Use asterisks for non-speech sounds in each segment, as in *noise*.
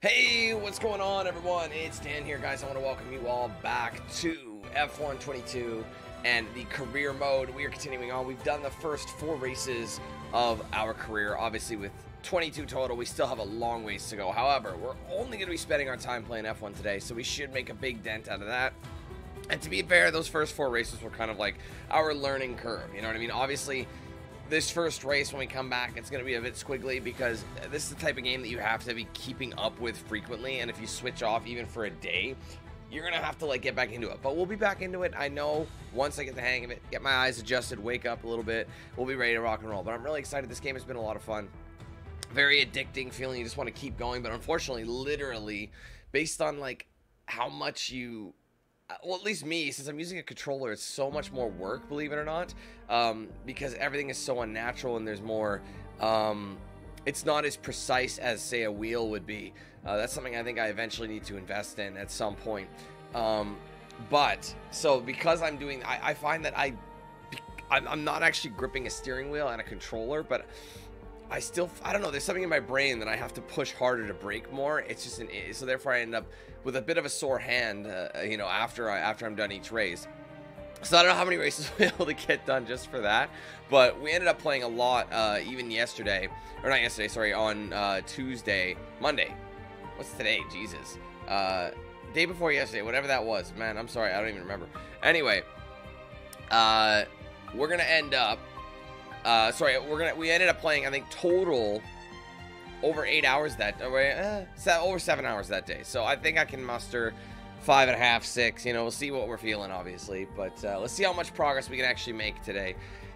Hey, what's going on, everyone? It's Dan here, guys. I want to welcome you all back to F1 22 and the career mode. We are continuing on. We've done the first four races of our career, obviously, with 22 total. We still have a long ways to go. However, we're only going to be spending our time playing F1 today, so we should make a big dent out of that. And to be fair, those first four races were kind of like our learning curve. You know what I mean? Obviously, this first race when we come back it's going to be a bit squiggly because this is the type of game that you have to be keeping up with frequently and if you switch off even for a day you're gonna have to like get back into it. But we'll be back into it i know once i get the hang of it get my eyes adjusted wake up a little bit we'll be ready to rock and roll. But i'm really excited. This game has been a lot of fun. Very addicting feeling. You just want to keep going. But unfortunately literally based on like how much you well, at least me, since I'm using a controller, it's so much more work, believe it or not, um, because everything is so unnatural and there's more. Um, it's not as precise as, say, a wheel would be. Uh, that's something I think I eventually need to invest in at some point. Um, but so because I'm doing, I, I find that I, I'm, I'm not actually gripping a steering wheel and a controller, but I still, I don't know, there's something in my brain that I have to push harder to break more. It's just an, so therefore I end up with a bit of a sore hand, uh, you know, after I, after I'm done each race. So I don't know how many *laughs* races we'll be able to get done just for that, but we ended up playing a lot, uh, even yesterday, or not yesterday, sorry, on uh, Tuesday, Monday. What's today? Jesus. Uh, day before yesterday, whatever that was. Man, I'm sorry, I don't even remember. Anyway, uh, we're gonna end up uh, sorry, we're gonna we ended up playing I think total over eight hours that uh, over seven hours that day. So I think I can muster five and a half, six. You know, we'll see what we're feeling, obviously, but uh, let's see how much progress we can actually make today.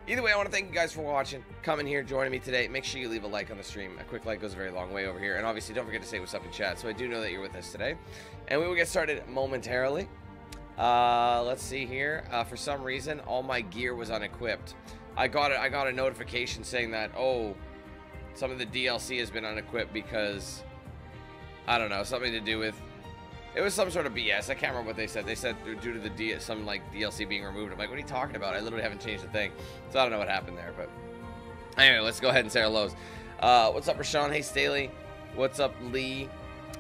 Either way, I want to thank you guys for watching, coming here, joining me today. Make sure you leave a like on the stream. A quick like goes a very long way over here. And obviously, don't forget to say what's up in chat. So I do know that you're with us today. And we will get started momentarily. Uh, let's see here. Uh, for some reason, all my gear was unequipped. I got it. I got a notification saying that oh, some of the DLC has been unequipped because I don't know something to do with. It was some sort of BS. I can't remember what they said. They said due to the D some like DLC being removed. I'm like, what are you talking about? I literally haven't changed a thing. So I don't know what happened there. But anyway, let's go ahead and say lows. Uh, what's up, Rashawn? Hey, Staley. What's up, Lee?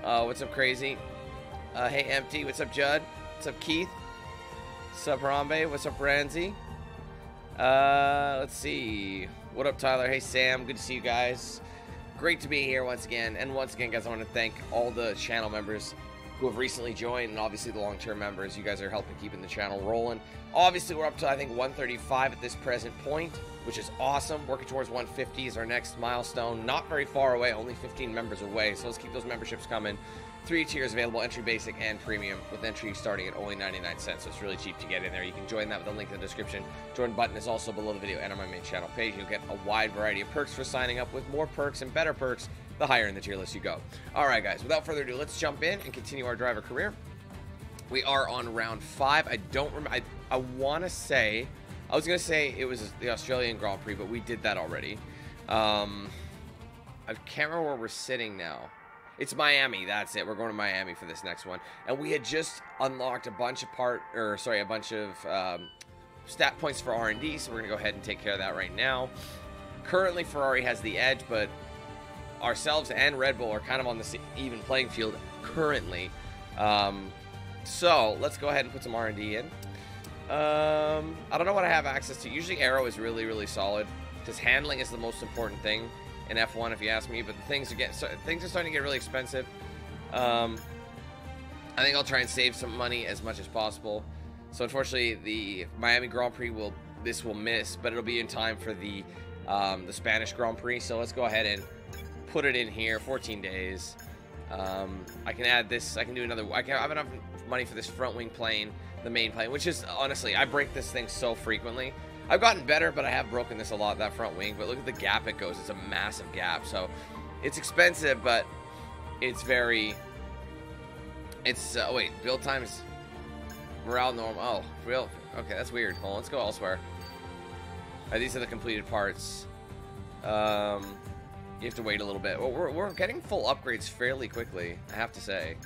Uh, what's up, Crazy? Uh, hey, Empty. What's up, Judd? What's up, Keith? What's up, Rambe? What's up, Ramsey? Uh, let's see. What up, Tyler? Hey, Sam. Good to see you guys. Great to be here once again. And once again, guys, I want to thank all the channel members who have recently joined and obviously the long-term members. You guys are helping keeping the channel rolling. Obviously, we're up to, I think, 135 at this present point, which is awesome. Working towards 150 is our next milestone. Not very far away, only 15 members away. So let's keep those memberships coming. Three tiers available, entry basic and premium, with entry starting at only 99 cents. So it's really cheap to get in there. You can join that with a link in the description. Join button is also below the video and on my main channel page. You'll get a wide variety of perks for signing up with more perks and better perks the higher in the tier list you go. All right, guys, without further ado, let's jump in and continue our driver career. We are on round five. I don't remember. I, I want to say, I was going to say it was the Australian Grand Prix, but we did that already. Um, I can't remember where we're sitting now. It's Miami. That's it. We're going to Miami for this next one. And we had just unlocked a bunch of part, or sorry, a bunch of um, stat points for R&D. So we're going to go ahead and take care of that right now. Currently, Ferrari has the edge, but ourselves and Red Bull are kind of on the even playing field currently. Um, so let's go ahead and put some R&D in. Um, I don't know what I have access to. Usually aero is really, really solid because handling is the most important thing in F1, if you ask me. But the things are getting things are starting to get really expensive. Um, I think I'll try and save some money as much as possible. So unfortunately, the Miami Grand Prix will this will miss, but it'll be in time for the um, the Spanish Grand Prix. So let's go ahead and put it in here. 14 days. Um, I can add this. I can do another. I can I have enough money for this front wing plane, the main plane, which is honestly I break this thing so frequently. I've gotten better, but I have broken this a lot, that front wing. But look at the gap it goes. It's a massive gap. So it's expensive, but it's very... It's... Uh, wait, build times... Morale normal. Oh, real... Okay, that's weird. Hold on, let's go elsewhere. Right, these are the completed parts. Um, you have to wait a little bit. Well, we're, we're getting full upgrades fairly quickly, I have to say.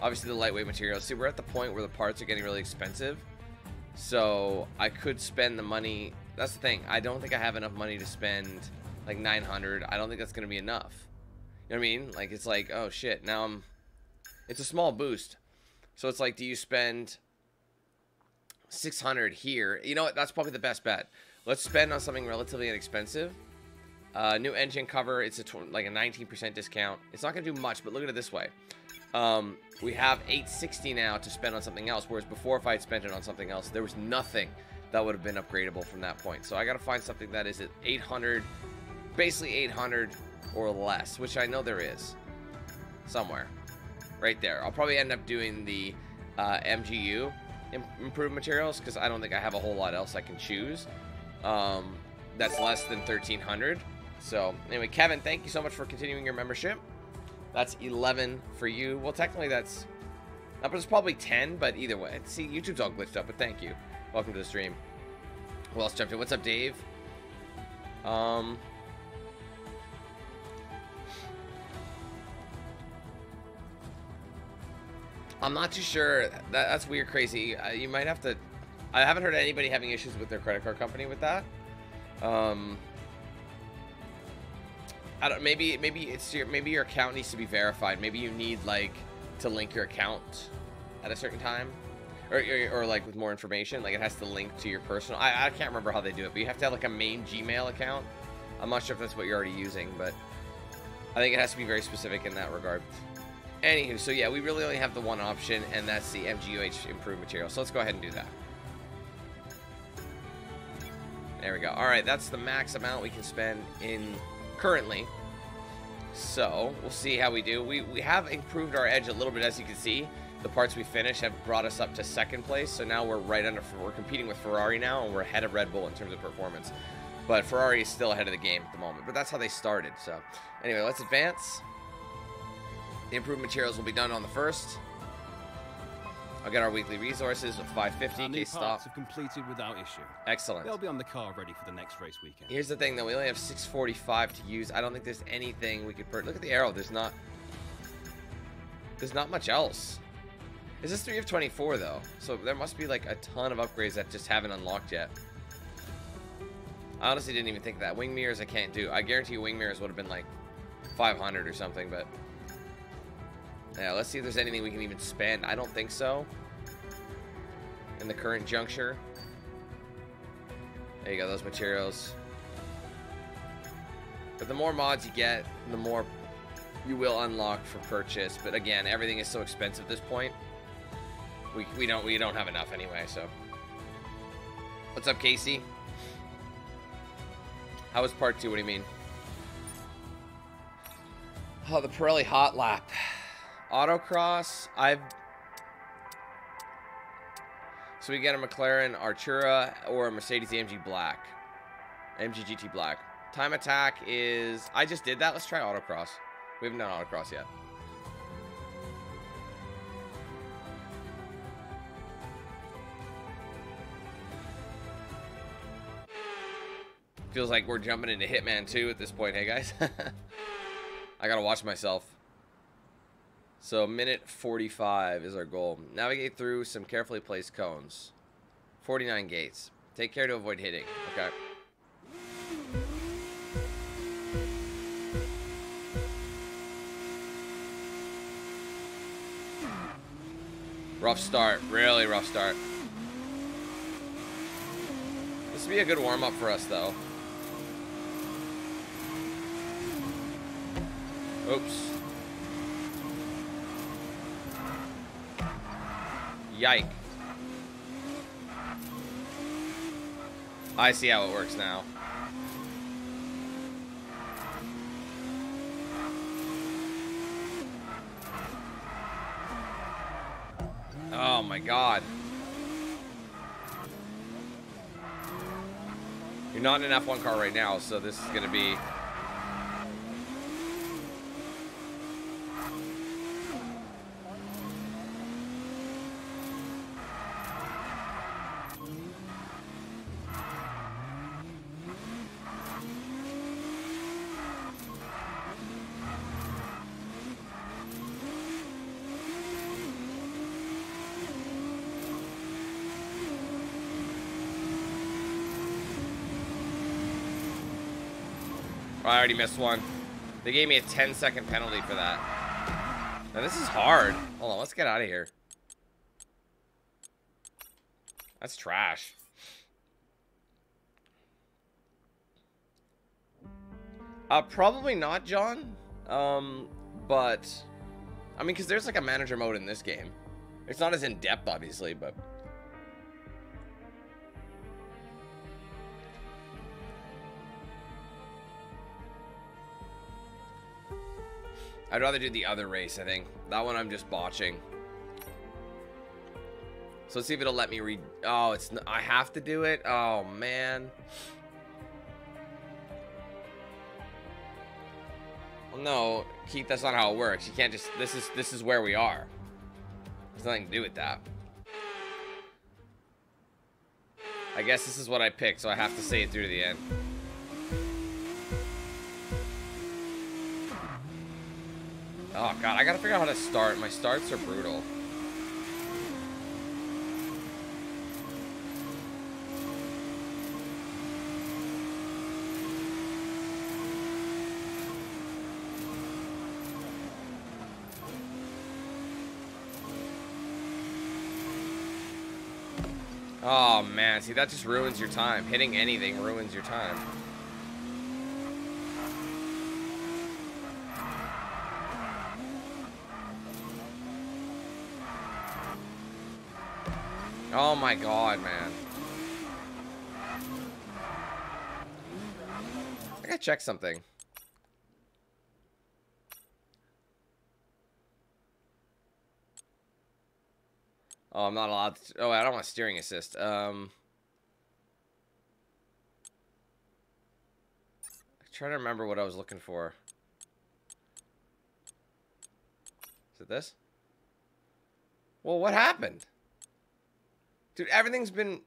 Obviously, the lightweight materials. See, we're at the point where the parts are getting really expensive. So I could spend the money. That's the thing. I don't think I have enough money to spend like 900. I don't think that's going to be enough. You know what I mean? Like it's like, oh shit, now I'm It's a small boost. So it's like, do you spend 600 here? You know what? That's probably the best bet. Let's spend on something relatively inexpensive. Uh, new engine cover. It's a like a 19% discount. It's not going to do much, but look at it this way. Um, we have 860 now to spend on something else, whereas before if I had spent it on something else, there was nothing that would have been upgradable from that point. So I got to find something that is at 800, basically 800 or less, which I know there is somewhere right there. I'll probably end up doing the uh, MGU improved materials because I don't think I have a whole lot else I can choose. Um, that's less than 1300. So anyway, Kevin, thank you so much for continuing your membership. That's 11 for you. Well, technically that's, that was probably 10, but either way. See, YouTube's all glitched up, but thank you. Welcome to the stream. Who else jumped in? What's up, Dave? Um, I'm not too sure. That, that's weird, crazy. Uh, you might have to. I haven't heard anybody having issues with their credit card company with that. Um, I don't. Maybe maybe it's your maybe your account needs to be verified. Maybe you need like to link your account at a certain time, or or, or like with more information. Like it has to link to your personal. I I can't remember how they do it, but you have to have like a main Gmail account. I'm not sure if that's what you're already using, but I think it has to be very specific in that regard. Anywho, so yeah, we really only have the one option, and that's the MGUH improved material. So let's go ahead and do that. There we go. All right, that's the max amount we can spend in currently. So we'll see how we do. We, we have improved our edge a little bit, as you can see. The parts we finished have brought us up to second place, so now we're right under. We're competing with Ferrari now, and we're ahead of Red Bull in terms of performance. But Ferrari is still ahead of the game at the moment. But that's how they started. So anyway, let's advance. The improved materials will be done on the first. I'll get our weekly resources of 550 in case stop. have completed without issue. Excellent. They'll be on the car ready for the next race weekend. Here's the thing though, we only have 645 to use. I don't think there's anything we could put. Look at the aero. There's not. There's not much else. Is this 3 of 24 though? So there must be like a ton of upgrades that just haven't unlocked yet. I honestly didn't even think of that. Wing mirrors I can't do. I guarantee you wing mirrors would have been like 500 or something, but yeah, let's see if there's anything we can even spend. I don't think so. In the current juncture. There you go, those materials. But the more mods you get, the more you will unlock for purchase. But again, everything is so expensive at this point. We, we don't we don't have enough anyway, so. What's up, Casey? How was part two? What do you mean? Oh, the Pirelli hot lap. Autocross, I've... So we get a McLaren Artura or a Mercedes AMG Black. AMG GT Black. Time attack is... I just did that. Let's try autocross. We haven't done autocross yet. Feels like we're jumping into Hitman 2 at this point, hey guys? *laughs* I gotta watch myself. So minute 45 is our goal. Navigate through some carefully placed cones. 49 gates. Take care to avoid hitting. Okay. Rough start. Really rough start. This would be a good warm-up for us, though. Oops. Yike. I see how it works now. Oh my god. You're not in an F1 car right now, so this is going to be already missed one. They gave me a 10 second penalty for that. Now this is hard. Hold on, let's get out of here. That's trash. Uh, probably not, John. Um, but... I mean, because there's like a manager mode in this game. It's not as in-depth, obviously, but... I'd rather do the other race, I think. That one I'm just botching. So let's see if it'll let me read. Oh, it's. I have to do it. Oh man. Well, no, Keith. That's not how it works. You can't just. This is. This is where we are. There's nothing to do with that. I guess this is what I picked, so I have to say it through to the end. Oh god, I gotta figure out how to start. My starts are brutal. Oh man, see that just ruins your time. Hitting anything ruins your time. Oh my god, man. I gotta check something. Oh, I'm not allowed to, Oh, I don't want steering assist. Um... Trying to remember what I was looking for. Is it this? Well, what happened? Dude, everything's been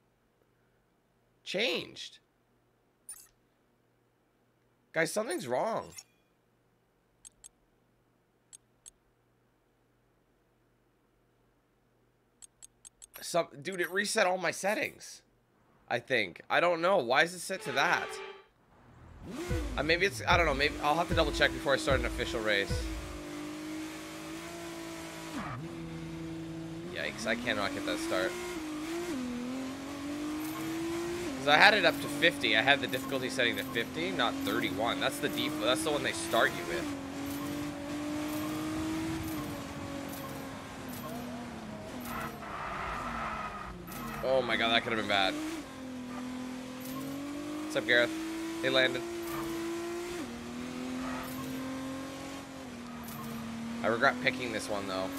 changed. Guys, something's wrong. Some dude, it reset all my settings. I think. I don't know. Why is it set to that? Uh, maybe it's I don't know, maybe I'll have to double check before I start an official race. Yikes, I cannot get that start. Because I had it up to 50. I had the difficulty setting to 50, not 31. That's the default. That's the one they start you with. Oh my god, that could have been bad. What's up, Gareth? Hey, Landon. I regret picking this one, though.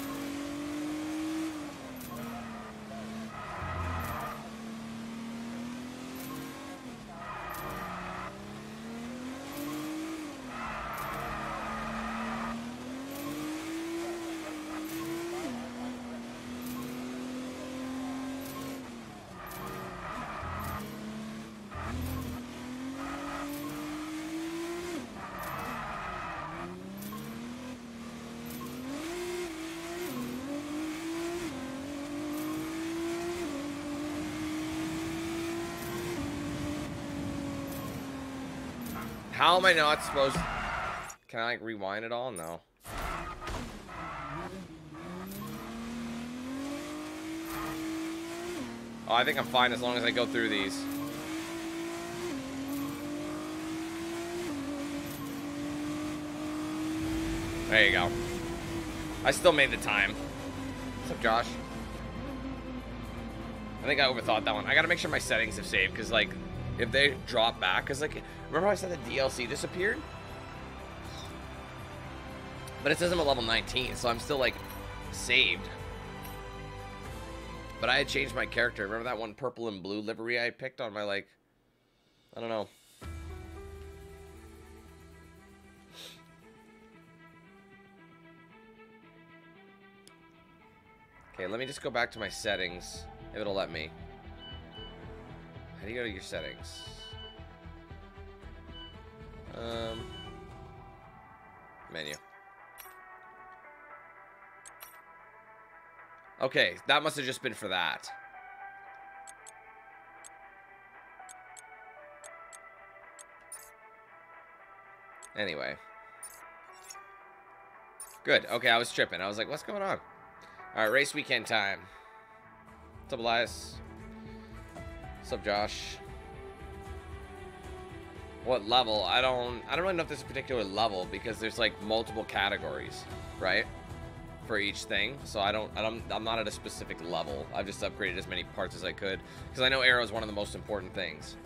How am I not supposed to... Can I, like, rewind it all? No. Oh, I think I'm fine as long as I go through these. There you go. I still made the time. What's up, Josh? I think I overthought that one. I gotta make sure my settings have saved, because, like, if they drop back, because, like, remember I said the DLC disappeared? But it says I'm at level 19, so I'm still, like, saved. But I had changed my character. Remember that one purple and blue livery I picked on my, like, I don't know. Okay, let me just go back to my settings, if it'll let me. How do you go to your settings? Um, menu. Okay, that must have just been for that. Anyway. Good. Okay, I was tripping. I was like, what's going on? All right, race weekend time. Up, Elias? What's up, Josh? What level? I don't I don't really know if there's a particular level because there's like multiple categories, right? For each thing. So I don't I don't I'm not at a specific level. I've just upgraded as many parts as I could because I know aero is one of the most important things.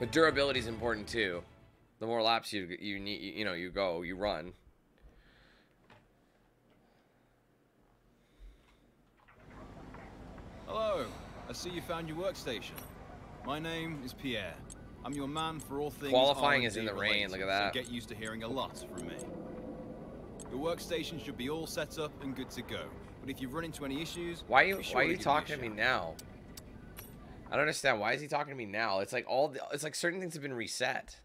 But durability is important too. The more laps you you need you know you go, you run. Hello. I see you found your workstation. My name is Pierre. I'm your man for all things Qualifying is in the rain, look at that. So get used to hearing a lot from me. Your workstation should be all set up and good to go. But if you run into any issues, Why are you sure why are you talking to me now? I don't understand. Why is he talking to me now? It's like all the, it's like certain things have been reset.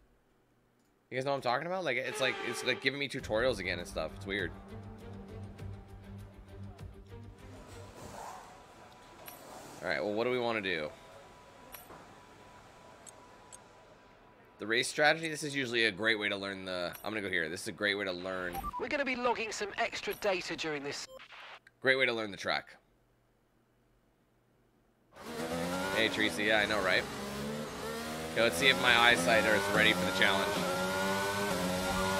You guys know what I'm talking about? Like it's like it's like giving me tutorials again and stuff. It's weird. All right. Well, what do we want to do? The race strategy. This is usually a great way to learn the. I'm gonna go here. This is a great way to learn. We're going to be logging some extra data during this. Great way to learn the track. Hey, Tracy. Yeah, I know, right? Okay, let's see if my eyesight is ready for the challenge.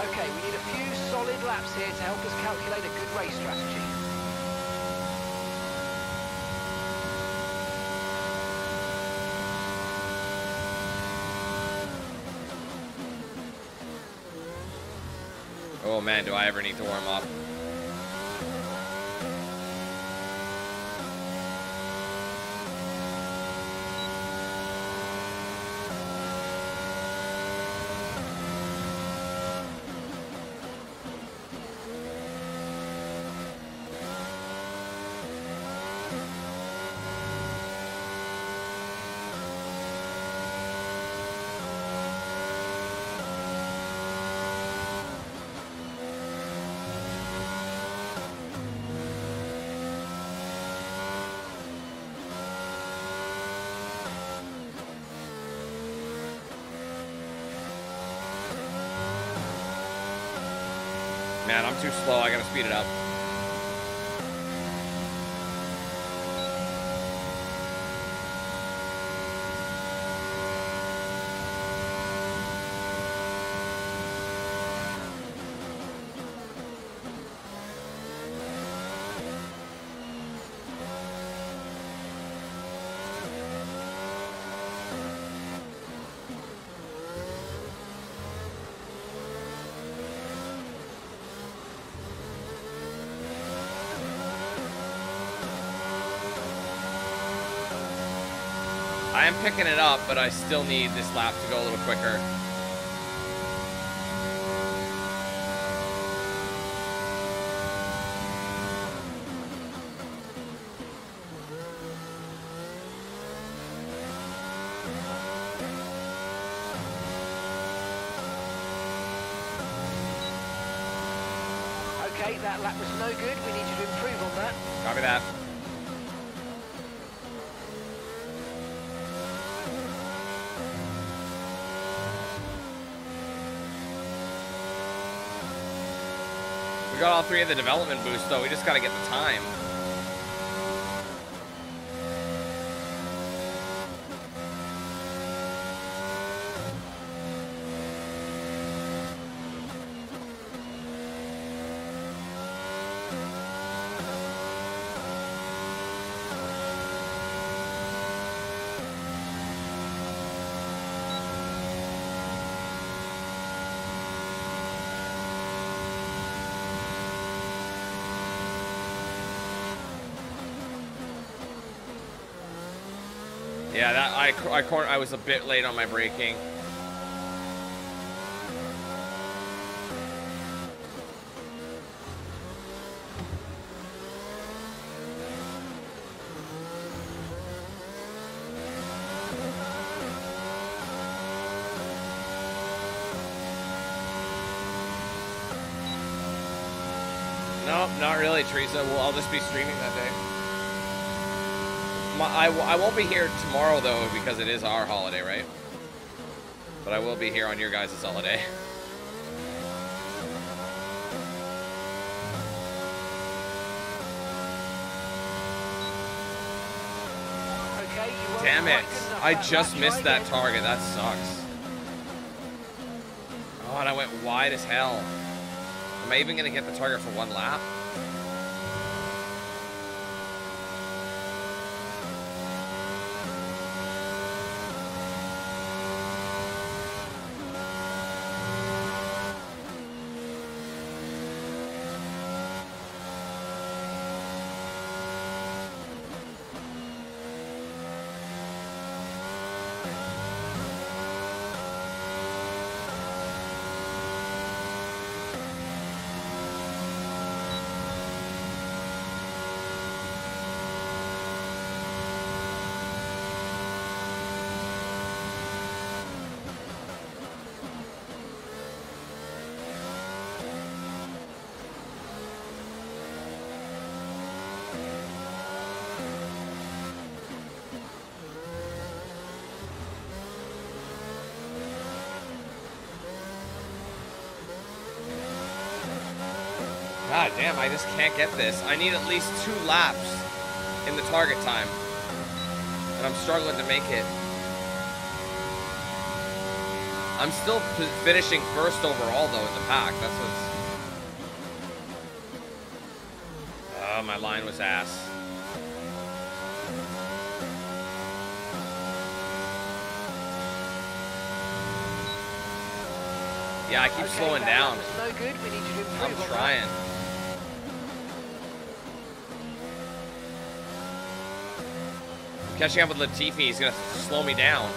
Okay, we need a few solid laps here to help us calculate a good race strategy. Man, do I ever need to warm up? Slow. I gotta speed it up. Picking it up, but I still need this lap to go a little quicker. Okay, that lap was no good. We need you to improve on that. Copy that. We got all three of the development boosts, though. We just gotta get the time. Yeah, that I cor- I was a bit late on my braking. No, not really, Teresa. Well, I'll just be streaming that day. I, won't be here tomorrow, though, because it is our holiday, right? But I will be here on your guys' holiday. Damn it. I just missed that target. That sucks. Oh, and I went wide as hell. Am I even going to get the target for one lap? I just can't get this. I need at least two laps in the target time. And I'm struggling to make it. I'm still finishing first overall, though, in the pack. That's what's... Oh, my line was ass. Yeah, I keep Okay, slowing down. no good. We need to I'm trying. Catching up with Latifi, he's gonna slow me down.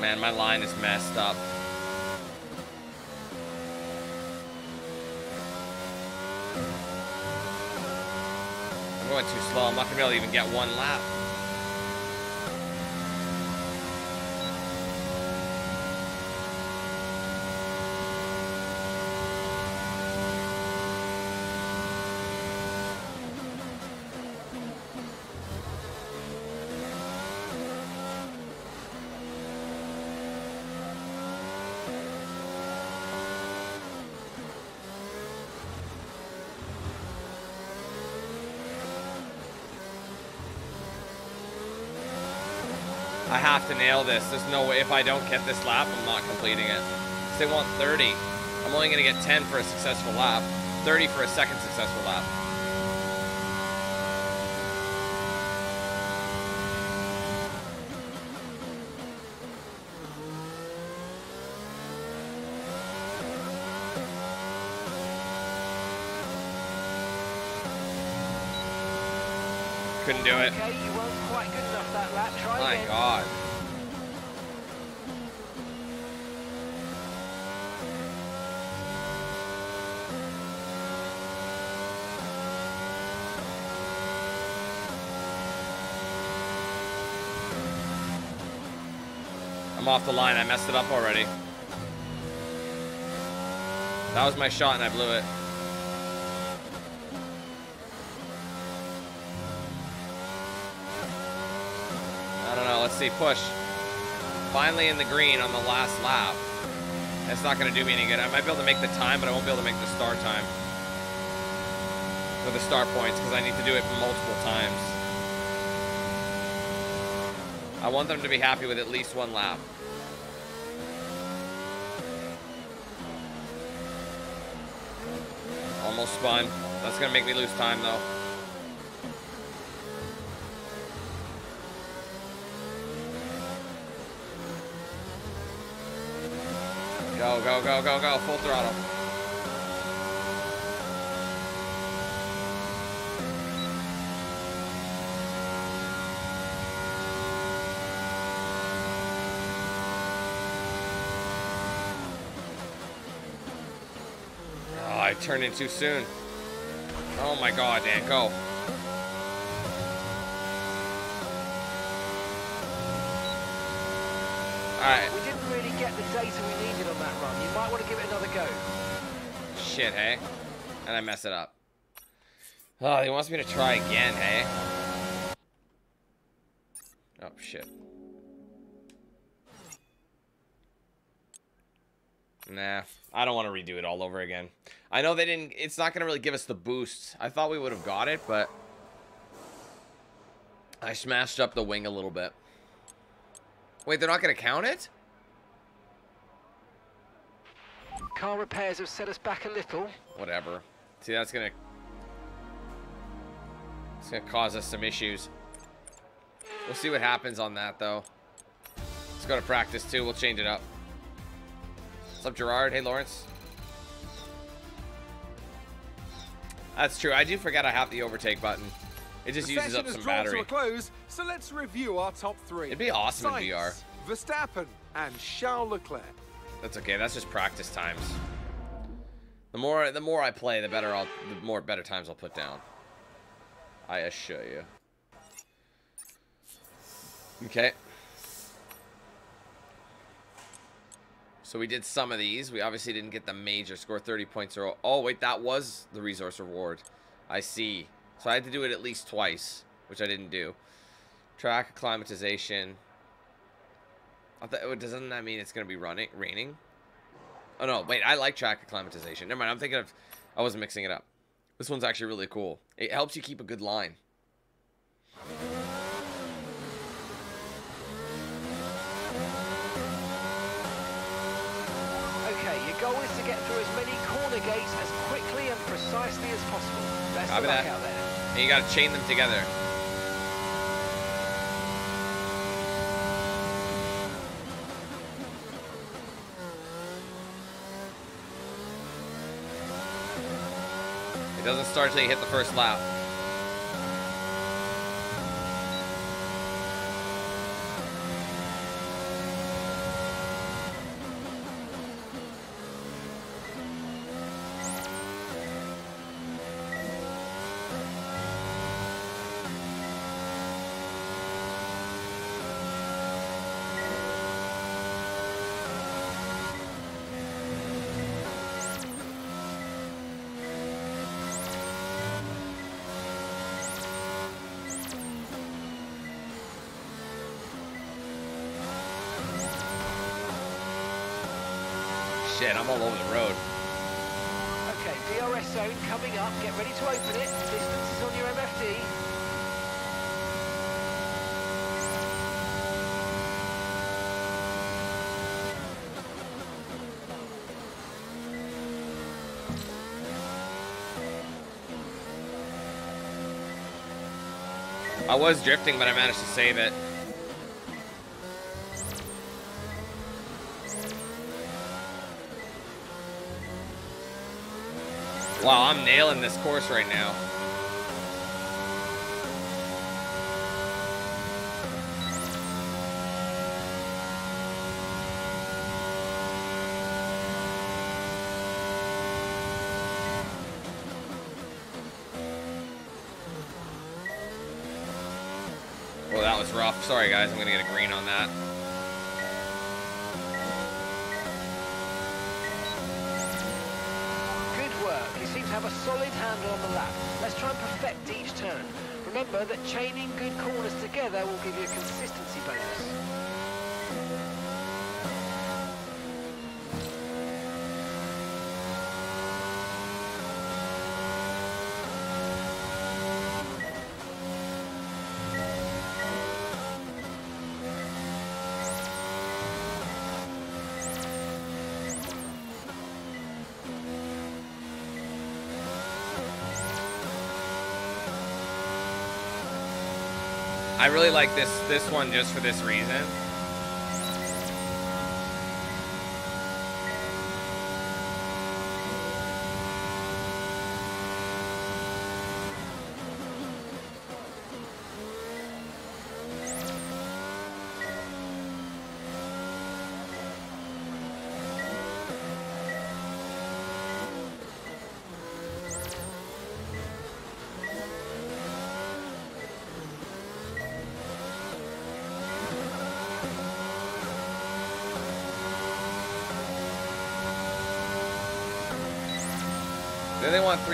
Man, my line is messed up. I'm going too slow. I'm not gonna be able to even get one lap. Have to nail this. There's no way. If I don't get this lap, I'm not completing it. They want 30. I'm only going to get 10 for a successful lap. 30 for a second successful lap. Couldn't do it. Okay, you weren't quite good enough that lap. Try My again. god. Off the line. I messed it up already. That was my shot and I blew it. I don't know. Let's see. Push. Finally in the green on the last lap. That's not going to do me any good. I might be able to make the time, but I won't be able to make the star time. For the star points, because I need to do it multiple times. I want them to be happy with at least one lap. Almost spun. That's going to make me lose time, though. Go, go, go, go, go. Full throttle. Turned in too soon. Oh my god, Dan, go. Alright. We didn't really get the data we needed on that run. You might want to give it another go. Shit, hey? And I mess it up. Oh, he wants me to try again, hey? I know they didn't, it's not going to really give us the boost. I thought we would have got it, but I smashed up the wing a little bit. Wait, they're not going to count it? Car repairs have set us back a little. Whatever. See, that's going to... It's going to cause us some issues. We'll see what happens on that, though. Let's go to practice, too. We'll change it up. What's up, Gerard? Hey, Lawrence. That's true. I do forget I have the overtake button. It just the uses up some battery. to a close, so let's review our top three. It'd be awesome in Sainz, VR. Verstappen and Charles Leclerc. That's okay. That's just practice times. The more the more I play, the better I'll the more better times I'll put down. I assure you. Okay. So we did some of these. We obviously didn't get the major score 30 points or oh wait, that was the resource reward. I see. So I had to do it at least twice, which I didn't do. Track acclimatization. I thought, oh, doesn't that mean it's going to be running, raining? Oh, no. Wait, I like track acclimatization. Never mind. I'm thinking of... I wasn't mixing it up. This one's actually really cool. It helps you keep a good line. Okay, your goal is to get through as many corner gates as quickly and precisely as possible. Best Copy of luck that. out there. And you got to chain them together. It doesn't start till you hit the first lap. Was drifting, but I managed to save it. Wow, I'm nailing this course right now. Sorry, guys. I'm to get a green on that. Good work. You seem to have a solid handle on the lap. Let's try and perfect each turn. Remember that chaining good corners together will give you a consistency bonus. I really like this this one just for this reason.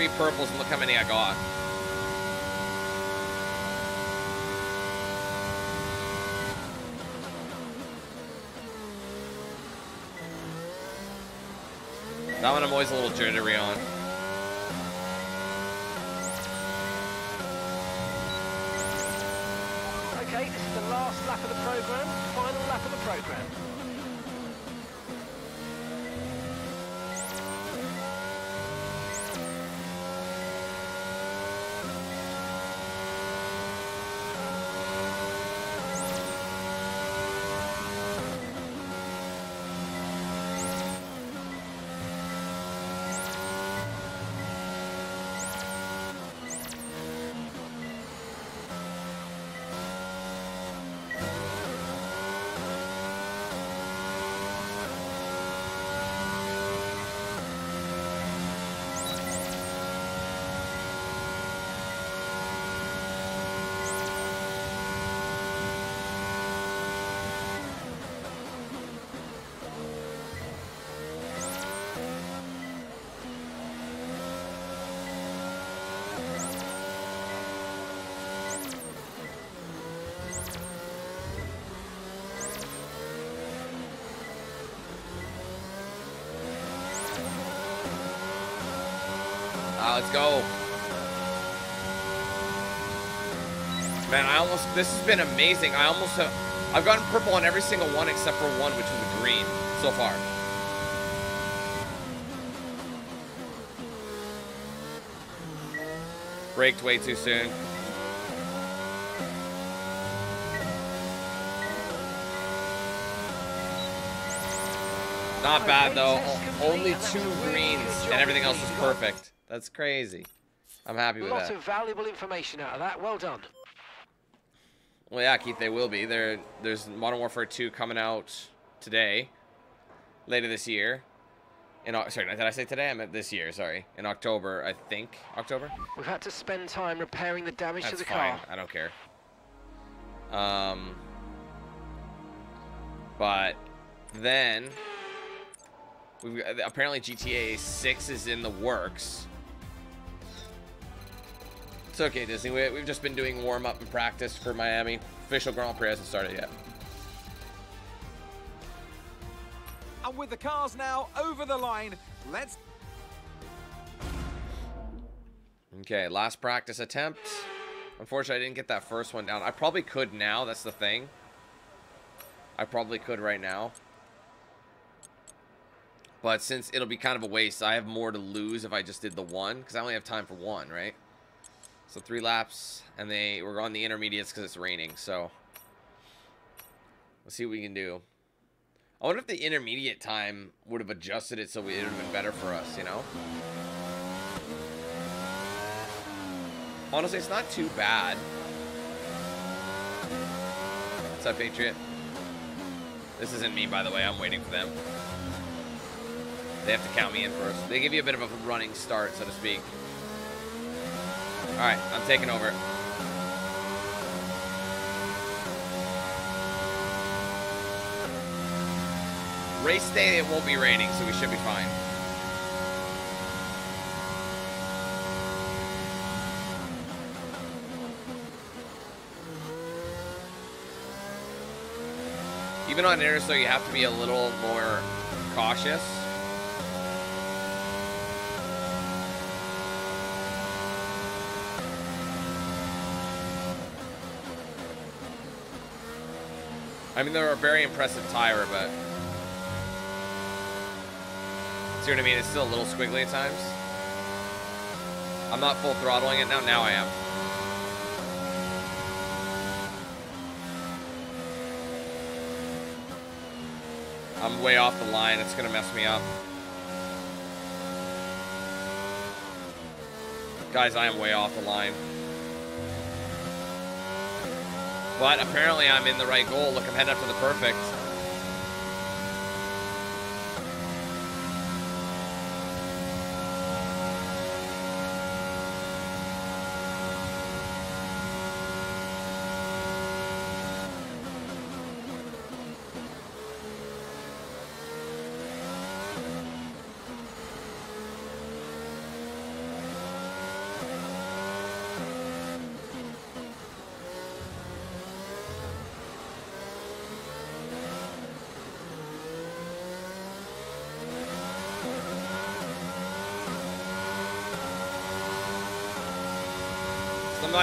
Three purples, and look how many I got. That one I'm always a little jittery on. Okay, this is the last lap of the program, final lap of the program. Let's go. Man, I almost, this has been amazing. I almost have, I've gotten purple on every single one except for one, which was a green so far. Braked way too soon. Not bad though. Only two greens and everything else is perfect. That's crazy. I'm happy with that. A lot of valuable information out of that. Well done. Well, yeah, Keith, they will be. There, there's Modern Warfare 2 coming out today, later this year. In sorry, did I say today? I meant this year. Sorry, in October, I think. October. We've had to spend time repairing the damage That's to the fine. car. I don't care. Um, but then we've got, apparently GTA 6 is in the works. It's okay, Disney. We, we've just been doing warm up and practice for Miami. Official Grand Prix hasn't started yet. And with the cars now over the line, let's Okay, last practice attempt. Unfortunately, I didn't get that first one down. I probably could now. That's the thing. I probably could right now. But since it'll be kind of a waste, I have more to lose if I just did the one. Because I only have time for one, right? So three laps. And they we're on the intermediates because it's raining. So let's see what we can do. I wonder if the intermediate time would have adjusted it so it would have been better for us, you know? Honestly, it's not too bad. What's up, Patriot? This isn't me, by the way. I'm waiting for them. They have to count me in first. They give you a bit of a running start, so to speak. Alright, I'm taking over. Race day, it won't be raining, so we should be fine. Even on Interso, you have to be a little more cautious. I mean, they're a very impressive tire, but... See what I mean? It's still a little squiggly at times. I'm not full throttling it now. Now I am. I'm way off the line. It's going to mess me up. Guys, I am way off the line. But apparently I'm in the right goal. Look, I'm heading up to the perfect.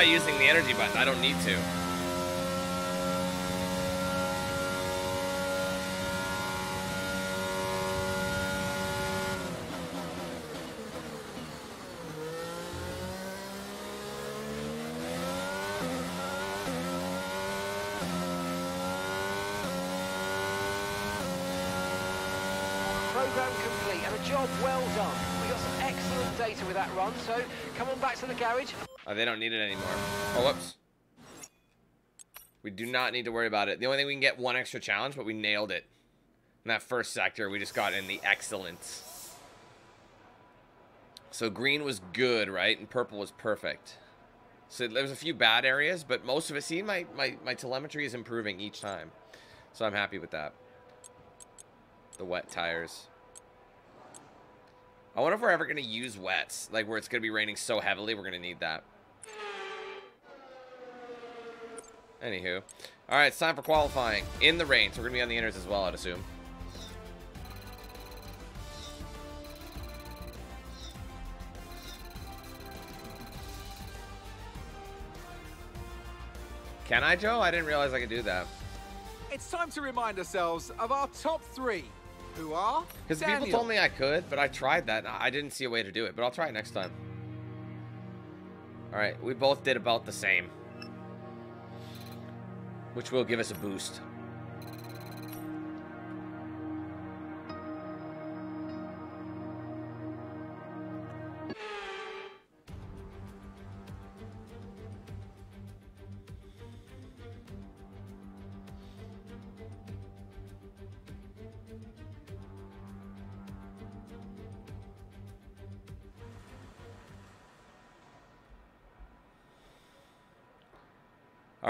Not using the energy button. I don't need to. Program complete and a job well done. We got some excellent data with that run, so come on back to the garage. Oh, they don't need it anymore. Oh, whoops. We do not need to worry about it. The only thing we can get one extra challenge, but we nailed it. In that first sector, we just got in the excellence. So green was good, right? And purple was perfect. So there was a few bad areas, but most of it, see, my, my, my telemetry is improving each time. So I'm happy with that. The wet tires. I wonder if we're ever going to use wets. Like, where it's going to be raining so heavily, we're going to need that. Anywho. Alright, it's time for qualifying. In the rain, so we're going to be on the inners as well, I'd assume. Can I, Joe? I didn't realize I could do that. It's time to remind ourselves of our top three, who are Because people told me I could, but I tried that. I didn't see a way to do it, but I'll try it next time. Alright, we both did about the same. Which will give us a boost.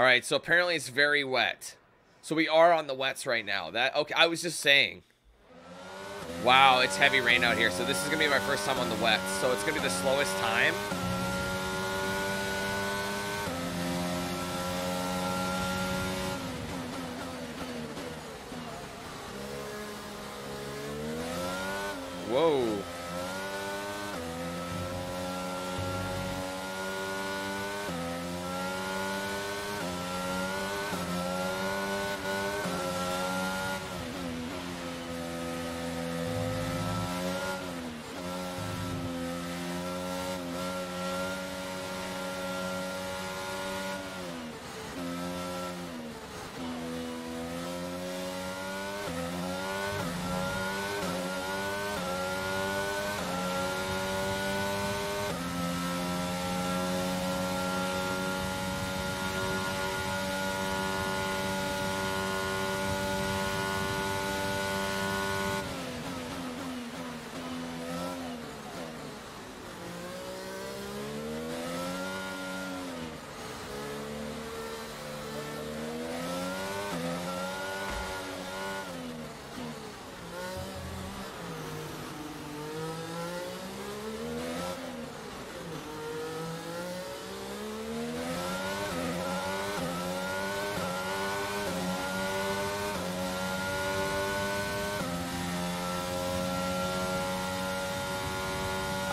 All right, so apparently it's very wet. So we are on the wets right now. That okay, I was just saying. Wow, it's heavy rain out here. So this is going to be my first time on the wets. So it's going to be the slowest time. Whoa.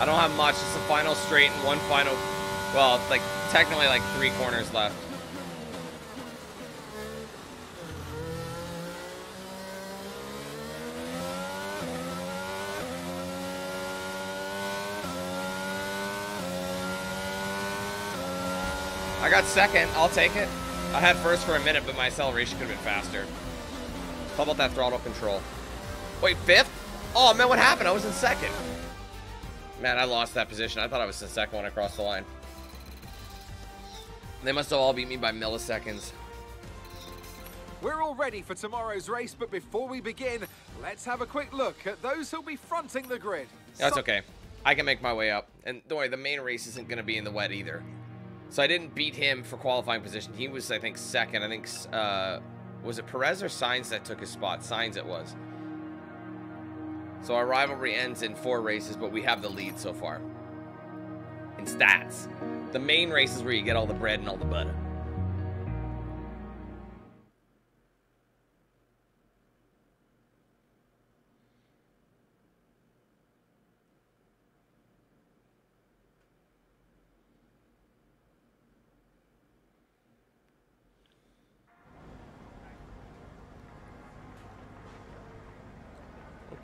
I don't have much. It's the final straight and one final, well, like technically like three corners left. I got second. I'll take it. I had first for a minute, but my acceleration could have been faster. How about that throttle control? Wait, fifth? Oh, man, what happened? I was in second. Man, I lost that position. I thought I was the second one across the line. They must have all beat me by milliseconds. We're all ready for tomorrow's race, but before we begin, let's have a quick look at those who'll be fronting the grid. That's okay. I can make my way up. And don't worry, the main race isn't going to be in the wet either. So I didn't beat him for qualifying position. He was, I think, second. I think, uh, was it Perez or Sainz that took his spot? Sainz it was. So our rivalry ends in four races, but we have the lead so far. In stats. The main race is where you get all the bread and all the butter.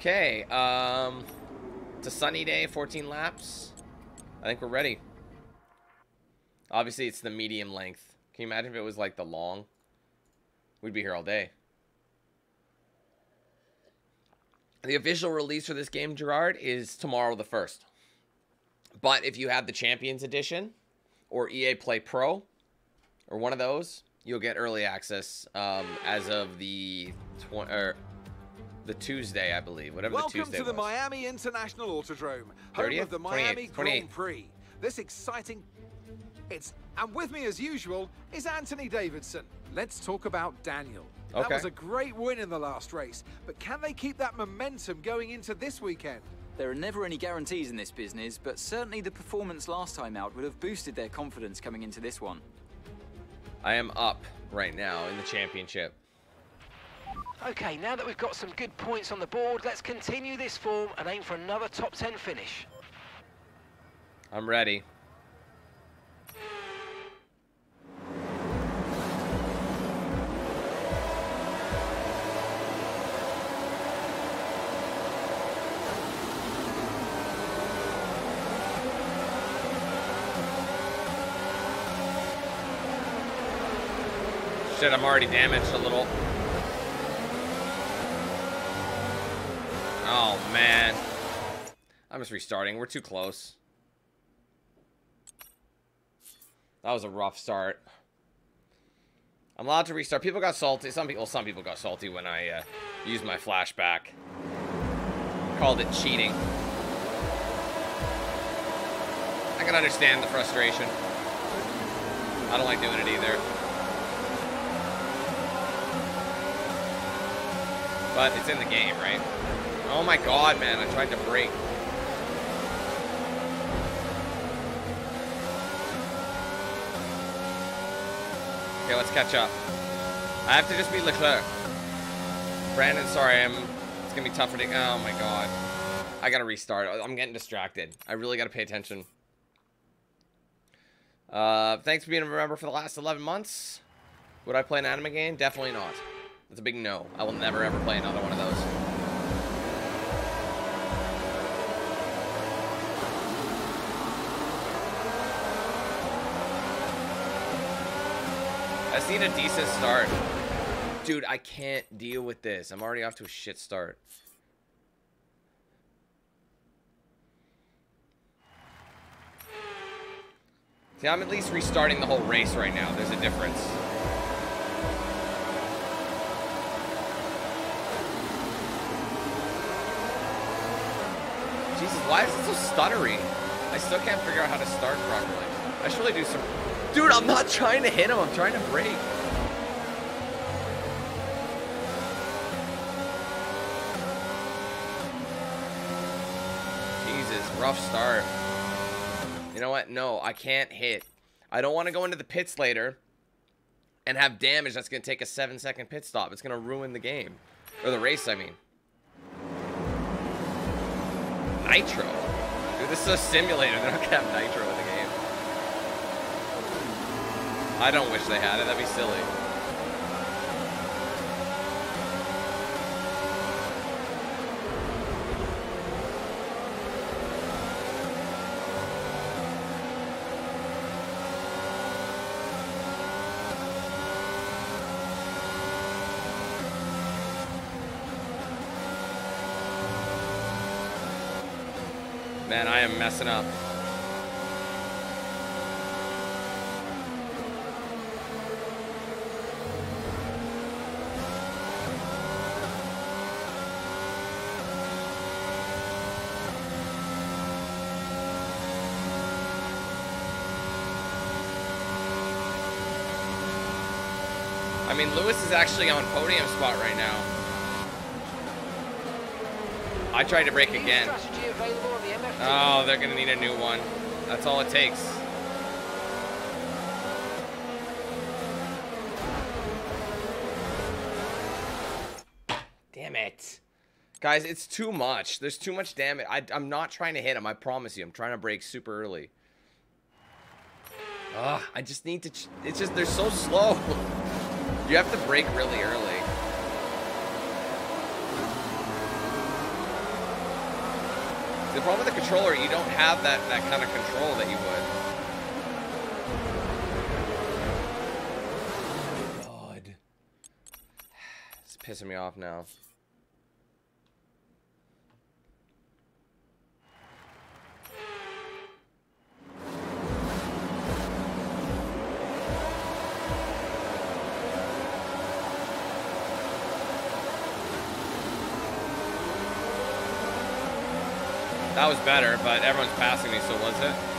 Okay, um, it's a sunny day, 14 laps. I think we're ready. Obviously, it's the medium length. Can you imagine if it was like the long? We'd be here all day. The official release for this game, Gerard, is tomorrow the 1st. But if you have the Champions Edition or EA Play Pro or one of those, you'll get early access um, as of the tw- or the Tuesday, I believe. Whatever Welcome the Tuesday to the was. Miami International Autodrome, home 30th? of the Miami 28th, Grand Prix. This exciting. It's and with me as usual is Anthony Davidson. Let's talk about Daniel. That Okay. was a great win in the last race, but can they keep that momentum going into this weekend? There are never any guarantees in this business, but certainly the performance last time out would have boosted their confidence coming into this one. I am up right now in the championship. Okay, now that we've got some good points on the board, let's continue this form and aim for another top 10 finish. I'm ready. Shit, I'm already damaged a little. Oh, man. I'm just restarting. We're too close. That was a rough start. I'm allowed to restart. People got salty. Some people, some people got salty when I uh, used my flashback. Called it cheating. I can understand the frustration. I don't like doing it either. But it's in the game, right? Oh my god, man. I tried to break. Okay, let's catch up. I have to just beat Leclerc. Brandon, sorry, I'm. It's gonna be tough for. Oh my god. I gotta restart. I'm getting distracted. I really gotta pay attention. Uh, thanks for being a member for the last 11 months. Would I play an anime game? Definitely not. That's a big no. I will never ever play another one of those. I just need a decent start. Dude, I can't deal with this. I'm already off to a shit start. See, I'm at least restarting the whole race right now. There's a difference. Jesus, why is it so stuttery? I still can't figure out how to start properly. I should really do some... Dude, I'm not trying to hit him. I'm trying to break. Jesus, rough start. You know what? No, I can't hit. I don't want to go into the pits later and have damage that's going to take a seven second pit stop. It's going to ruin the game. Or the race, I mean. Nitro. Dude, this is a simulator. They're not going to have nitro in the game. I don't wish they had it. That'd be silly. Man, I am messing up. Mean, Lewis is actually on podium spot right now. I tried to break again. strategy available on the MFD. Oh, they're gonna need a new one. That's all it takes. Damn it. Guys, it's too much. There's too much damage. I, I'm not trying to hit him. I promise you. I'm trying to break super early. Ugh, I just need to... ch- It's just, they're so slow. *laughs* You have to break really early. The problem with the controller, you don't have that, that kind of control that you would. God. *sighs* It's pissing me off now. That was better, but everyone's passing me, so was it?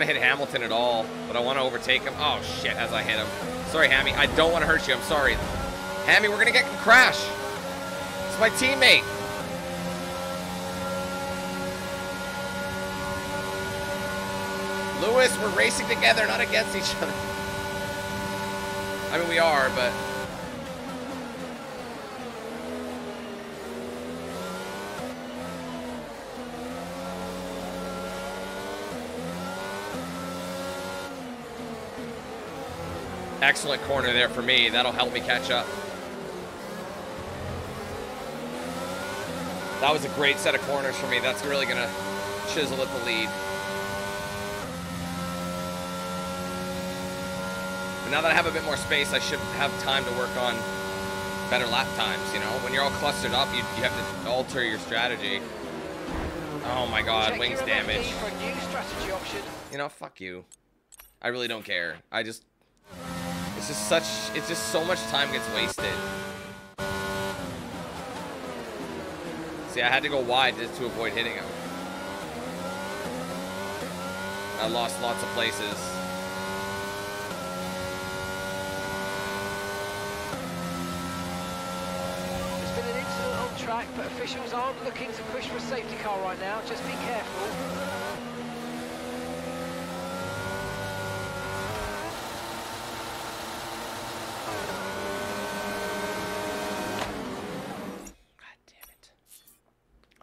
Want to hit Hamilton at all, but I want to overtake him. Oh, shit, as I hit him. Sorry, Hammy. I don't want to hurt you. I'm sorry. Hammy, we're going to get crash. It's my teammate. Lewis, we're racing together, not against each other. I mean, we are, but... Excellent corner there for me. That'll help me catch up. That was a great set of corners for me. That's really going to chisel at the lead. But now that I have a bit more space, I should have time to work on better lap times, you know? When you're all clustered up, you, you have to alter your strategy. Oh my god, Check wings damage. MFD for a new strategy option. You know, fuck you. I really don't care. I just... It's just such... It's just so much time gets wasted. See, I had to go wide just to avoid hitting him. I lost lots of places. There's been an incident on track, but officials aren't looking to push for a safety car right now. Just be careful.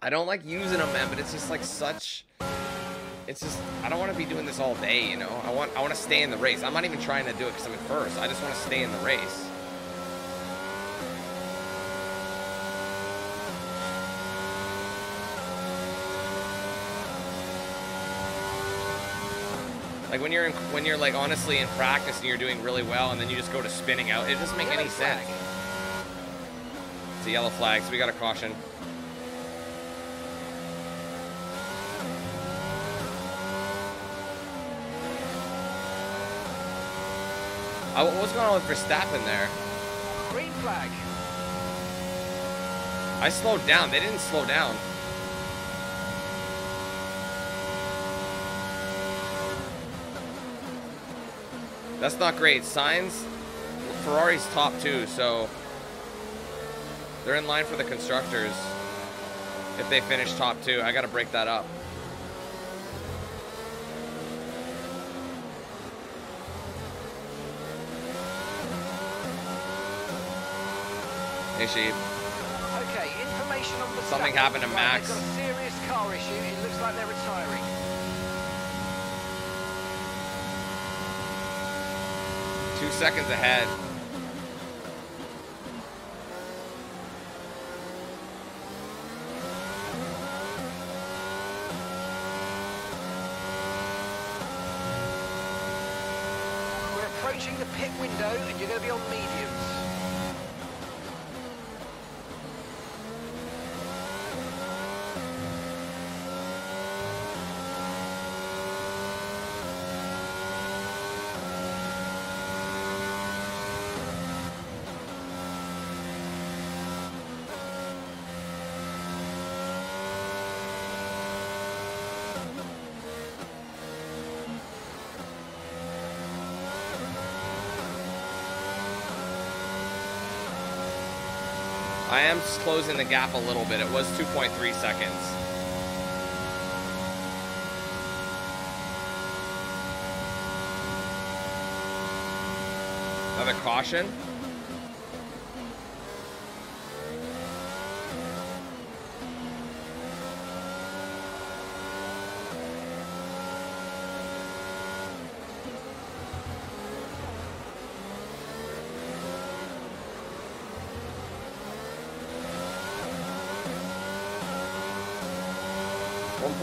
I don't like using them, man, but it's just like such... It's just... I don't want to be doing this all day, you know? I want I want to stay in the race. I'm not even trying to do it because I'm in first. I just want to stay in the race. Like when you're in, when you're like honestly in practice and you're doing really well and then you just go to spinning out, it doesn't make any sense. It's a yellow flag, so we got a caution. What- what's going on with Verstappen there? Green flag. I slowed down. They didn't slow down. That's not great. Sainz, Ferrari's top two, so they're in line for the constructors. If they finish top two, I got to break that up. Sheep. Okay, information on the Something happened to Max. They've got a serious car issue. It looks like they're retiring. Two seconds ahead. We're approaching the pit window, and you're going to be on mediums. I am closing the gap a little bit. It was 2.3 seconds. another caution.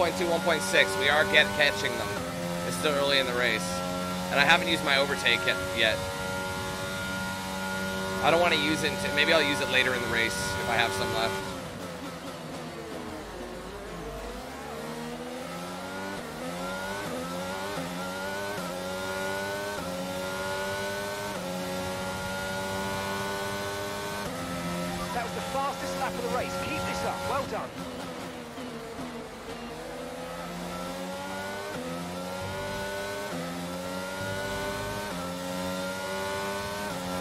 One point two, one point six. We are get catching them. It's still early in the race, and I haven't used my overtake yet. yet. I don't want to use it. Until, maybe I'll use it later in the race if I have some left. That was the fastest lap of the race. Keep this up. Well done.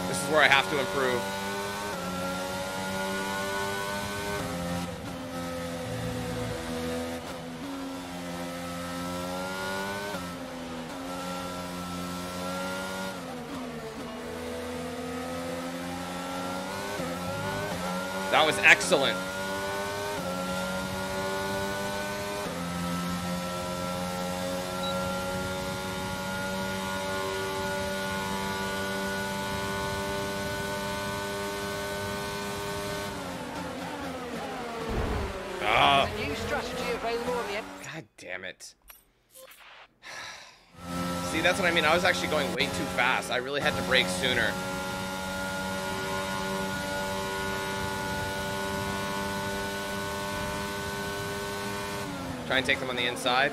This is where I have to improve. That was excellent. Ah, A new strategy available on the end. God damn it. *sighs* See, that's what I mean. I was actually going way too fast. I really had to brake sooner. Try and take them on the inside.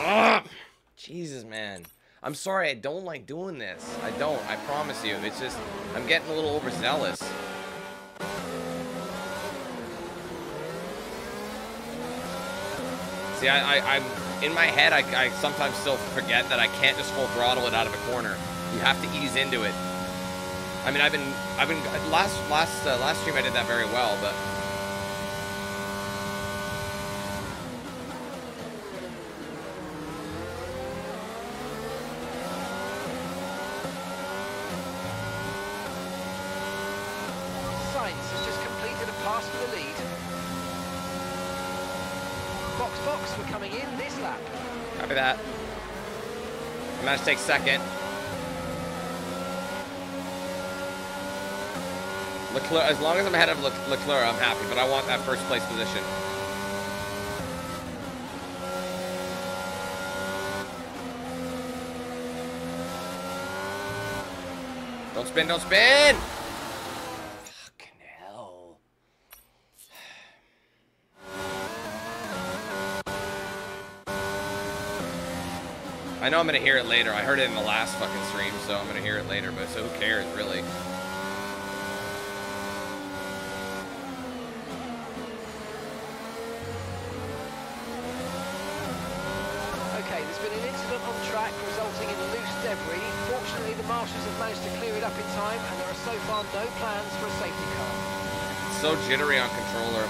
Ugh. Jesus, man. I'm sorry, I don't like doing this. I don't, I promise you. It's just, I'm getting a little overzealous. See, I, I, I'm in my head. I, I sometimes still forget that I can't just full throttle it out of a corner. You have to ease into it. I mean, I've been, I've been last, last, uh, last stream I did that very well, but Sainz has just completed a pass for the lead. Box box, we're coming in this lap. copy that. I managed to take second. Leclerc, as long as I'm ahead of Le- Leclerc, I'm happy, but I want that first place position. Don't spin, don't spin! I know I'm gonna hear it later. I heard it in the last fucking stream, so I'm gonna hear it later, but so who cares, really? Okay, there's been an incident on track resulting in loose debris. Fortunately, the marshals have managed to clear it up in time, and there are so far no plans for a safety car. It's so jittery on controller.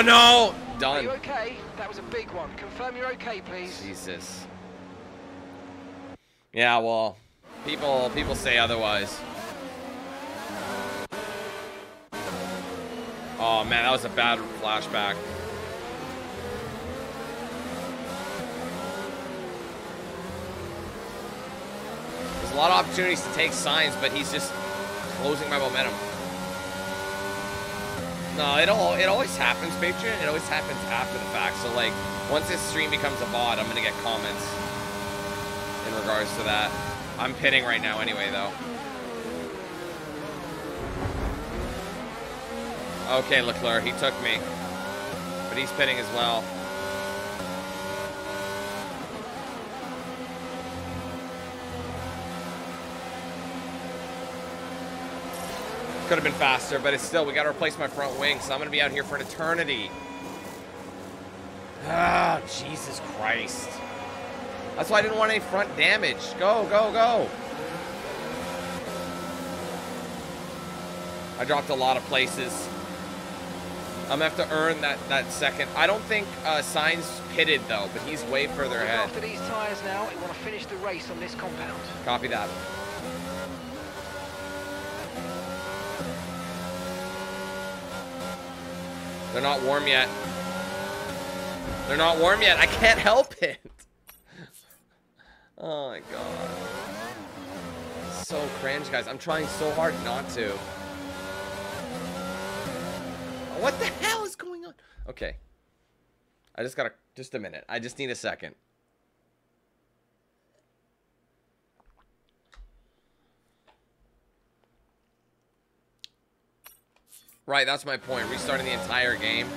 Oh no! Are you okay? That was a big one. Confirm you're okay, please. Jesus. Yeah, well, people people say otherwise. Oh man, that was a bad flashback. There's a lot of opportunities to take Sainz, but he's just closing my momentum. No, it all it always happens, Patreon. It always happens after the fact. So like, once this stream becomes a bot, I'm gonna get comments in regards to that. I'm pitting right now anyway, though. Okay, Leclerc, he took me, but he's pitting as well. Could have been faster, but it's still, we got to replace my front wing, so I'm going to be out here for an eternity. Ah, Jesus Christ. That's why I didn't want any front damage. Go, go, go. I dropped a lot of places. I'm gonna have to earn that, that second. I don't think uh, Sainz pitted though, but he's way further ahead. After these tyres now, you want to finish the race on this compound. Copy that. They're not warm yet. They're not warm yet. I can't help it. Oh my god. So cringe, guys. I'm trying so hard not to. What the hell is going on? Okay. I just gotta, just a minute. I just need a second. Right, that's my point. Restarting the entire game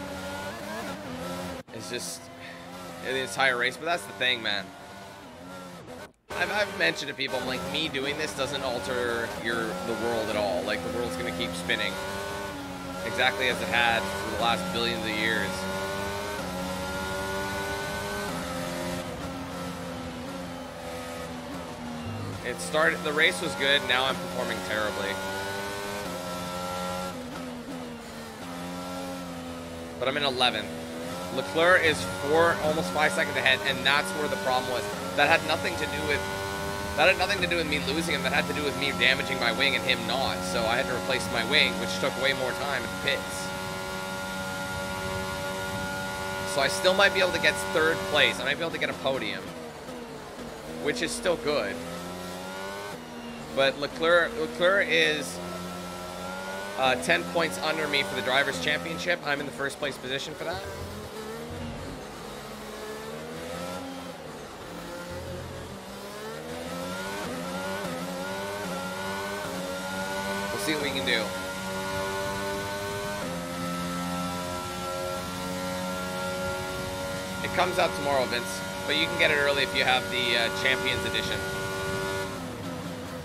is just the entire race. But that's the thing, man. I've, I've mentioned to people, I'm like, me doing this doesn't alter your the world at all. Like, the world's gonna keep spinning exactly as it had for the last billions of years. It started, the race was good, now I'm performing terribly. But I'm in 11th. Leclerc is four, almost five seconds ahead, and that's where the problem was. That had nothing to do with, that had nothing to do with me losing him. That had to do with me damaging my wing and him not. So I had to replace my wing, which took way more time at the pits. So I still might be able to get third place. I might be able to get a podium, which is still good. But Leclerc, Leclerc is uh, 10 points under me for the Drivers' Championship. I'm in the first place position for that. We'll see what we can do. It comes out tomorrow, Vince, but you can get it early if you have the uh, Champions Edition.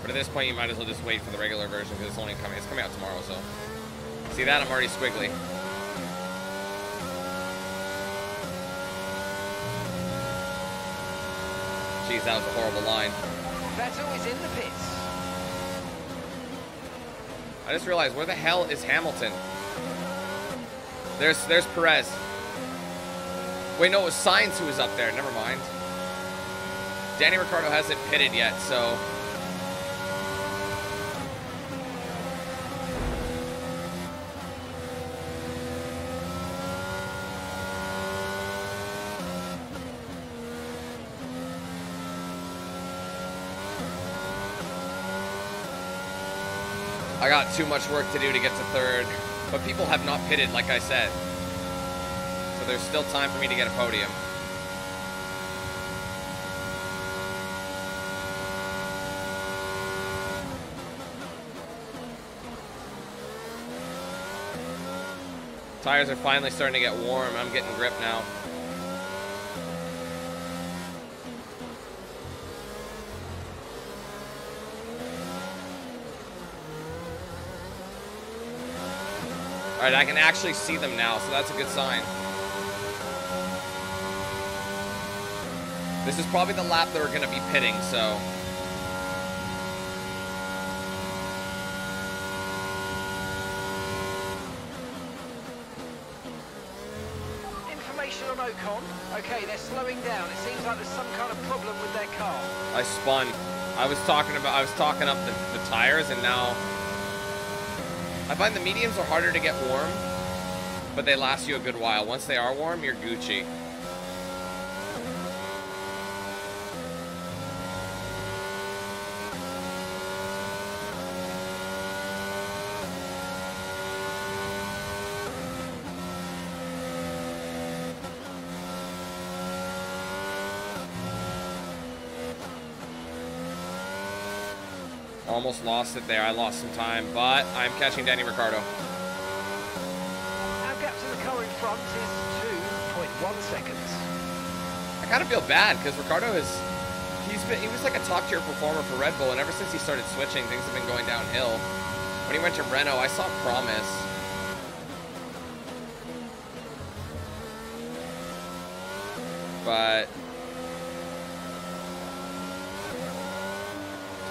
But at this point, you might as well just wait for the regular version because it's only coming. It's coming out tomorrow, so. See that? I'm already squiggly. Jeez, that was a horrible line. Vettel is in the pits. I just realized where the hell is Hamilton? There's there's Perez. Wait, no, it was Sainz who was up there. Never mind. Danny Ricciardo hasn't pitted yet, so I got too much work to do to get to third, but people have not pitted, like I said. So there's still time for me to get a podium. Tires are finally starting to get warm. I'm getting grip now. All right, I can actually see them now, so that's a good sign. This is probably the lap that we're going to be pitting, so... Information on Ocon. Okay, they're slowing down. It seems like there's some kind of problem with their car. I spun. I was talking about, I was talking up the, the tires, and now... I find the mediums are harder to get warm, but they last you a good while. Once they are warm, you're Gucci. Almost lost it there. I lost some time, but I'm catching Danny Ricciardo. Our gap to the car in front is 2.1 seconds. I kind of feel bad because Ricciardo is he's been he was like a top tier performer for Red Bull, and ever since he started switching, things have been going downhill. When he went to Renault, I saw Promise. But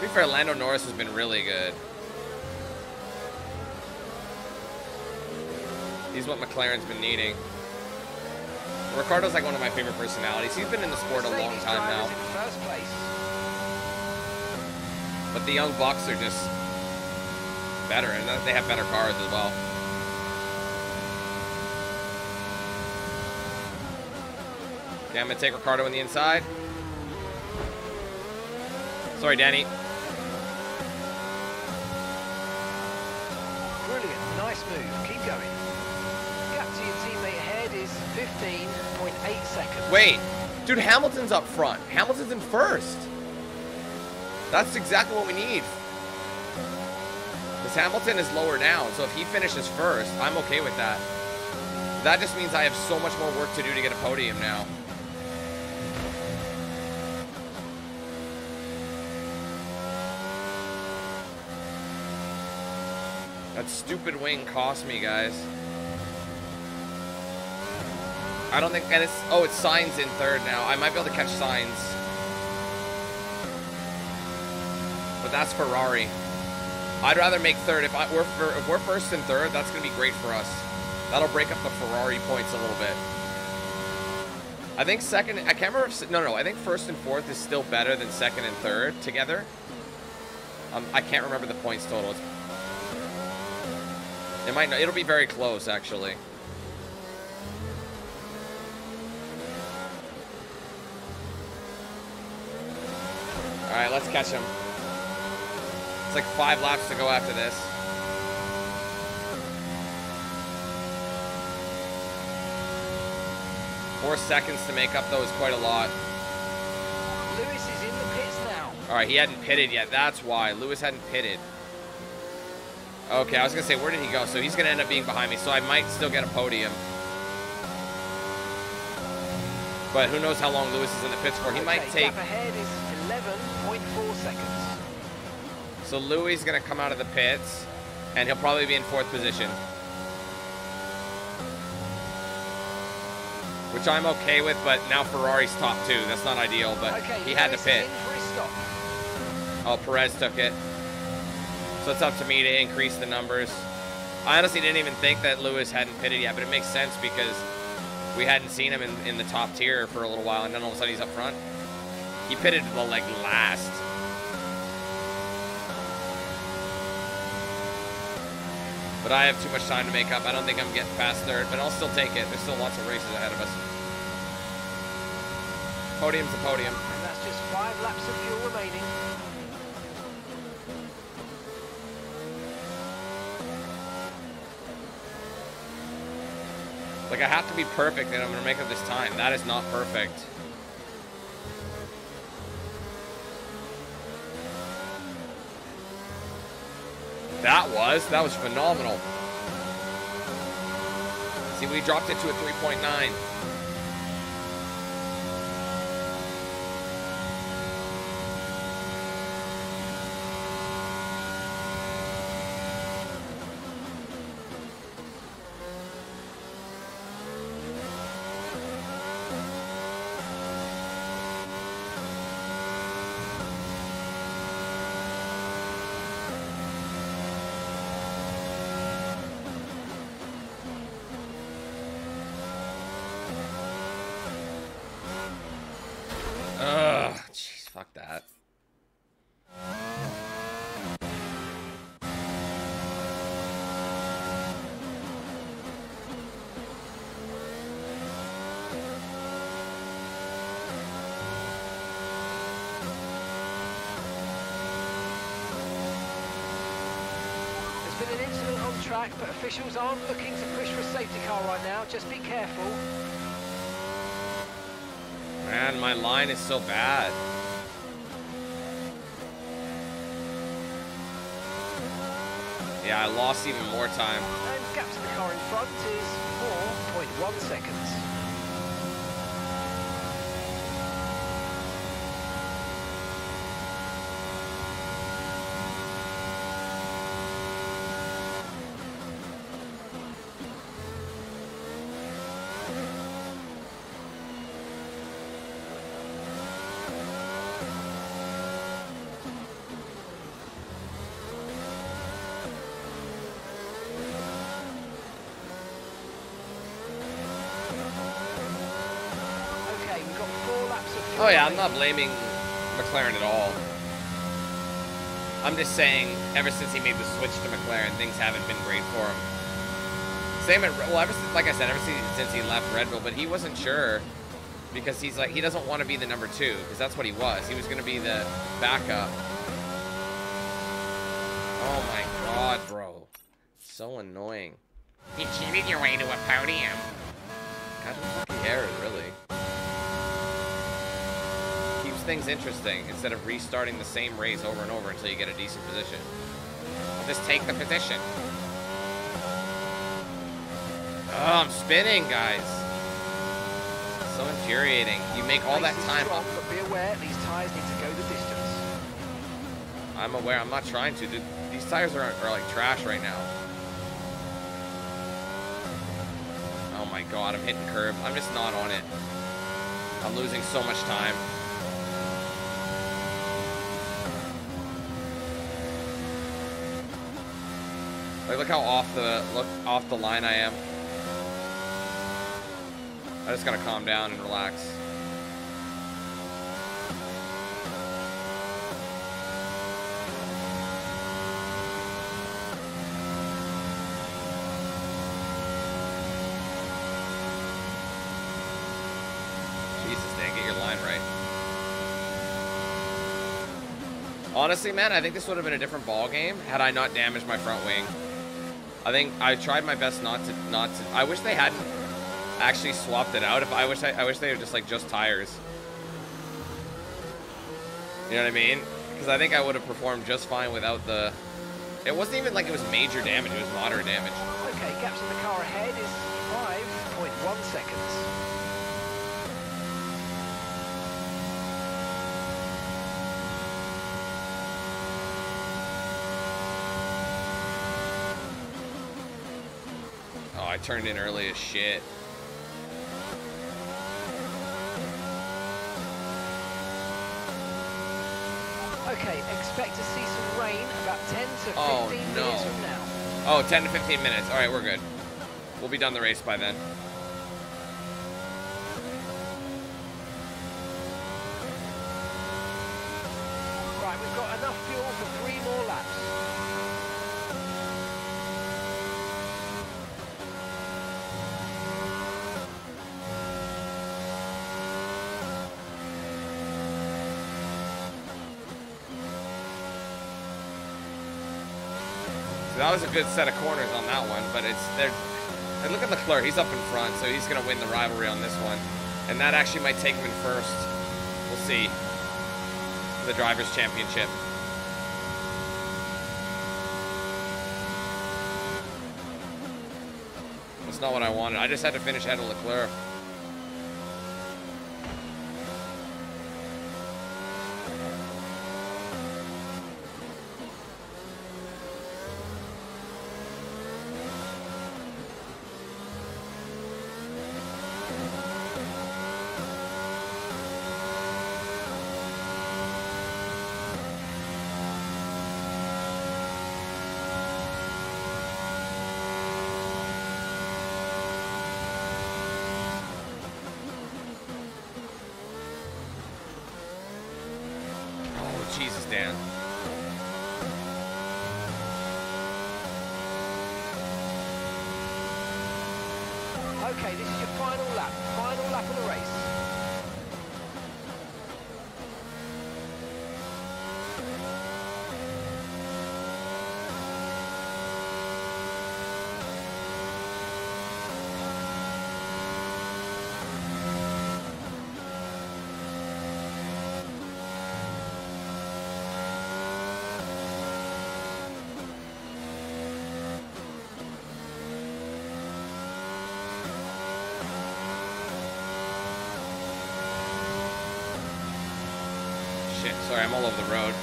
be fair, Lando Norris has been really good. He's what McLaren's been needing. Ricciardo's like one of my favorite personalities. He's been in the sport a long time now. drivers in first place. But the young Bucks are just better, and they have better cars as well. Okay, I'm gonna take Ricardo on the inside. Sorry, Danny. Nice move. Keep going. Gap to your teammate ahead is 15.8 seconds. Wait, dude, Hamilton's up front. Hamilton's in first. That's exactly what we need. Because Hamilton is lower down, so if he finishes first, I'm okay with that. That just means I have so much more work to do to get a podium now. That stupid wing cost me, guys. I don't think, and it's, oh, it's Sainz in third now. I might be able to catch Sainz. But that's Ferrari. I'd rather make third. If, I, we're, if we're first and third, that's going to be great for us. That'll break up the Ferrari points a little bit. I think second, I can't remember if, no, no, I think first and fourth is still better than second and third together. Um, I can't remember the points total. It's, it might, not, it'll be very close, actually. All right, let's catch him. It's like five laps to go after this. Four seconds to make up, though, is quite a lot. Lewis is in the pits now. All right, he hadn't pitted yet. That's why. Lewis hadn't pitted. Okay, I was going to say, where did he go? So he's going to end up being behind me, so I might still get a podium. But who knows how long Lewis is in the pits for. He might take... Ahead is 11.4 seconds. So Lewis is going to come out of the pits, and he'll probably be in fourth position. Which I'm okay with, but now Ferrari's top two. That's not ideal, but Okay, he had to Lewis pit. in for his stop. Oh, Perez took it. So it's up to me to increase the numbers. I honestly didn't even think that Lewis hadn't pitted yet, but it makes sense because we hadn't seen him in, in the top tier for a little while, and then all of a sudden he's up front. He pitted the like last. But I have too much time to make up. I don't think I'm getting past third, but I'll still take it. There's still lots of races ahead of us. Podium's a podium. And that's just five laps of fuel remaining. Like, I have to be perfect and I'm going to make up this time. That is not perfect. That was. That was phenomenal. See, we dropped it to a 3.9. Ugh, jeez, fuck that. There's been an incident on track, but officials aren't looking to push for a safety car right now. Just be careful. Man, my line is so bad. Yeah, I lost even more time. And gap to the car in front is 4.1 seconds. Oh yeah, I'm not blaming McLaren at all. I'm just saying, ever since he made the switch to McLaren, things haven't been great for him. Same at well, ever since, like I said, ever since, since he left Red Bull, but he wasn't sure because he's like he doesn't want to be the number two because that's what he was. He was going to be the backup. Oh my god, bro, so annoying. You cheated your way to a podium. God, who fucking cares, really? Things interesting instead of restarting the same race over and over until you get a decent position. Just take the position. Oh, I'm spinning, guys. So infuriating. You make all that time. strong, but be aware, these tyres need to go the distance. I'm aware. I'm not trying to. Dude, these tires are, are like trash right now. Oh my god, I'm hitting curb. I'm just not on it. I'm losing so much time. Like, look how off the look off the line I am. I just gotta calm down and relax. Jesus, Dan, get your line right. Honestly, man, I think this would have been a different ball game had I not damaged my front wing. I think I tried my best not to not to. I wish they hadn't actually swapped it out. If I wish I, I wish they were just like just tires. You know what I mean? Because I think I would have performed just fine without the. It wasn't even like it was major damage. It was moderate damage. Okay, gaps in the car ahead is 5.1 seconds. Oh, I turned in early as shit. Okay, expect to see some rain about 10 to 15 Oh, minutes from now. Oh, 10 to 15 minutes. All right, we're good. We'll be done the race by then. Right, we've got enough fuel for three more laps. So that was a good set of corners on that one, but it's they're. And look at Leclerc, he's up in front, so he's gonna win the rivalry on this one, and that actually might take him in first. We'll see. The drivers' championship. That's not what I wanted. I just had to finish ahead of Leclerc. Oh, Jesus, Dan. Okay, this is your final lap. Final lap of the race. Shit, sorry, I'm all over the road.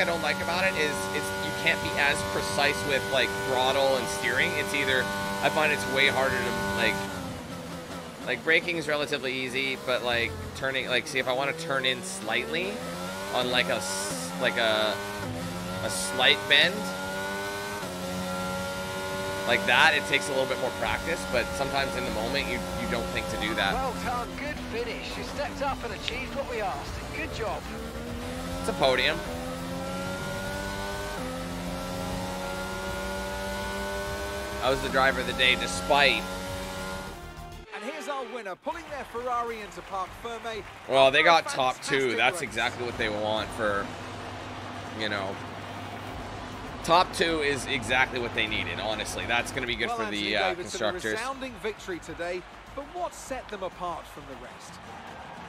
I don't like about it is it's you can't be as precise with like throttle and steering. It's either I find it's way harder to like like braking is relatively easy, but like turning like see if I want to turn in slightly on like a like a a slight bend like that, it takes a little bit more practice. But sometimes in the moment, you you don't think to do that. Well done, good finish. You stepped up and achieved what we asked. Good job. It's a podium. I was the driver of the day, despite. And here's our winner, pulling their Ferrari into Parc Ferme. Well, they got top two. That's exactly what they want for, you know. Top two is exactly what they needed, honestly. That's going to be good well, for Anthony the uh, Davidson, a constructors. resounding victory today, but what set them apart from the rest?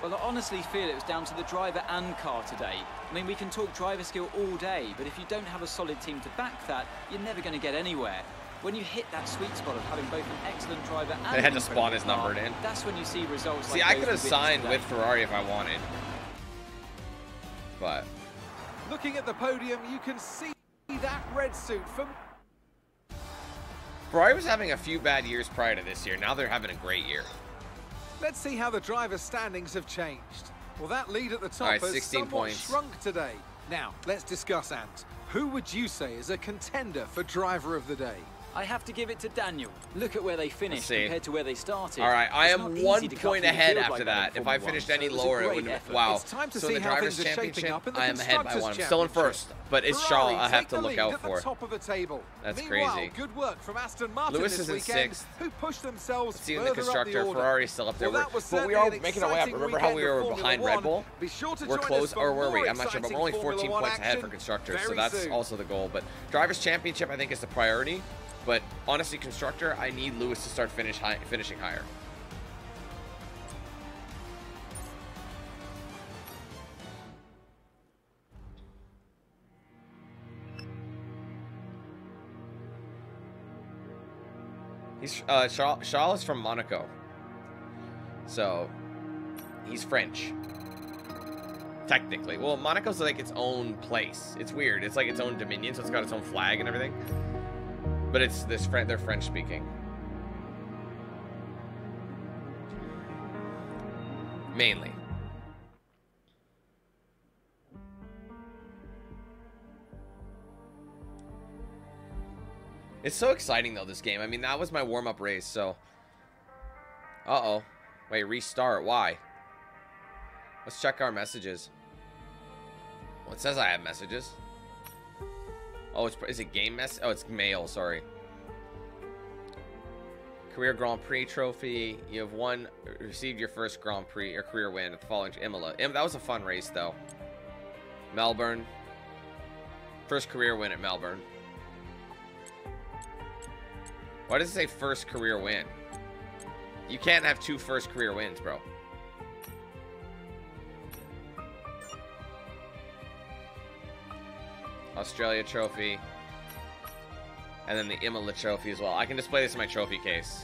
Well, I honestly feel it was down to the driver and car today. I mean, we can talk driver skill all day, but if you don't have a solid team to back that, you're never going to get anywhere. When you hit that sweet spot of having both an excellent driver and They had to spawn his car, number in. That's when you see results See, like I could have signed with Ferrari if I wanted. But Looking at the podium, you can see that red suit from Ferrari was having a few bad years prior to this year. Now they're having a great year. Let's see how the driver's standings have changed. Well, that lead at the top All right, has 16 somewhat points. shrunk today. Now, let's discuss Ant. Who would you say is a contender for driver of the day? I have to give it to Daniel. Look at where they finished compared to where they started. All right, I It's am one point ahead after like that. If I finished One, any so it was a lower, it would have effort. wow. It's time to so see in the how drivers' things are shaping championship, up in the I am ahead by one. I'm still in first, but it's Shaw I have to look out at for. The top of the table. That's Meanwhile, crazy. good work from Aston Martin Lewis is in weekend, sixth. who pushed themselves See, in the constructor, up the. Ferrari's still up there. Well, that was but we are making our way up. Remember how we were behind Red Bull? Be sure to We're close, us for or were we? I'm not sure, but we're only 14 points ahead for constructors, so that's also the goal. But drivers' championship, I think, is the priority. But honestly, constructor, I need Lewis to start finish high, finishing higher. He's uh, Shaw is from Monaco, so he's French. Technically, well, Monaco's like its own place. It's weird. It's like its own dominion, so it's got its own flag and everything. But it's this French. They're French speaking. Mainly. It's so exciting though, this game. I mean, that was my warm-up race, so. Uh-oh. Wait, restart. Why? Let's check our messages. Well, it says I have messages. Oh, it's is it game mess? Oh, it's mail. Sorry. Career Grand Prix trophy. You have won, received your first Grand Prix or career win at the following Imola. Im- that was a fun race though. Melbourne. First career win at Melbourne. Why does it say first career win? You can't have two first career wins, bro. Australia trophy. And then the Imola trophy as well. I can display this in my trophy case.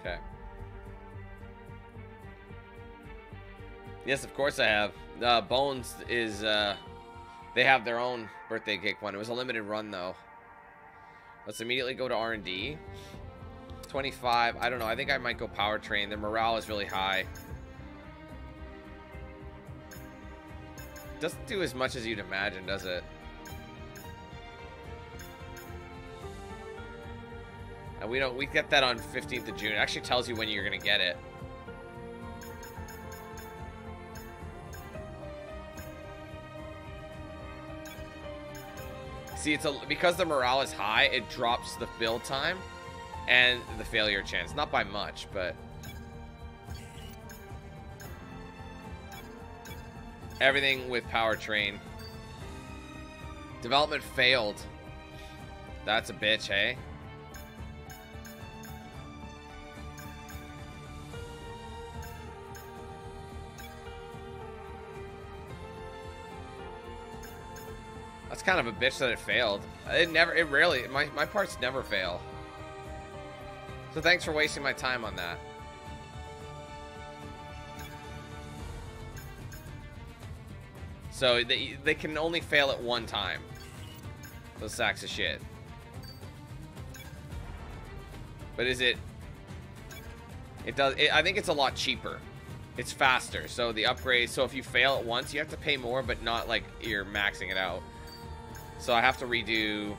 Okay. Yes, of course I have. Uh, Bones is, uh, they have their own birthday cake one. It was a limited run though. Let's immediately go to R&D. 25. I don't know. I think I might go powertrain. Their morale is really high. Doesn't do as much as you'd imagine, does it? And we don't. We get that on 15th of June. It actually tells you when you're gonna get it. See, it's a because the morale is high, it drops the build time and the failure chance. Not by much, but everything with powertrain. Development failed. That's a bitch, hey? That's kind of a bitch that it failed. It never, it rarely, my, my parts never fail. So thanks for wasting my time on that. So they, they can only fail at one time. Those sacks of shit. But is it... It does... It, I think it's a lot cheaper. It's faster. So the upgrade... So if you fail at once, you have to pay more, but not like you're maxing it out. So I have to redo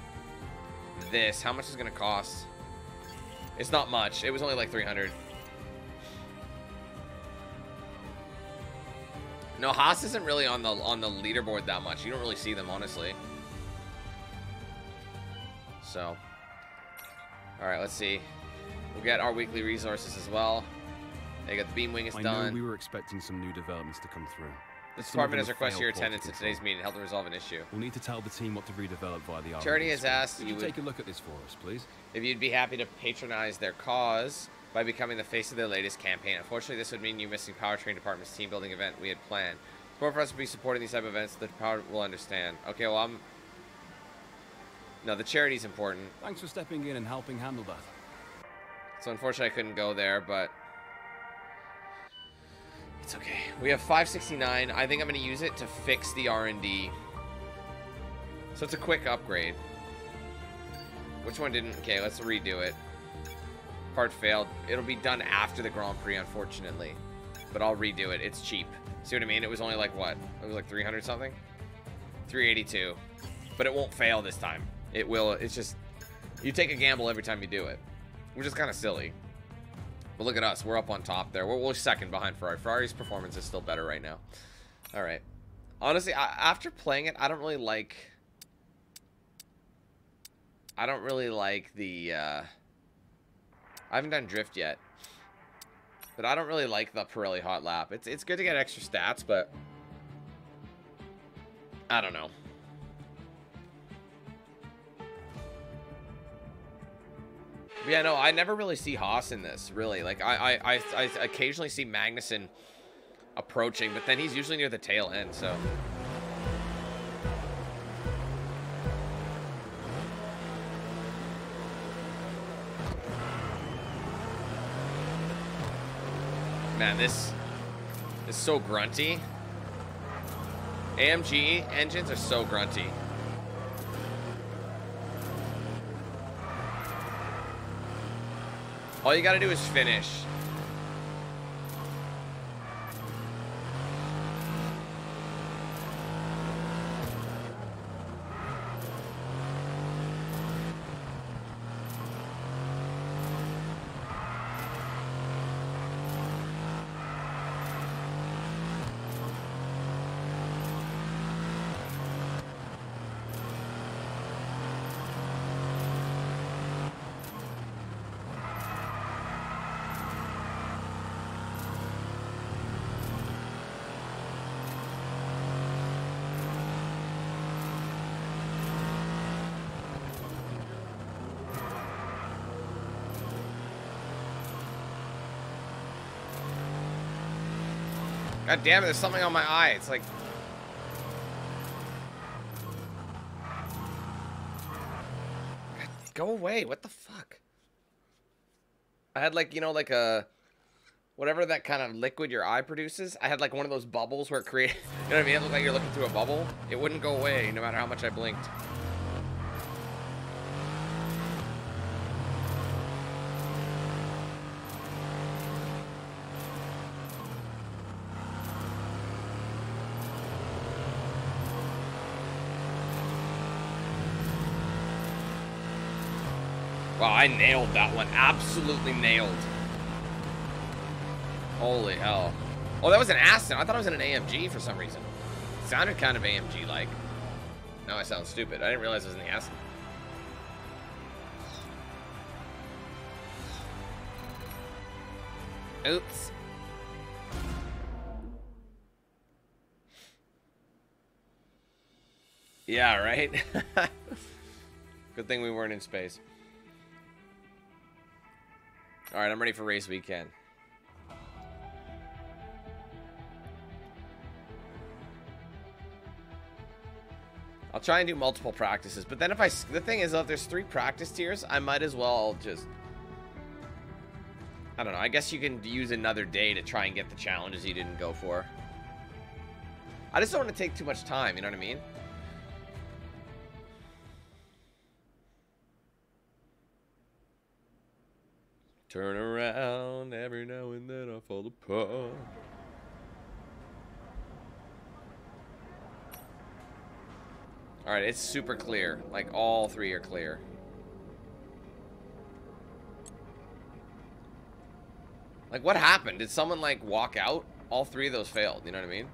this. How much is it going to cost? It's not much. It was only like 300. No, Haas isn't really on the on the leaderboard that much. You don't really see them, honestly. So, all right, let's see. We'll get our weekly resources as well. They got the beam wing is I done. know we were expecting some new developments to come through. This department has requested your attendance at today's meeting to help them resolve an issue. We'll need to tell the team what to redevelop via the Charity has asked Could you you take a look at this for us, please? if you'd be happy to patronize their cause by becoming the face of their latest campaign. Unfortunately, this would mean you missing Powertrain Department's team building event we had planned. Support for us to be supporting these type of events, the power will understand. Okay, well, I'm... No, the charity's important. Thanks for stepping in and helping handle that. So unfortunately, I couldn't go there, but... It's okay. We have 569. I think I'm going to use it to fix the R&D. So it's a quick upgrade. Which one didn't? Okay, let's redo it. Part failed. It'll be done after the Grand Prix, unfortunately. But I'll redo it. It's cheap. See what I mean? It was only like, what? It was like 300 something? 382. But it won't fail this time. It will. It's just... You take a gamble every time you do it. Which is kind of silly. But look at us. We're up on top there. We're, we're second behind Ferrari. Ferrari's performance is still better right now. All right. Honestly, I, after playing it, I don't really like... I don't really like the... Uh, I haven't done drift yet. But I don't really like the Pirelli hot lap. It's, it's good to get extra stats, but... I don't know. Yeah, no, I never really see Haas in this, really. Like, I, I, I, I occasionally see Magnussen approaching, but then he's usually near the tail end, so... Man, this is so grunty. AMG engines are so grunty. All you gotta do is finish. God damn it, there's something on my eye. It's like... Go away. What the fuck? I had like, you know, like a... Whatever that kind of liquid your eye produces. I had like one of those bubbles where it created... *laughs* You know what I mean? It looked like you're looking through a bubble. It wouldn't go away no matter how much I blinked. I nailed that one. Absolutely nailed. Holy hell. Oh, that was an Aston. I thought it was in an AMG for some reason. It sounded kind of AMG-like. Now I sound stupid. I didn't realize it was the Aston. Oops. Yeah, right? *laughs* Good thing we weren't in space. All right, I'm ready for race weekend. I'll try and do multiple practices. But then if I, the thing is, if there's three practice tiers, I might as well just, I don't know. I guess you can use another day to try and get the challenges you didn't go for. I just don't want to take too much time. You know what I mean? Turn around every now and then I fall apart. Alright, it's super clear. Like, all three are clear. Like, what happened? Did someone, like, walk out? All three of those failed, you know what I mean?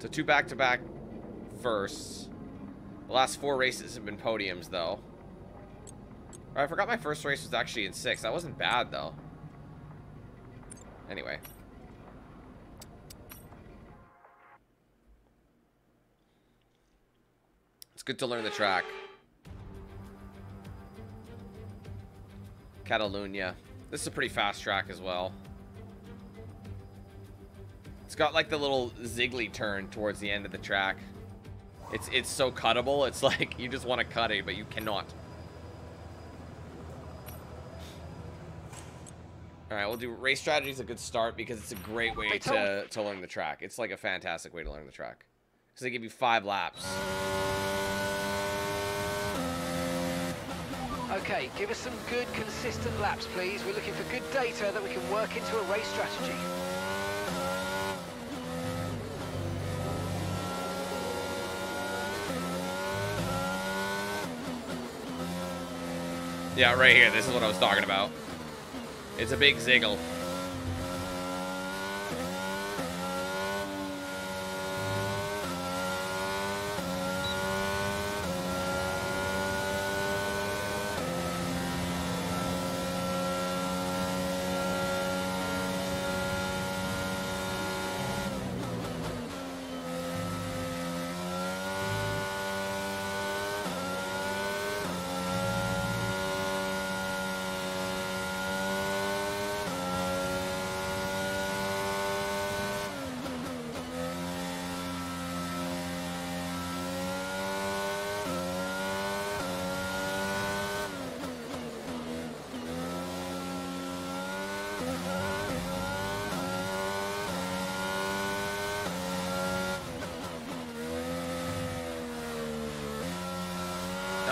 So two back-to-back firsts. The last four races have been podiums, though. Or I forgot my first race was actually in six. That wasn't bad, though. Anyway. It's good to learn the track. Catalunya. This is a pretty fast track as well. It's got like the little ziggly turn towards the end of the track. It's it's so cuttable. It's *laughs* like you just want to cut it, but you cannot. All right, we'll do race strategy is a good start because it's a great way to to learn the track. It's like a fantastic way to learn the track because they give you five laps. Okay, give us some good, consistent laps, please. We're looking for good data that we can work into a race strategy. Yeah, right here. This is what I was talking about. It's a big ziggle.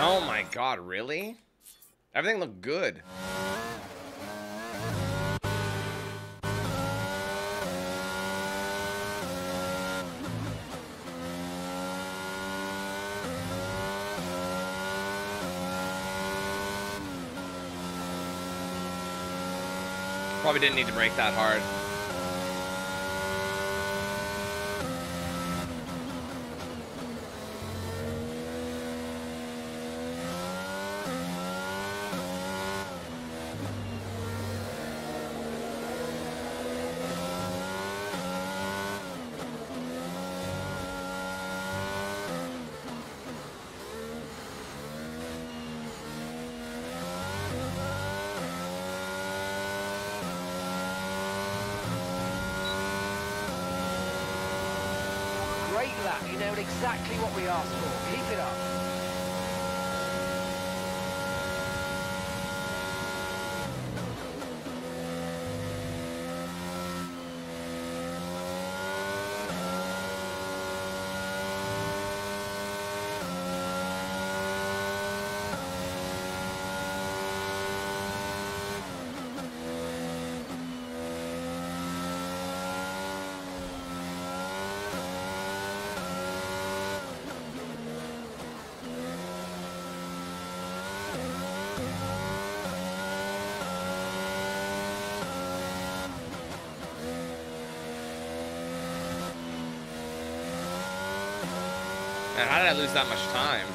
Oh my god, really? Everything looked good. Probably didn't need to break that hard. Great lap. You nailed exactly what we asked for. Keep it up. How did I lose that much time?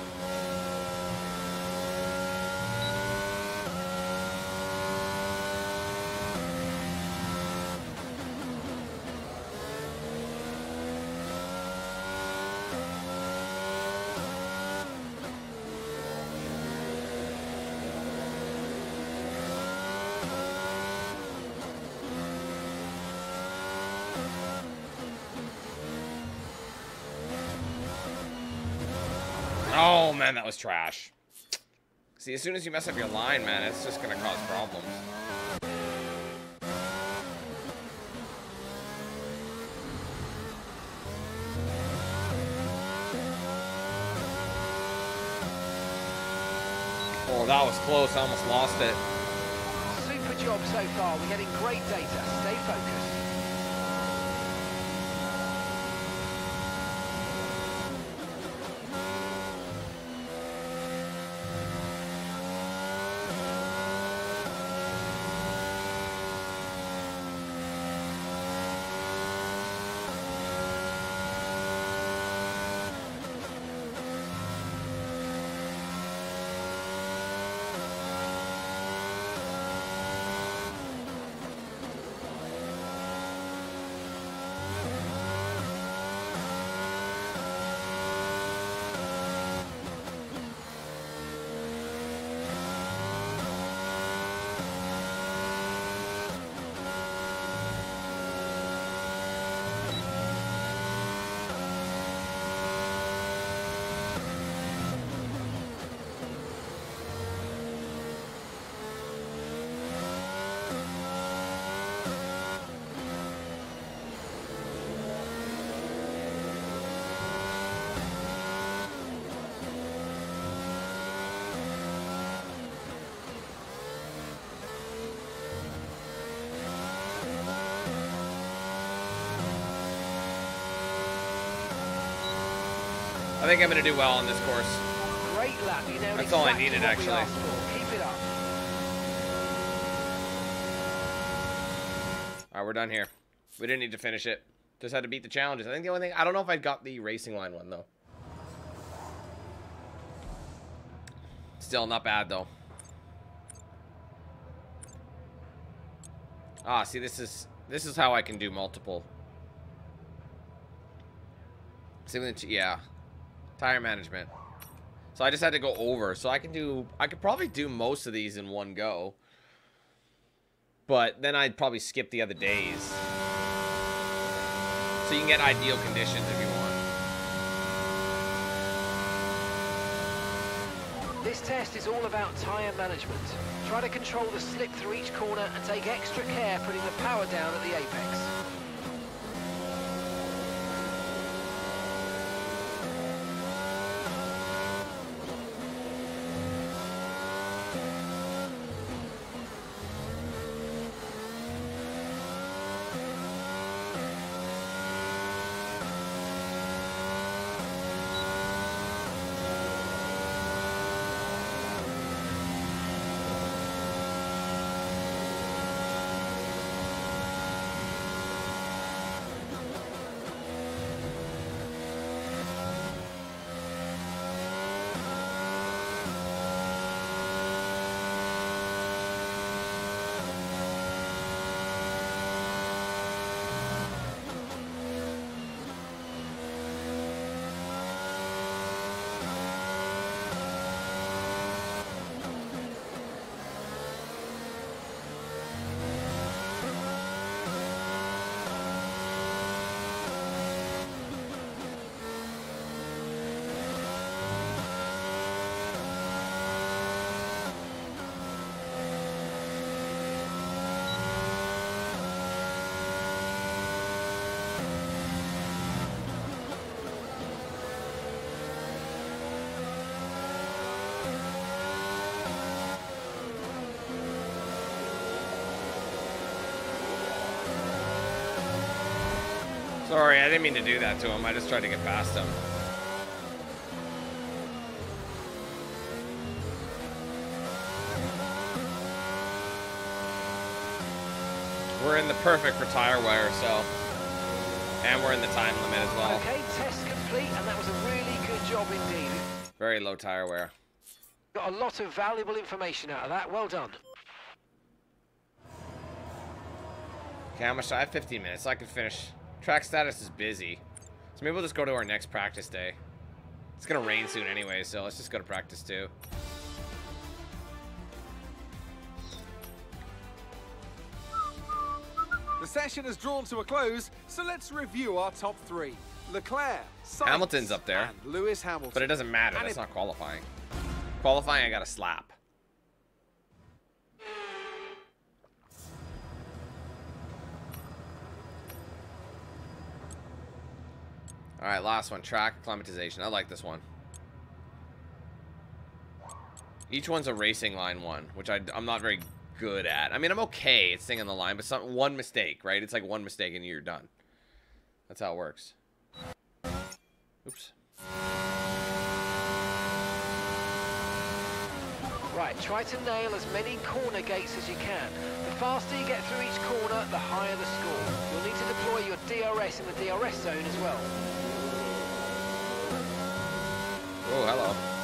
Man, that was trash. See, as soon as you mess up your line, man, it's just gonna cause problems. Oh, that was close. I almost lost it. Super job so far. We're getting great data. Stay focused. I think I'm gonna do well on this course. Great lap. You know That's all I needed, actually. Keep it up. All right, we're done here. We didn't need to finish it. Just had to beat the challenges. I think the only thing I don't know if I got the racing line one though. Still not bad though. Ah, see, this is this is how I can do multiple. See, with the yeah, tire management. So I just had to go over. So I can do. I could probably do most of these in one go. But then I'd probably skip the other days. So you can get ideal conditions if you want. This test is all about tyre management. Try to control the slip through each corner and take extra care putting the power down at the apex. Sorry, I didn't mean to do that to him. I just tried to get past him. We're in the perfect for tire wear, so. And we're in the time limit as well. Okay, test complete, and that was a really good job indeed. Very low tire wear. Got a lot of valuable information out of that. Well done. Okay, how much? I have 15 minutes. I can finish. Track status is busy. So maybe we'll just go to our next practice day. It's gonna rain soon anyway, so let's just go to practice too. The session has drawn to a close, so let's review our top three. Leclerc, Hamilton's up there. Lewis Hamilton. But it doesn't matter. That's not qualifying. Qualifying, I got a slap. All right, last one. Track acclimatization. I like this one. Each one's a racing line one, which I, I'm not very good at. I mean, I'm okay at staying on the line, but some, one mistake, right? It's like one mistake and you're done. That's how it works. Oops. Right, try to nail as many corner gates as you can. The faster you get through each corner, the higher the score. You'll need to deploy your DRS in the DRS zone as well. Oh, hello.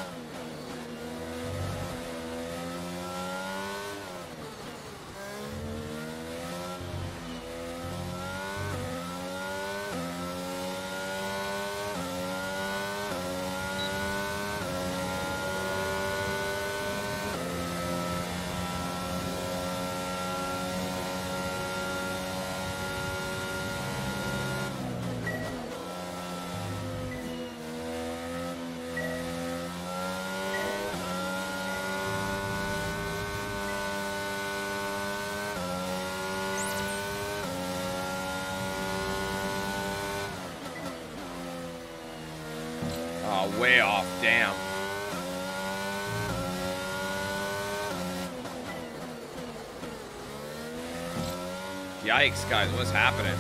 Yikes, guys. What's happening?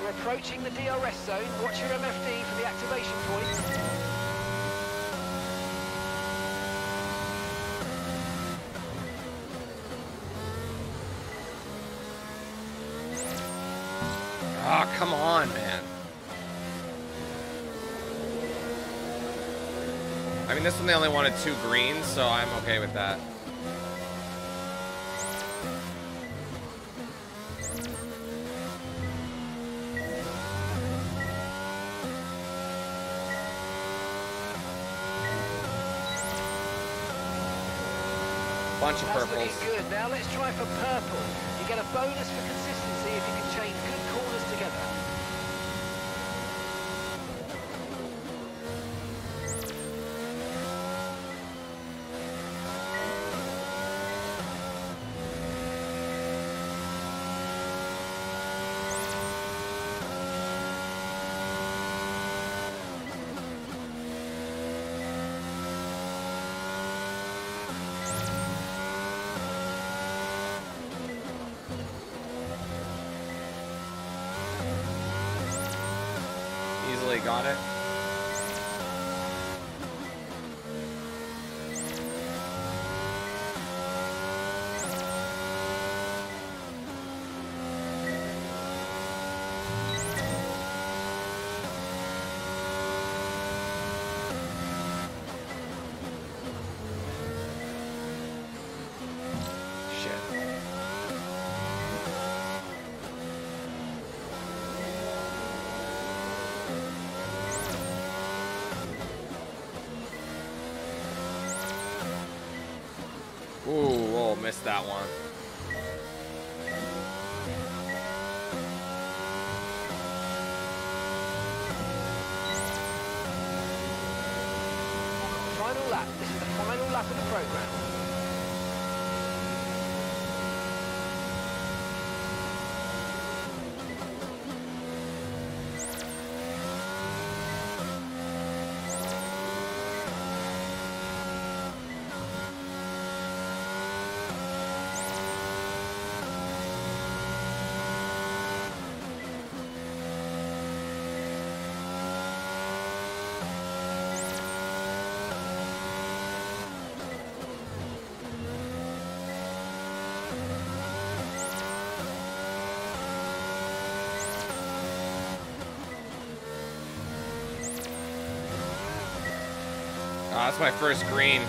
We're approaching the DRS zone. Watch your MFD for the activation point. Oh, come on, man. I mean, this one they only wanted two greens, so I'm okay with that. Bunch of That's purples. looking good. Now let's try for purple. You get a bonus for consistency if you can chain that one. My first green.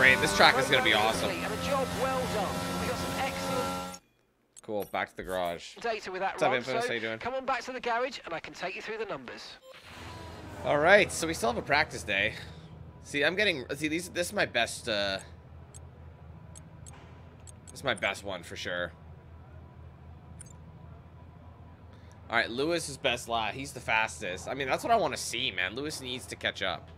Great. This track is going to be awesome. complete, And a job well done. We got some excellent Cool. Back to the garage. data with that What's up. Infamous? So How you doing? come on back to the garage and I can take you through the numbers. All right. So we still have a practice day. See, I'm getting. See, these. This is my best. uh This is my best one for sure. All right, Lewis is best lap. He's the fastest. I mean, that's what I want to see, man. Lewis needs to catch up.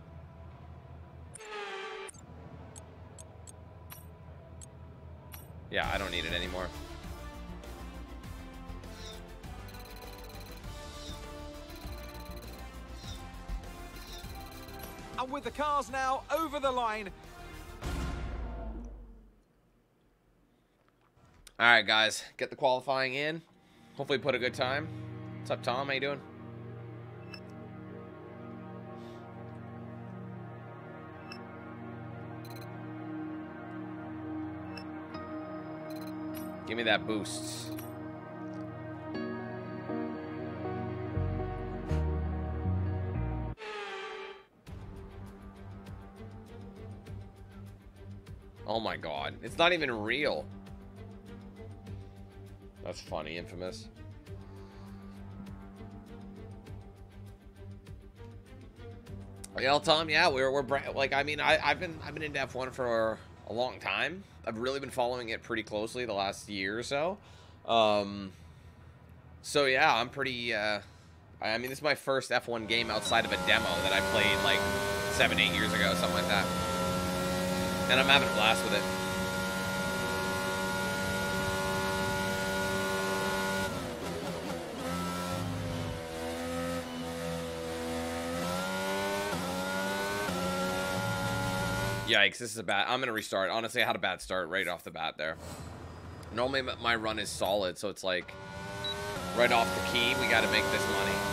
Cars now over the line, All right, guys, get the qualifying in. Hopefully, put a good time. What's up, Tom? How you doing? Give me that boost. Oh my god. It's not even real. That's funny, infamous. Yeah, Tom. Yeah, we're we're like I mean I I've been I've been into F1 for a long time. I've really been following it pretty closely the last year or so. Um. So yeah, I'm pretty. Uh, I I mean, this is my first F1 game outside of a demo that I played like seven, eight years ago, something like that. And I'm having a blast with it. Yikes, this is a bad... I'm going to restart. Honestly, I had a bad start right off the bat there. Normally, my run is solid, so it's like... Right off the key, we got to make this money.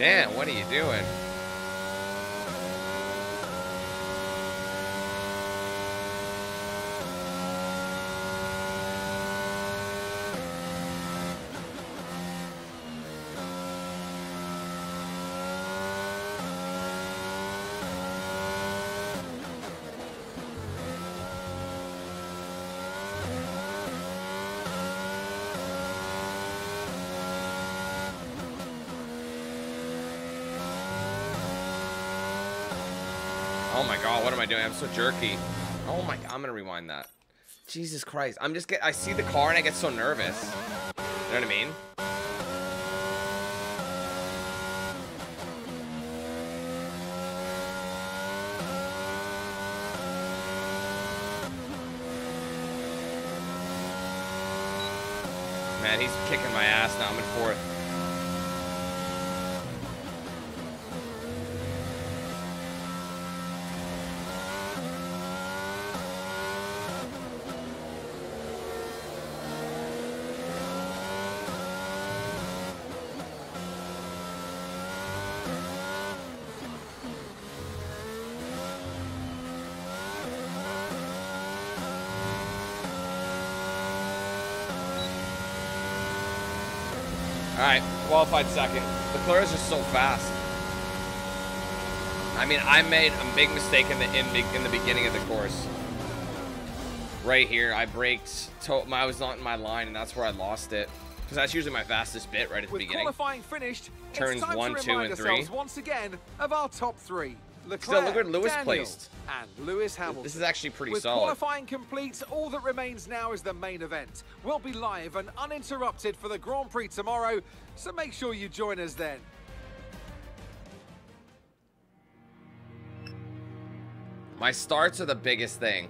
Dan, what are you doing? Oh my god, what am I doing? I'm so jerky. Oh my god, I'm gonna rewind that. Jesus Christ. I'm just get I see the car and I get so nervous. You know what I mean? Man, he's kicking my ass now. I'm in fourth. Alright, qualified second. Leclerc is just so fast. I mean, I made a big mistake in the in, in the beginning of the course. Right here, I braked. To- I was not in my line, and that's where I lost it. Because that's usually my fastest bit right at the with beginning. qualifying finished, Turns it's time one, to two, remind and three. ourselves once again of our top three. Leclerc, Still, look where Lewis Daniel, placed. and Lewis Hamilton. This is actually pretty With solid. qualifying complete, all that remains now is the main event. We'll be live and uninterrupted for the Grand Prix tomorrow, so make sure you join us then. My starts are the biggest thing.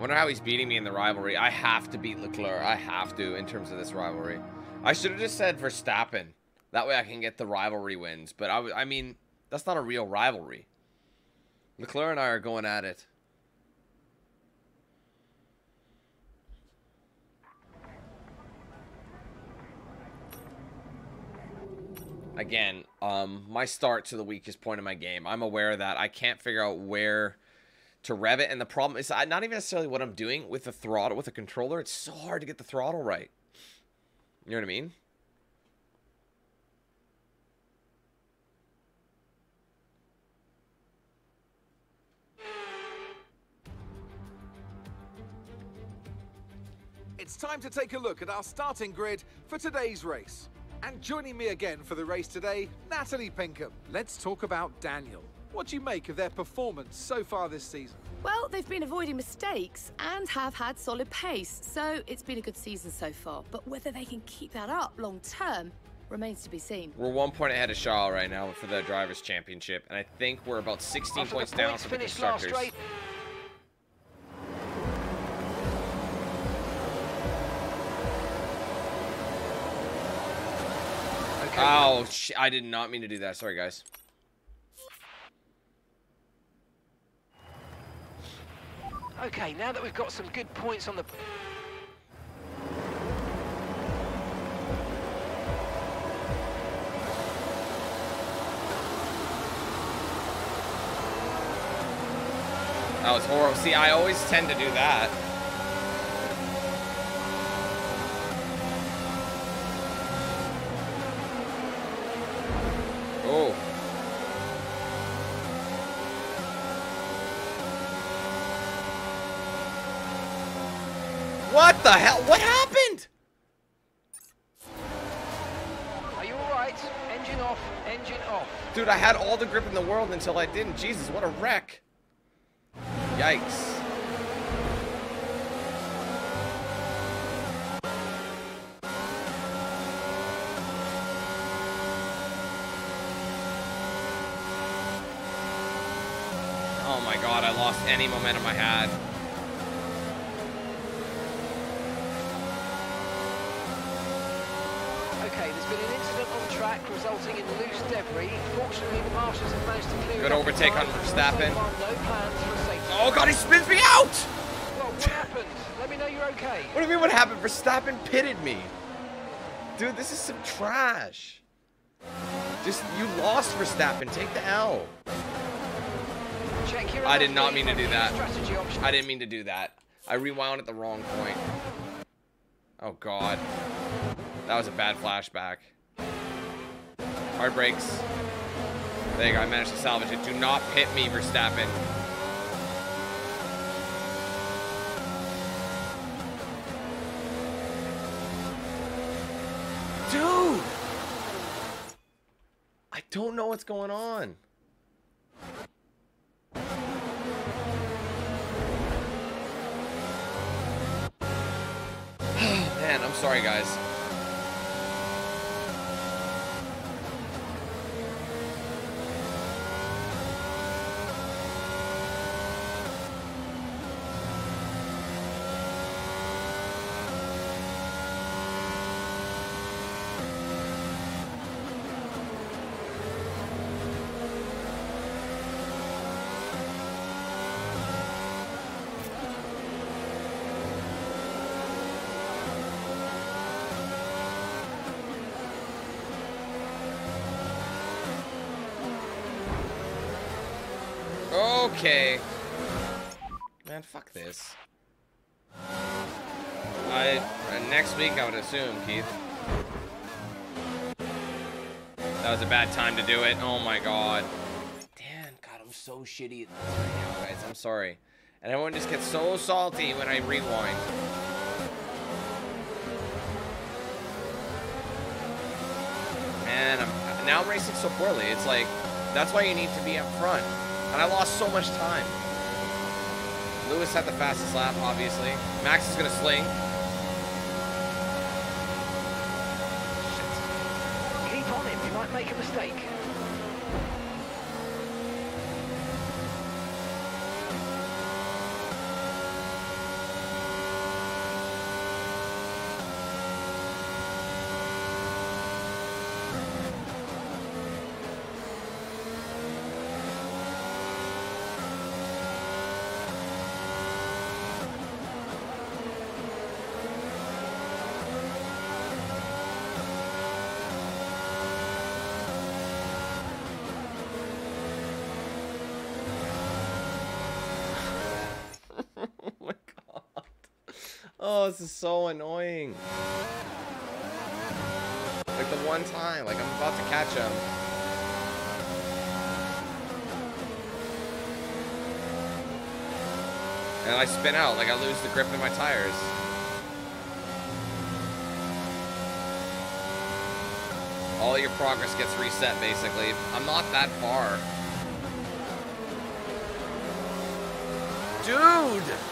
Wonder how he's beating me in the rivalry. I have to beat Leclerc. I have to in terms of this rivalry. I should have just said Verstappen. That way I can get the rivalry wins. But I, I mean, that's not a real rivalry. Leclerc and I are going at it. Again, um, my start to the weakest point of my game. I'm aware of that. I can't figure out where to rev it. And the problem is I- not even necessarily what I'm doing with the throttle, with the controller. It's so hard to get the throttle right. You know what I mean? It's time to take a look at our starting grid for today's race. And joining me again for the race today, Natalie Pinkham. Let's talk about Daniel. What do you make of their performance so far this season? Well, they've been avoiding mistakes and have had solid pace, so it's been a good season so far. But whether they can keep that up long term remains to be seen. We're one point ahead of Shaw right now for the Drivers' Championship. And I think we're about 16 After points down points for the finished last Constructors. Oh, sh I did not mean to do that. Sorry, guys. Okay, now that we've got some good points on the... That was horrible. See, I always tend to do that. Oh. What the hell? What happened? Are you alright? Engine off, engine off. Dude, I had all the grip in the world until I didn't. Jesus, what a wreck. Yikes. Oh my god, I lost any momentum I had. Okay, there's been an incident on track resulting in loose debris. Fortunately, the marshals have managed to clear Good overtake on Verstappen. no plans for a safety. Oh god, he spins me out! Well, what happened? Let me know you're okay. What do you mean what happened? Verstappen pitted me. Dude, this is some trash. Just, you lost Verstappen. Take the L. Check your I did not mean to do that. I didn't mean to do that. I rewound at the wrong point. Oh god. That was a bad flashback. Hard brakes. There you go, I managed to salvage it. Do not pit me, Verstappen. Dude! I don't know what's going on. *sighs* Man, I'm sorry, guys. Okay. Man, fuck this. I uh, next week I would assume, Keith. That was a bad time to do it. Oh my god. Dan, God, I'm so shitty at this right now, guys. I'm sorry. And everyone just gets so salty when I rewind. Man, I'm, now I'm racing so poorly. It's like, that's why you need to be up front. And I lost so much time. Lewis had the fastest lap, obviously. Max is gonna sling. Oh, this is so annoying. Like the one time, like I'm about to catch him. And I spin out, like I lose the grip in my tires. All your progress gets reset, basically. I'm not that far. Dude!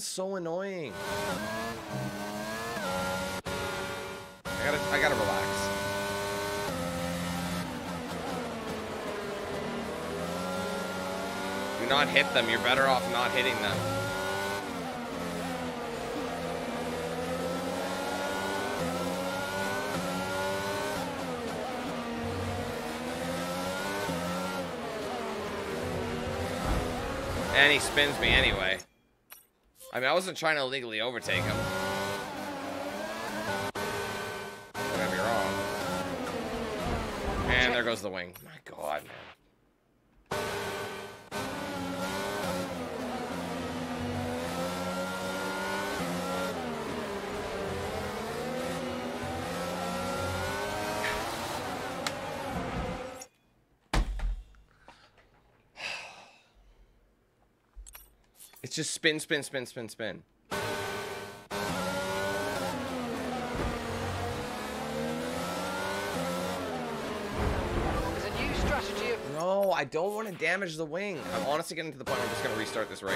So annoying. I gotta, I gotta relax. Do not hit them. You're better off not hitting them. And he spins me anyway. I wasn't trying to illegally overtake him. Don't get me wrong. And there goes the wing. My god, man. It's just spin, spin, spin, spin, spin. There's a new strategy of No, I don't want to damage the wing. I'm honestly getting to the point where I'm just going to restart this race.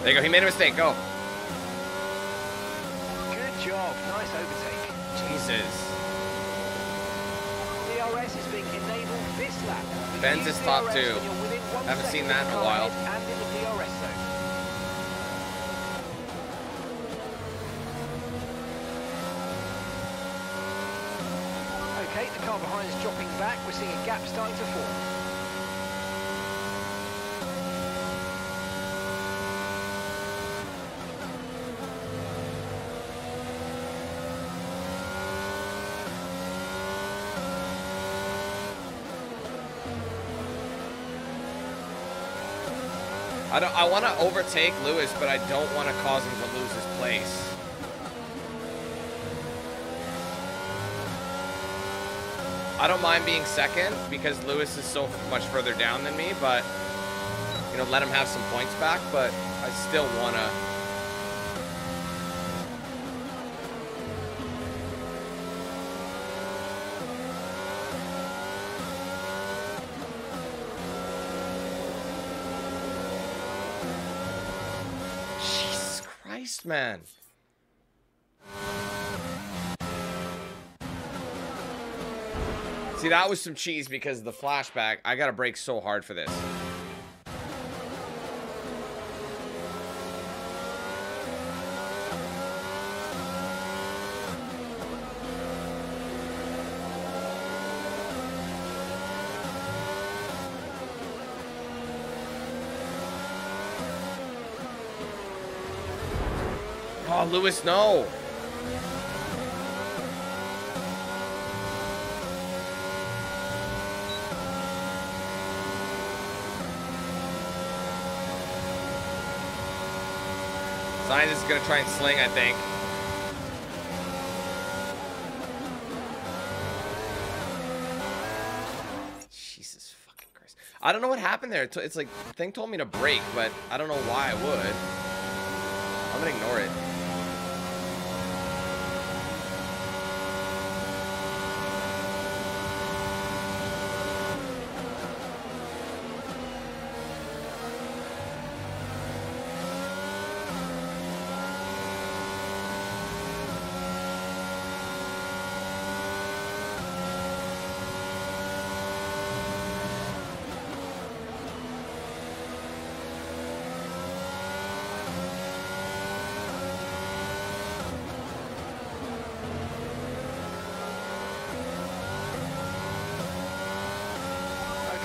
There you go. He made a mistake. Go. good job. Nice overtake. Jesus. Is being enabled this lap. Use is top DRS two. when you're within one Haven't seen that in a while. And in the DRS zone. Okay, the car behind is dropping back. We're seeing a gap starting to form. I don't. I want to overtake Lewis, but I don't want to cause him to lose his place. I don't mind being second because Lewis is so much further down than me, but you know, let him have some points back. But I still want to. Jesus Christ, man. See, that was some cheese because of the flashback. I gotta break so hard for this. Oh, Lewis, no. Sainz is gonna try and sling, I think. Jesus fucking Christ. I don't know what happened there. It's- like, the thing told me to brake, but I don't know why I would. I'm gonna ignore it.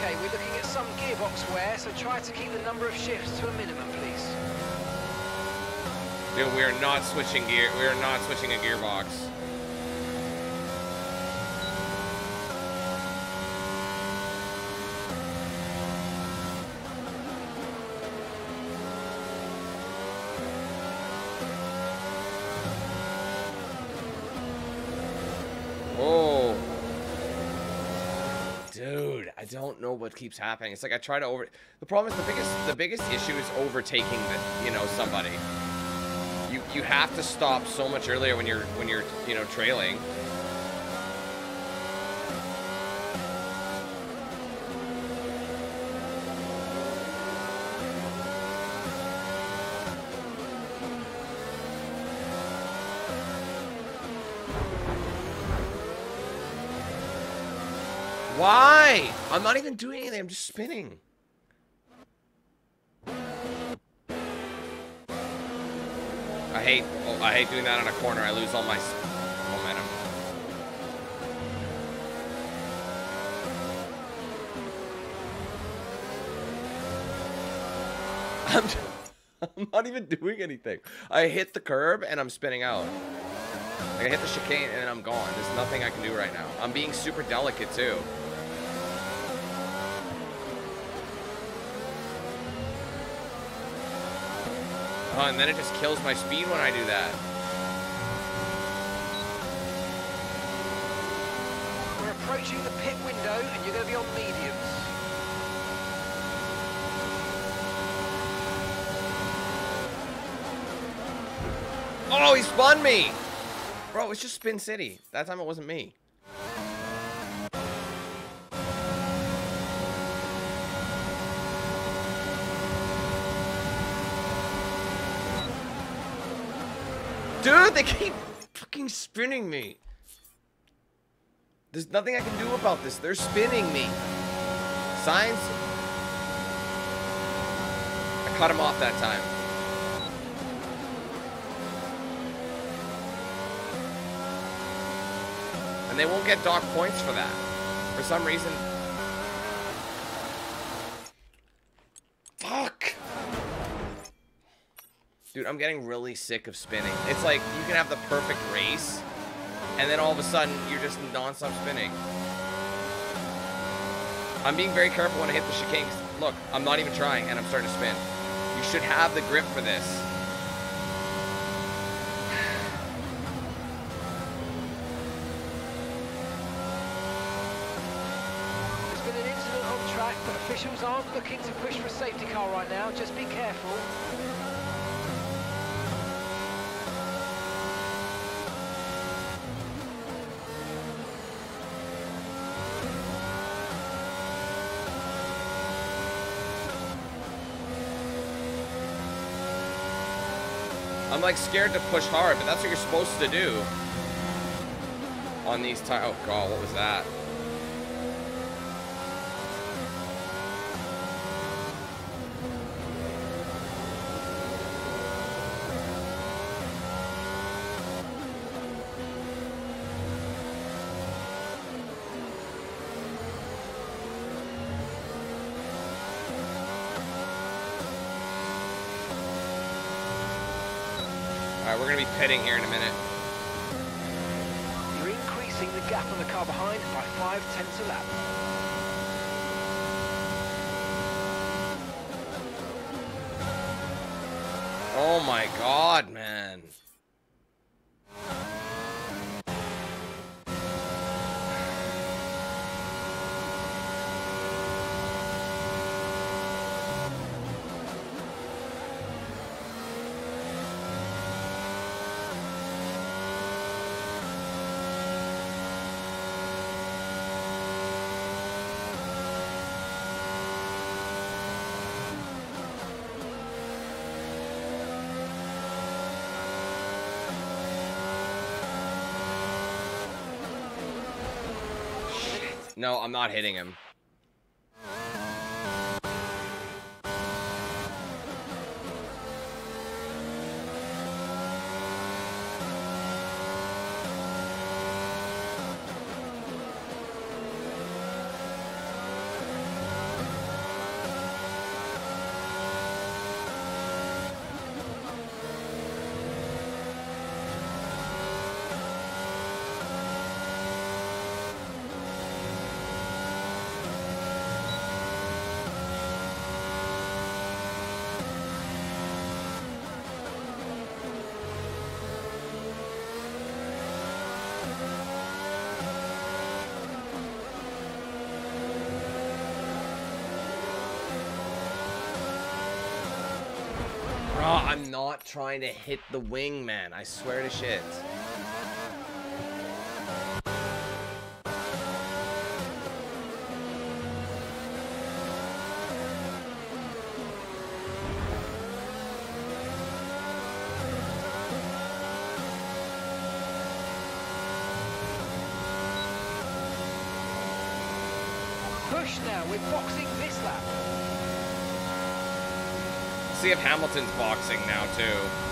Okay, we're looking at some gearbox wear, so try to keep the number of shifts to a minimum, please. Dude, we are not switching gear. We are not switching a gearbox. dude, I don't know what keeps happening. It's like I try to over. The problem is the biggest the biggest issue is overtaking the you know somebody. You you have to stop so much earlier when you're when you're you know trailing. Why? I'm not even doing anything. I'm just spinning. I hate oh, I hate doing that on a corner. I lose all my momentum. *laughs* I'm, I'm not even doing anything. I hit the curb and I'm spinning out. I hit the chicane and I'm gone. There's nothing I can do right now. I'm being super delicate too. Oh, and then it just kills my speed when I do that. We're approaching the pit window and you're going to be on mediums. Oh, he spun me! Bro, it's just Spin City. That time it wasn't me. Dude, they keep fucking spinning me. There's nothing I can do about this. They're spinning me. Sainz. I cut him off that time. And they won't get dock points for that. For some reason. Dude, I'm getting really sick of spinning. It's like you can have the perfect race, and then all of a sudden you're just non-stop spinning. I'm being very careful when I hit the chicane. Look, I'm not even trying, and I'm starting to spin. You should have the grip for this. There's been an incident on track, but officials aren't looking to push for a safety car right now. Just be careful. I'm like scared to push hard, but that's what you're supposed to do. On these tires. Oh god, what was that? Alright, we're gonna be pitting here in a minute. You're increasing the gap on the car behind by five tenths a lap. Oh my god, man. No, I'm not hitting him. Trying to hit the wing, man. I swear to shit. Push now, we're boxing this lap. See if Hamilton's boxing now, too.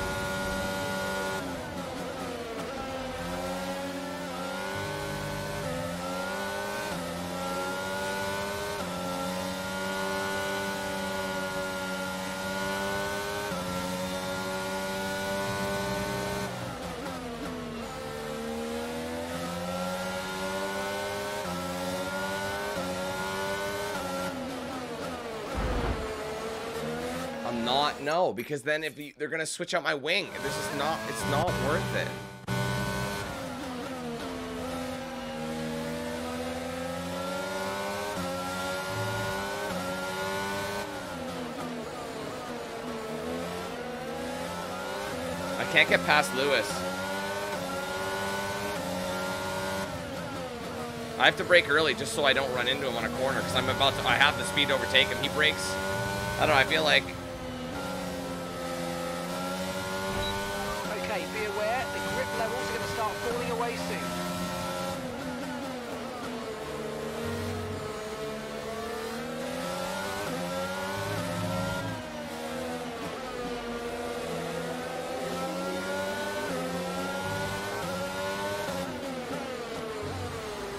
Because then if you, they're gonna switch out my wing, this is not it's not worth it. I can't get past Lewis. I have to brake early just so I don't run into him on a corner because I'm about to. I have the speed to overtake him. He brakes. I don't know. I feel like Okay, be aware, the grip levels are going to start falling away soon.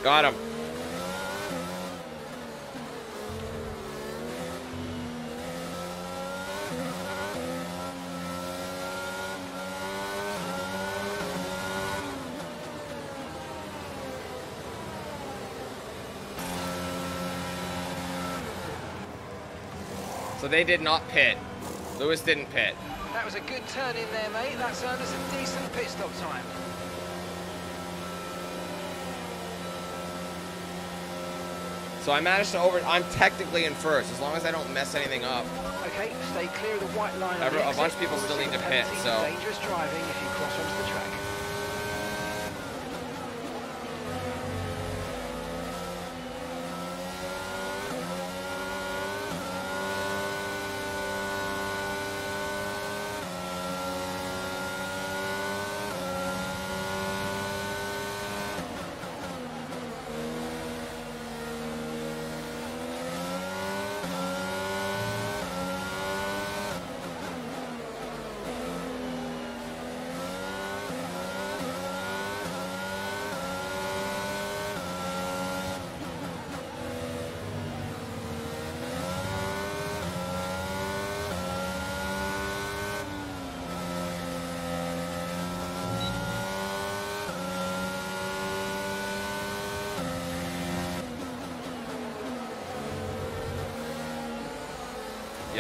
got him. So they did not pit. Lewis didn't pit. That was a good turn in there, mate. That's earned us a decent pit stop time. So I managed to over. I'm technically in first as long as I don't mess anything up. Okay, stay clear of the white line. Every- a bunch of people still need to pit, so- Dangerous driving if you cross onto the track.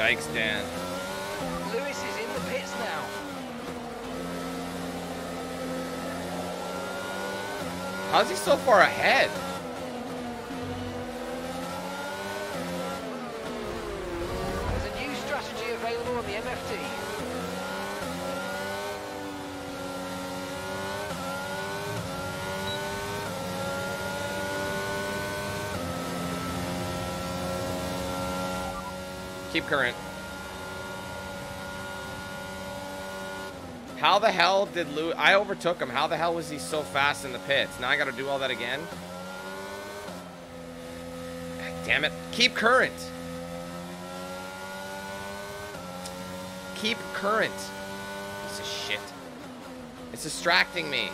Yikes, Dan. Lewis is in the pits now. How's he so far ahead? Keep current. How the hell did. I overtook him. How the hell was he so fast in the pits? Now I gotta do all that again? God damn it. Keep current. Keep current. Piece of shit. It's distracting me.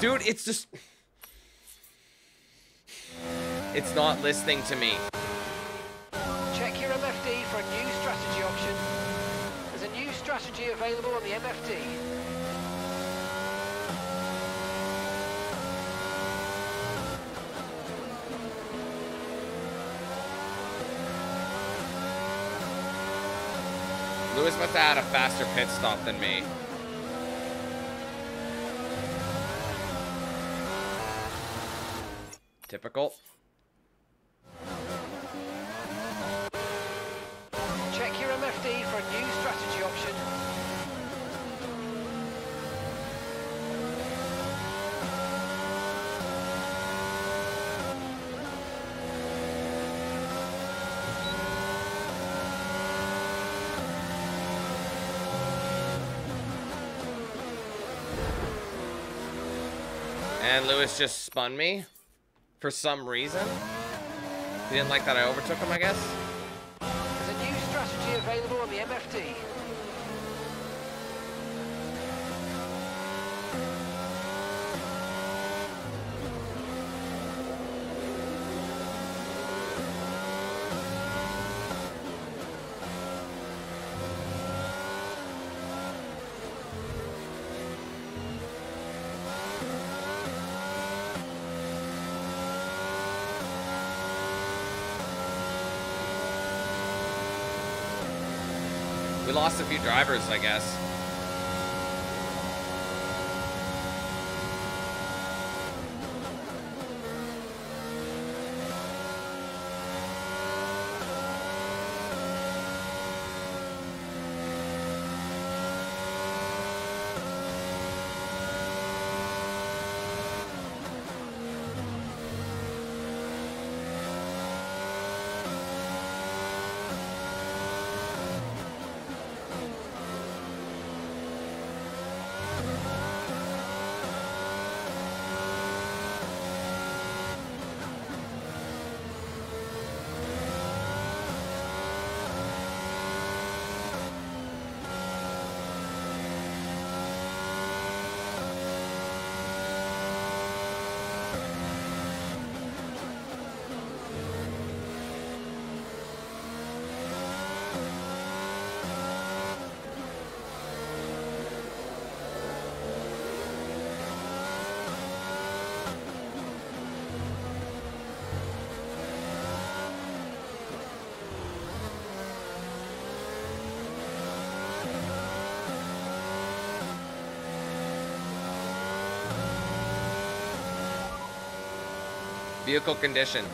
Dude, it's just... It's not listening to me. Check your MFD for a new strategy option. There's a new strategy available on the MFD. Lewis must have had a faster pit stop than me. Typical. And Lewis just spun me for some reason. He didn't like that I overtook him, I guess. There's a new strategy available on the MFD. We lost a few drivers, I guess. Vehicle condition.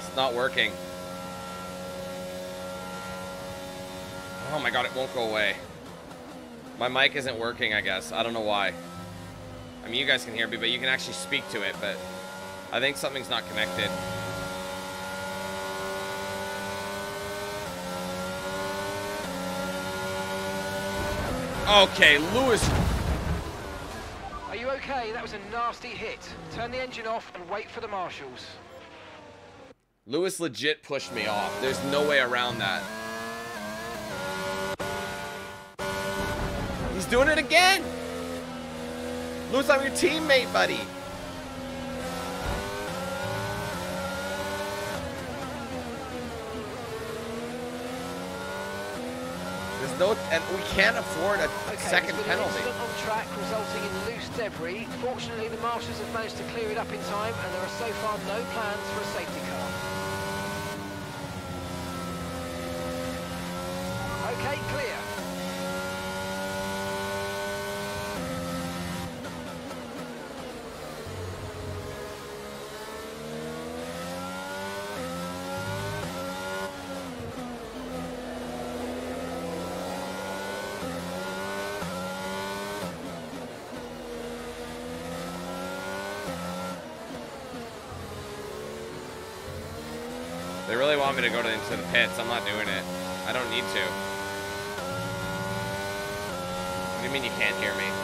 It's not working. Oh my god, it won't go away. My mic isn't working, I guess. I don't know why. I mean, you guys can hear me, but you can actually speak to it, but I think something's not connected. Okay, Lewis. Okay? That was a nasty hit. Turn the engine off and wait for the marshals. Lewis legit pushed me off. There's no way around that. He's doing it again. Lewis, I'm your teammate, buddy. There's no, and we can't afford a Okay, second penalty. On track resulting in loose debris. Fortunately, the marshals have managed to clear it up in time, and there are so far no plans for a safety car. Want me to go to, into the pits. I'm not doing it. I don't need to. What do you mean you can't hear me?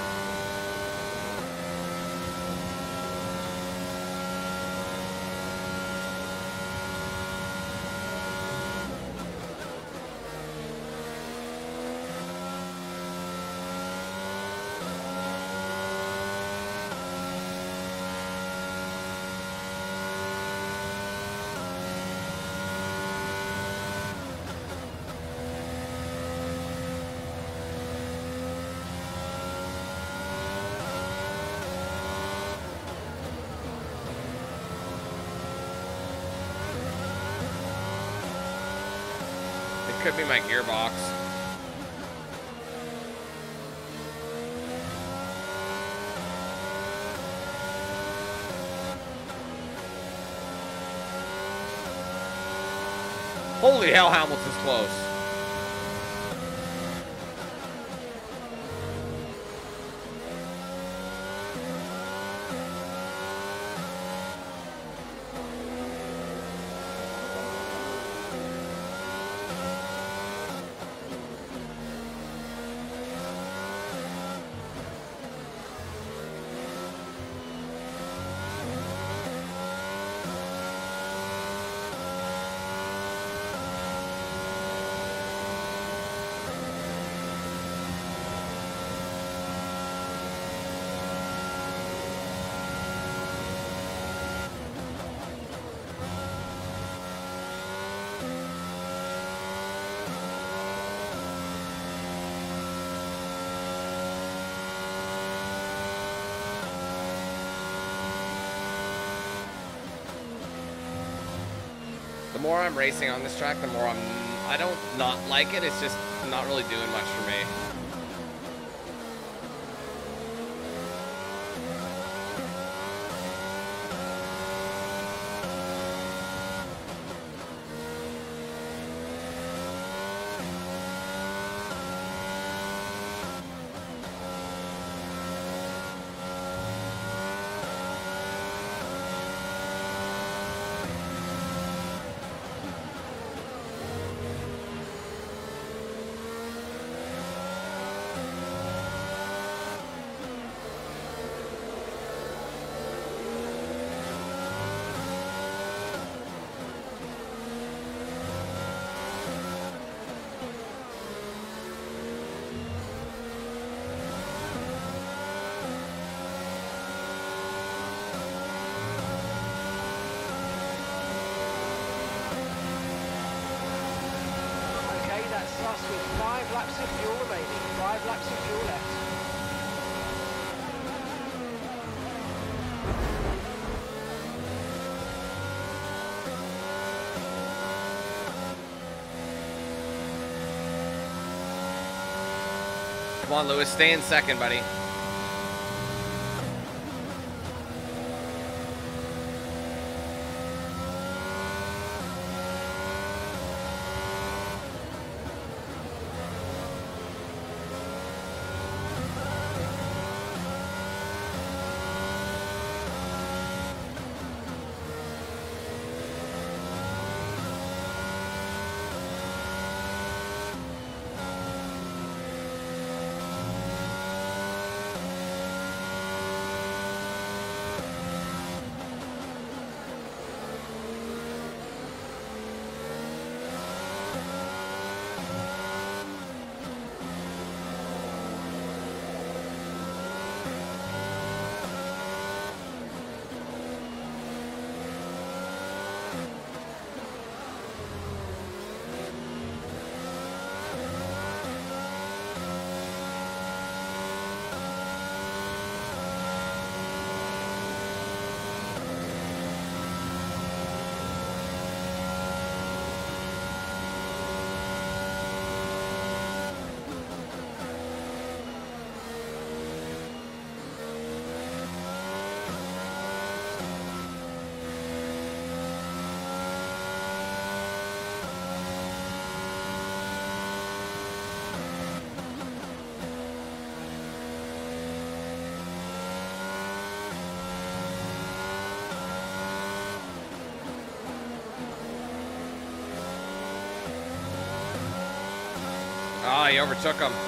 Be my gearbox. Holy hell, Hamilton's close. I'm racing on this track, the more I'm I don't not like it. It's just not really doing much for me. Okay, that's us with five laps of fuel remaining. Five laps of fuel left. On, Lewis, stay in second, buddy. Ah, he overtook him.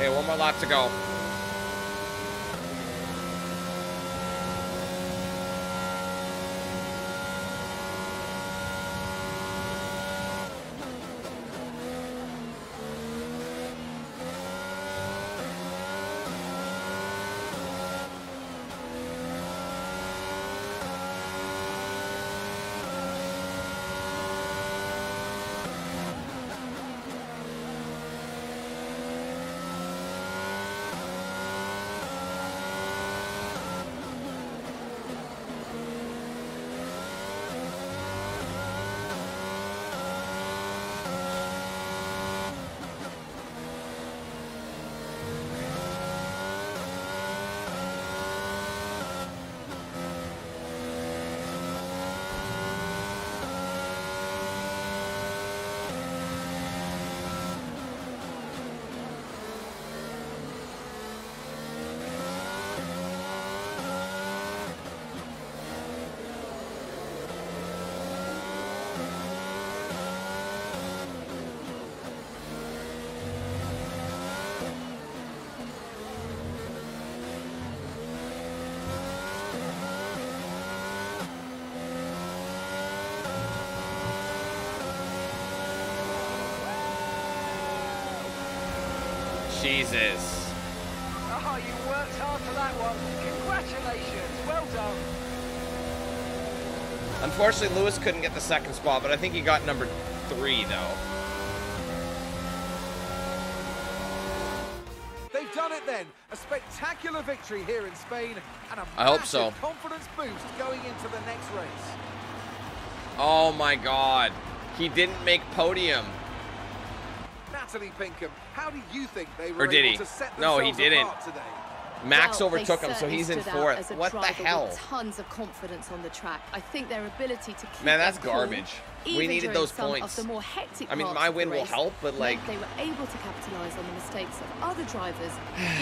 Okay, one more lap to go. Jesus. Oh, you worked hard for that one. Congratulations. Well done. Unfortunately, Lewis couldn't get the second spot, but I think he got number three, though. They've done it then. A spectacular victory here in Spain and a I hope so. confidence boost going into the next race. Oh my god. He didn't make podium. Natalie Pinkham, how do you think they were Or did able he? to set No, he didn't. today? Max Well, overtook they him, so he's in stood out as fourth. a What the driver hell? Tons of confidence on the track. I think their ability to keep Man, their that's cool, garbage. We needed those points. Of the more hectic I mean, my of the win will help, but, like- they were able to capitalise on the mistakes of other drivers,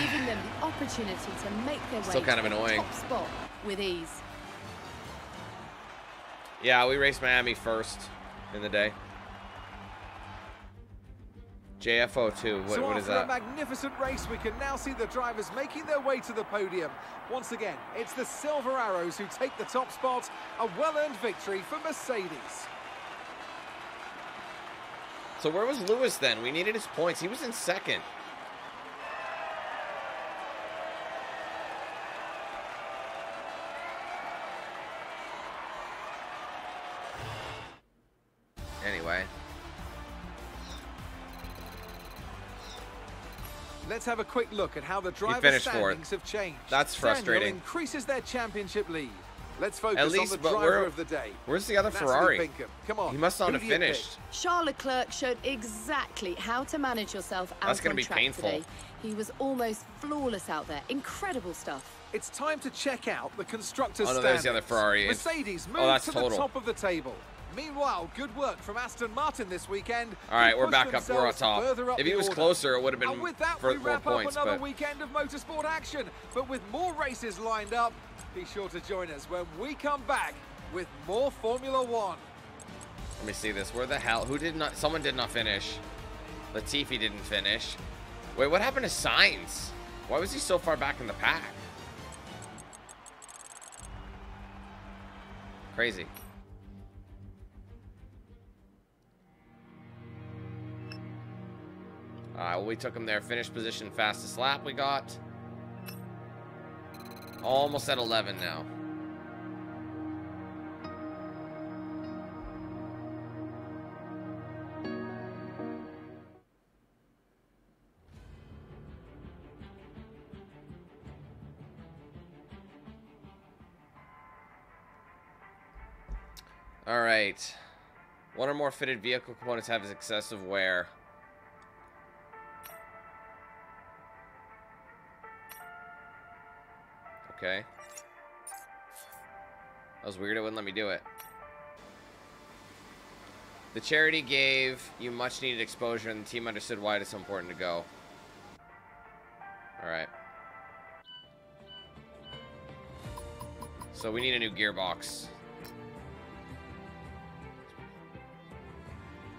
giving them the opportunity to make their way Still kind to of the annoying. top spot with ease. Yeah, we raced Miami first in the day. JFO2, what, so what after that? a magnificent race, we can now see the drivers making their way to the podium. Once again, it's the Silver Arrows who take the top spot. A well-earned victory for Mercedes. So where was Lewis then? We needed his points. He was in second. Have a quick look at how the driver finished fourth. standings have changed. That's Daniel frustrating. increases their championship lead. Let's focus At least, on the driver of the day. where's the other Natalie Ferrari? Pinkham. Come on. He must not have do you pick? finished. Charles Leclerc showed exactly how to manage yourself out That's gonna be track painful. today. He was almost flawless out there. Incredible stuff. It's time to check out the constructors' Oh, no, there's the other standings. Ferrari. Mercedes oh, moves that's to total. the top of the table. Meanwhile, good work from Aston Martin this weekend. All right, we're back up. We're on top. If he was order. closer, it would have been And with that, for we more wrap points. up another But weekend of motorsport action. But with more races lined up, be sure to join us when we come back with more Formula One. let me see this. Where the hell? Who did not? Someone did not finish. Latifi didn't finish. Wait, what happened to Sainz? Why was he so far back in the pack? Crazy. Alright, we took him there. Finish position, fastest lap we got. Almost at 11 now. All right. One or more fitted vehicle components have excessive wear. Okay. That was weird. It wouldn't let me do it. The charity gave you much needed exposure, and the team understood why it is so important to go. All right. So we need a new gearbox.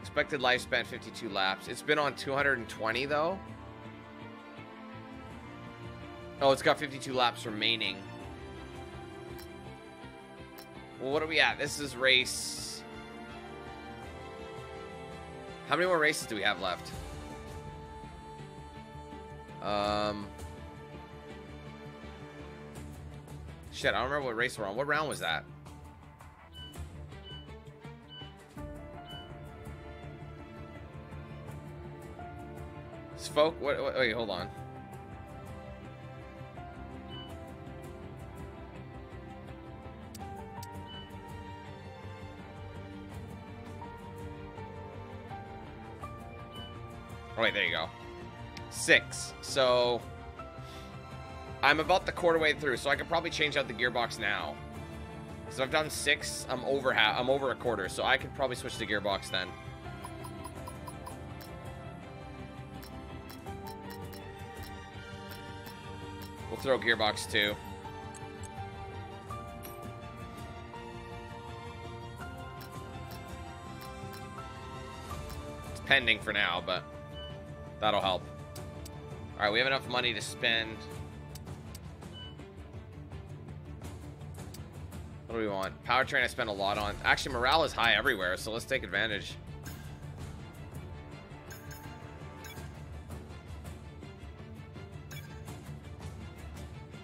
Expected lifespan 52 laps. It's been on 220 though. Oh, it's got 52 laps remaining. Well, what are we at? This is race... How many more races do we have left? Um... Shit, I don't remember what race we're on. What round was that? Spoke. What, what? Wait, hold on. Oh, wait, there you go. Six. So I'm about the quarter way through, so I could probably change out the gearbox now. So I've done six. I'm over half. I'm over a quarter, so I could probably switch the gearbox then. We'll throw gearbox two. It's pending for now, but that'll help. All right, we have enough money to spend. What do we want? Powertrain I spent a lot on. Actually, morale is high everywhere, so let's take advantage.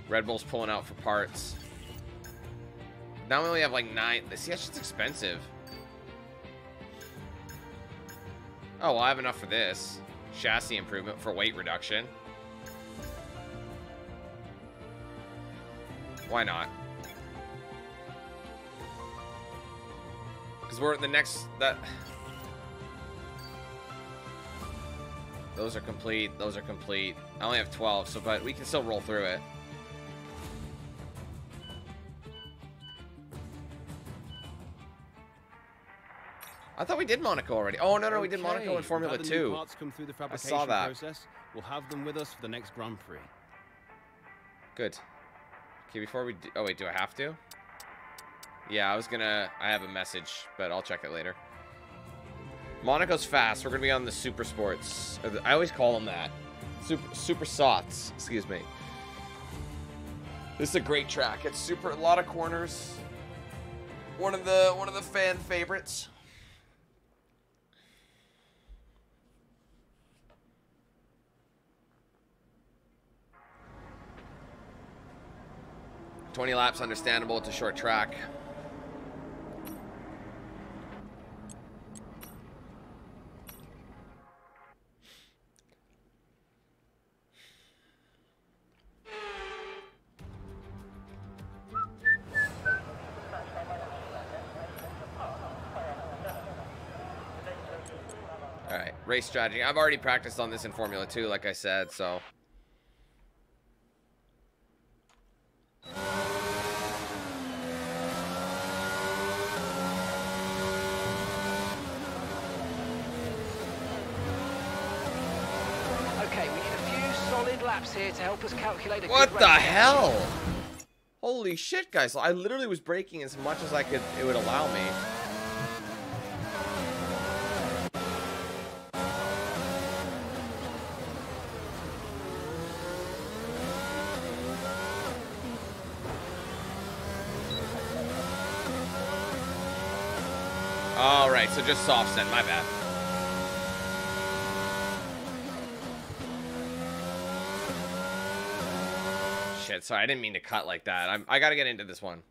Red Bull's pulling out for parts. Now we only have like nine. See, that's just expensive. Oh, well, I have enough for this. Chassis improvement for weight reduction. Why not? Because we're the next... that. Those are complete. Those are complete. I only have 12, so but we can still roll through it. I thought we did Monaco already. Oh, no, no, we did Monaco in Formula we've had the new 2. parts come through the I saw that. process. We'll have them with us for the next Grand Prix. Good. Okay, before we do, oh wait, do I have to? Yeah, I was gonna, I have a message, but I'll check it later. Monaco's fast. We're gonna be on the super sports. I always call them that. Super, super sots, excuse me. This is a great track. It's super, a lot of corners. One of the, one of the fan favorites. Twenty laps, understandable. It's a short track. All right, race strategy. I've already practiced on this in Formula 2, like I said, so. Okay, we need a few laps here to help us calculate What the hell? Holy shit, guys. I literally was braking as much as I could, it would allow me. Alright, so just soft send, my bad. Shit, sorry, I didn't mean to cut like that. I'm, I gotta get into this one.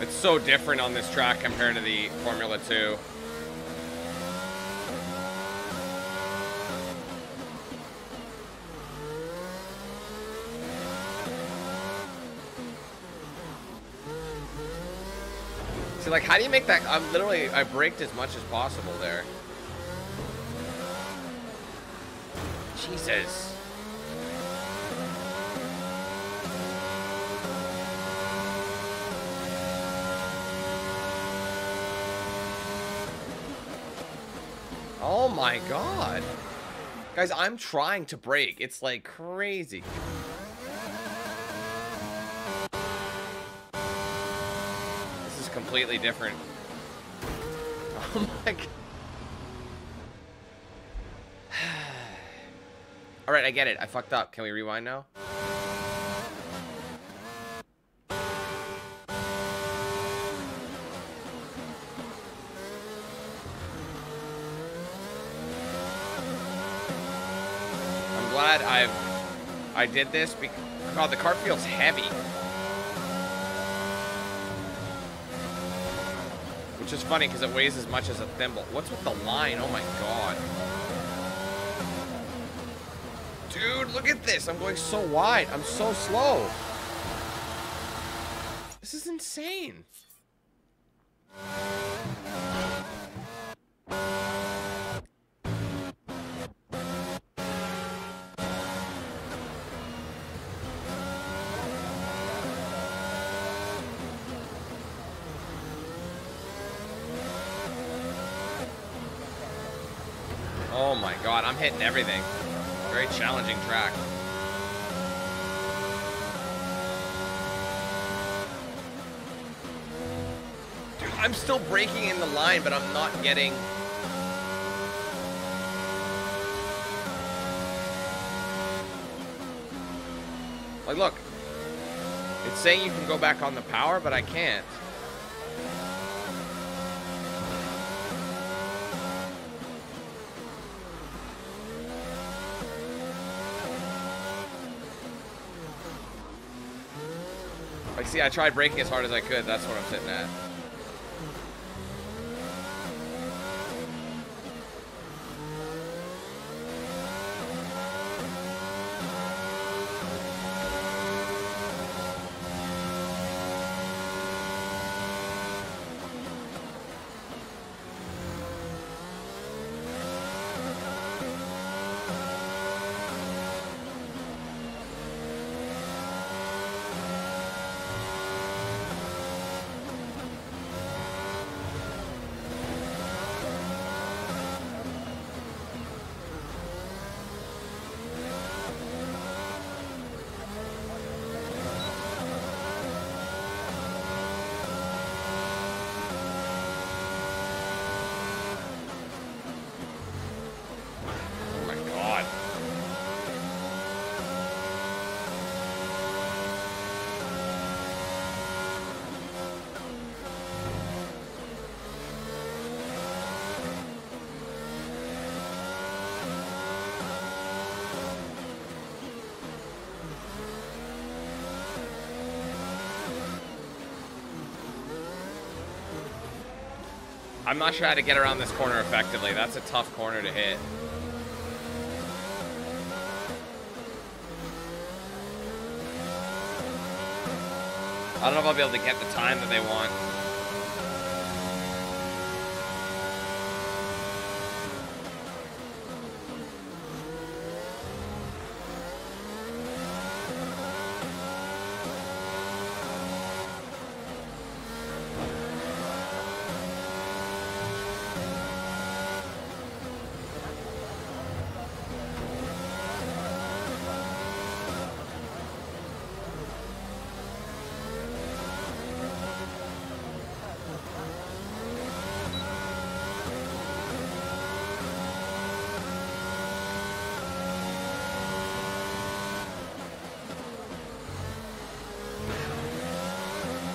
It's so different on this track compared to the Formula 2. See, like, how do you make that? I'm literally, I braked as much as possible there. Jesus. Oh my god. Guys, I'm trying to brake. It's like crazy. Completely different. Oh my god. *sighs* Alright, I get it. I fucked up. Can we rewind now? I'm glad I've I did this because God, the cart feels heavy. Which is funny because it weighs as much as a thimble. What's with the line? Oh my god. Dude, look at this. I'm going so wide. I'm so slow. Oh my god, I'm hitting everything. Very challenging track. Dude, I'm still breaking in the line, but I'm not getting... Like, look. It's saying you can go back on the power, but I can't. See, I tried braking as hard as I could. That's what I'm sitting at. Oh my god. I'm not sure how to get around this corner effectively. That's a tough corner to hit. I don't know if I'll be able to get the time that they want.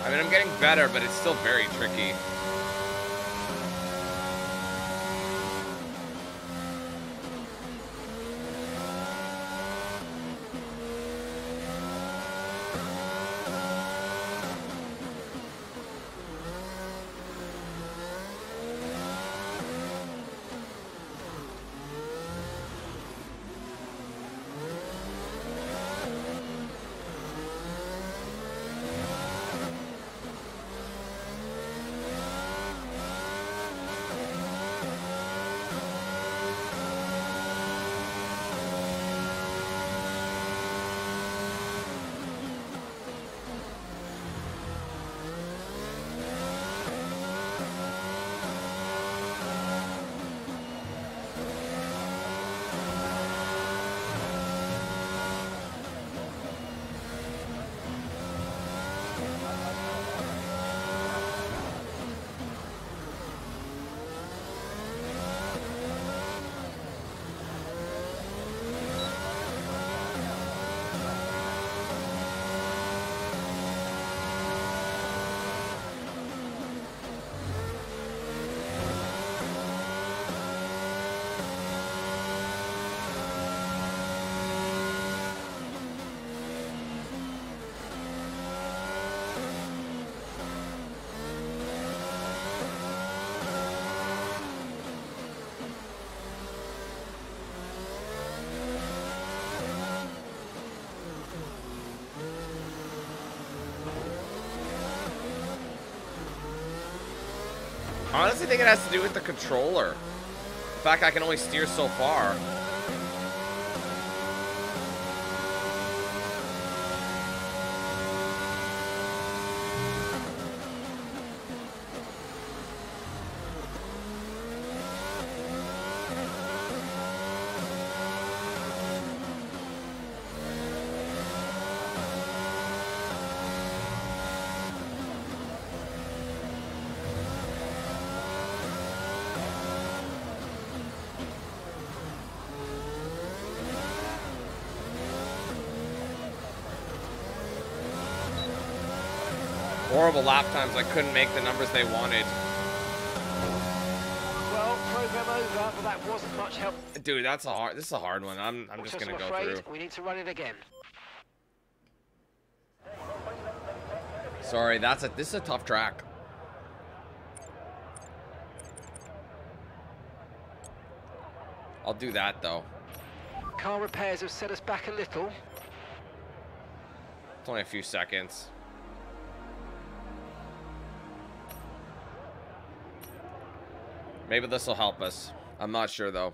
I mean, I'm getting better, but it's still very tricky. Honestly think it has to do with the controller. The fact I can only steer so far. Horrible lap times. I couldn't make the numbers they wanted. Well, program over, but that wasn't much help. Dude, that's a hard. This is a hard one. I'm. I'm just Just gonna I'm go afraid through. we need to run it again. Sorry, that's a. This is a tough track. I'll do that though. Car repairs have set us back a little. It's only a few seconds. Maybe this will help us. I'm not sure though.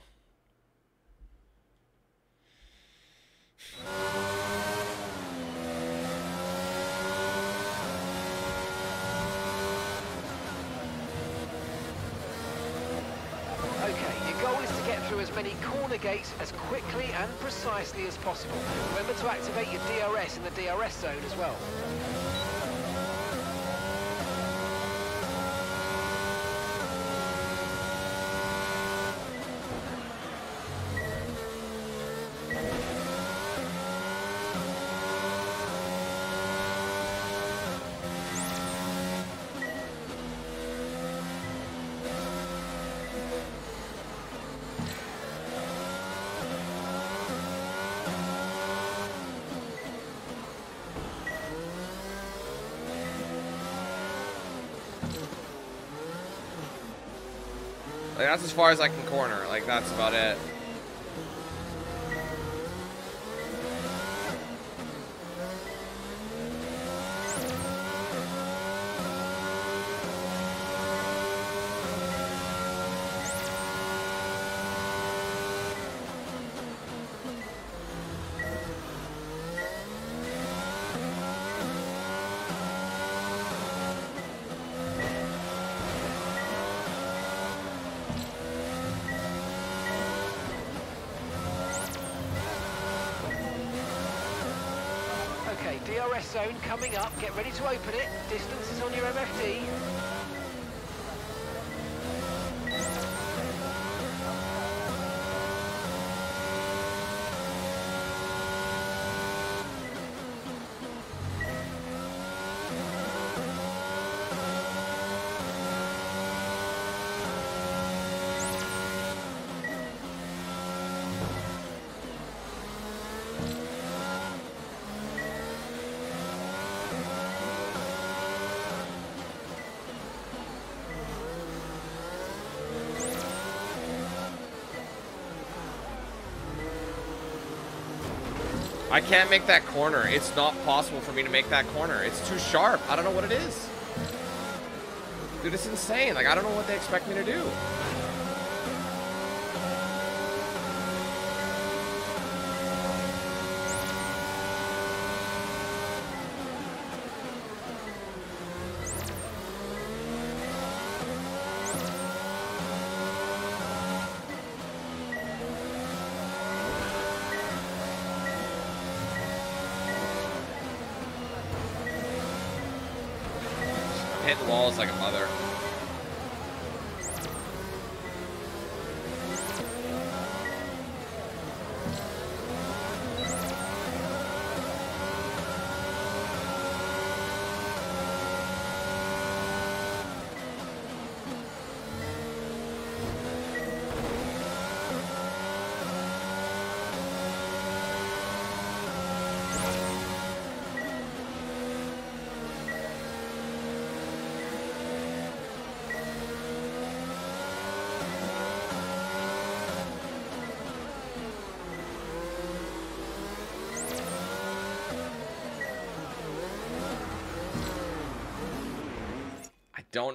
Okay, your goal is to get through as many corner gates as quickly and precisely as possible. Remember to activate your DRS in the DRS zone as well. That's as far as I can corner. Like that's about it. Coming up. Get ready to open it. I can't make that corner. It's not possible for me to make that corner. It's too sharp. I don't know what it is. Dude, it's insane. Like, I don't know what they expect me to do.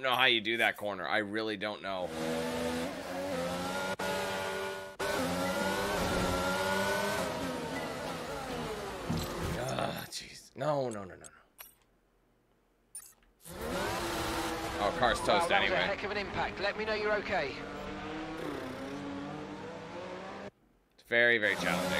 Know how you do that corner. I really don't know. Ah, jeez. No, no, no, no, no. Oh, car's toast a anyway. heck of an impact. Let me know you're okay. It's very, very challenging.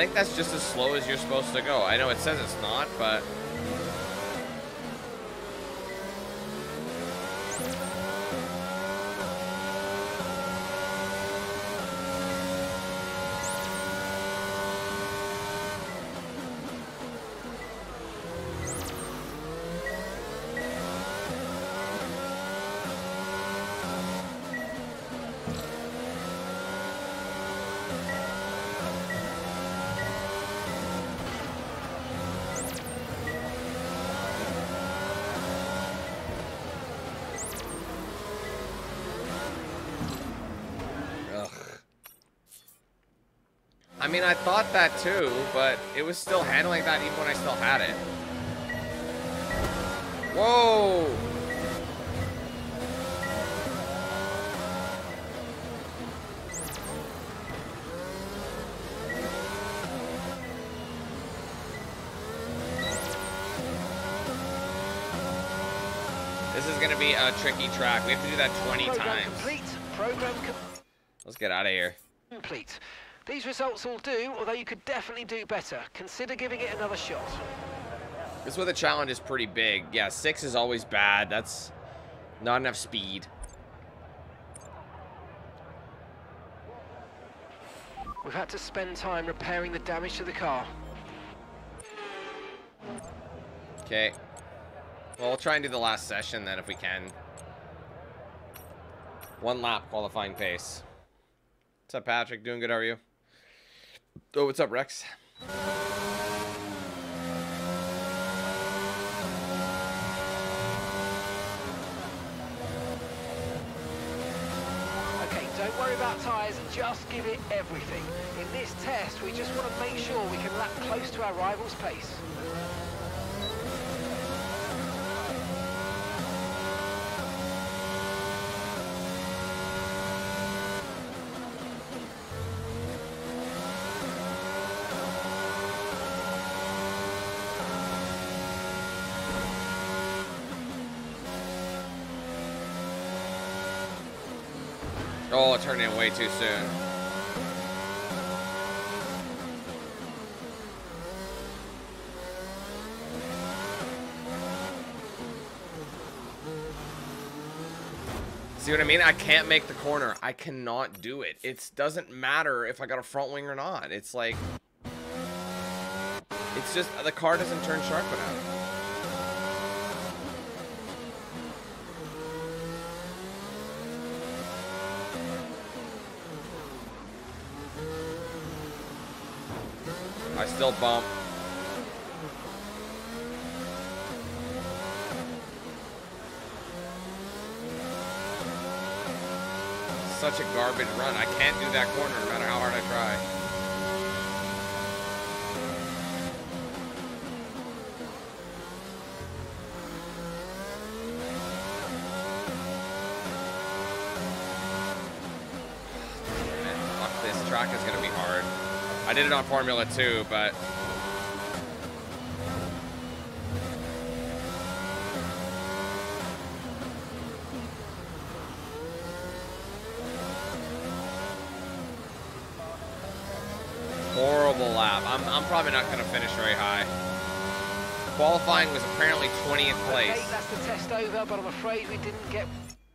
I think that's just as slow as you're supposed to go. I know it says it's not, but mean, I thought that too, but it was still handling that even when I still had it. Whoa! This is gonna be a tricky track. We have to do that 20 Program times. complete. Program com Let's get out of here. complete. These results will do, although you could definitely do better. Consider giving it another shot. This where the challenge is pretty big. Yeah, six is always bad. That's not enough speed. We've had to spend time repairing the damage to the car. Okay. Well, we'll try and do the last session then if we can. One lap qualifying pace. What's up, Patrick? Doing good, are you? Oh, what's up, Rex? Okay, don't worry about tyres, just give it everything. In this test, we just want to make sure we can lap close to our rival's pace. Turned in way too soon. See what I mean? I can't make the corner. I cannot do it. It doesn't matter if I got a front wing or not. It's like... It's just, the car doesn't turn sharp enough. I still bump. Such a garbage run. I can't do that corner no matter how hard I try. Did it on Formula 2, but horrible lap. I'm, I'm probably not gonna finish very high. Qualifying was apparently 20th place. Okay, that's the test over, but I'm afraid we didn't get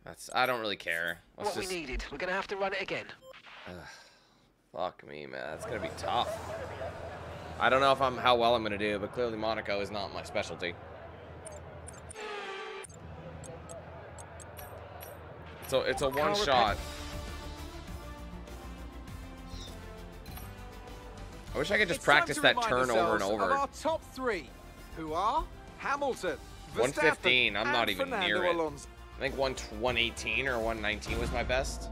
That's I don't really care. Let's what just we needed. We're going to have to run it again. Fuck me, man. That's gonna be tough. I don't know if I'm how well I'm gonna do, but clearly Monaco is not my specialty. So it's a one shot. I wish I could just practice that turn over and over. Our top three, who are Hamilton, 115, I'm not even near it. I think one 118 or 119 was my best.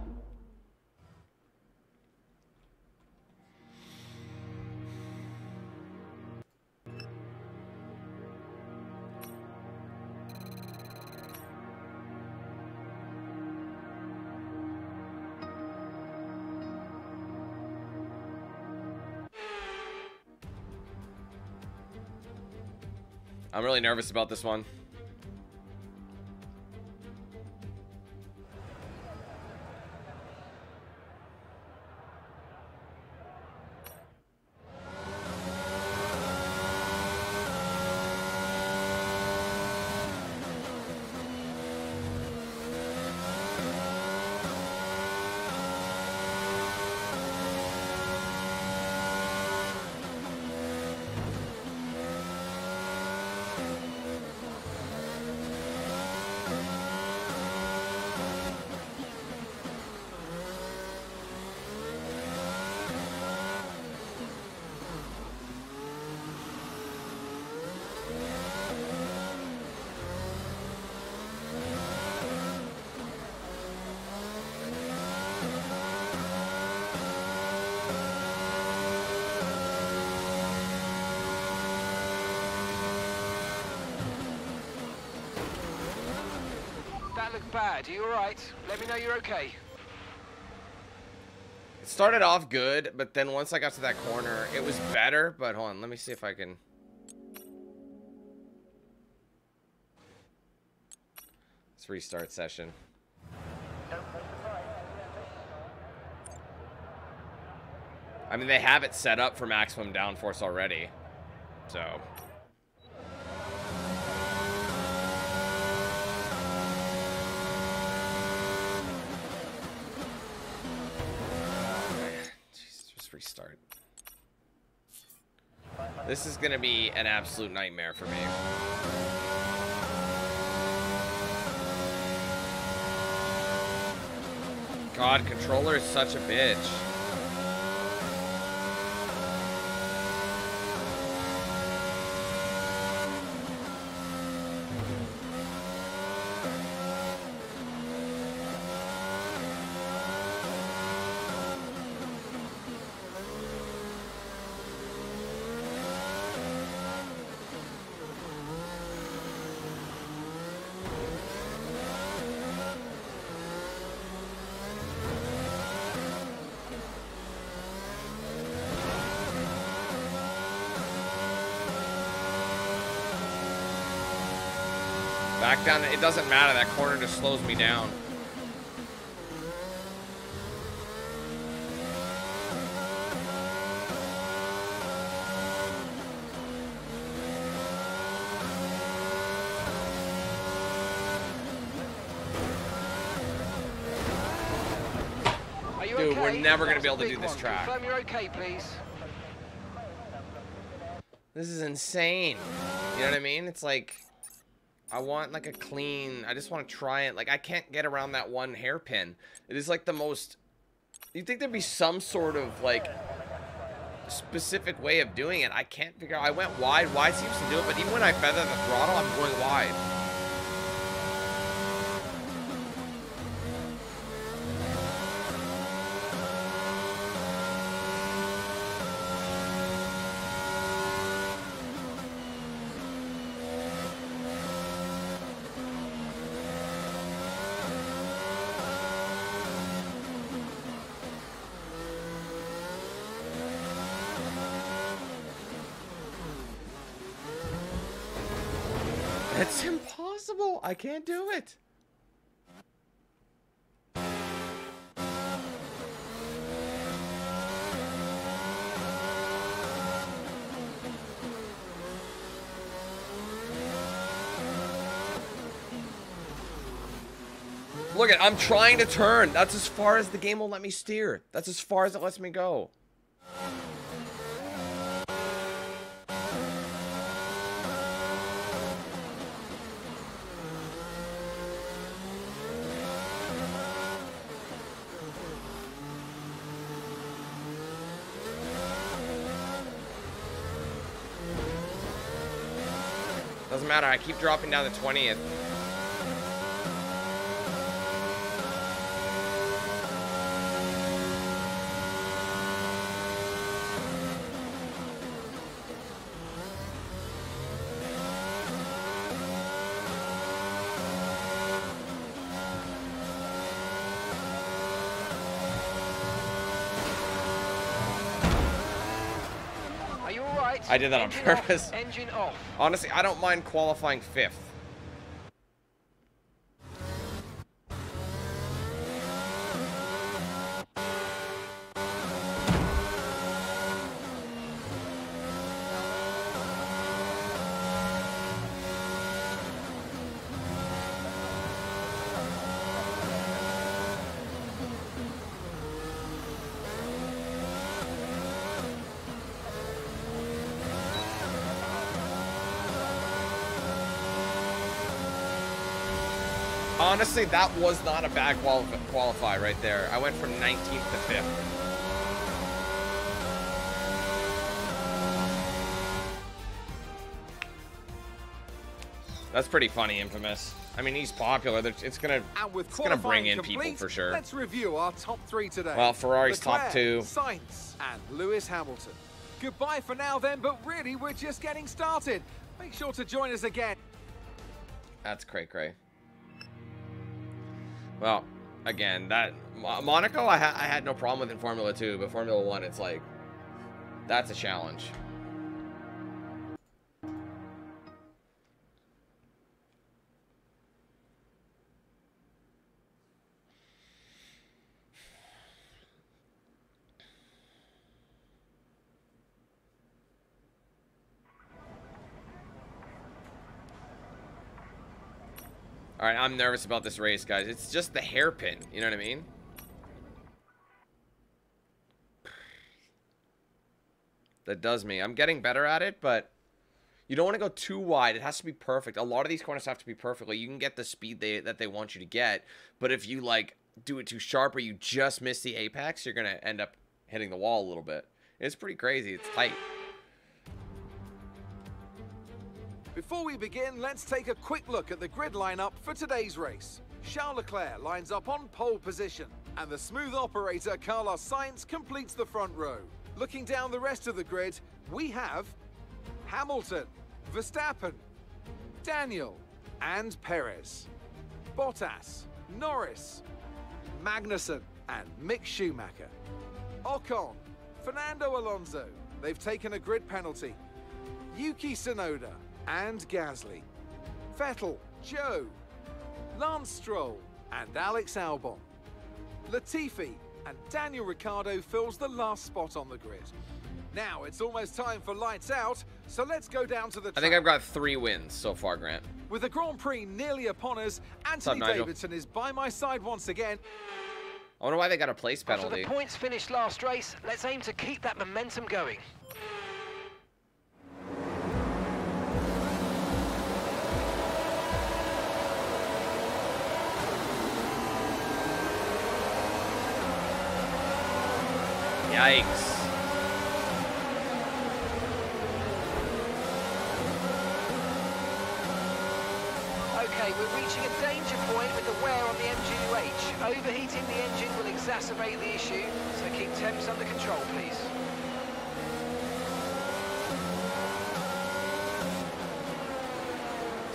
I'm really nervous about this one. Are you alright? Let me know you're okay. It started off good, but then once I got to that corner, it was better. But hold on, let me see if I can. Let's restart session. I mean, they have it set up for maximum downforce already. So. Jesus, just restart. This is gonna be an absolute nightmare for me. God, controller is such a bitch. Back down. It doesn't matter. That corner just slows me down. Dude, okay? we're never gonna be able to do this one. track. Confirm you're okay, please. This is insane. You know what I mean? It's like I want like a clean. I just want to try it. Like I can't get around that one hairpin. It is like the most. You'd think there'd be some sort of like specific way of doing it. I can't figure out. I went wide. Wide seems to do it, but even when I feather the throttle, I'm going wide. It's impossible. I can't do it. Look at, I'm trying to turn. That's as far as the game will let me steer. That's as far as it lets me go. Matter. I keep dropping down to 20th. I did that on Engine purpose. Honestly, I don't mind qualifying fifth. Honestly, that was not a bad quali qualify right there. I went from 19th to 5th. That's pretty funny, Infamous. I mean, he's popular. It's gonna, with it's gonna bring in people for sure. Let's review our top three today. Well, Ferrari's top two. Sainz and Lewis Hamilton. Goodbye for now then, but really we're just getting started. Make sure to join us again. That's cray cray. Well, again, that Monaco, I, ha I had no problem with in Formula Two, but Formula One, it's like that's a challenge. I'm nervous about this race, guys. It's just the hairpin. You know what I mean? That does me. I'm getting better at it, but you don't want to go too wide. It has to be perfect. A lot of these corners have to be perfect. Like you can get the speed they, that they want you to get, but if you like do it too sharp or you just miss the apex, you're gonna end up hitting the wall a little bit. It's pretty crazy. It's tight. Before we begin, let's take a quick look at the grid lineup for today's race. Charles Leclerc lines up on pole position, and the smooth operator Carlos Sainz completes the front row. Looking down the rest of the grid, we have Hamilton, Verstappen, Daniel, and Perez, Bottas, Norris, Magnussen, and Mick Schumacher. Ocon, Fernando Alonso, they've taken a grid penalty. Yuki Tsunoda and Gasly. Vettel, Zhou, Lance Stroll, and Alex Albon. Latifi and Daniel Ricciardo fills the last spot on the grid. Now it's almost time for lights out, so let's go down to the I think. I've got three wins so far, Grant. With the Grand Prix nearly upon us, Anthony Nigel? Davidson is by my side once again. I wonder why they got a place After penalty. the points finished last race, let's aim to keep that momentum going. Yikes. Okay, we're reaching a danger point with the wear on the MGU-H. Overheating the engine will exacerbate the issue, so keep temps under control, please.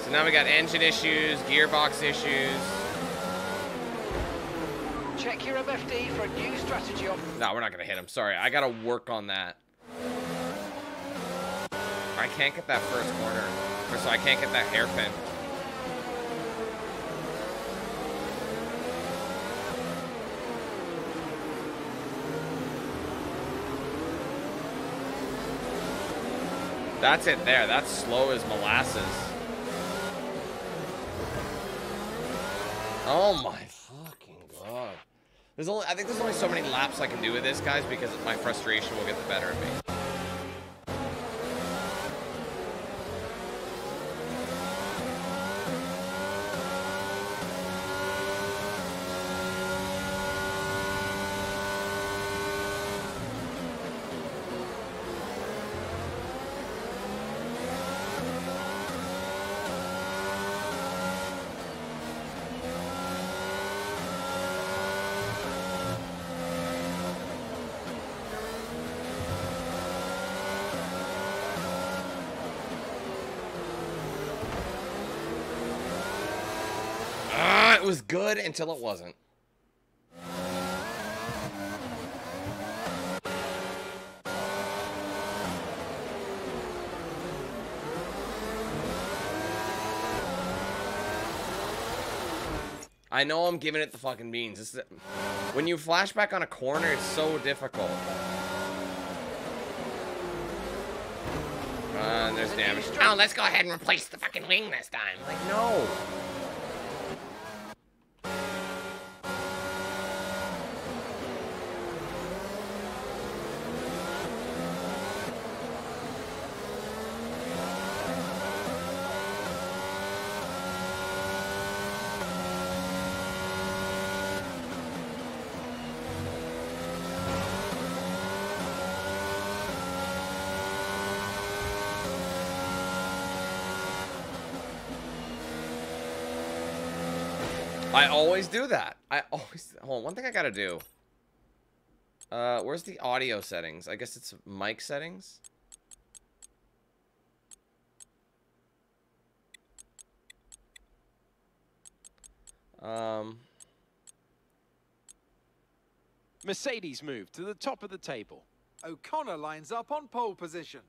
So now we got engine issues, gearbox issues. Check your MFD for a new strategy op. No, we're not gonna hit him. Sorry, I gotta work on that. I can't get that first corner. Or so I can't get that hairpin. That's it there. That's slow as molasses. Oh my. There's only I think there's only so many laps I can do with this, guys, because my frustration will get the better of me. good until it wasn't. I know I'm giving it the fucking beans. Is, when you flashback on a corner, it's so difficult. Uh, there's damage. Oh, let's go ahead and replace the fucking wing this time. Like, no. I always do that. I always hold on, one thing I gotta do. Uh, where's the audio settings? I guess it's mic settings. Um, Mercedes move to the top of the table. Ocon lines up on pole position.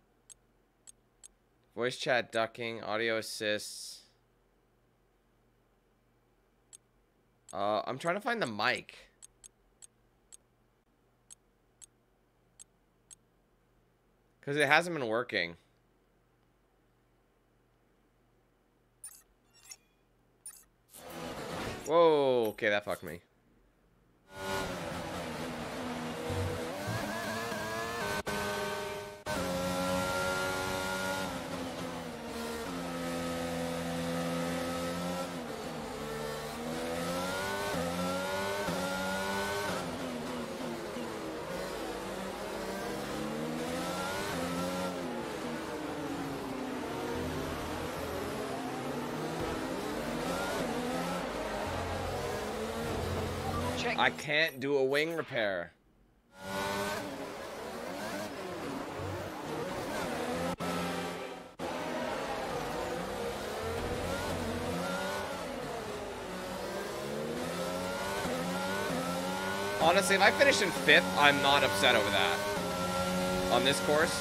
voice chat ducking, audio assists. Uh, I'm trying to find the mic. Because it hasn't been working. Whoa, okay, that fucked me. I can't do a wing repair. Honestly, if I finish in fifth, I'm not upset over that. On this course.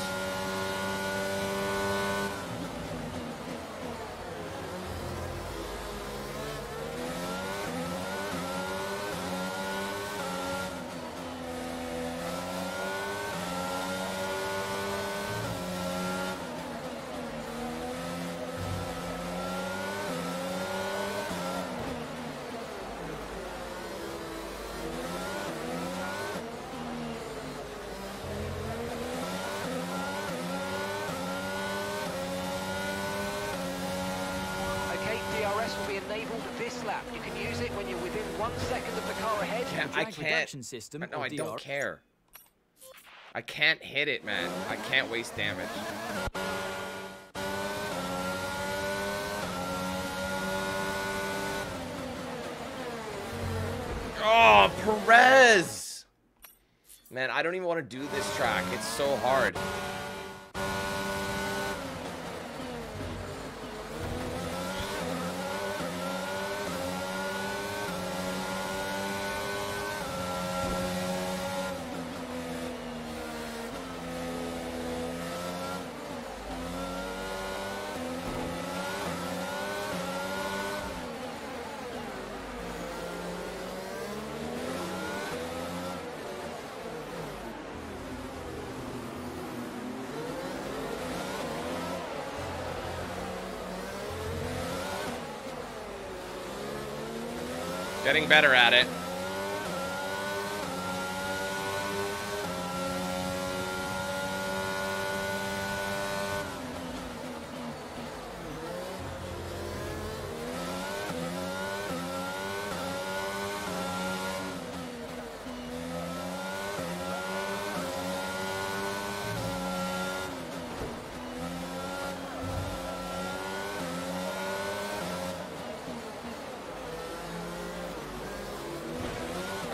Okay, DRS will be enabled this lap. You can use it when you're within one second of the car ahead. Can't- Can't. system. No, I don't care. I can't hit it, man. I can't waste damage. Oh, Perez! Man, I don't even want to do this track. It's so hard. Getting better at it.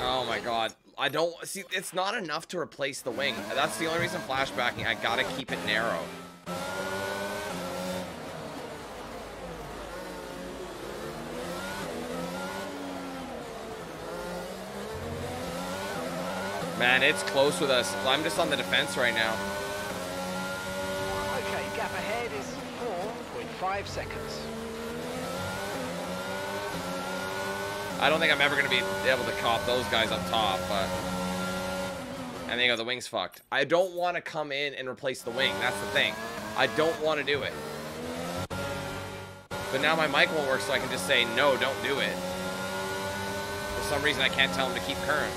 Oh my god. I don't see it's not enough to replace the wing. That's the only reason flashbacking. I gotta keep it narrow. Man, it's close with us. I'm just on the defense right now. Okay, gap ahead is 4.5 seconds. I don't think I'm ever going to be able to cop those guys up top, but... And there you go, the wing's fucked. I don't want to come in and replace the wing. That's the thing. I don't want to do it. But now my mic won't work, so I can just say, no, don't do it. For some reason, I can't tell him to keep current.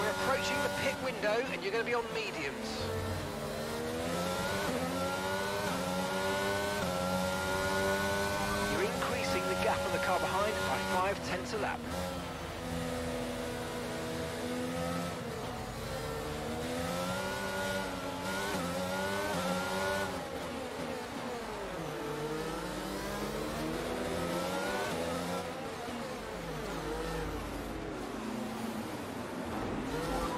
We're approaching the pit window and you're going to be on mediums. You're increasing the gap on the car behind by five tenths a lap.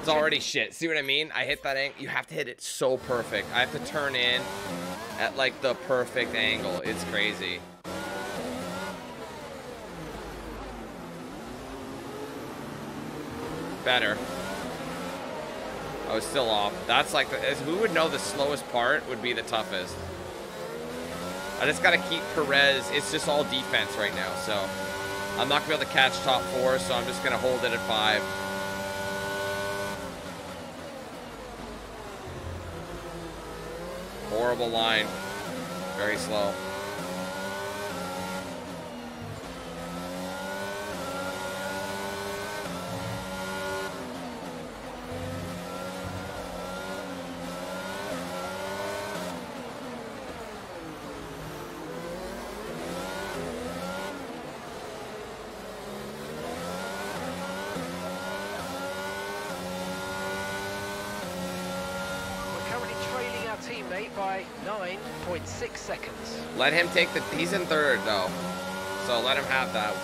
It's already shit. See what I mean? I hit that angle. You have to hit it so perfect. I have to turn in at like the perfect angle. It's crazy. Better. I was still off. That's like, the, as- who would know the slowest part would be the toughest? I just gotta keep Perez. It's just all defense right now, so I'm not gonna be able to catch top four, so I'm just gonna hold it at five. Horrible line. Very slow. We're currently trailing our teammate by 9.6 seconds. Let him take the. He's in third though, so let him have that.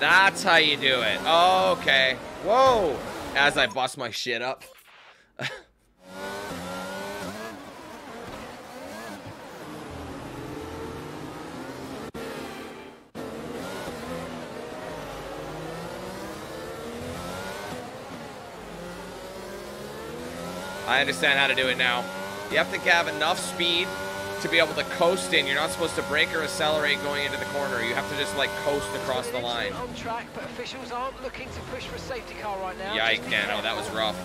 That's how you do it. Okay. Whoa. As I bust my shit up. I understand how to do it now. You have to have enough speed to be able to coast in. You're not supposed to brake or accelerate going into the corner. You have to just like coast across the line. On track, but officials aren't looking to push for a safety car right now. Be Dano, that was rough.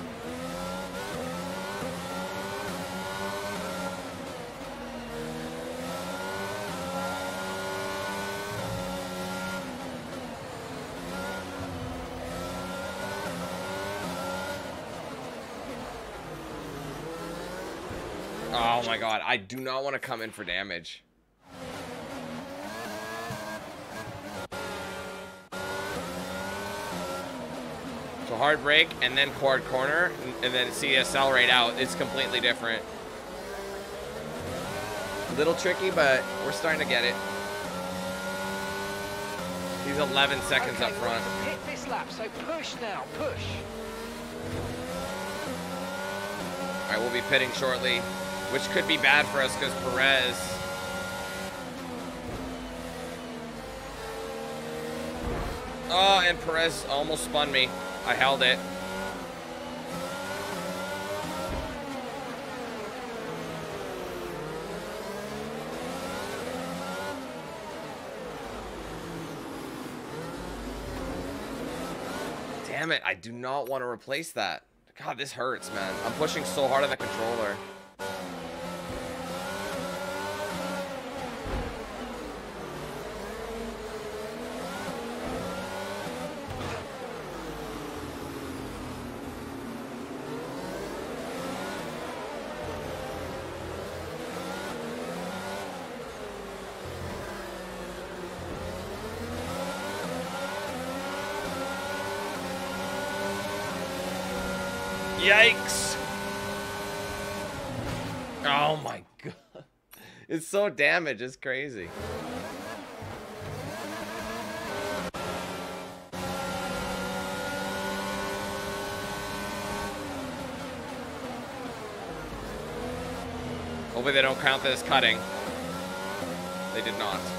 Oh my god, I do not want to come in for damage. So hard break and then quad corner and- then see accelerate out. It's completely different. A little tricky, but we're starting to get it. He's 11 seconds okay, up front. hit this lap, so push now, push. All right, we'll be pitting shortly, which could be bad for us because Perez. Oh, and Perez almost spun me. I held it. Damn it, I do not want to replace that. God, this hurts, man. I'm pushing so hard on the controller. Yikes. Oh my god. It's *laughs* so damaged, it's crazy. Hopefully they don't count this cutting. They did not.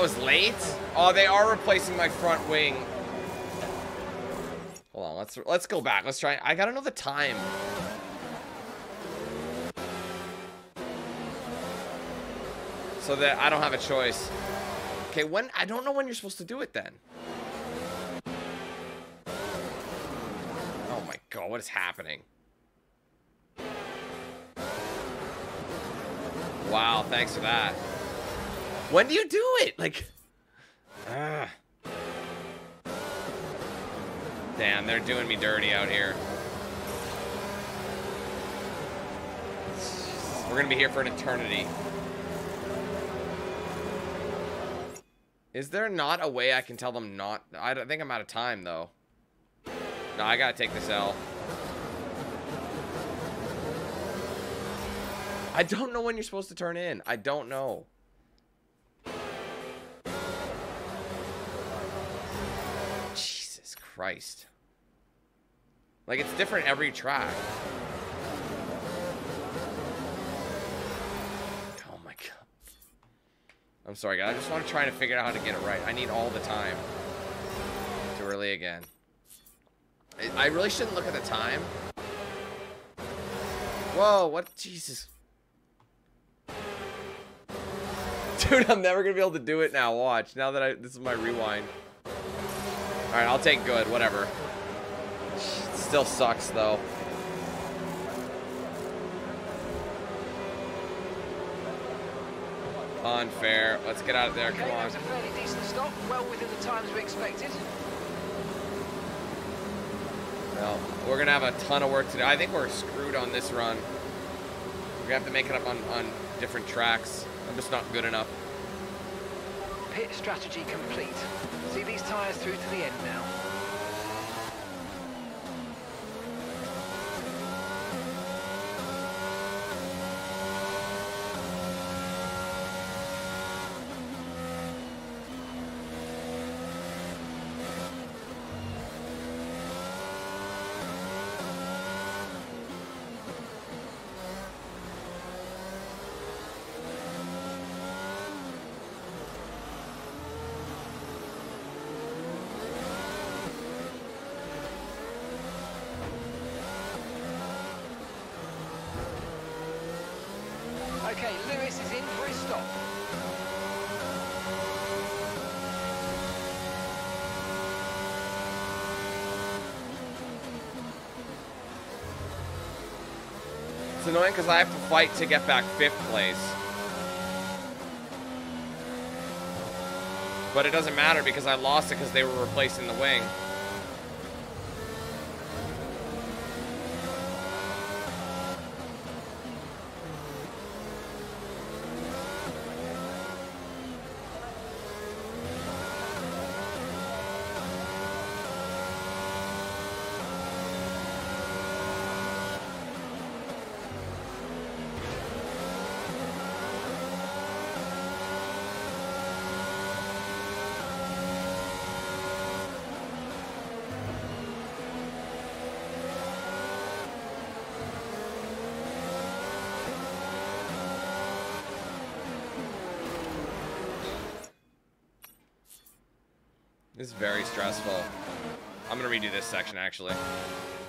That was late? Oh, they are replacing my front wing. Hold on, let's let's go back. Let's try. I gotta know the time. So that I don't have a choice. Okay, when I don't know when you're supposed to do it then. Oh my god, what is happening? Wow, thanks for that. When do you do it? Like, ah. Damn, they're doing me dirty out here. We're gonna be here for an eternity. Is there not a way I can tell them not? I think I'm out of time though. No, I gotta take this L. I don't know when you're supposed to turn in. I don't know. Christ. Like, it's different every track. Oh my god. I'm sorry, guys. I just want to try to figure out how to get it right. I need all the time. Too early again. I- really shouldn't look at the time. Whoa, what? Jesus. Dude, I'm never gonna be able to do it now. Watch. Now that I this is my rewind. Alright, I'll take good, whatever. Still sucks though. Unfair. Let's get out of there. Okay, Come on. a fairly decent stop, well within the times we expected. Well, we're gonna have a ton of work to do. I think we're screwed on this run. We're gonna have to make it up on, on different tracks. I'm just not good enough. Pit strategy complete. See these tyres through to the end now. Okay, Lewis is in for his stop. Because I have to fight to get back fifth place. But it doesn't matter because I lost it because they were replacing the wing. Actually.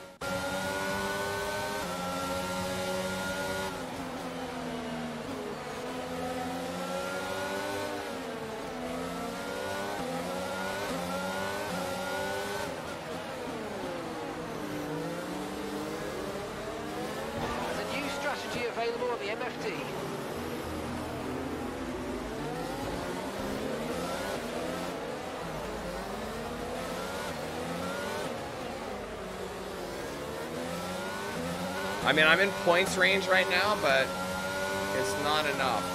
I mean, I'm in points range right now, but it's not enough.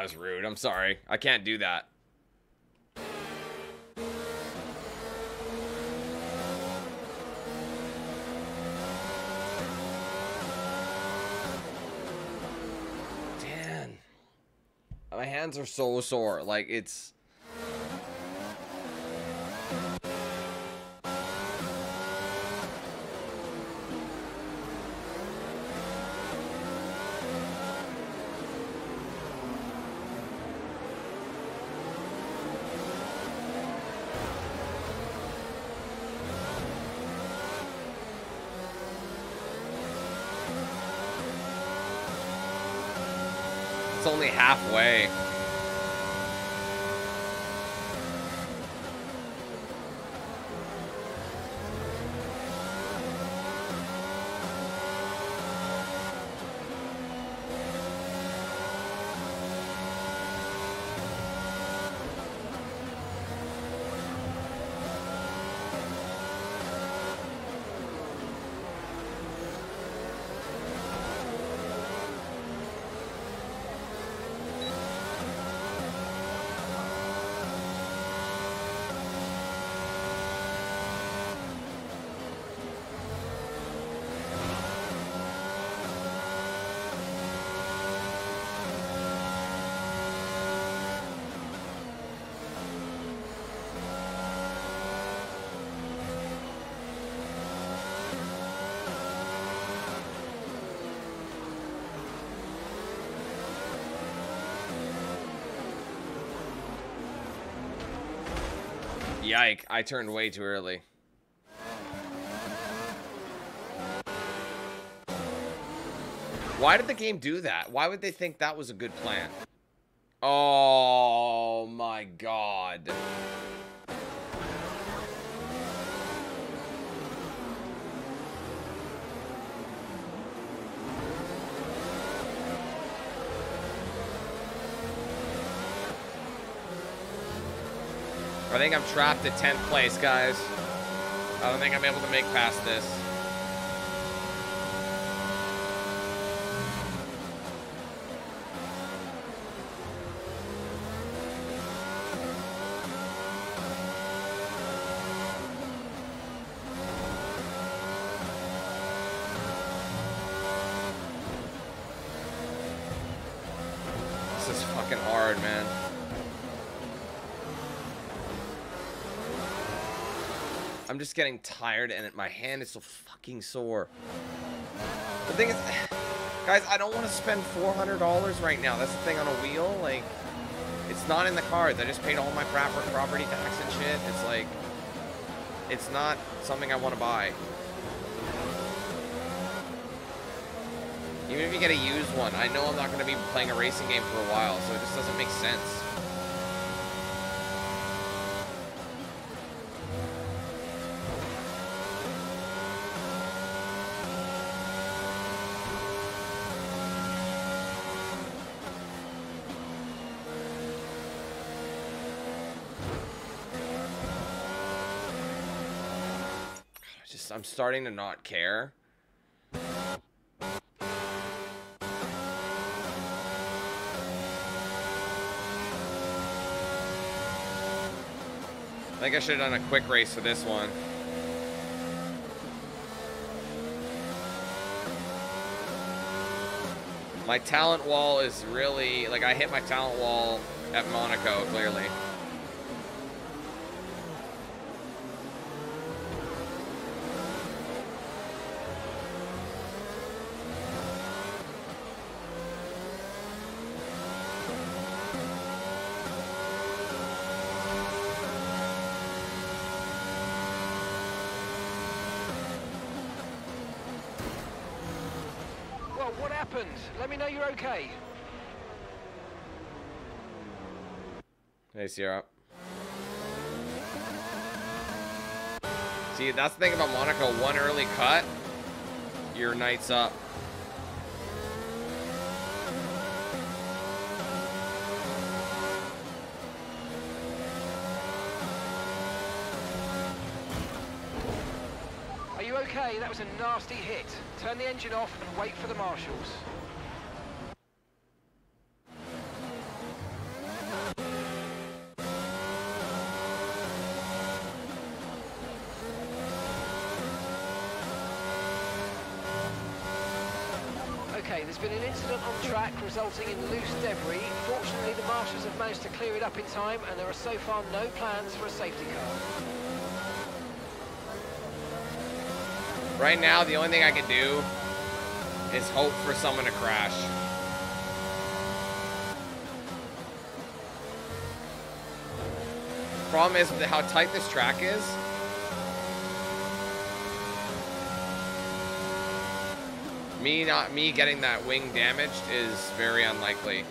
I was rude. I'm sorry. I can't do that. My hands are so sore. Like, it's... halfway. Yike, I turned way too early. Why did the game do that? Why would they think that was a good plan? Oh I think I'm trapped at 10th place, guys. I don't think I'm able to make past this. This is fucking hard, man. I'm just getting tired and my hand is so fucking sore. The thing is, guys, I don't want to spend $400 right now. That's the thing on a wheel. Like, it's not in the cards. I just paid all my proper property tax and shit. It's like, it's not something I want to buy. Even if you get a used one, I know I'm not going to be playing a racing game for a while, so it just doesn't make sense. I'm starting to not care. I think I should have done a quick race for this one. My talent wall is really, like I hit my talent wall at Monaco, clearly. Well, what happened? Let me know you're okay. Hey, Sierra. See, that's the thing about Monaco. One early cut, your night's up. Are you okay? That was a nasty hit. Turn the engine off and wait for the marshals. Resulting in loose debris. Fortunately, the marshals have managed to clear it up in time and there are so far no plans for a safety car. Right now, the only thing I can do is hope for someone to crash. Problem is how tight this track is. Me not me getting that wing damaged is very unlikely.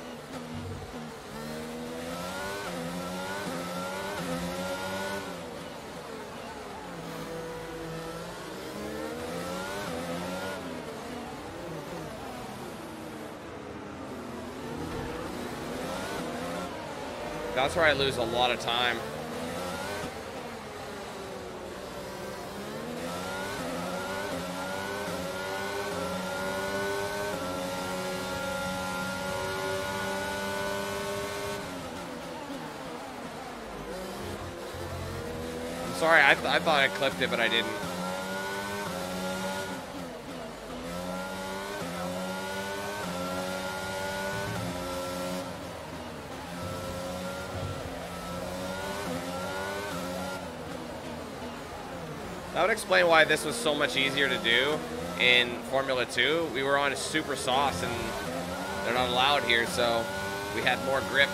That's where I lose a lot of time. Sorry, I, th I thought I clipped it, but I didn't. That would explain why this was so much easier to do in Formula 2. We were on super softs and they're not allowed here, so we had more grip.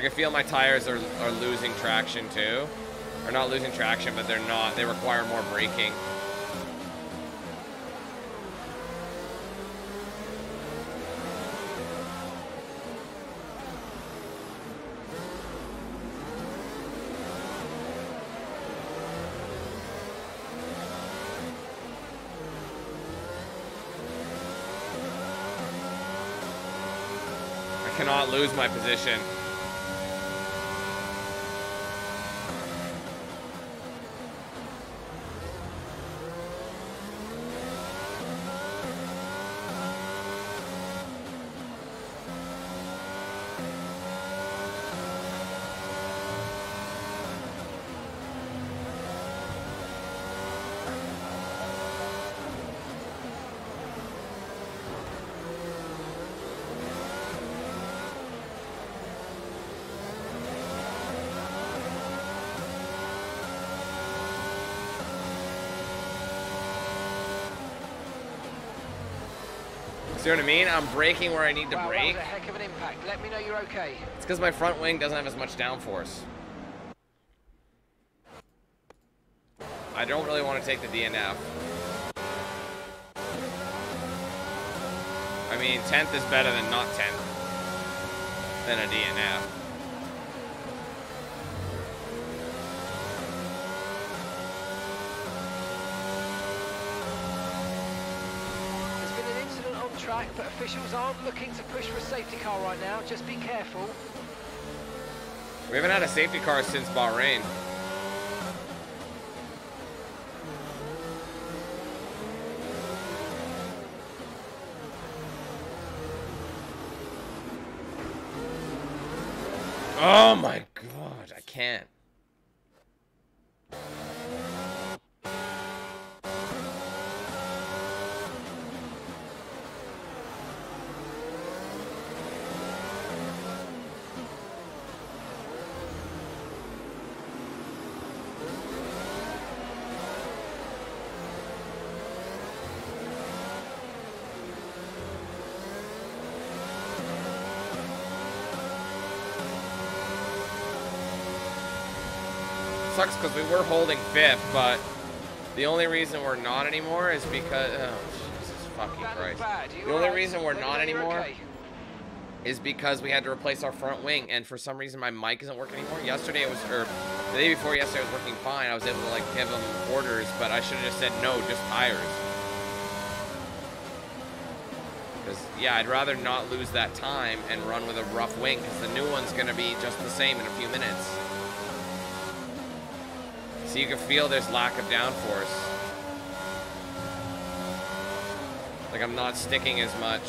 I can feel my tires are, are losing traction too. Or not losing traction, but they're not. They require more braking. I cannot lose my position. See what I mean? I'm braking where I need to wow, brake. that was a heck of an impact. Let me know you're okay. It's because my front wing doesn't have as much downforce. I don't really want to take the DNF. I mean, 10th is better than not 10th than a DNF. track, but officials aren't looking to push for a safety car right now. Just be careful. We haven't had a safety car since Bahrain. Oh my god, I can't. Sucks because we were holding fifth, but the only reason we're not anymore is because oh Jesus fucking Christ. looked bad. You The only reason we're not anymore is because we had to replace our front wing, and for some reason my mic isn't working anymore. Yesterday it was, or the day before yesterday it was working fine. I was able to like give them orders, but I should have just said no, just tires. Because yeah, I'd rather not lose that time and run with a rough wing, because the new one's gonna be just the same in a few minutes. So you can feel there's lack of downforce. Like I'm not sticking as much.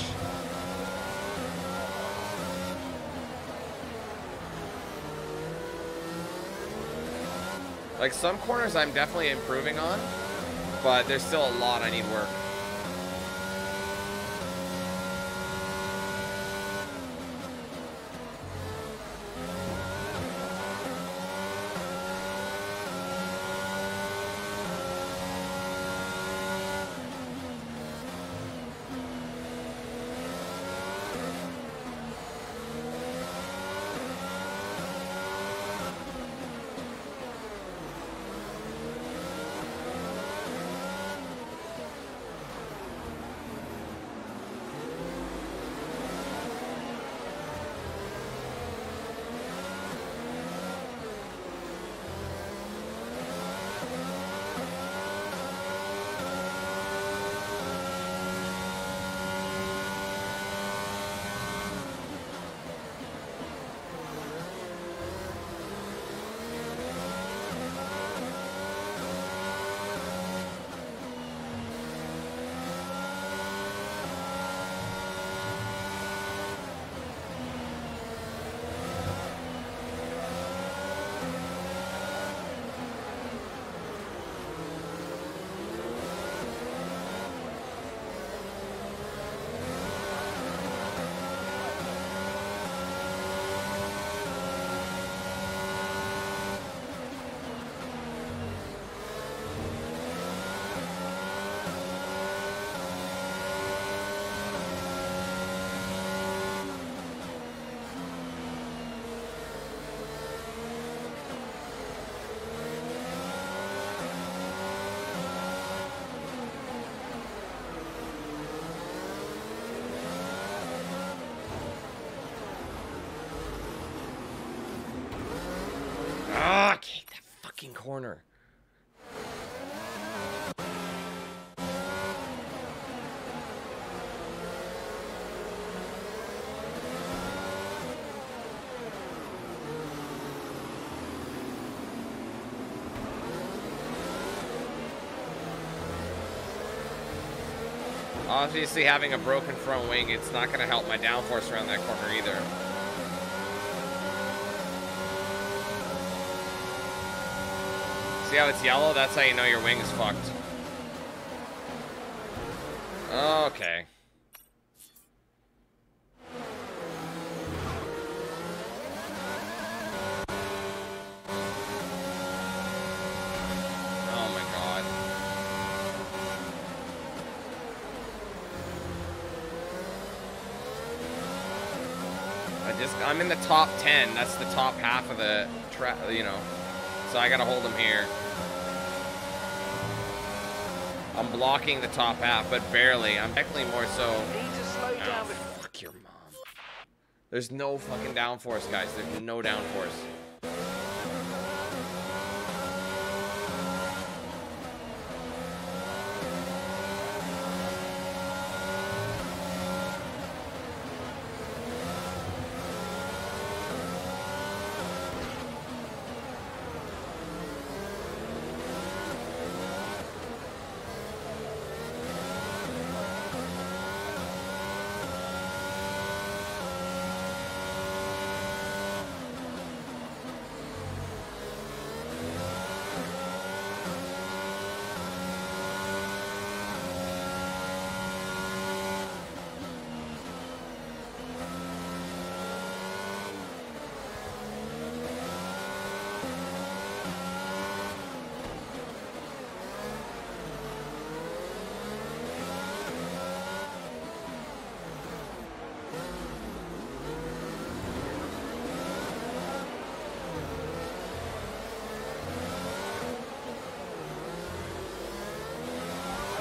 Like some corners I'm definitely improving on, but there's still a lot I need work. Corner. Obviously, having a broken front wing, it's not going to help my downforce around that corner either. See how it's yellow? That's how you know your wing is fucked. Okay. Oh my god. I just, I'm in the top 10. That's the top half of the you know. So I gotta hold him here. I'm blocking the top half, but barely. I'm technically more so. Need to slow Oh, fuck your mom. There's no fucking downforce, guys. There's no downforce.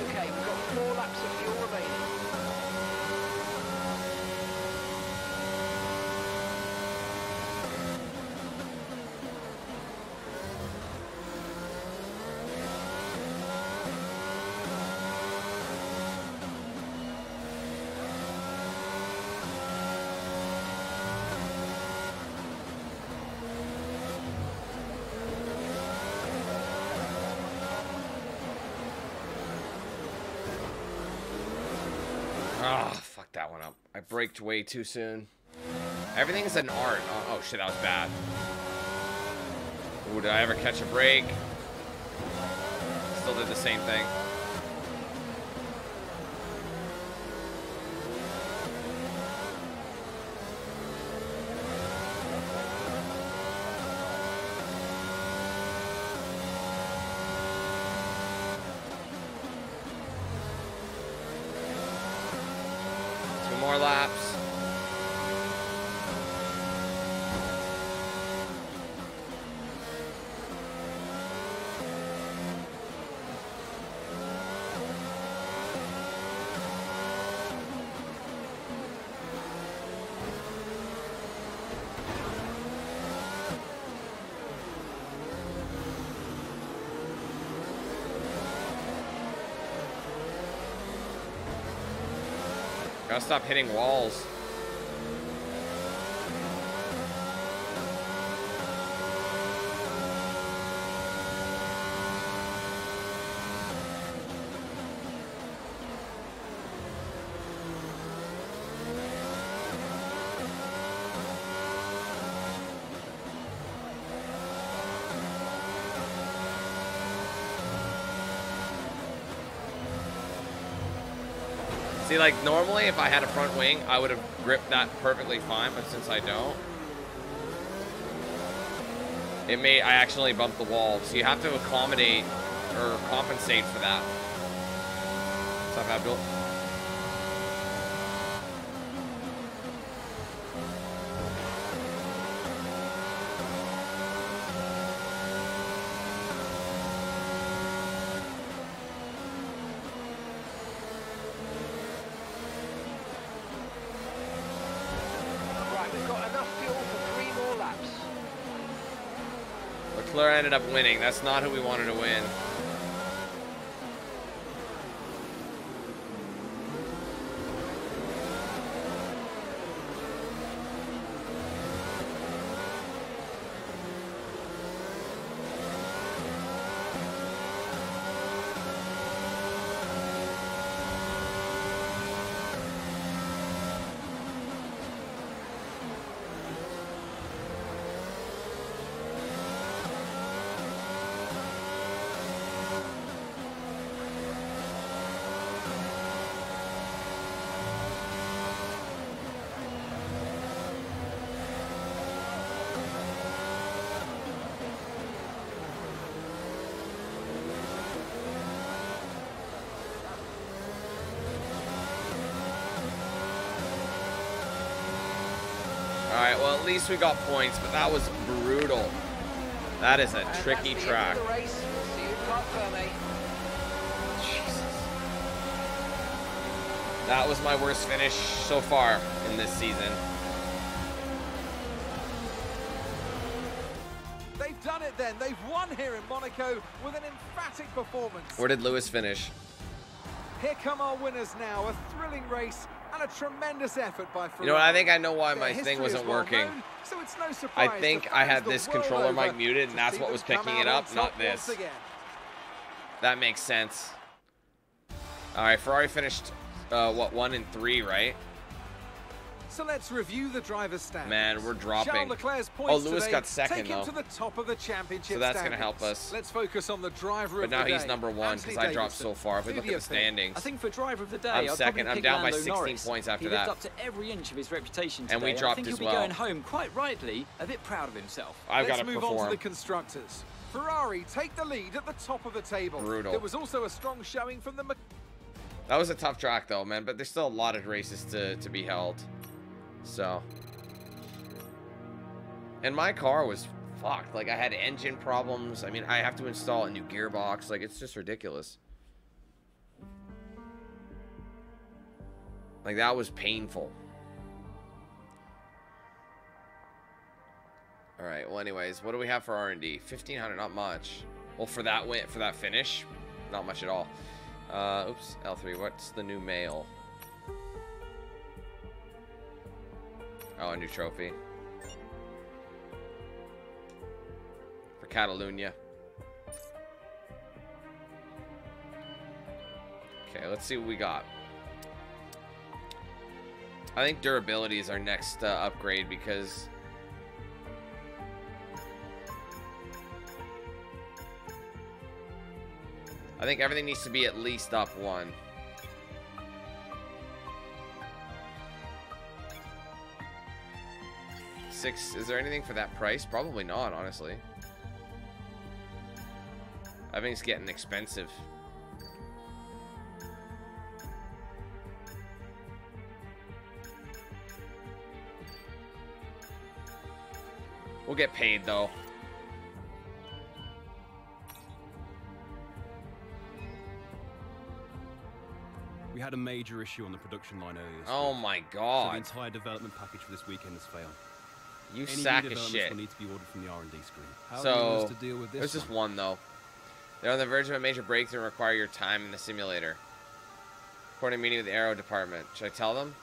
Okay, we've got four laps of fuel remaining. Oh, fuck that one up. I braked way too soon. Everything's an art. Oh, oh shit, that was bad. Ooh, did I ever catch a break? Still did the same thing. Two more laps. Gotta stop hitting walls. Like, normally if I had a front wing, I would have gripped that perfectly fine, but since I don't, it may, I actually bumped the wall. So you have to accommodate or compensate for that. What's Abdul? Right, we've got enough fuel for three more laps. Leclerc ended up winning. That's not who we wanted to win. We got points, but that was brutal. That is a And tricky track. End of the race. See you in Jesus. That was my worst finish so far in this season. They've done it then. They've won here in Monaco with an emphatic performance. Where did Lewis finish? Here come our winners now. A thrilling race and a tremendous effort by Ferrari. You know what? I think I know why Their my thing wasn't well working. known, no I think I had this controller mic muted, and that's what was picking it up, not this. That makes sense. All right, Ferrari finished, uh, what, one and three, right? So let's review the driver's stats. Man, we're dropping. Charles Leclerc's oh, points Oh, Lewis got second, take him though. to the top of the championship So that's gonna help us. Let's focus on the driver But of now he's number one because I dropped so far. If we look at the standings, I think for driver of the day, I'm second. I'm down by Lando 16 Norris. points after he that. lived up to every inch of his reputation today. And we I dropped think as he'll well. be going home quite rightly, a bit proud of himself. I've got Let's to move on to the constructors. Ferrari take the lead at the top of the table. Brutal. There was also a strong showing from the That was a tough track though, man. But there's still a lot of races to, to be held. So. And my car was fucked. Like I had engine problems. I mean, I have to install a new gearbox. Like it's just ridiculous. Like that was painful. All right. Well, anyways, what do we have for R&D? 1500, not much. Well, for that for that finish, not much at all. Uh, oops, L3. What's the new mail? Oh, a new trophy. For Catalunya. Okay, let's see what we got. I think durability is our next uh, upgrade because I think everything needs to be at least up one. Six, is there anything for that price? Probably not, honestly. Everything's getting expensive. We'll get paid, though. We had a major issue on the production line earlier. Oh my So the entire development package for this weekend has failed. You Any sack of shit. will need to be ordered from the R&D screen. How do you want So, to deal with this there's just one? one, though. They're on the verge of a major breakthrough and require your time in the simulator. According to meeting with the Aero Department. Should I tell them?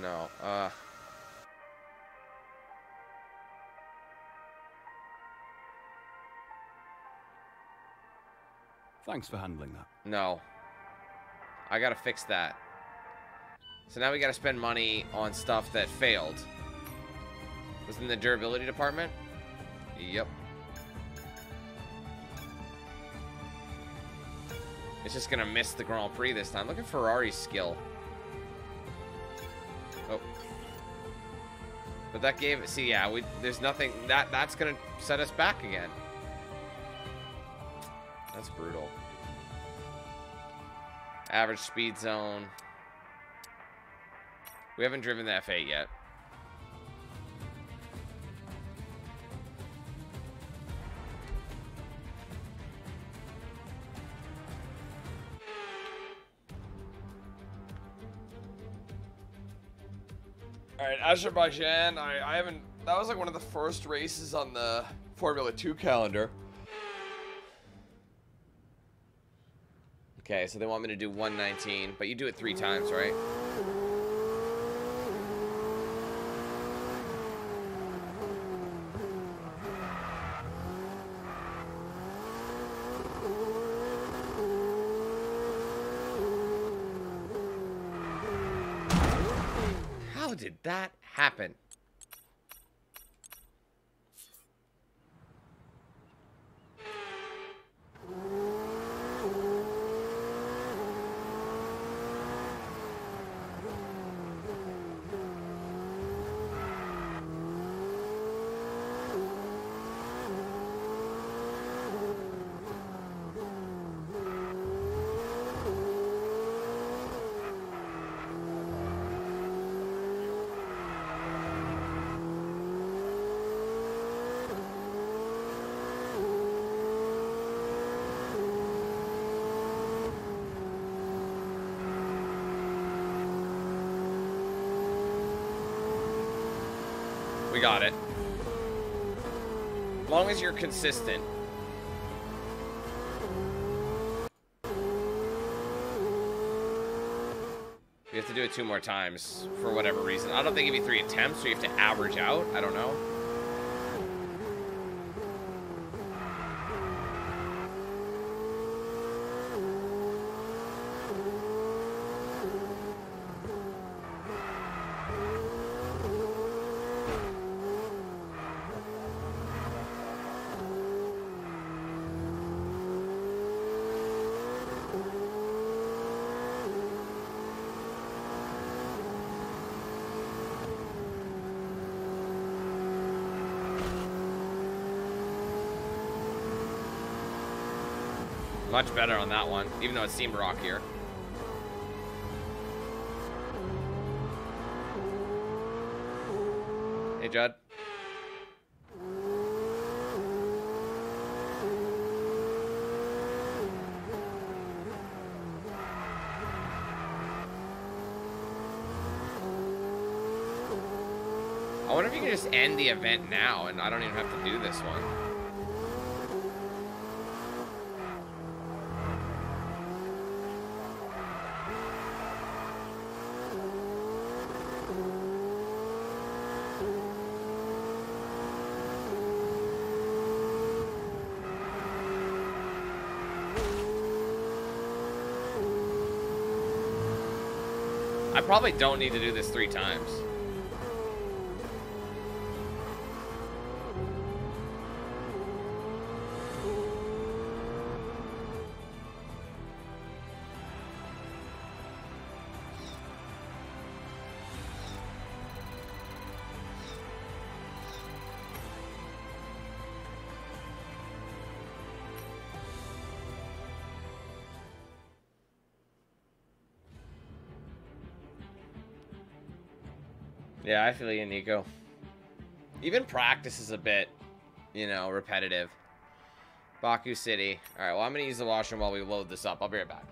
No. Uh... Thanks for handling that. No. I gotta fix that. So now we gotta spend money on stuff that failed. Was in the durability department? Yep. It's just gonna miss the Grand Prix this time. Look at Ferrari's skill. Oh. But that gave it. see yeah, we there's nothing that that's gonna set us back again. That's brutal. Average speed zone. We haven't driven the F8 yet. All right, Azerbaijan. I, I haven't. That was like one of the first races on the Formula 2 calendar. Okay, so they want me to do 119, but you do it three times, right? How did that happen? We got it. As long as you're consistent. You have to do it two more times for whatever reason. I don't think give you three attempts, so you have to average out. I don't know. Much better on that one, even though it seemed rockier. Hey, Judd. I wonder if you can just end the event now and I don't even have to do this one. Probably don't need to do this three times. Yeah, I feel you, Nico. Even practice is a bit, you know, repetitive. Baku City. All right, well, I'm going to use the washroom while we load this up. I'll be right back.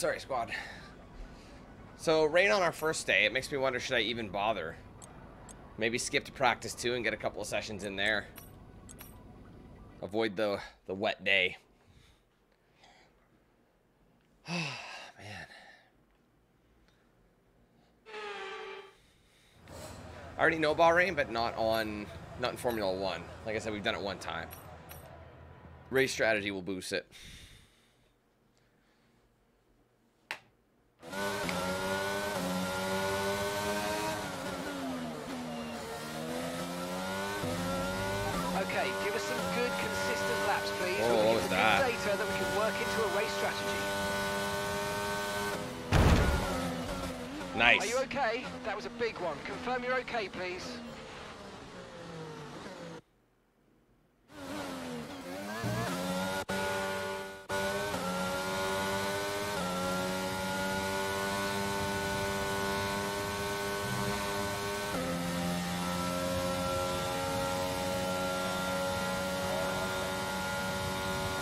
Sorry, squad. So, rain on our first day. It makes me wonder, should I even bother? Maybe skip to practice two and get a couple of sessions in there. Avoid the, the wet day. *sighs* Man. I already know Bahrain, but not on, not in Formula One. Like I said, we've done it one time. Race strategy will boost it. Okay, give us some good, consistent laps, please. Oh, We'll what give was you the that? good data that we can work into a race strategy. Nice. Are you That was a big one. Confirm you're okay, please.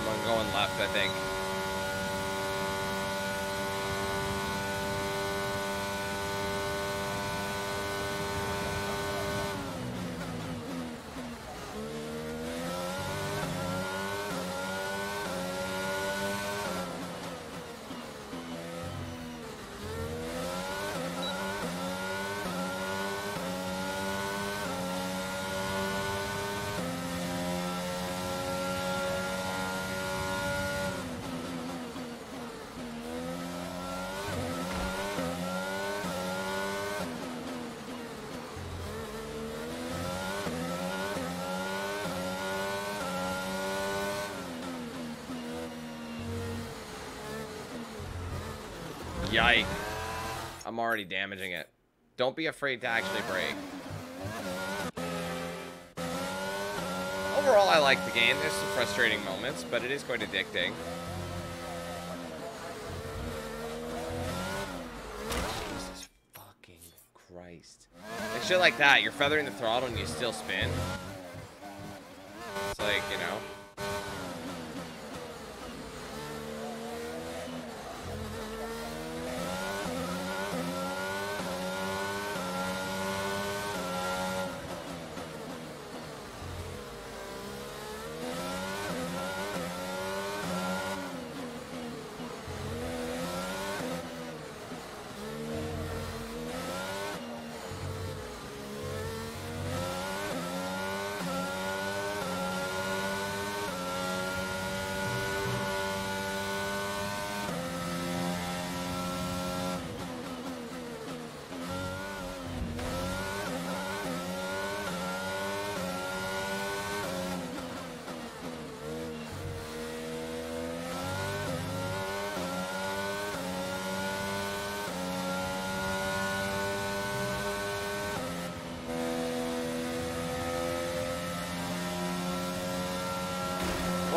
I'm going left, I think. Yike. I'm already damaging it. Don't be afraid to actually break. Overall, I like the game. There's some frustrating moments, but it is quite addicting. Jesus fucking Christ. And shit like that, you're feathering the throttle and you still spin. It's like, like, you know.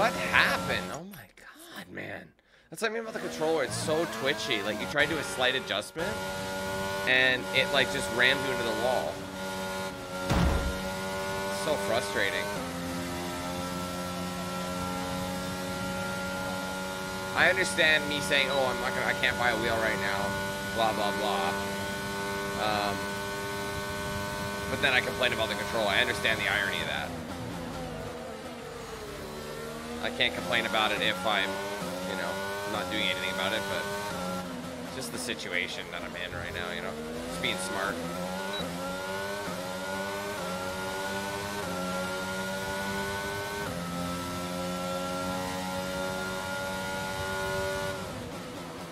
What happened? Oh my god, man. Mean about the controller. It's so twitchy. Like, you try to do a slight adjustment, and it, like, just rams you into the wall. It's so frustrating. I understand me saying, oh, I'm not gonna, I can't buy a wheel right now, blah, blah, blah. Um, but then I complain about the control. I understand the irony of that. I can't complain about it if I'm, doing anything about it, but just the situation that I'm in right now, you know, just being smart.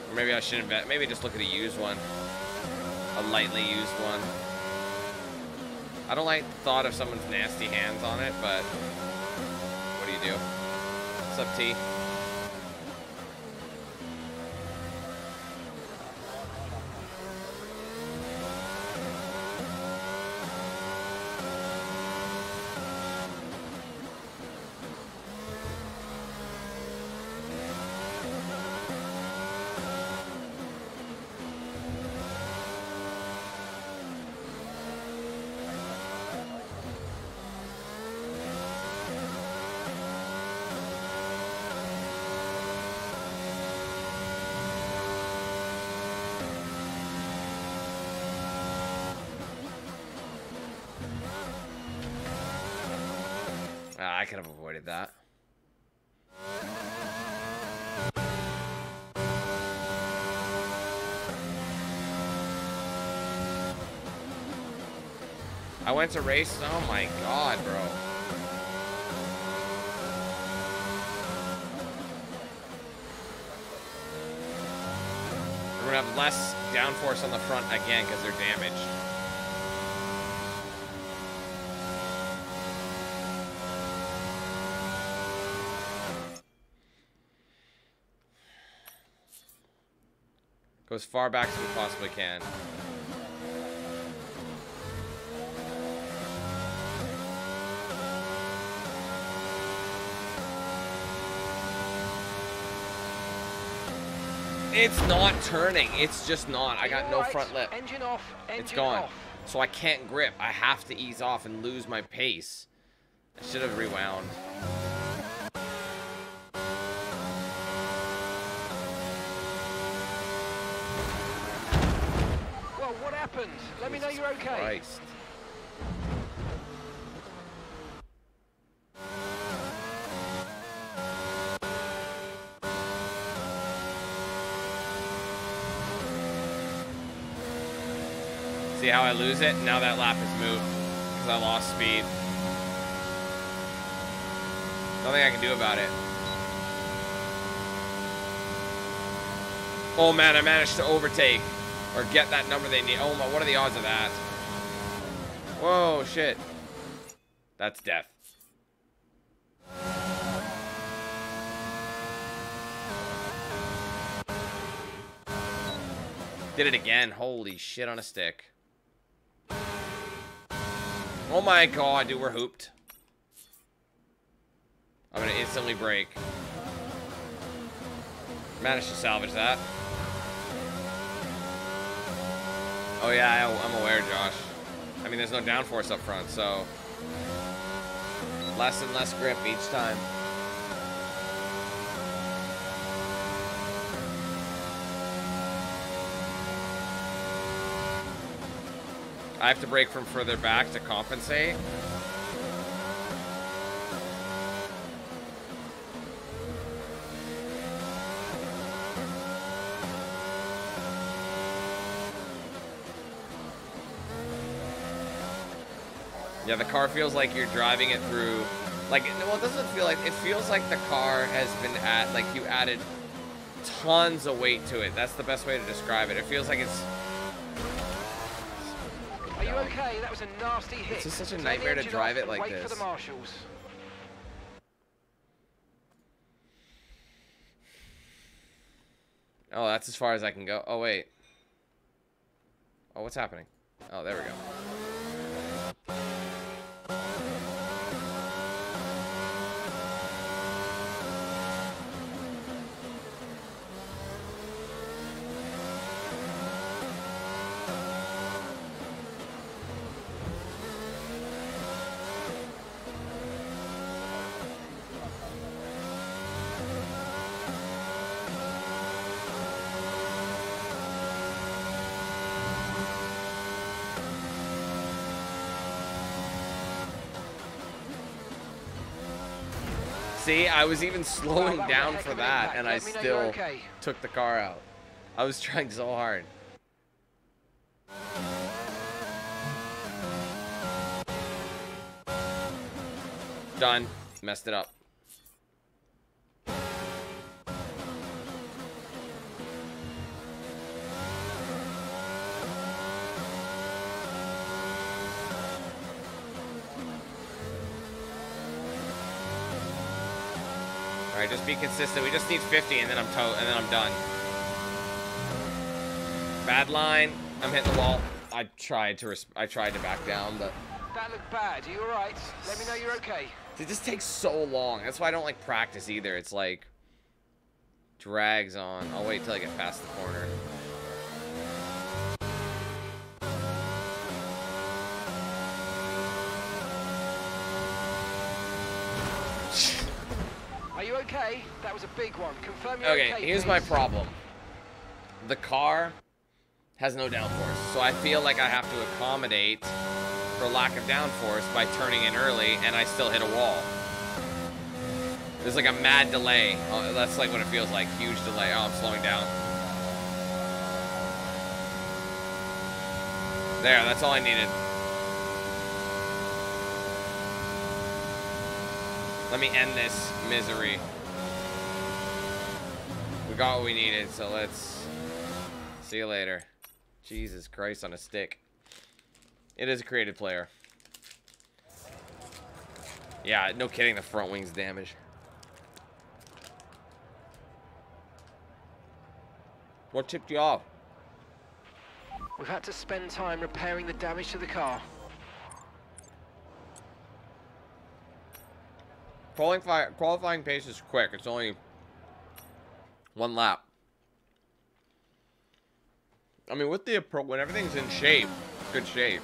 Or maybe I should invest, maybe just look at a used one, a lightly used one. I don't like the thought of someone's nasty hands on it, but what do you do? What's up, T? Went to race. Oh my god, bro. We're gonna have less downforce on the front again because they're damaged. Go as far back as we possibly can. It's not turning. It's just not. I got no front lip. Engine off. It's gone. Off. So I can't grip. I have to ease off and lose my pace. I should have rewound. Well, what happened? Let me know you're okay. Christ. I lose it? Now that lap is moved because I lost speed. Nothing I can do about it. Oh man, I managed to overtake or get that number they need. Oh my, what are the odds of that? Whoa, shit. That's death. Did it again. Holy shit on a stick. Oh my god, dude, we're hooped. I'm gonna instantly break. Managed to salvage that. Oh yeah, I, I'm aware, Josh. I mean, there's no downforce up front, so... Less and less grip each time. I have to brake from further back to compensate. Yeah, the car feels like you're driving it through, like, well, it doesn't feel like, it feels like the car has been at, like, you added tons of weight to it. That's the best way to describe it. It feels like it's, okay? That was a nasty hit. It's just such a Turn nightmare to drive it like wait for this. the marshals. oh, that's as far as I can go. Oh, wait. Oh, what's happening? Oh, there we go. Was even slowing down for that, and I still took the car out. I was trying so hard. Done. Messed it up. Be consistent. We just need 50, and then I'm to and then I'm done. Bad line. I'm hitting the wall. I tried to I tried to back down, but That looked bad. Are you alright? Let me know you're okay. it just takes so long. That's why I don't like practice either. It's like drags on. I'll wait till I get past the corner. Okay? That was a big one. Confirm you're Okay, okay. here's my problem. The car has no downforce, so I feel like I have to accommodate for lack of downforce by turning in early, and I still hit a wall. There's like a mad delay. Oh, that's like what it feels like. Huge delay. Oh, I'm slowing down. There, that's all I needed. Let me end this misery. Got what we needed, so let's see you later. Jesus Christ on a stick. It is a creative player. Yeah, no kidding, the front wing's damaged. What tipped you off? We've had to spend time repairing the damage to the car. Qualifying pace is quick. It's only one lap. I mean, with the appro when everything's in shape, good shape.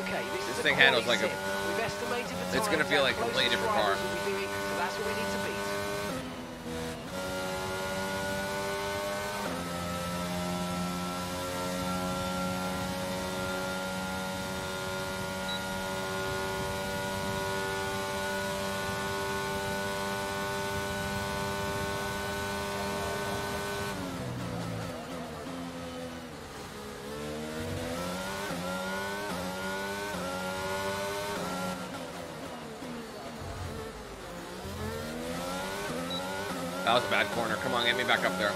Okay, this, This thing handles like a- We've estimated the It's gonna feel like a completely different car. Back up there.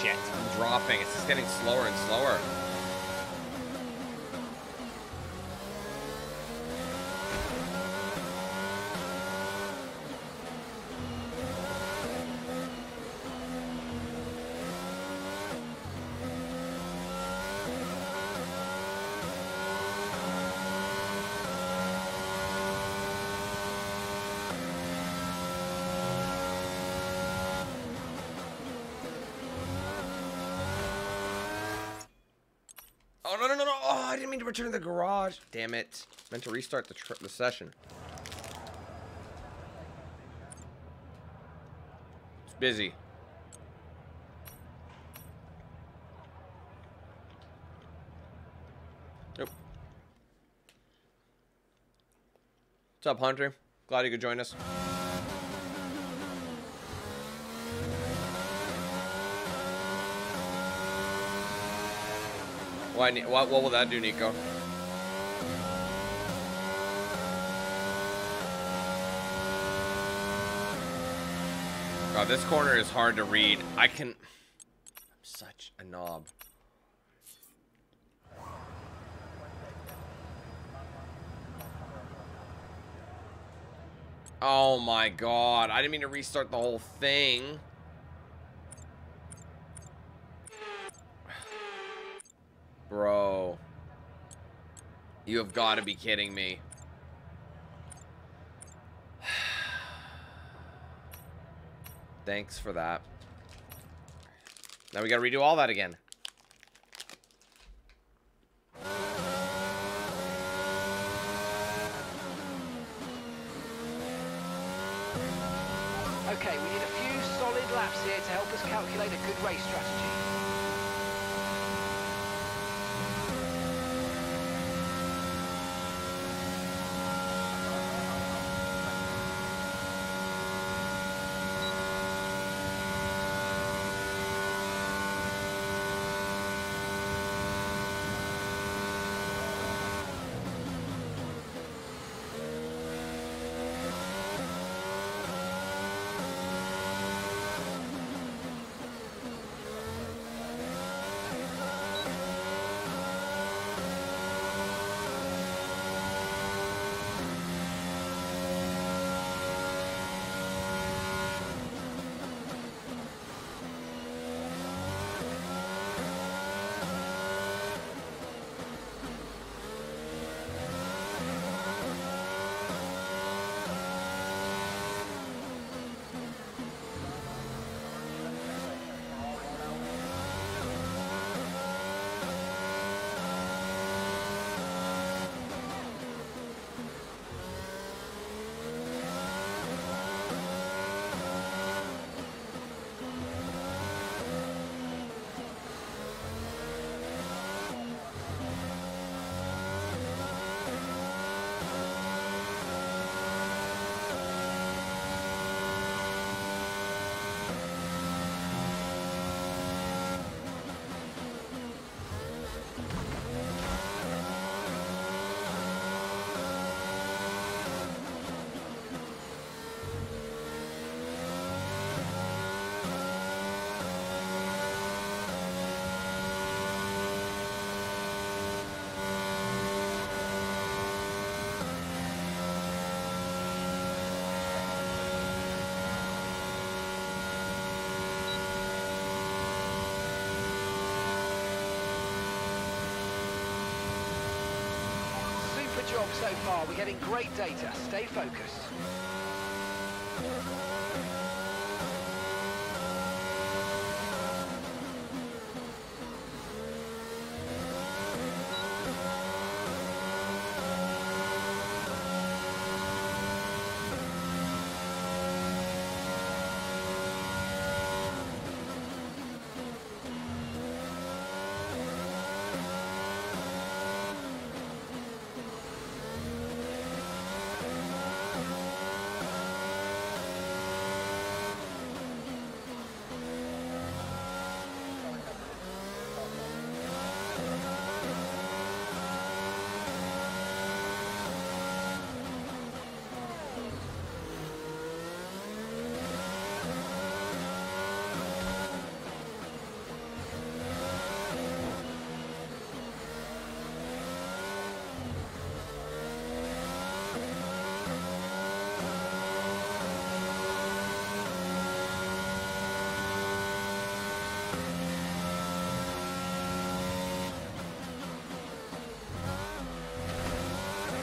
Shit, I'm dropping. It's just getting slower and slower. Return to the garage. Damn it. Meant to restart the, the session. It's busy. Nope. What's up, Hunter? Glad you could join us. Why? What, what will that do, Nico? God, this corner is hard to read. I can. I'm such a knob. Oh my god. I didn't mean to restart the whole thing. Bro. You have got to be kidding me. *sighs* Thanks for that. Now we gotta redo all that again. So far. We're getting great data. Stay focused.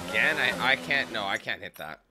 Again, I, can't, no, I can't hit that.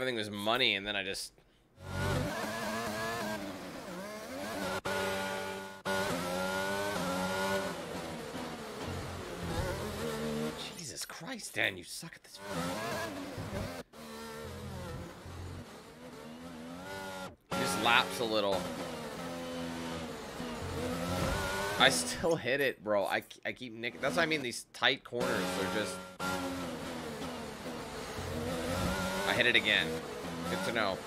Everything was money, and then I just. Jesus Christ, Dan, you suck at this. Just laps a little. I still hit it, bro. I, I keep nicking. That's what I mean. These tight corners are just. Hit it again. Good to know.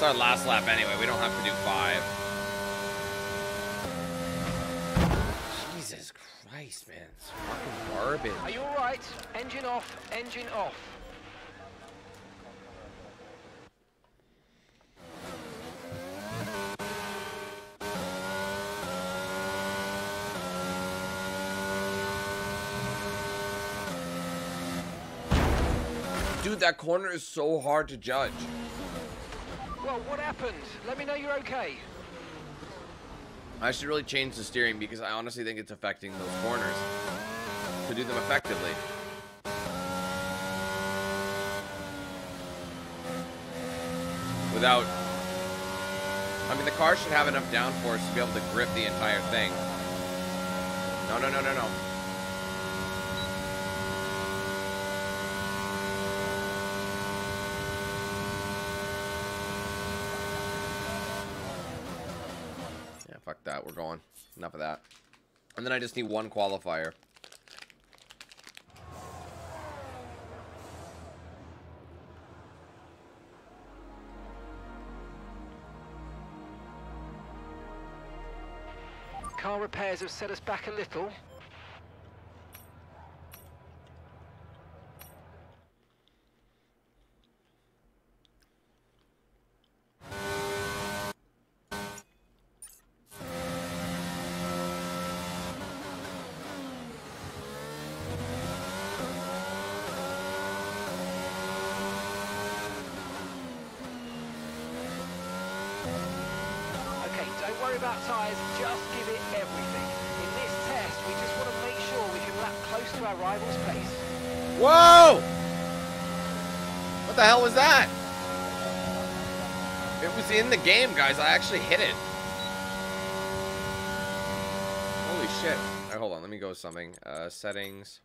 It's our last lap anyway. We don't have to do five. Jesus Christ, man. It's fucking garbage. Are you all right? Engine off, engine off. Dude, that corner is so hard to judge. Well, what happened? Let me know you're okay. I should really change the steering because I honestly think it's affecting those corners to do them effectively. Without, I mean, the car should have enough downforce to be able to grip the entire thing. No, no, no, no, no. Just need one qualifier. Car repairs have set us back a little. Guys. I actually hit it. Holy shit. Alright, hold on. Let me go something. Uh, settings.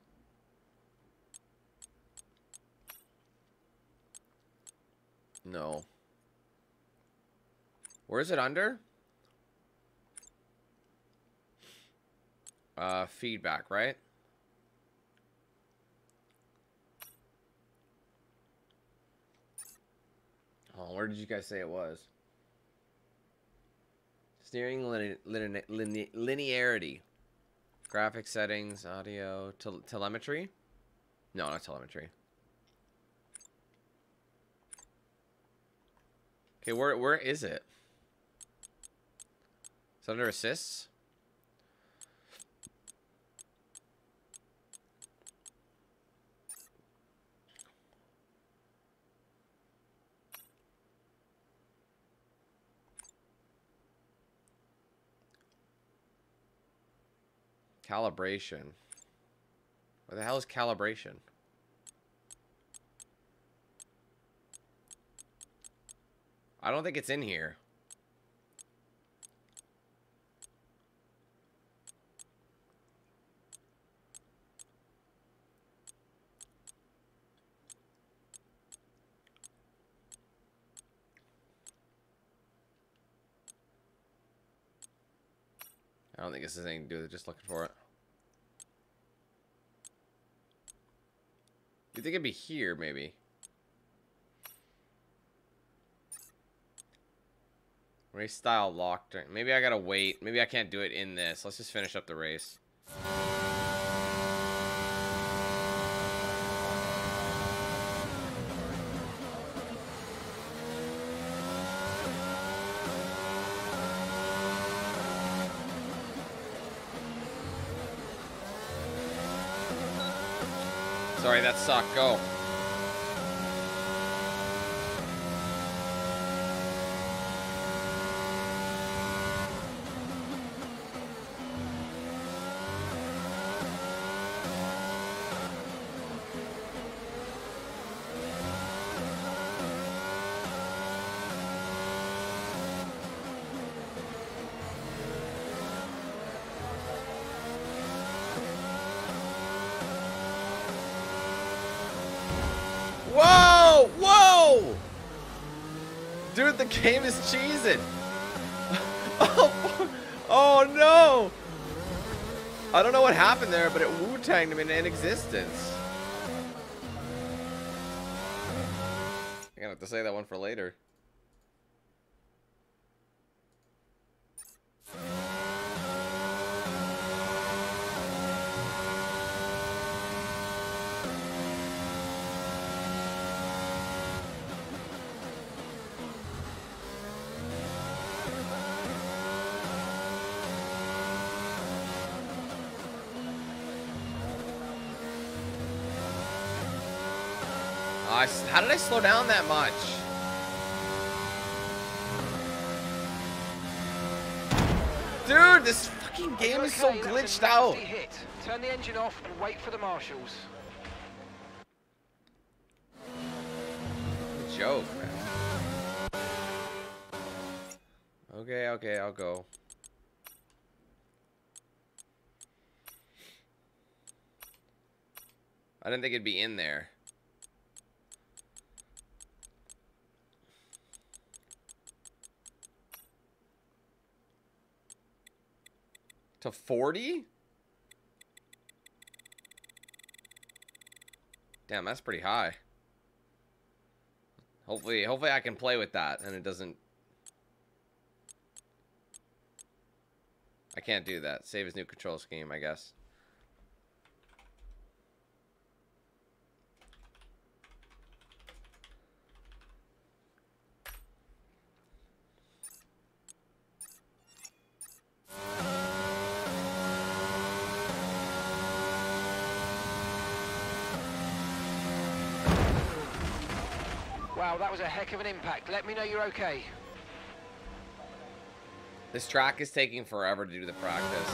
No. Where is it under? Uh, feedback, right? Oh, where did you guys say it was? Steering line line line linearity. Graphic settings, audio, tel telemetry? No, not telemetry. Okay, where where is it? It's under assists? Calibration. Where the hell is calibration? I don't think it's in here. I don't think this has anything to do with it, just looking for it. You think it'd be here, maybe? Race style locked. Maybe I gotta wait. Maybe I can't do it in this. Let's just finish up the race. That. Go. Whoa! Whoa! Dude, the game is cheesing. *laughs* oh, oh no! I don't know what happened there, but it Wu-Tanged him into existence. I'm gonna have to say that one for later. Did I slow down that much? Dude, this fucking game is so Okay, that's a glitched out. Turn the engine off and wait for the marshals. joke, man. Okay, okay, I'll go. I didn't think it'd be in there. To 40? Damn, that's pretty high. Hopefully, hopefully I can play with that and it doesn't... I can't do that. Save his new control scheme, I guess. Heck of an impact. Let me know you're okay. This track is taking forever to do the practice.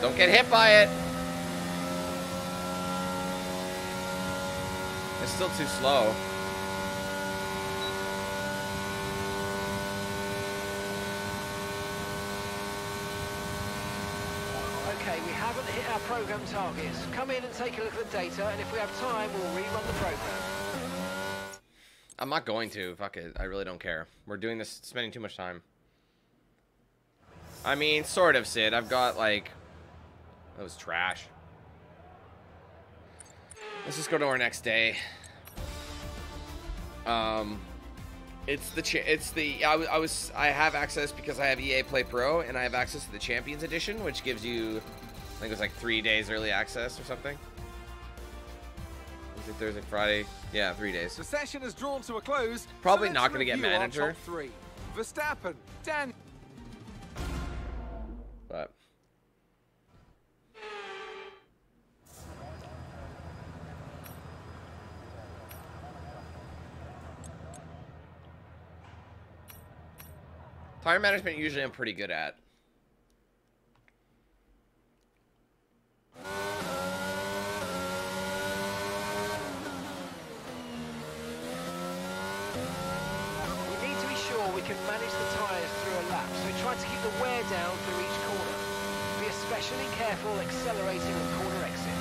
Don't get hit by it. It's still too slow. Okay, we haven't hit our program targets. Come in and take a look at the data, and if we have time, we'll rerun the program. I'm not going to. Fuck it. I really don't care. We're doing this, spending too much time. I mean, sort of, Sid. I've got, like... That was trash. Let's just go to our next day. Um... It's the it's the I, I was I have access because I have EA Play Pro and I have access to the Champions Edition, which gives you I think it was like three days early access or something. Was it Thursday, Friday? Yeah, three days. The session is drawn to a close. Probably so not gonna get review our manager. three. Verstappen, Dan. But tire management usually I'm pretty good at. We need to be sure we can manage the tyres through a lap, so try to keep the wear down through each corner. Be especially careful accelerating on corner exit.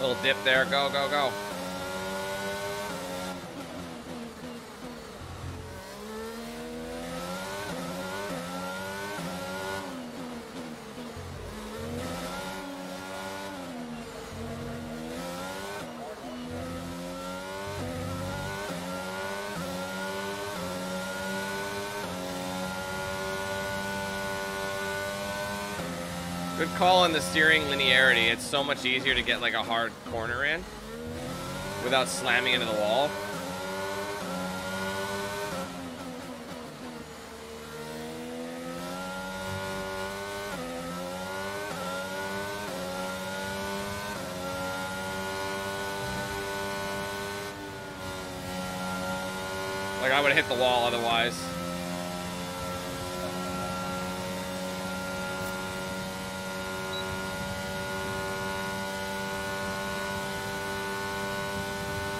Little dip there. Go, go, go. Call on the steering linearity. It's so much easier to get like a hard corner in without slamming into the wall. Like I would have hit the wall otherwise.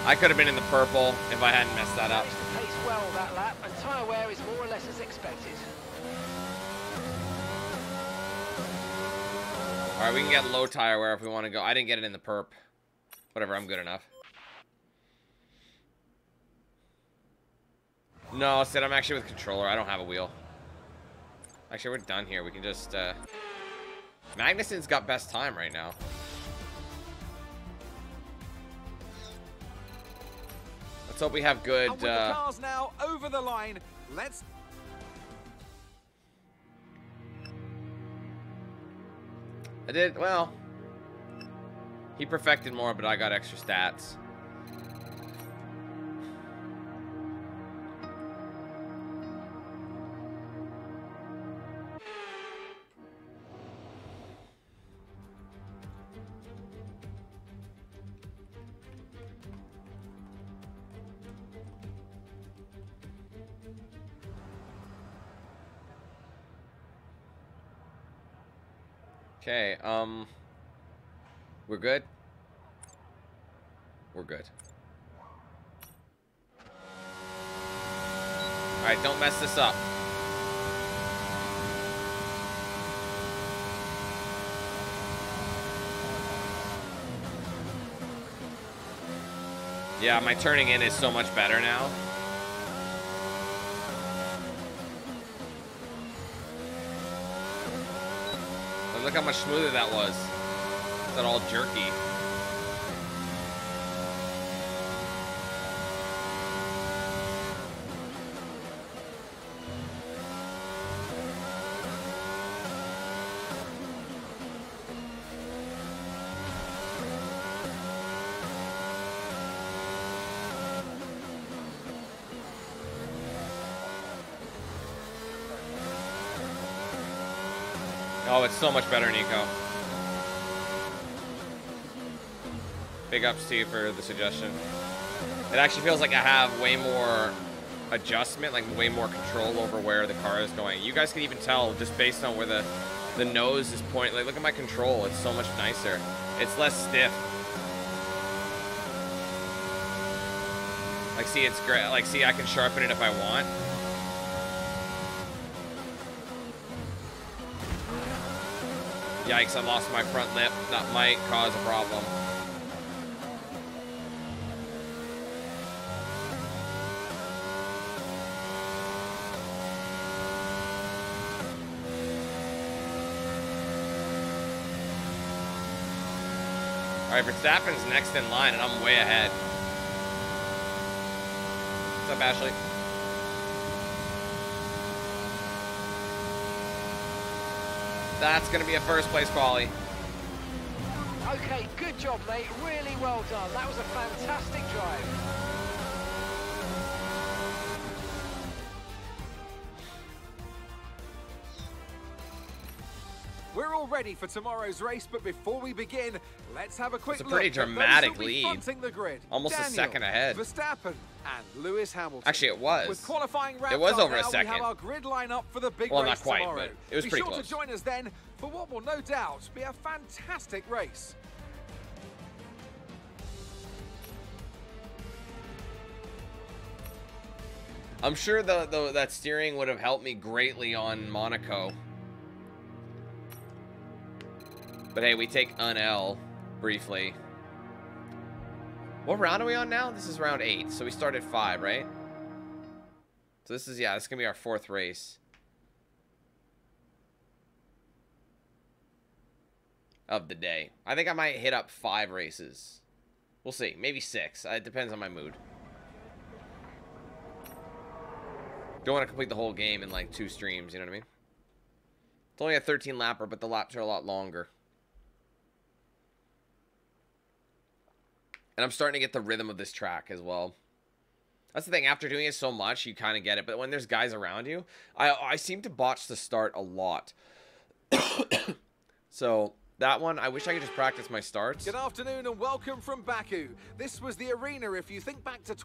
I could have been in the purple if I hadn't messed that up. Pace well that lap, and tyre wear is more or less as expected. All right, we can get low tire wear if we want to go. I didn't get it in the perp. Whatever, I'm good enough. No, Sid, I'm actually with controller. I don't have a wheel. Actually, we're done here. We can just, uh... Magnussen's got best time right now. Hope we have good, uh... cars now over the line, let's I did, well... He perfected more, but I got extra stats. Um... We're good? We're good. Alright, don't mess this up. Yeah, my turning in is so much better now. Look how much smoother that was. Is that all jerky? So much better, Nico. Big ups to you for the suggestion. It actually feels like I have way more adjustment, like way more control over where the car is going. You guys can even tell just based on where the the nose is pointing. Like, look at my control. It's so much nicer. It's less stiff. Like, see, it's great. Like, see, I can sharpen it if I want. Yikes, I lost my front lip. That might cause a problem. All right, Verstappen's next in line, and I'm way ahead. What's up, Ashley? That's going to be a first place quali. Okay, good job, mate. Really well done. That was a fantastic drive. We're all ready for tomorrow's race, but before we begin, let's have a quick It's a pretty look dramatic lead. fronting the grid. Almost a second ahead. Verstappen and Lewis Hamilton. Actually, it was. With qualifying It was over a second. We have our grid lineup for the big Well, race not quite, tomorrow. but it was be pretty sure close. to join us then for what will no doubt be a fantastic race. I'm sure the, the that steering would have helped me greatly on Monaco. But hey, we take an L briefly. What round are we on now? This is round eight, so we started five, right? So this is yeah, this is gonna be our fourth race. Of the day. I think I might hit up five races. We'll see. Maybe six. Uh, It depends on my mood. Don't want to complete the whole game in like two streams, you know what I mean? It's only a 13 lapper, but the laps are a lot longer. And I'm starting to get the rhythm of this track as well. That's the thing. After doing it so much, you kind of get it. But when there's guys around you, I I seem to botch the start a lot. *coughs* so that one, I wish I could just practice my starts. Good afternoon and welcome from Baku. This was the arena if you think back to...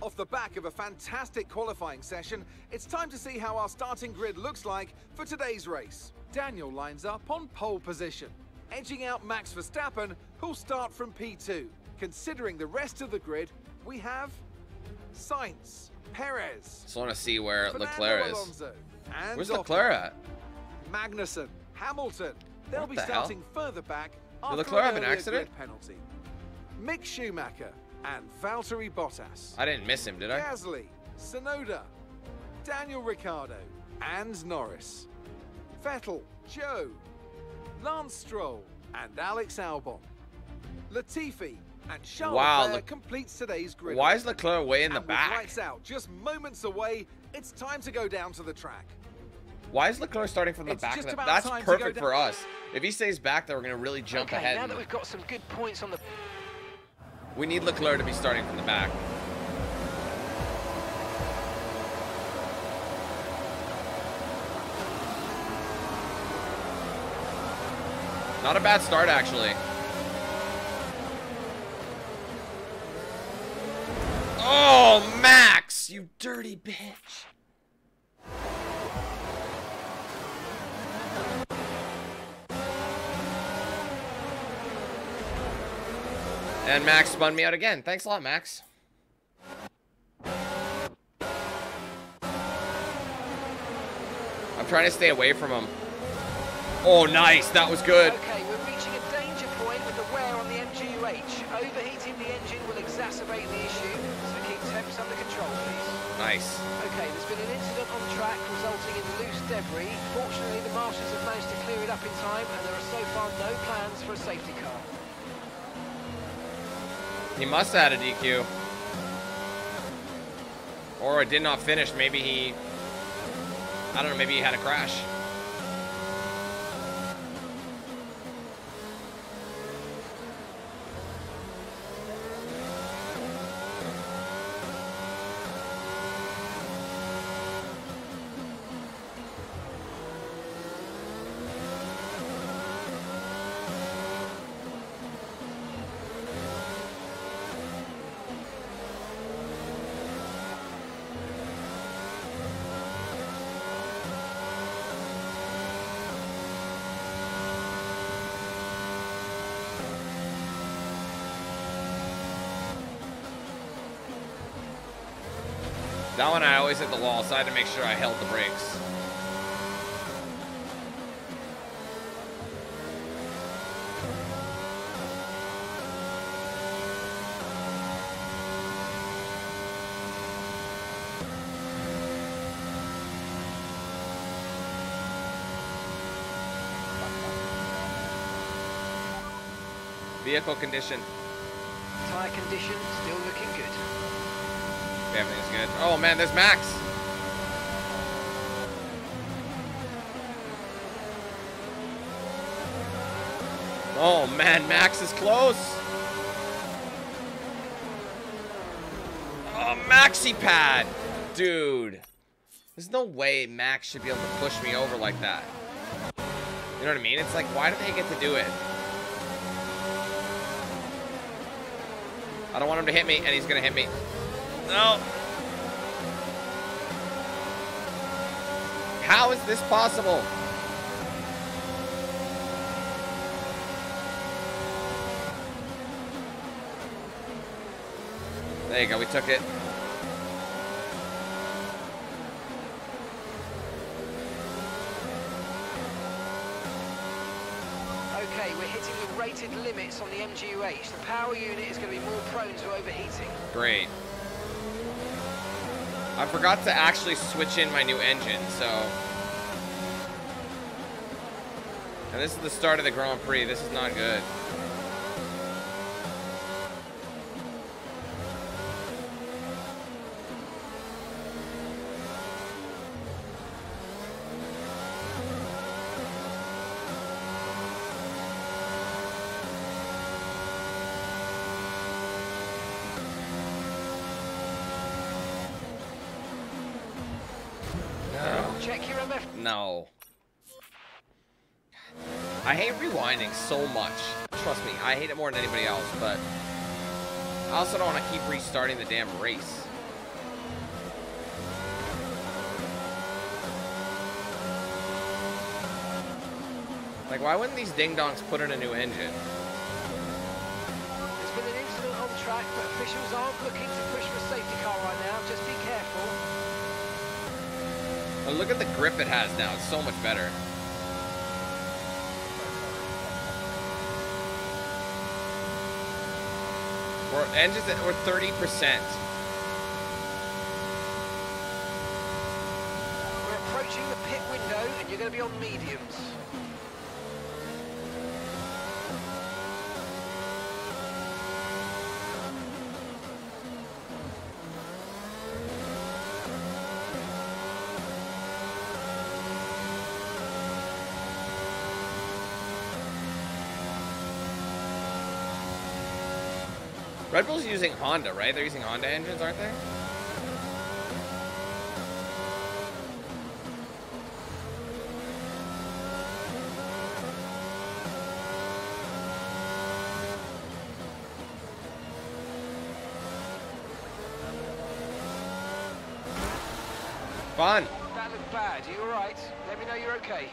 Off the back of a fantastic qualifying session, it's time to see how our starting grid looks like for today's race. Daniel lines up on pole position, edging out Max Verstappen, who'll start from P2. Considering the rest of the grid, we have Sainz, Perez, Just want to see where Fernando Leclerc is. Alonso, and Where's. Leclerc at? Magnussen, Hamilton. They'll What be the hell? starting further back after Leclerc have an accident? penalty. Mick Schumacher and Valtteri Bottas. I didn't miss him, did I? Gasly, Tsunoda, Daniel Ricciardo, and Norris. Vettel, Zhou, Lance Stroll, and Alex Albon. Latifi and Charles Wow, Leclerc look- completes today's grid. Why is Leclerc way in the and back? lights out, just moments away, it's time to go down to the track. Why is Leclerc starting from the It's back? of the- That's time to go perfect for us. If he stays back, then we're going to really jump okay, ahead. now that we've got some good points on the We need Leclerc to be starting from the back. Not a bad start, actually. Oh, Max, you dirty bitch. And Max spun me out again. Thanks a lot, Max. I'm trying to stay away from him. Oh, nice. That was good. Okay, Nice. Okay, there's been an incident on track resulting in loose debris. Fortunately, the marshals have managed to clear it up in time, and there are so far no plans for a safety car. He must have had a DQ. Or it did not finish. Maybe he... I don't know. Maybe he had a crash. That one I always hit the wall, so I had to make sure I held the brakes. Vehicle condition. Tyre condition still looking good. Everything's good. Oh man, there's Max. Oh man, Max is close. Oh, maxi pad. Dude. There's no way Max should be able to push me over like that. You know what I mean? It's like, why do they get to do it? I don't want him to hit me, and he's gonna hit me. No. How is this possible? There you go, we took it. Okay, we're hitting the rated limits on the MGUH. The power unit is going to be more prone to overheating. Great. I forgot to actually switch in my new engine, so... And this is the start of the Grand Prix. This is not good. Check your MF. No. I hate rewinding so much. Trust me, I hate it more than anybody else, but I also don't want to keep restarting the damn race. Like, why wouldn't these ding-dongs put in a new engine? There's been an incident on track, but officials aren't looking to push for a safety car right now. Just be careful. Oh, look at the grip it has now. It's so much better. We're engines that we're 30%. We're approaching the pit window, and you're going to be on mediums. Red Bull's using Honda, right? They're using Honda engines, aren't they? Fun. That looked bad. Are you all right? Let me know you're okay.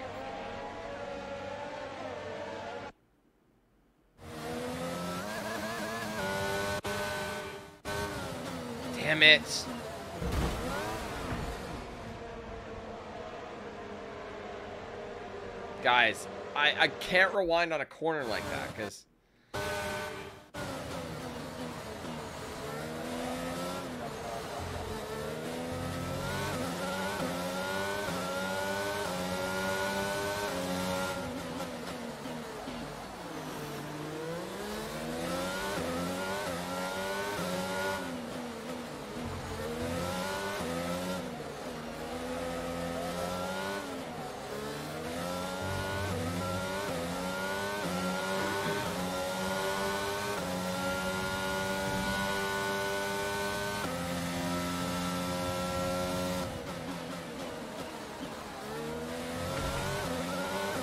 It. Guys, I, I can't rewind on a corner like that, because...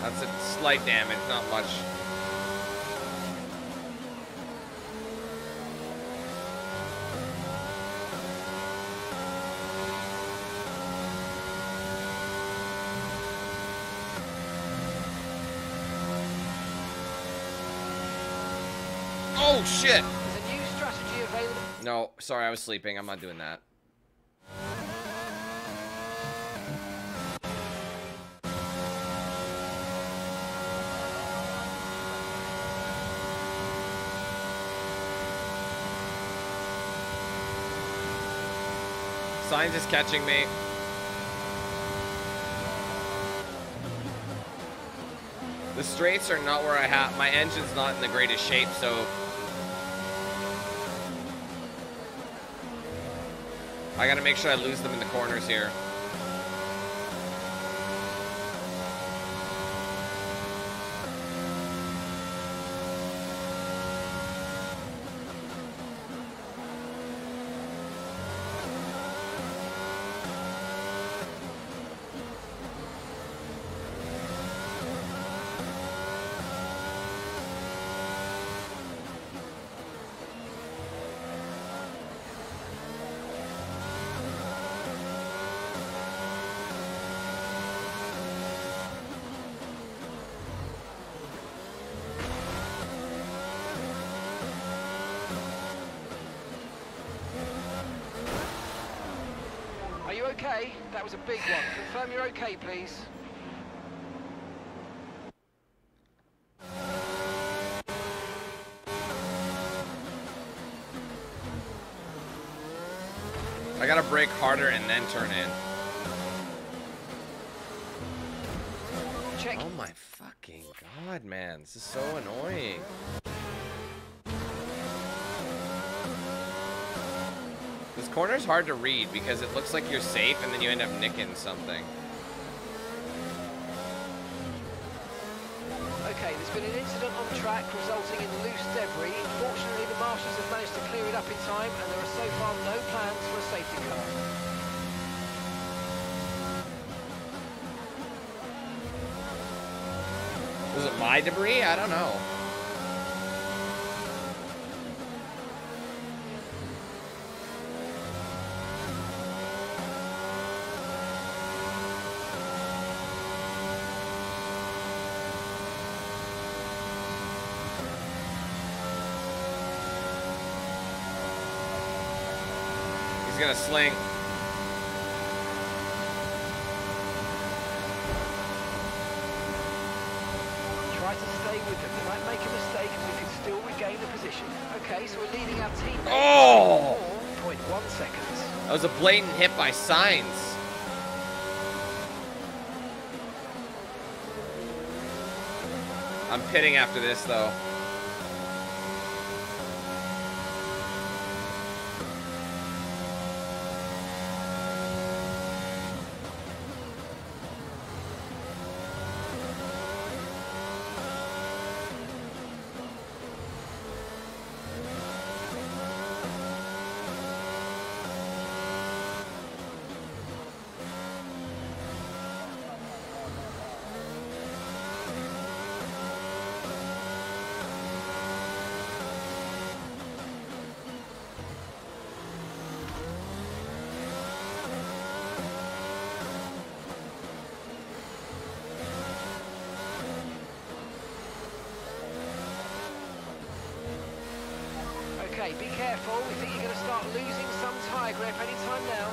That's a slight damage, not much. Oh, shit! There's a new strategy available. No, sorry, I was sleeping. I'm not doing that. Sainz is catching me. The straights are not where I have my engine's not in the greatest shape, so I gotta make sure I lose them in the corners here. Are you okay? That was a big one. Confirm you're okay, please. I gotta brake harder and then turn in. Check. Oh my fucking god, man. This is so annoying. This corner's hard to read because it looks like you're safe and then you end up nicking something. Okay, there's been an incident on track resulting in loose debris. Fortunately, the marshals have managed to clear it up in time, and there are so far no plans for a safety car. Was it my debris? I don't know. He's. Try to stay with them. They might make a mistake, and we can still regain the position. Okay, so we're leading our team. Oh! 4.1 seconds. That was a blatant hit by Sainz. I'm pitting after this though. Okay, be careful. We think you're going to start losing some tyre grip anytime now.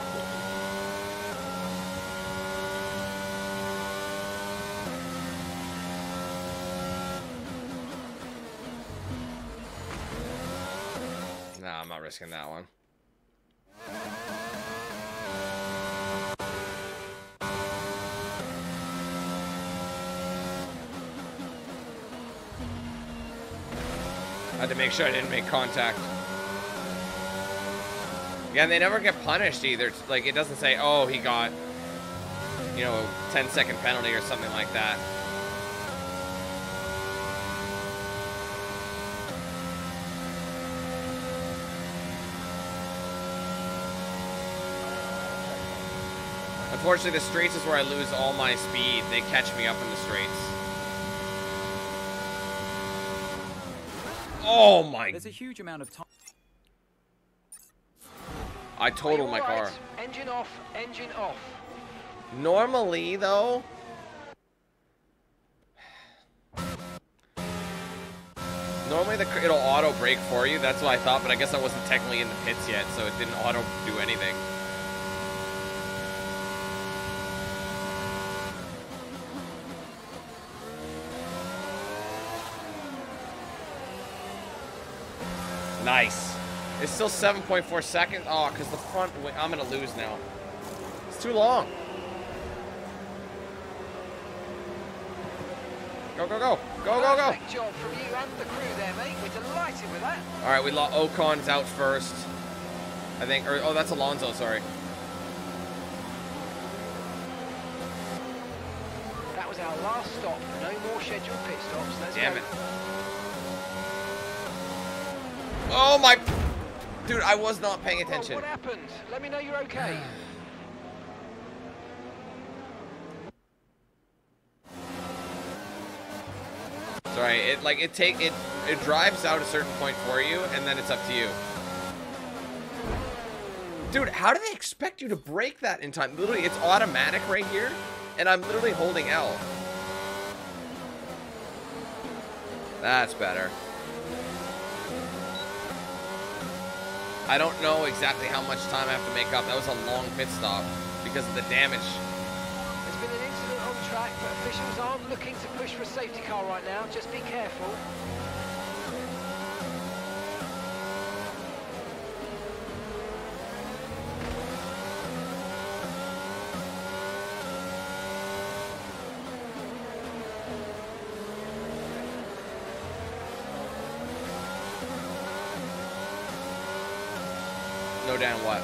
No, I'm not risking that one. I had to make sure I didn't make contact. Yeah, and they never get punished either. Like, it doesn't say, oh, he got, you know, a 10 second penalty or something like that. Unfortunately, the straights is where I lose all my speed. They catch me up in the straights. Oh my! There's a huge amount of time. I Are totaled my all car. right? Engine off, engine off. Normally, though, normally the, it'll auto brake for you. That's what I thought, but I guess I wasn't technically in the pits yet, so it didn't auto do anything. Nice. It's still 7.4 seconds. Oh, because the front wing. I'm going to lose now. It's too long. Go, go, go. Go, go, go. Perfect job from you and the crew there, mate. We're delighted with that. All right, we lost. Ocon's out first. I think. Or, oh, that's Alonso, sorry. That was our last stop. No more scheduled pit stops. Let's Damn go. it. Oh, my. Dude, I was not paying attention. what happened? Let me know you're okay. Sorry, it like it take it it drives out a certain point for you, and then it's up to you. Dude, how do they expect you to break that in time? Literally, it's automatic right here, and I'm literally holding L. That's better. I don't know exactly how much time I have to make up. That was a long pit stop because of the damage. There's been an incident on track, but officials aren't looking to push for a safety car right now. Just be careful. No damn what.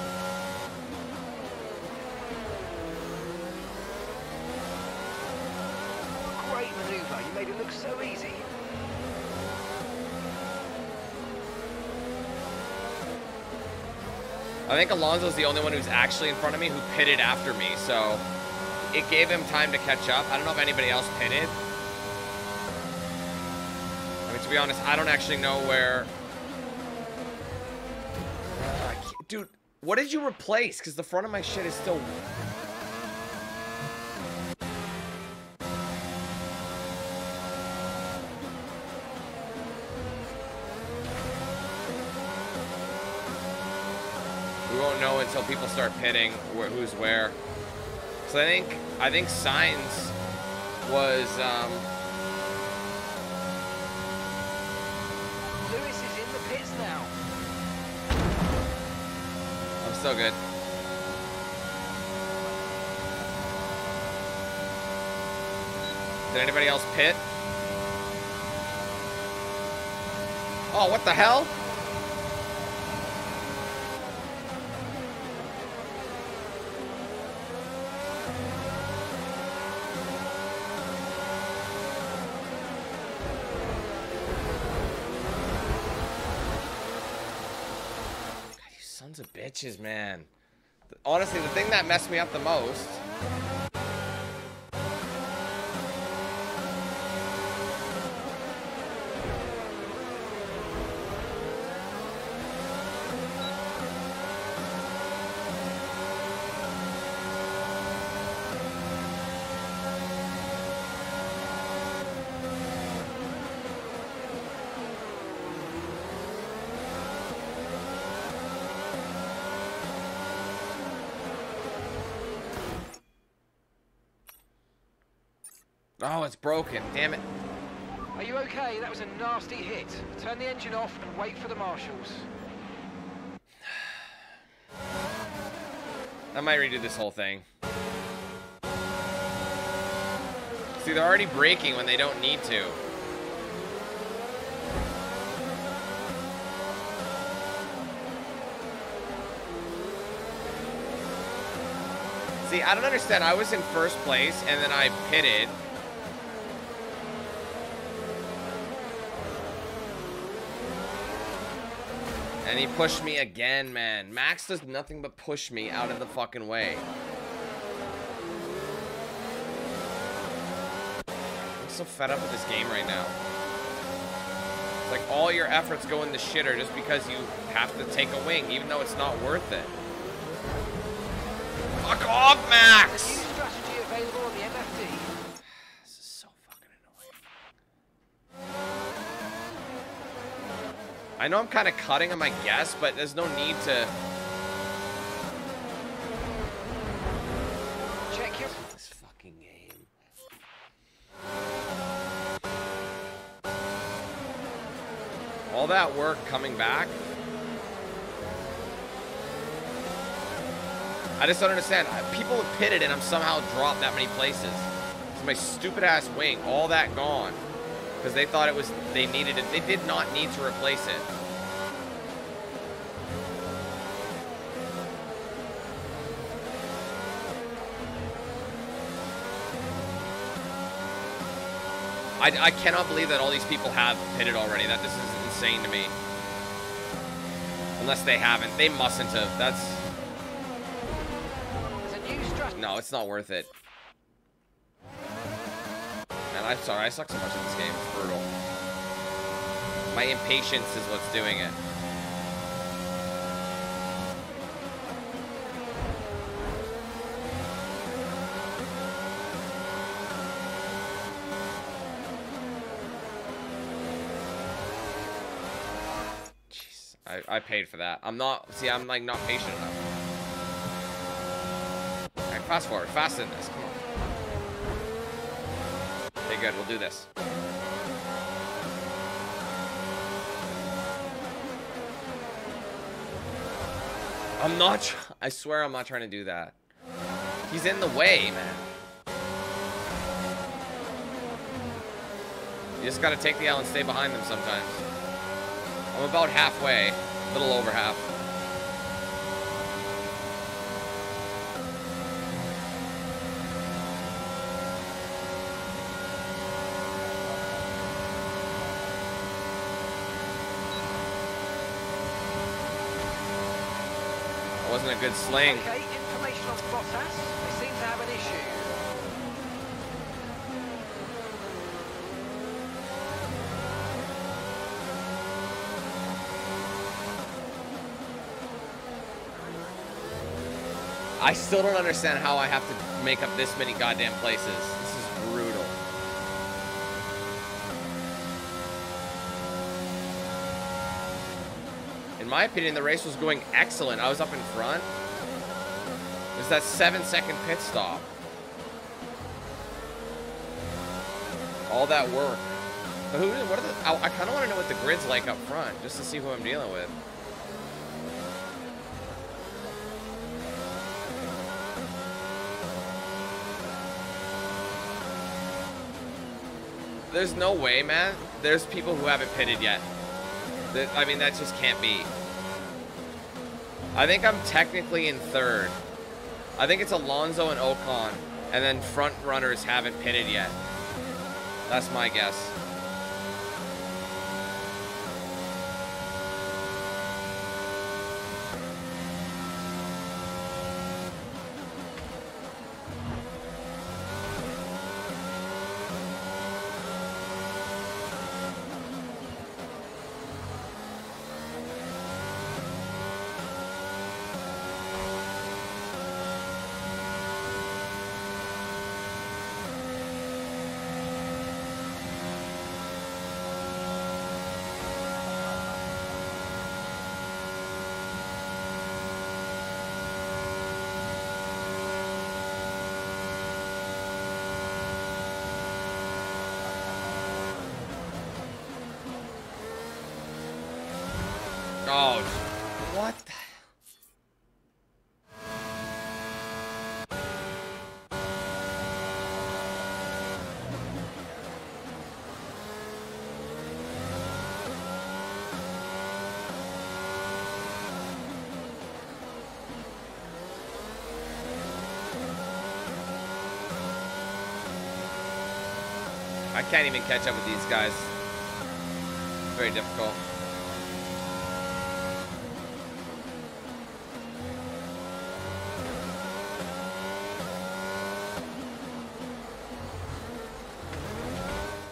Great manoeuvre. You made it look so easy. I think Alonso's the only one who's actually in front of me who pitted after me, so it gave him time to catch up. I don't know if anybody else pitted. I mean, to be honest, I don't actually know where. Dude, what did you replace? Because the front of my shit is still. We won't know until people start pitting wh who's where. So I think I think Sainz was um, Good. Did anybody else pit? Oh, what the hell? God, you man. Honestly, the thing that messed me up the most. Oh, it's broken. Damn it. Are you okay? That was a nasty hit. Turn the engine off and wait for the marshals. I might redo this whole thing. See, they're already braking when they don't need to. See, I don't understand. I was in first place and then I pitted. And he pushed me again, man. Max does nothing but push me out of the fucking way. I'm so fed up with this game right now. It's like all your efforts go in the shitter just because you have to take a wing, even though it's not worth it. Fuck off, Max! I know I'm kind of cutting him, I guess, but there's no need to... Check your... This fucking game. All that work coming back. I just don't understand. People have pitted and I'm somehow dropped that many places. It's my stupid ass wing. All that gone. Because they thought it was, they needed it. They did not need to replace it. I, I cannot believe that all these people have pitted already. That this is insane to me. Unless they haven't. They mustn't have. That's... No, it's not worth it. I'm sorry. I suck so much at this game. It's brutal. My impatience is what's doing it. Jeez, I, I paid for that. I'm not, see, I'm like not patient enough. Alright, fast forward, faster than this, come on. Good, we'll do this. I'm not, I swear I'm not trying to do that. He's in the way, man. You just gotta take the L and stay behind them sometimes. I'm about halfway, a little over half. Good sling. Okay, information on Bottas. They seem to have an issue. I still don't understand how I have to make up this many goddamn places. This is brutal. In my opinion, the race was going excellent. I was up in front. There's that seven second pit stop. All that work. But who, what are the, I, I kind of want to know what the grid's like up front, just to see who I'm dealing with. There's no way, man. There's people who haven't pitted yet. I mean, that just can't be. I think I'm technically in third. I think it's Alonso and Ocon, and then front runners haven't pitted yet. That's my guess. Oh, what? the- I can't even catch up with these guys. Very difficult.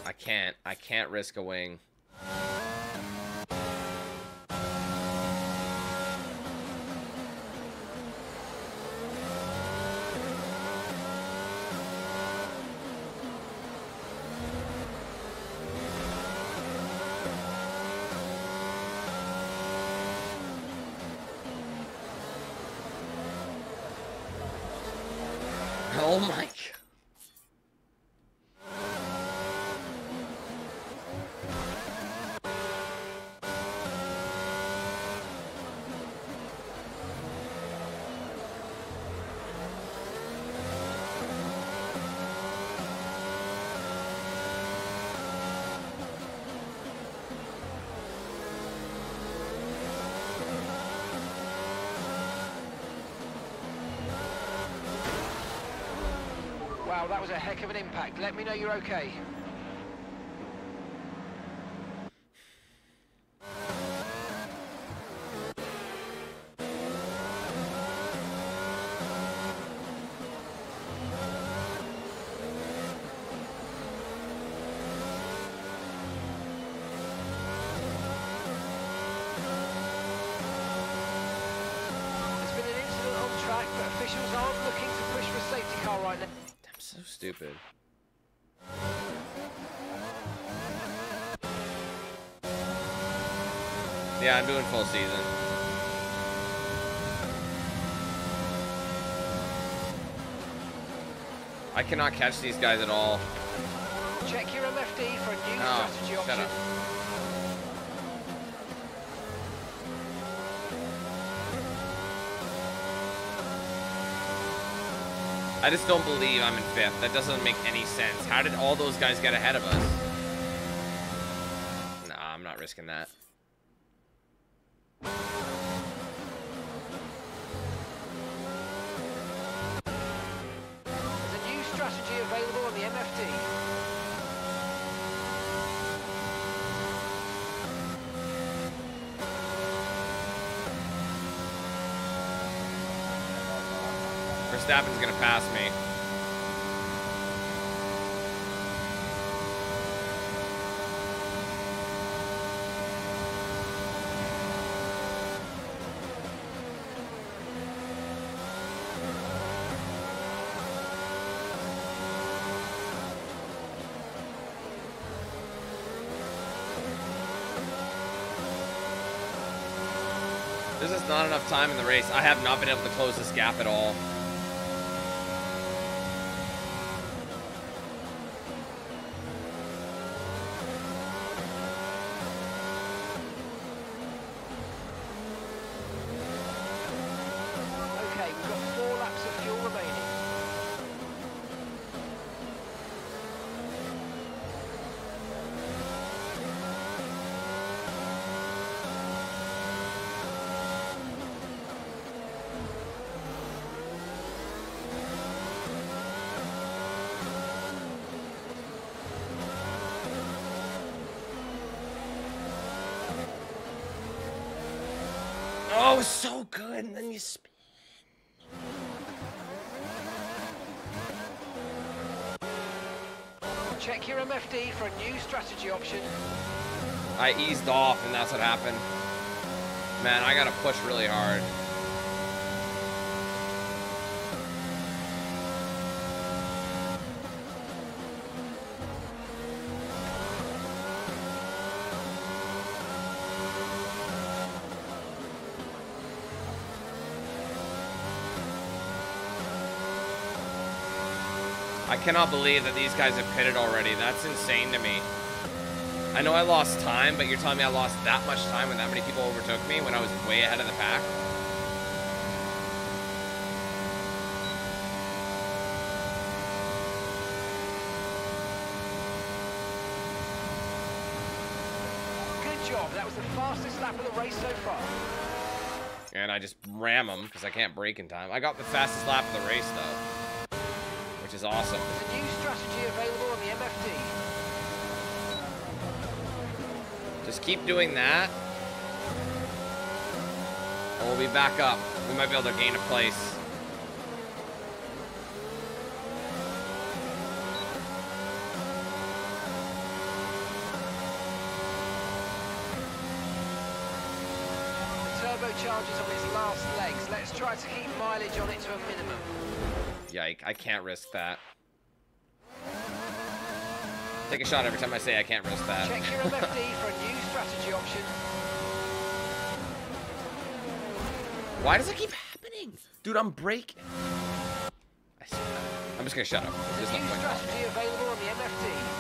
I can't. I can't risk a wing. Let me know you're okay. Cannot catch these guys at all. Check your MFD for a new Oh, strategy option. I just don't believe I'm in fifth. That doesn't make any sense. How did all those guys get ahead of us? Verstappen's gonna pass me. There's just not enough time in the race. I have not been able to close this gap at all. Okay, we've got four laps of fuel remaining. Oh, so good, and then you spin. Check your MFD for a new strategy option. I eased off, and that's what happened. Man, I gotta push really hard. I cannot believe that these guys have pitted already. That's insane to me. I know I lost time, but you're telling me I lost that much time when that many people overtook me when I was way ahead of the pack? Good job. That was the fastest lap of the race so far. And I just ram them because I can't brake in time. I got the fastest lap of the race, though, which is awesome. There's a new strategy available keep doing that. We'll be back up. We might be able to gain a place. The turbocharger's on its last legs. Let's try to keep mileage on it to a minimum. Yike, I can't risk that. Take a shot every time I say I can't risk that. Check your MFD for a new strategy option. Why does it keep happening? Dude, I'm braking. I see that. I'm just gonna shut up. There's There's no a new strategy available on the MFD.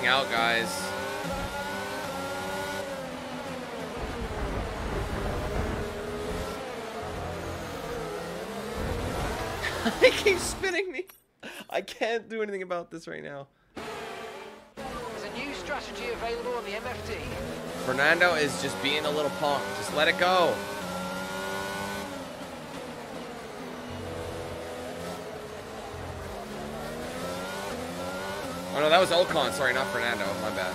I keep spinning out, guys. *laughs* I keeps spinning me. I can't do anything about this right now. There's a new strategy available on the MFD. Fernando is just being a little punk. Just let it go. That was Ocon. Sorry, not Fernando. My bad.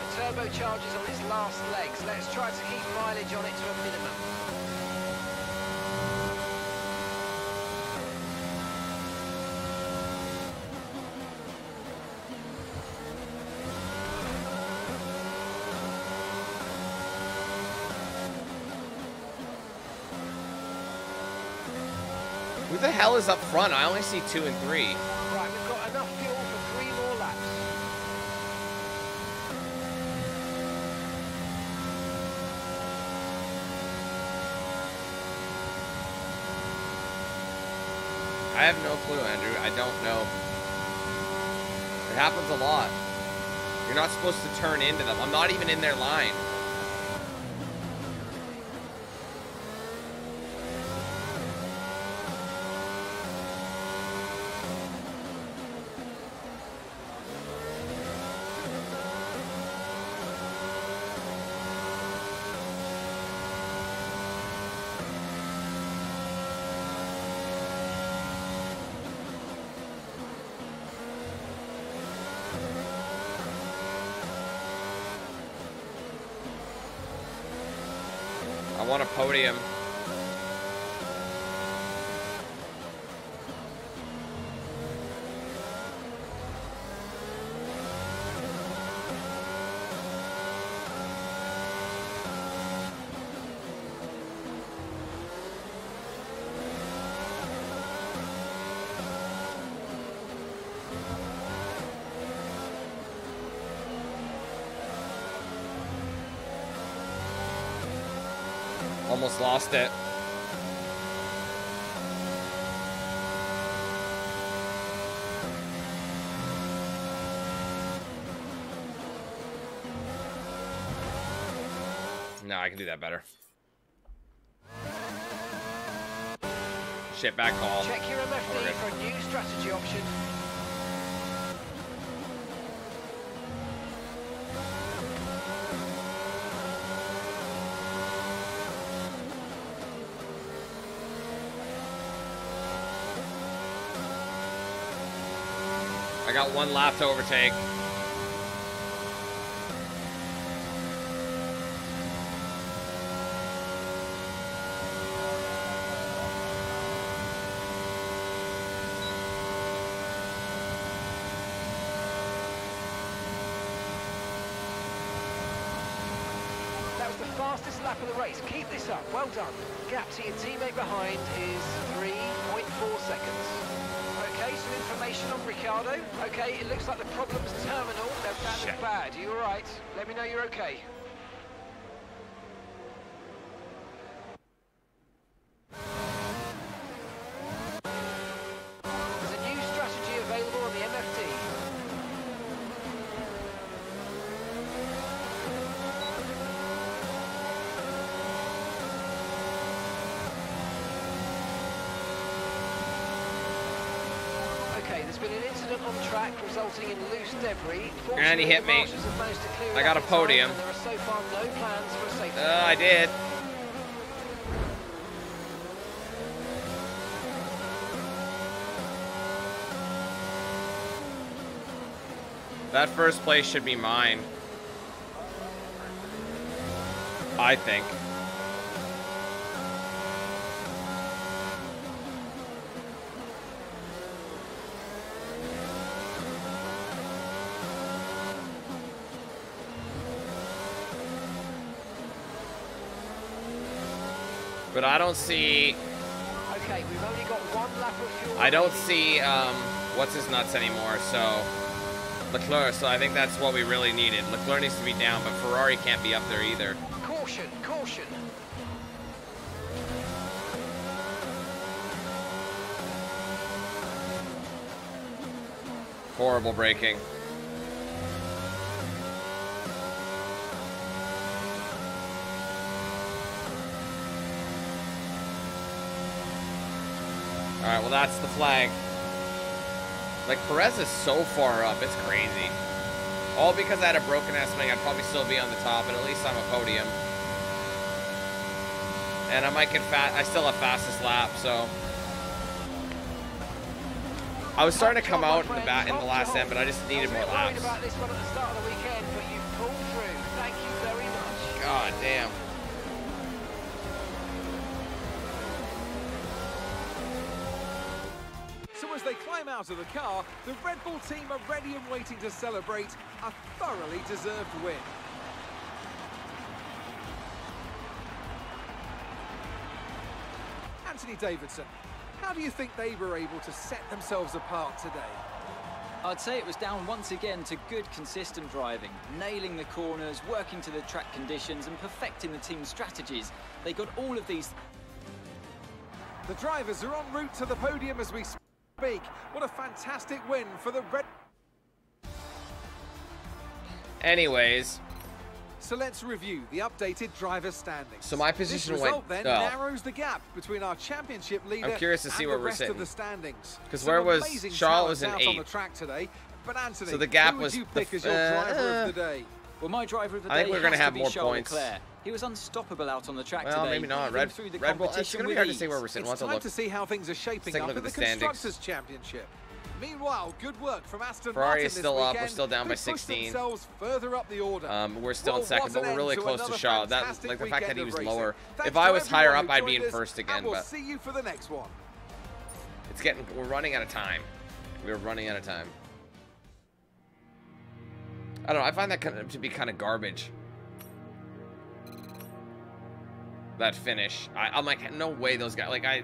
The turbocharger's on its last legs. Let's try to keep mileage on it to a minimum. Who the hell is up front? I only see two and three. Right, we've got enough fuel for three more laps. I have no clue, Andrew. I don't know. It happens a lot. You're not supposed to turn into them. I'm not even in their line. I want a podium. Almost lost it. No, I can do that better. Shit, back call. Check your MFD for a new strategy option. Got one lap to overtake. That was the fastest lap of the race. Keep this up. Well done. Gap to your teammate behind is 3.4 seconds. Some information on Ricciardo. Okay, it looks like the problem's terminal. They're bad bad. Are you alright? Let me know you're okay. There's a new strategy available on the MFD. Okay, there's been an incident on track resulting in loose debris. And he hit me. I got a podium. Uh, I did. That first place should be mine. I think. But I don't see Okay, we've only got one lap of fuel. I don't see um, what's his nuts anymore. So Leclerc. So I think that's what we really needed. Leclerc needs to be down, but Ferrari can't be up there either. Caution, caution. Horrible braking. That's the flag. Like Perez is so far up, it's crazy. All because I had a broken ass swing, I'd probably still be on the top, but at least I'm a podium. And I might get fat. I still have fastest lap, so I was starting to come out in the back in the last end, but I just needed more was a bit worried laps. about this out of the car, the Red Bull team are ready and waiting to celebrate a thoroughly deserved win. Anthony Davidson, how do you think they were able to set themselves apart today? I'd say it was down once again to good, consistent driving, nailing the corners, working to the track conditions, and perfecting the team's strategies. They got all of these The drivers are en route to the podium as we speak. What a fantastic win for the Red Anyways, So let's review the updated driver standings. So my position this went- result then oh. narrows the gap between our championship leader I'm curious to see where we're sitting. of the standings. 'Cause Some where was- Charles was in out on the track today. But Anthony, So the gap was you the pick f- as your driver uh, of the day? Well, my driver of the I think we're gonna have more points. Leclerc. He was unstoppable out on the track well, today. maybe not. Red, through the Red Bull. It's gonna be with hard to see where we're sitting. It's to time look. to see how things are shaping up at the, the standings. Constructors' Championship. Meanwhile, good work from Aston Ferrari Martin is still up. We're still down by 16. further up the order. Um, we're still Well, in second, but we're really close to Shaw. That, like the fact that he was lower. Thanks If I was higher up, I'd be in first again. We'll But see you for the next one. it's getting. We're running out of time. We're running out of time. I don't know. I find that kind of to be kind of garbage. That finish. I, I'm like, no way those guys. Like I,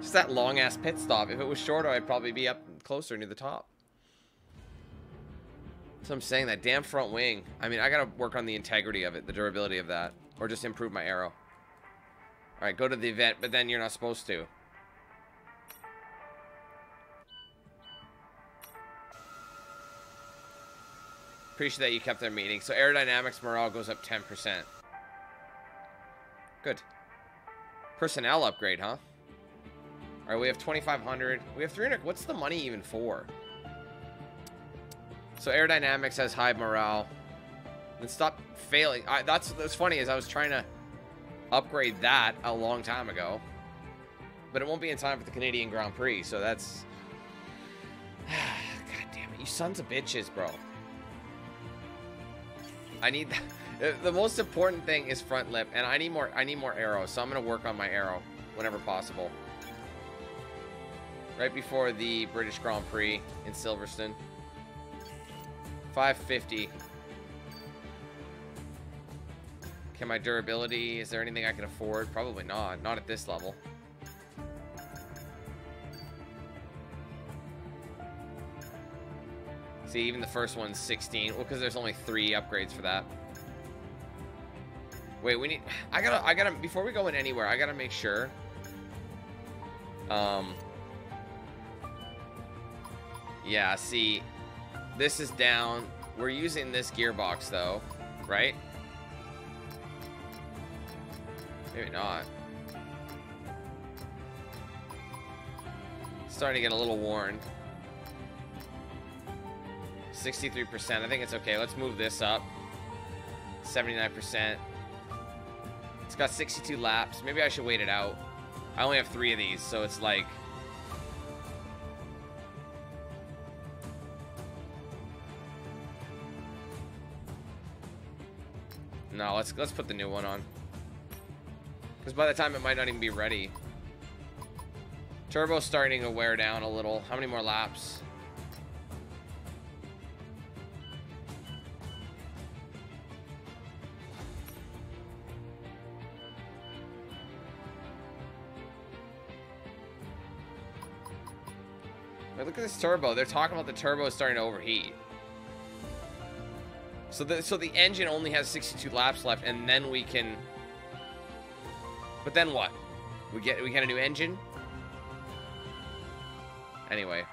just that long ass pit stop. If it was shorter, I'd probably be up closer near the top. So I'm saying that damn front wing. I mean, I gotta work on the integrity of it, the durability of that, or just improve my aero. All right, go to the event, but then you're not supposed to. Appreciate that you kept their meeting. So aerodynamics morale goes up 10%. Good. Personnel upgrade, huh? All right, we have 2,500. We have 300. What's the money even for? So aerodynamics has high morale. Then stop failing. I, that's that's funny is I was trying to upgrade that a long time ago, but it won't be in time for the Canadian Grand Prix. So that's *sighs* God damn it, you sons of bitches, bro. I need the, the most important thing is front lip, and I need more. I need more arrows, so I'm gonna work on my aero whenever possible. Right before the British Grand Prix in Silverstone. 550. Can my durability, is there anything I can afford? Probably not. Not at this level. See, even the first one's 16. Well, because there's only three upgrades for that. Wait, we need... I gotta... I gotta... Before we go in anywhere, I gotta make sure... Um... Yeah, see... This is down. We're using this gearbox, though. Right? Maybe not. Starting to get a little worn. 63%. I think it's okay. Let's move this up. 79%. It's got 62 laps. Maybe I should wait it out. I only have three of these, so it's like... No, let's let's put the new one on. Because by the time it might not even be ready. Turbo's starting to wear down a little. How many more laps? Wait, look at this turbo. They're talking about the turbo starting to overheat. So the so the engine only has 62 laps left, and then we can. But then what? We get we get a new engine. Anyway,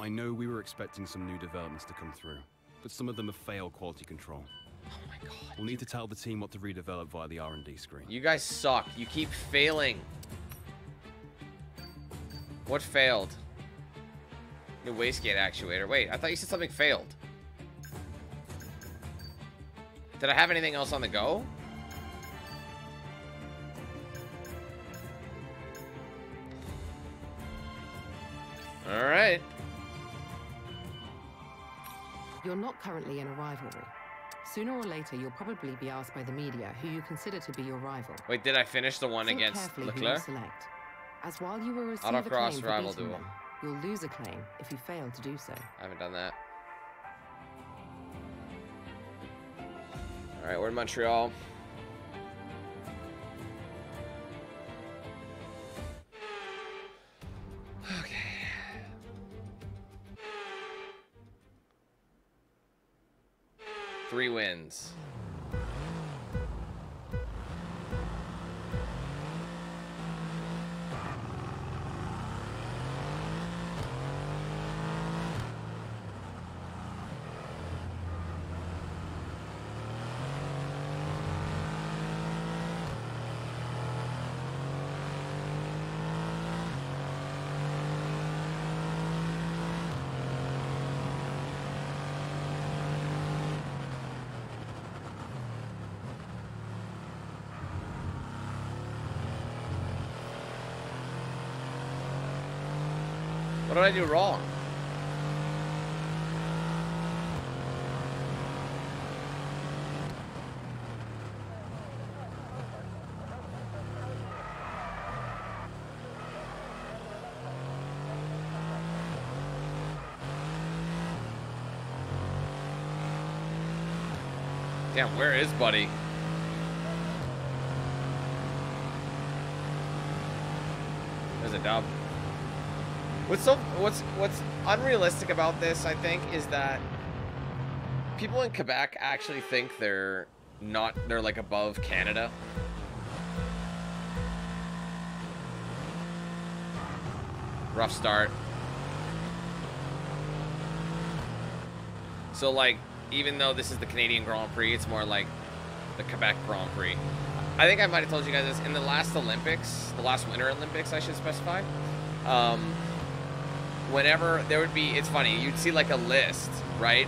I know we were expecting some new developments to come through, but some of them have failed quality control. oh my god, We'll need to tell the team what to redevelop via the R&D screen. you guys suck. You keep failing. What failed? New wastegate actuator. Wait, I thought you said something failed. Did I have anything else on the go? All right. You're not currently in a rivalry. Sooner or later, you'll probably be asked by the media who you consider to be your rival. Wait, did I finish the one Think against carefully who you Leclerc? select. As while you will receive a claim for rival beating duel. them, you'll lose a claim if you fail to do so. I haven't done that. All right, we're in Montreal. Okay. Three wins. What did I do wrong? Damn, where is Buddy? There's a dub. What's so what's what's unrealistic about this, I think, is that people in Quebec actually think they're not they're like above Canada. Rough start. So like even though this is the Canadian Grand Prix, it's more like the Quebec Grand Prix. I think I might have told you guys this in the last Olympics, the last Winter Olympics, I should specify. Um, whenever there would be, it's funny, you'd see like a list, right?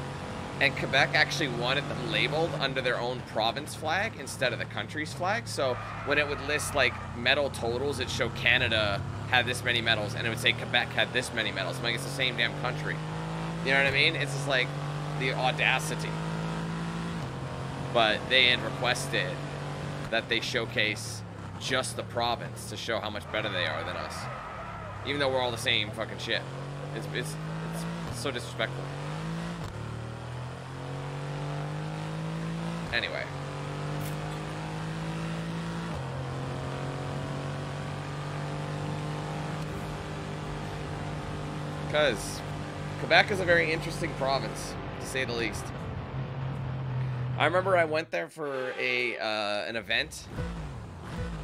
And Quebec actually wanted them labeled under their own province flag instead of the country's flag. So when it would list like medal totals, it'd show Canada had this many medals, and it would say Quebec had this many medals. I'm like, it's the same damn country. You know what I mean? It's just like the audacity. But they had requested that they showcase just the province to show how much better they are than us. Even though we're all the same fucking shit. It's, it's, it's so disrespectful. Anyway. Because Quebec is a very interesting province, to say the least. I remember I went there for a uh, an event.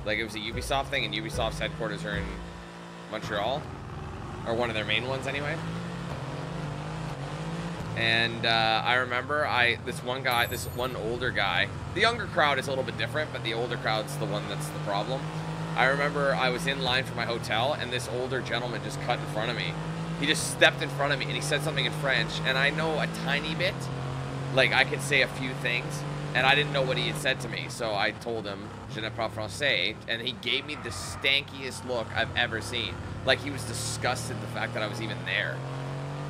Like it was a Ubisoft thing, and Ubisoft's headquarters are in Montreal, or one of their main ones anyway. And uh, I remember I this one guy, this one older guy. The younger crowd is a little bit different, but the older crowd's the one that's the problem. I remember I was in line for my hotel, and this older gentleman just cut in front of me. He just stepped in front of me, and he said something in French, and I know a tiny bit. Like I could say a few things, and I didn't know what he had said to me, so I told him "Je ne parle français," and he gave me the stankiest look I've ever seen. Like he was disgusted the fact that I was even there.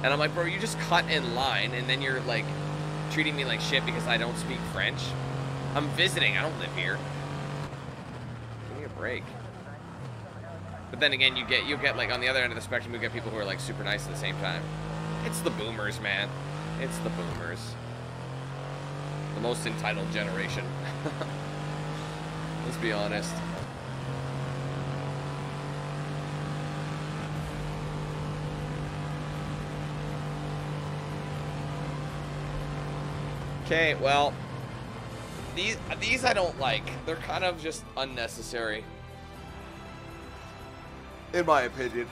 And I'm like, bro, you just cut in line, and then you're like treating me like shit because I don't speak French. I'm visiting. I don't live here. Give me a break. But then again, you get you get like on the other end of the spectrum, you get people who are like super nice at the same time. It's the boomers, man. It's the boomers the most entitled generation. *laughs* Let's be honest. Okay, well, these these I don't like. They're kind of just unnecessary. In my opinion.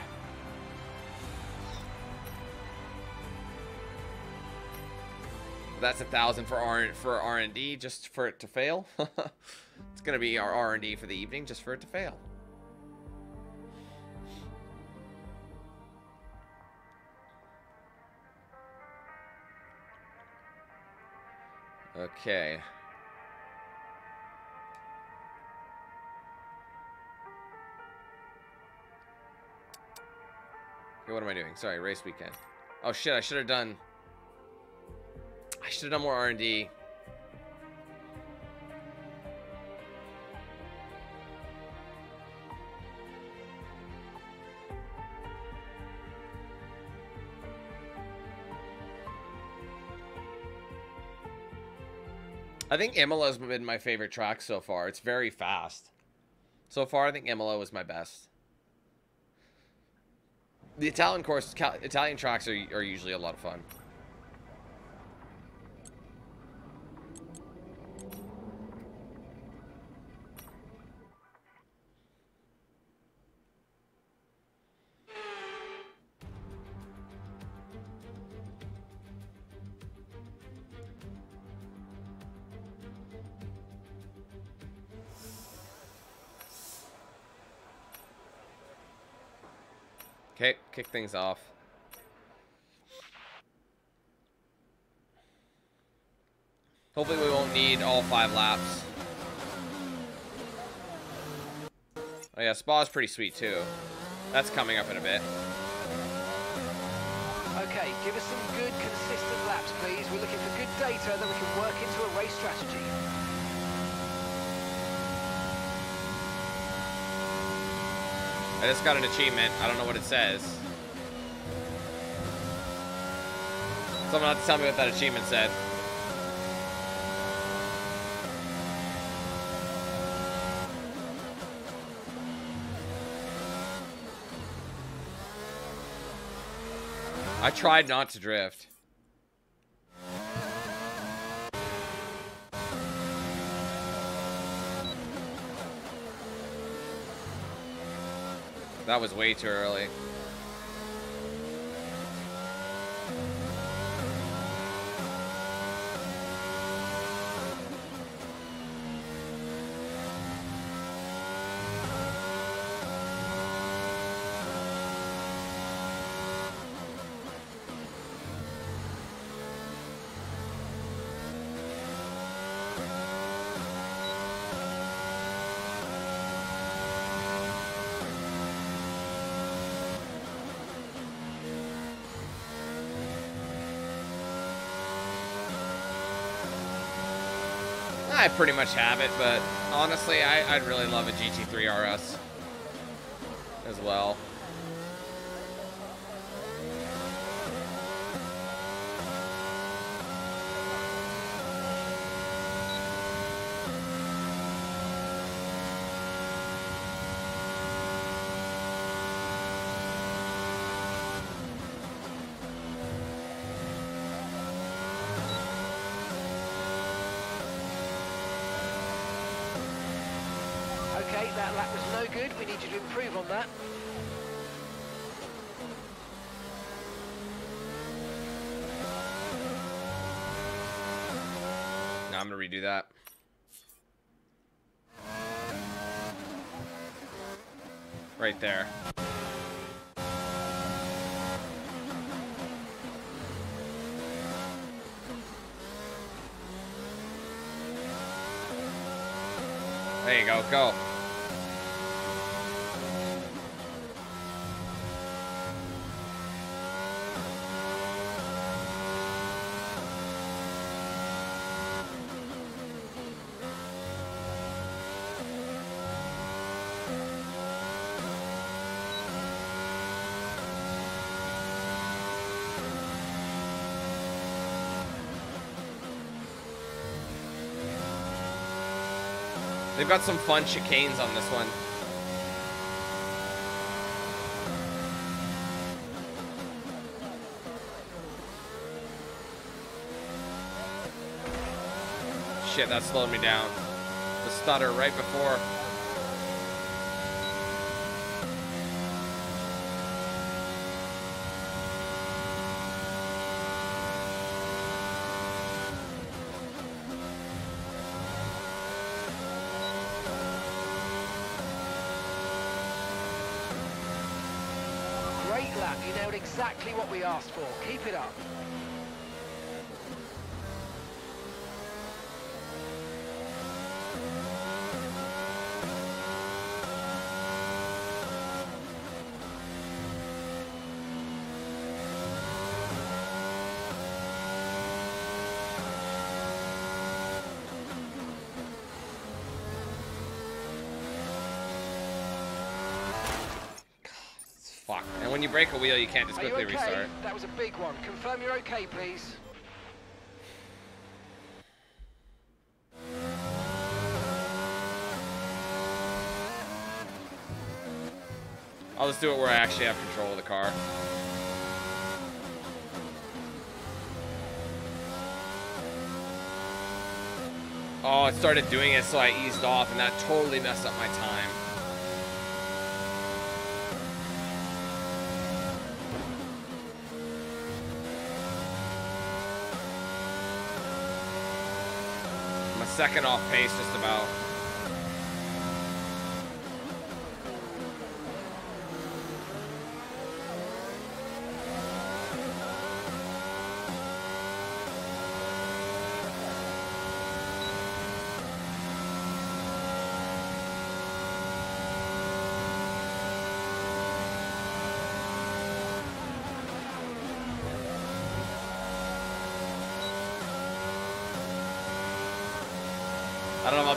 That's a thousand for R for R and D just for it to fail. *laughs* it's gonna be our R and D for the evening just for it to fail. Okay. Okay, what am I doing? Sorry, race weekend. Oh shit, I should have done... I should have done more R&D. I think Imola's been my favorite track so far. It's very fast. So far, I think Imola was my best. The Italian course, Italian tracks are, are usually a lot of fun. Kick things off. Hopefully we won't need all five laps. Oh yeah, Spa's pretty sweet too. That's coming up in a bit. Okay, give us some good, consistent laps, please. We're looking for good data that we can work into a race strategy. I just got an achievement. I don't know what it says. Someone have to tell me what that achievement said. I tried not to drift. That was way too early. Pretty much have it, but honestly, I, would really love a GT3 RS as well. Go, go. They've got some fun chicanes on this one. shit, that slowed me down. The stutter right before. Exactly what we asked for. Keep it up. Fuck. And when you break a wheel, you can't just quickly okay? restart. That was a big one. Confirm you're okay, please. I'll just do it where I actually have control of the car. Oh, it started doing it, so I eased off, and that totally messed up my time. Second off pace, just about.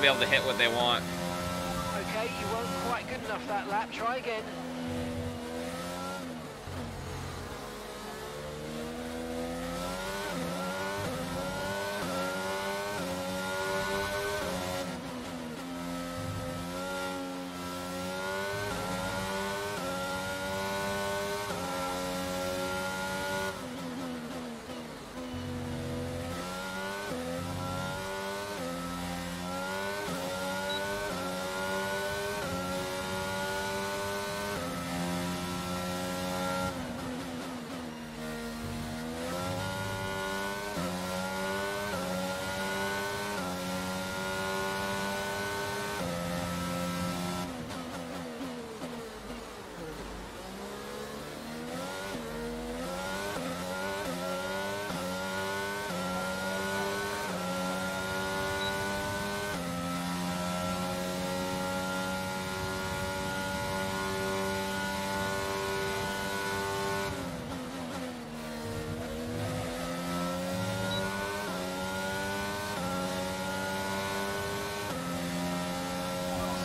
Be able to hit what they want. Okay, you weren't quite good enough that lap. Try again.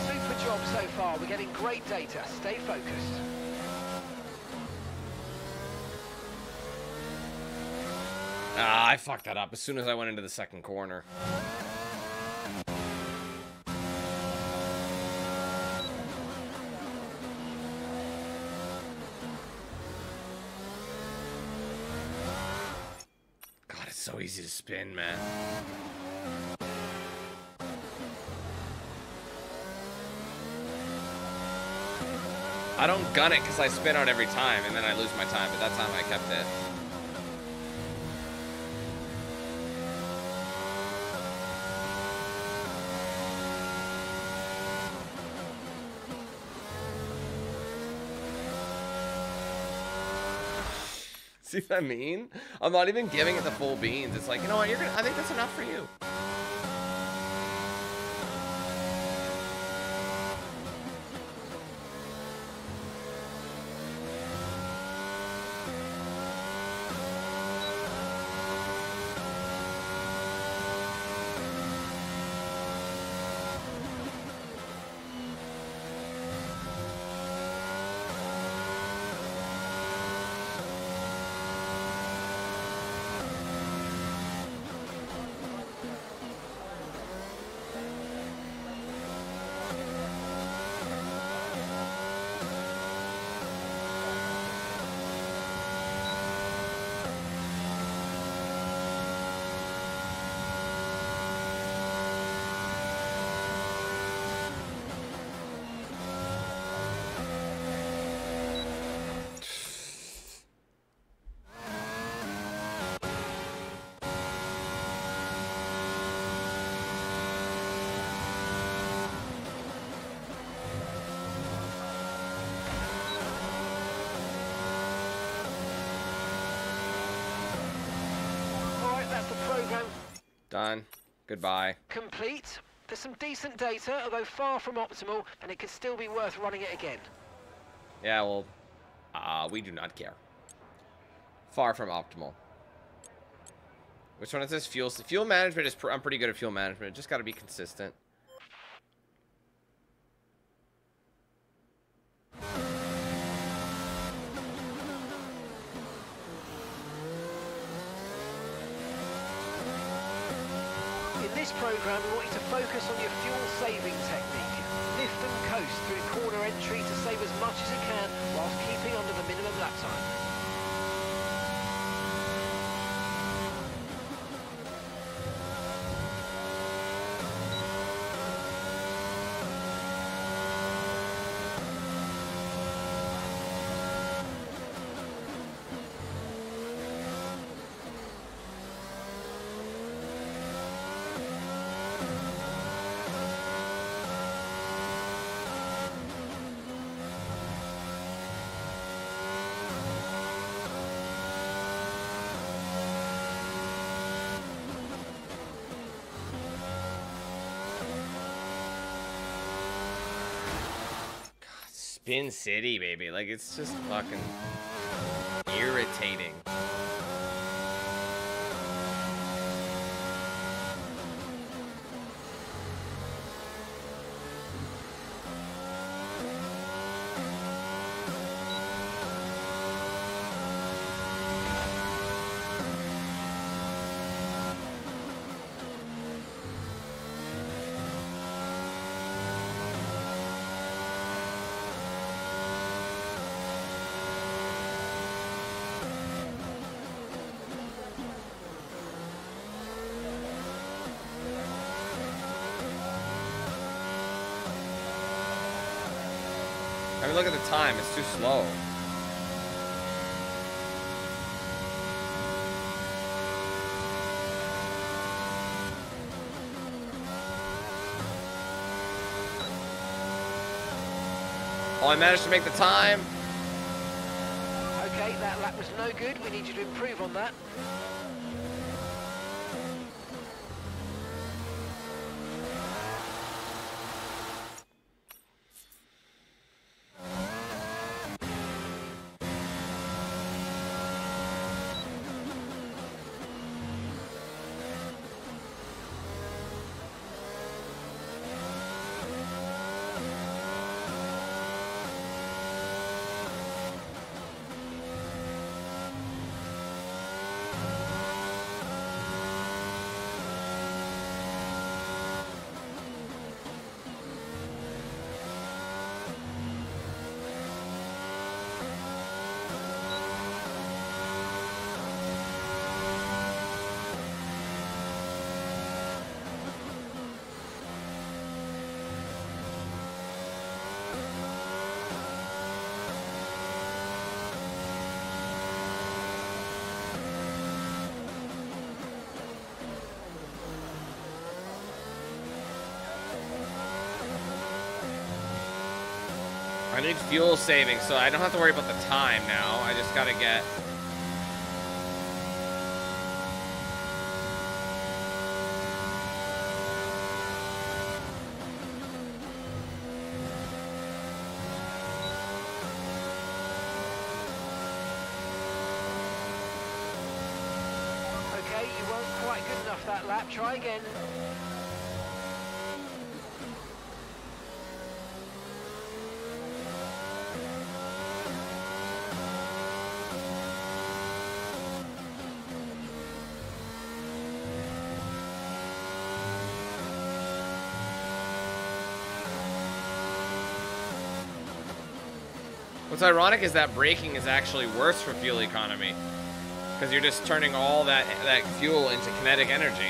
Super job We're getting great data. Stay focused. Ah, I fucked that up as soon as I went into the second corner. God, it's so easy to spin, man. I don't gun it because I spin out every time and then I lose my time, but that time I kept it. *laughs* See what I mean? I'm not even giving it the full beans. It's like, you know what? You're gonna. I think that's enough for you. Goodbye. Complete. There's some decent data, although far from optimal, and it could still be worth running it again. Yeah, well, uh, we do not care. Far from optimal. Which one is this? Fuel. Fuel management is. Pr I'm pretty good at fuel management. Just got to be consistent. This program, we want you to focus on your fuel saving technique. Lift and coast through corner entry to save as much as you can whilst keeping under the minimum lap time. Spin City, baby. Like, it's just fucking irritating. Time. It's too slow. Oh, I managed to make the time. Okay, that lap was no good. We need you to improve on that. I need fuel saving, so I don't have to worry about the time now. I just gotta get... Okay, you weren't quite good enough that lap. Try again. What's ironic is that braking is actually worse for fuel economy. Because you're just turning all that, that fuel into kinetic energy.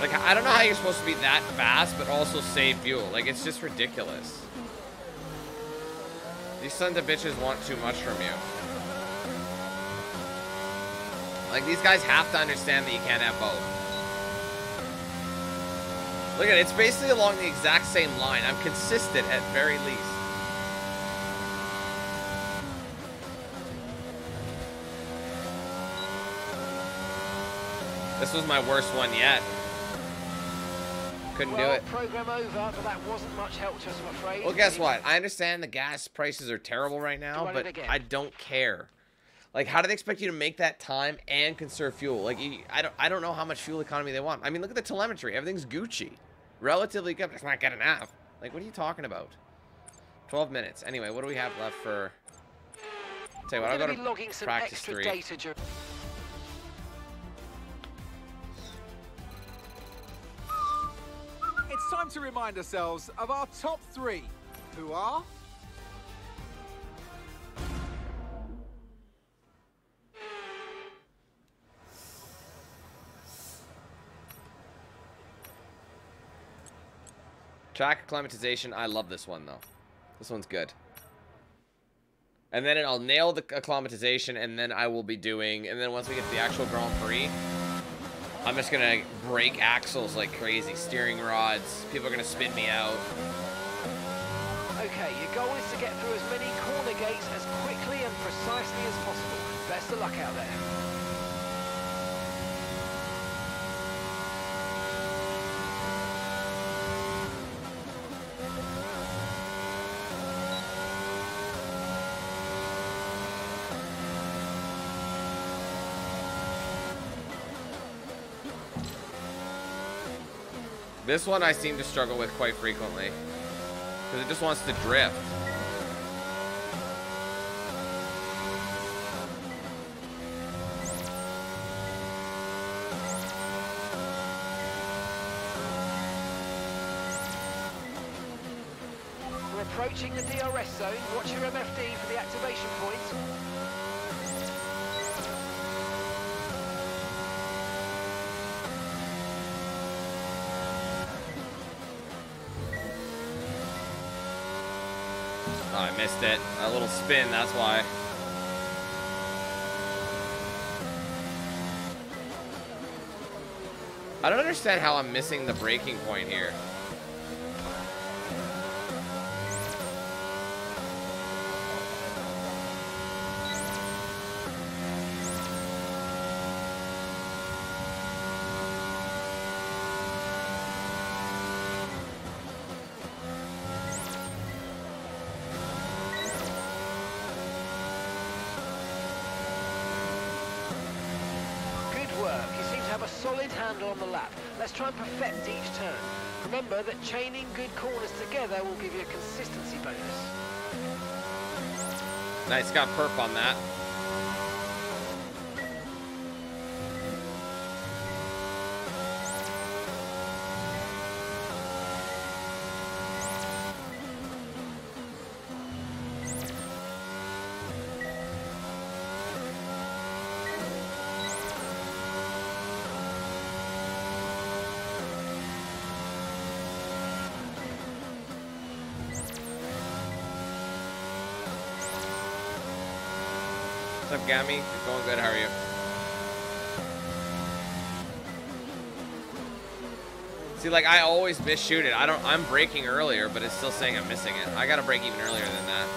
Like, I don't know how you're supposed to be that fast, but also save fuel. Like, it's just ridiculous. These sons of bitches want too much from you. Like, these guys have to understand that you can't have both. Look at it, it's basically along the exact same line. I'm consistent at very least. This was my worst one yet. Couldn't well, do it. program over, but that wasn't much help to us, I'm afraid. Well, guess what? I understand the gas prices are terrible right now, but. I don't care. Like, how do they expect you to make that time and conserve fuel? Like, you, I don't, I don't know how much fuel economy they want. I mean, look at the telemetry. Everything's Gucci, relatively good. It's not good enough. Like, what are you talking about? 12 minutes. Anyway, what do we have left for? Tell you what, We're I'll go going to to be logging some practice extra three. data. It's time to remind ourselves of our top three, who are Track acclimatization. I love this one though. This one's good. And then I'll nail the acclimatization, and then I will be doing. And then once we get to the actual Grand Prix, I'm just gonna break axles like crazy, steering rods. People are gonna spin me out. Okay, your goal is to get through as many corner gates as quickly and precisely as possible. Best of luck out there. This one I seem to struggle with quite frequently because it just wants to drift. We're approaching the DRS zone. Watch your MFD for the activation point. Missed it. A little spin, that's why. I don't understand how I'm missing the breaking point here. Try and perfect each turn. Remember that chaining good corners together will give you a consistency bonus. Nice, got perp on that. Gammy? Going good, how are you? See, like, I always miss shoot it. I don't, I'm breaking earlier, but it's still saying I'm missing it. I gotta break even earlier than that.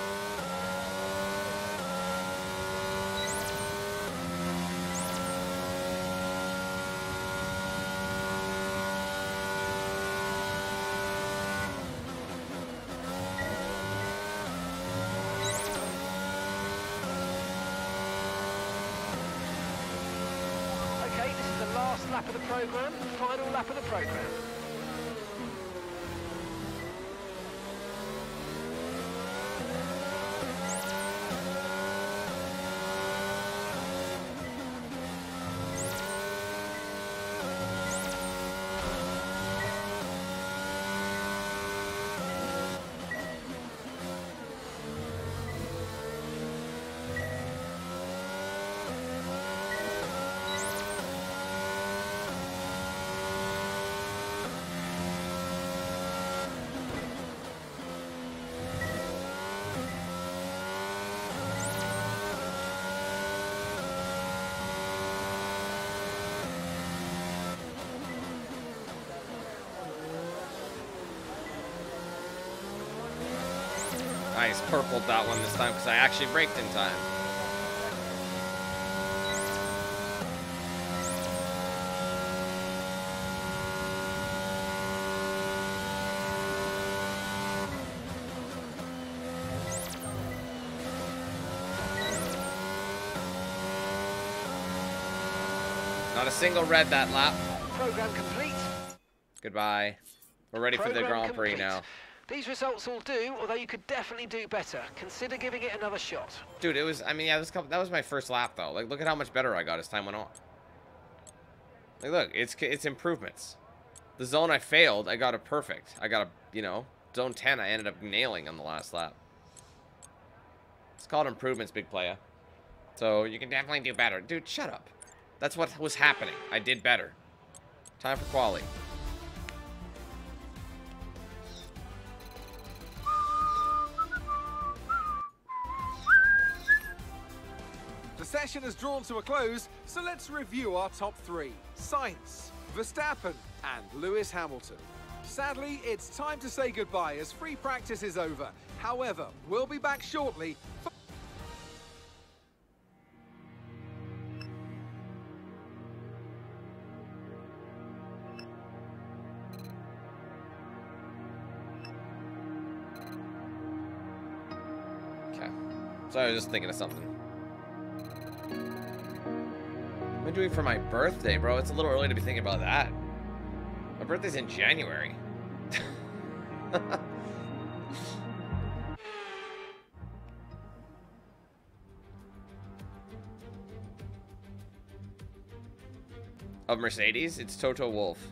Nice, purpled that one this time because I actually braked in time. Not a single red that lap. Program complete. Goodbye. We're ready for the Grand Prix complete. now. These results will do, although you could definitely do better. Consider giving it another shot. Dude, it was, I mean, yeah, this couple, that was my first lap, though. Like, look at how much better I got as time went on. Like, look, it's, it's improvements. The zone I failed, I got a perfect. I got a, you know, zone 10 I ended up nailing on the last lap. It's called improvements, big playa. So, you can definitely do better. Dude, shut up. That's what was happening. I did better. Time for quali. Session has drawn to a close, so let's review our top three. Sainz, Verstappen, and Lewis Hamilton. Sadly, it's time to say goodbye as free practice is over. However, we'll be back shortly Okay. So I was just thinking of something. Doing for my birthday, bro? It's a little early to be thinking about that. My birthday's in January. *laughs* of Mercedes, it's Toto Wolff.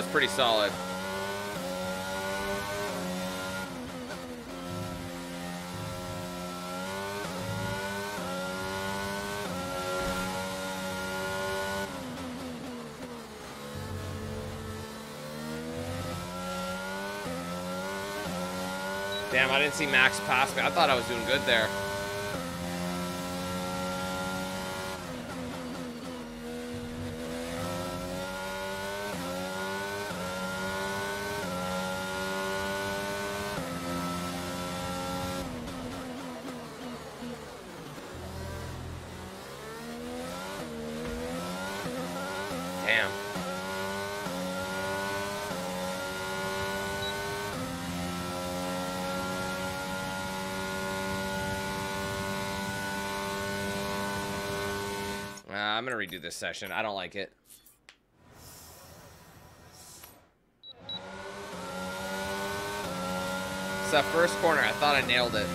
Was pretty solid. Damn, I didn't see Max pass me. I thought I was doing good there. Damn. Uh, I'm gonna redo this session. I don't like it. It's that first corner. I thought I nailed it.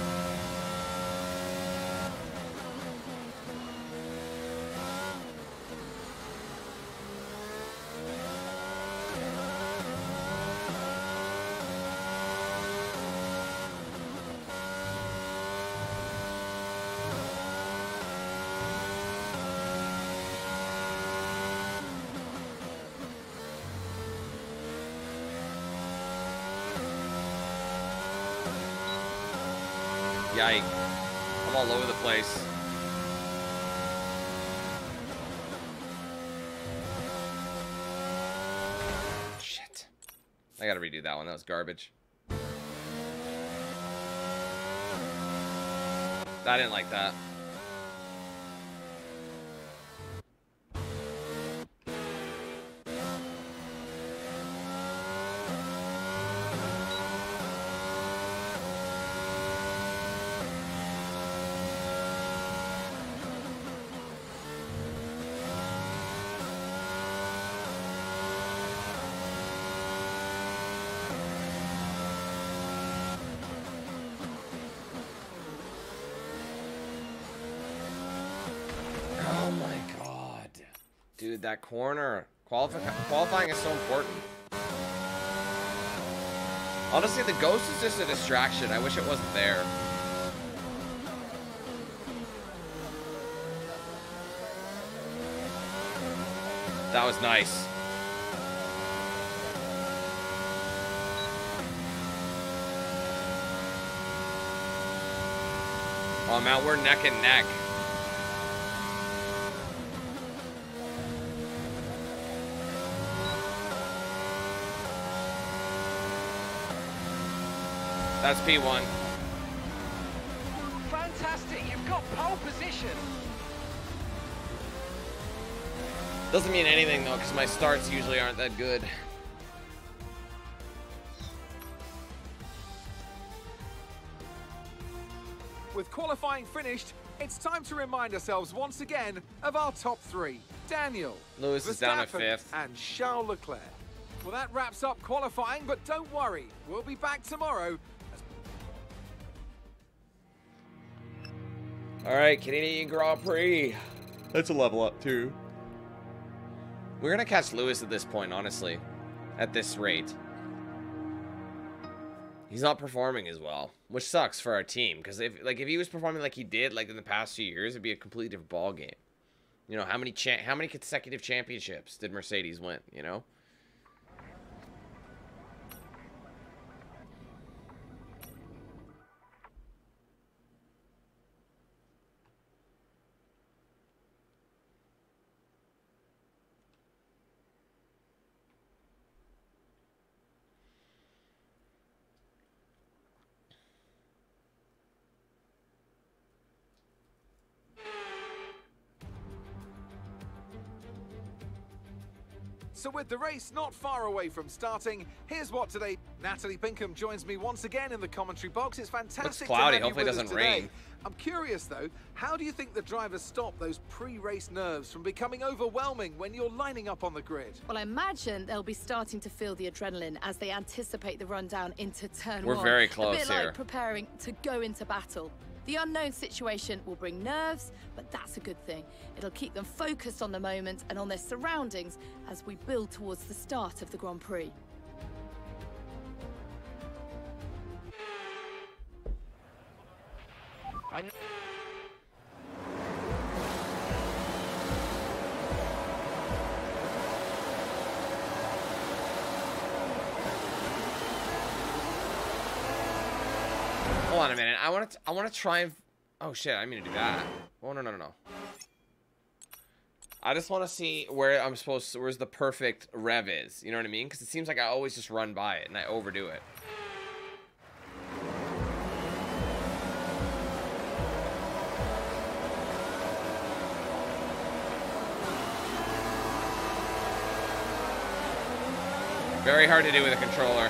Yike. I'm all over the place. Shit. I gotta redo that one. That was garbage. I didn't like that. corner. Qualifying is so important. Honestly, the ghost is just a distraction. I wish it wasn't there. That was nice. Oh, man, we're neck and neck. That's P1. Fantastic, you've got pole position. Doesn't mean anything though, because my starts usually aren't that good. With qualifying finished, it's time to remind ourselves once again of our top three. Daniel, Lewis is down at fifth. and Charles Leclerc. Well, that wraps up qualifying, but don't worry, we'll be back tomorrow. All right, Canadian Grand Prix. That's a level up too. We're gonna catch Lewis at this point, honestly. At this rate. He's not performing as well, which sucks for our team. Because if like if he was performing like he did like in the past few years, it'd be a completely different ball game. You know how many cha- how many consecutive championships did Mercedes win? You know. With the race not far away from starting, here's what today. Natalie Pinkham joins me once again in the commentary box. It's fantastic cloudy. to have Hopefully you it with us doesn't rain. I'm curious though, how do you think the drivers stop those pre-race nerves from becoming overwhelming when you're lining up on the grid? Well, I imagine they'll be starting to feel the adrenaline as they anticipate the rundown into turn We're one. very A bit here. like preparing to go into battle. The unknown situation will bring nerves, but that's a good thing. It'll keep them focused on the moment and on their surroundings as we build towards the start of the Grand Prix. I want to. I want to try and. Oh shit! I mean to do that. Oh no no no no. I just want to see where I'm supposed to. Where's the perfect rev is? You know what I mean? Because it seems like I always just run by it and I overdo it. Very hard to do with a controller.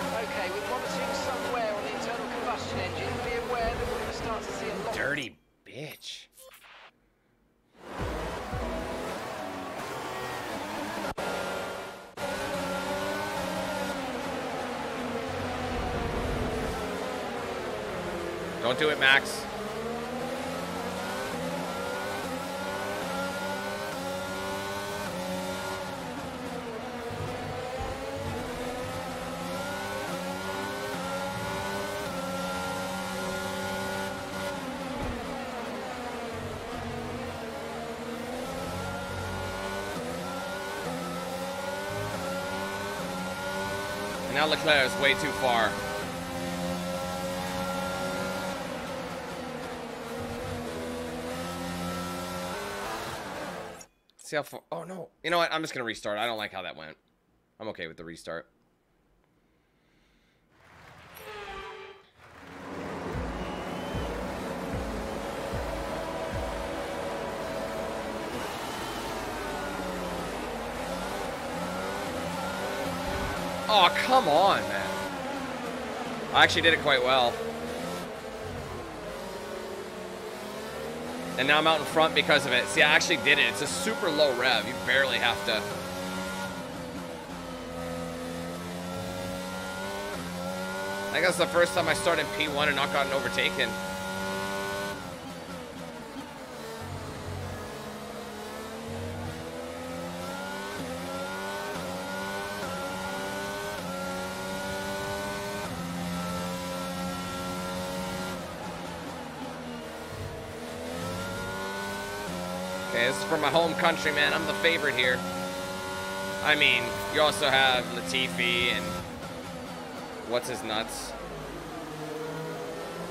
Don't do it, Max. Now Leclerc is way too far. Oh no! You know what? I'm just gonna restart. I don't like how that went. I'm okay with the restart. Oh, come on, man. I actually did it quite well. And now I'm out in front because of it. See, I actually did it. It's a super low rev. You barely have to. I think that's the first time I started P1 and not gotten overtaken. For my home country, man. I'm the favorite here. I mean, you also have Latifi and what's his nuts?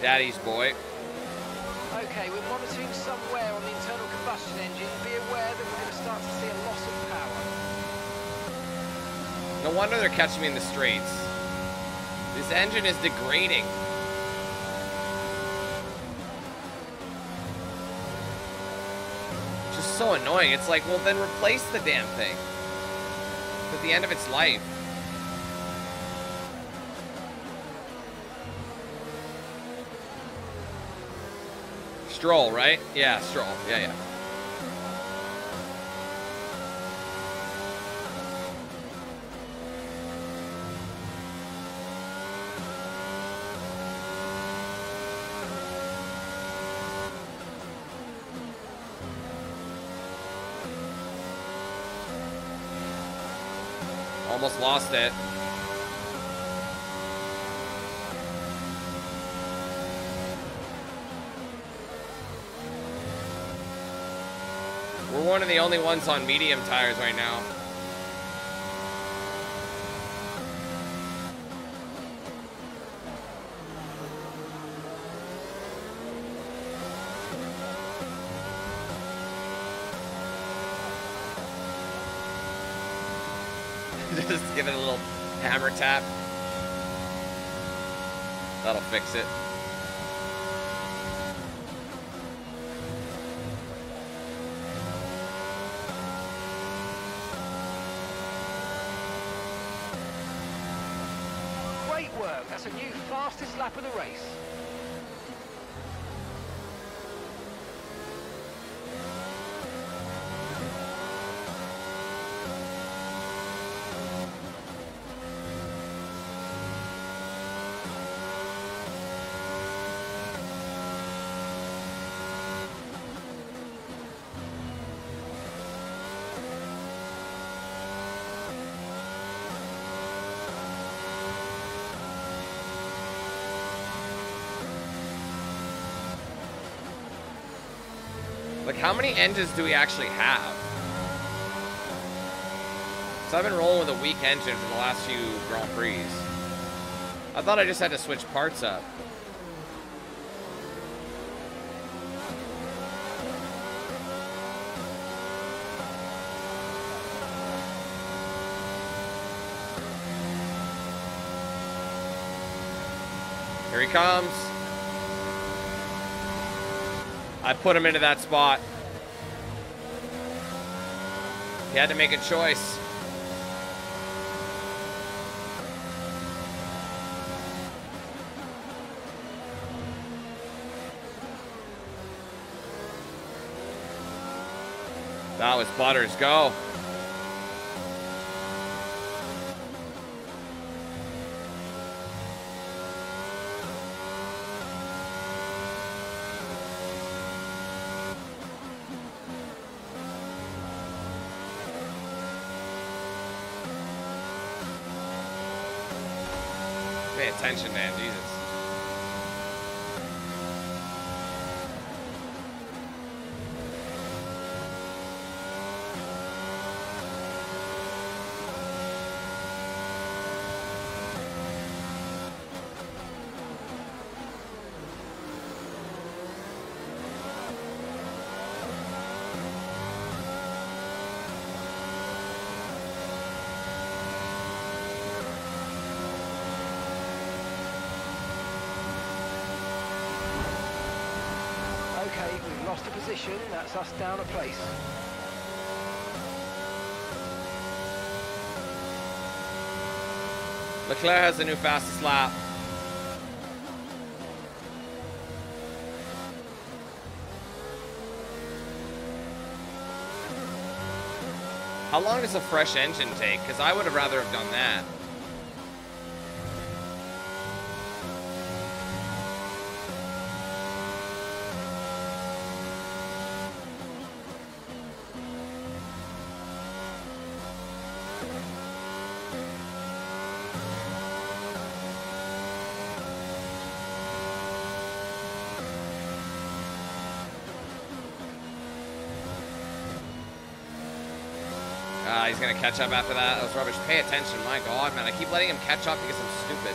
Daddy's boy. Okay, we're monitoring somewhere on the internal combustion engine. Be aware that we're going to start to see a loss of power. No wonder they're catching me in the straights. This engine is degrading. So annoying. It's like, well, then replace the damn thing. It's at the end of its life. Stroll, right? Yeah, Stroll. Yeah, yeah. Almost lost it. We're one of the only ones on medium tires right now. Just give it a little hammer tap. That'll fix it. Great work. That's a new fastest lap of the race. Like, how many engines do we actually have? So I've been rolling with a weak engine for the last few Grand Prix. I thought I just had to switch parts up. Here he comes. I put him into that spot. He had to make a choice. That was Butters. Go. Pay attention, man. Jesus. Down a place. Leclerc has the new fastest lap. How long does a fresh engine take? Because I would have rather have done that. Catch up after that. That was rubbish. Pay attention. My god, man. I keep letting him catch up because I'm stupid.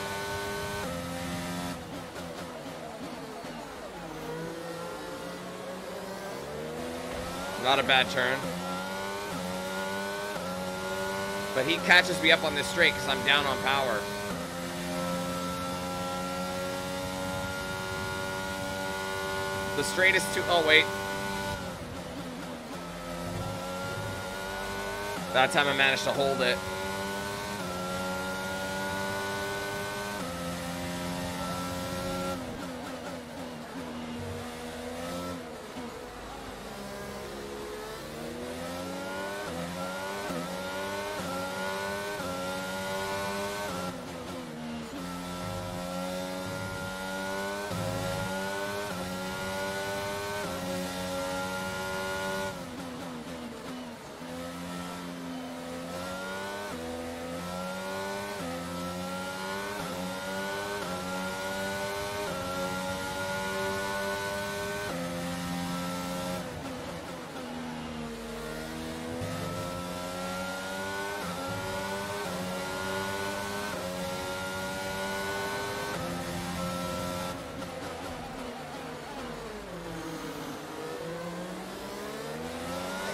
Not a bad turn. But he catches me up on this straight because I'm down on power. The straight is too... Oh, wait. That time I managed to hold it.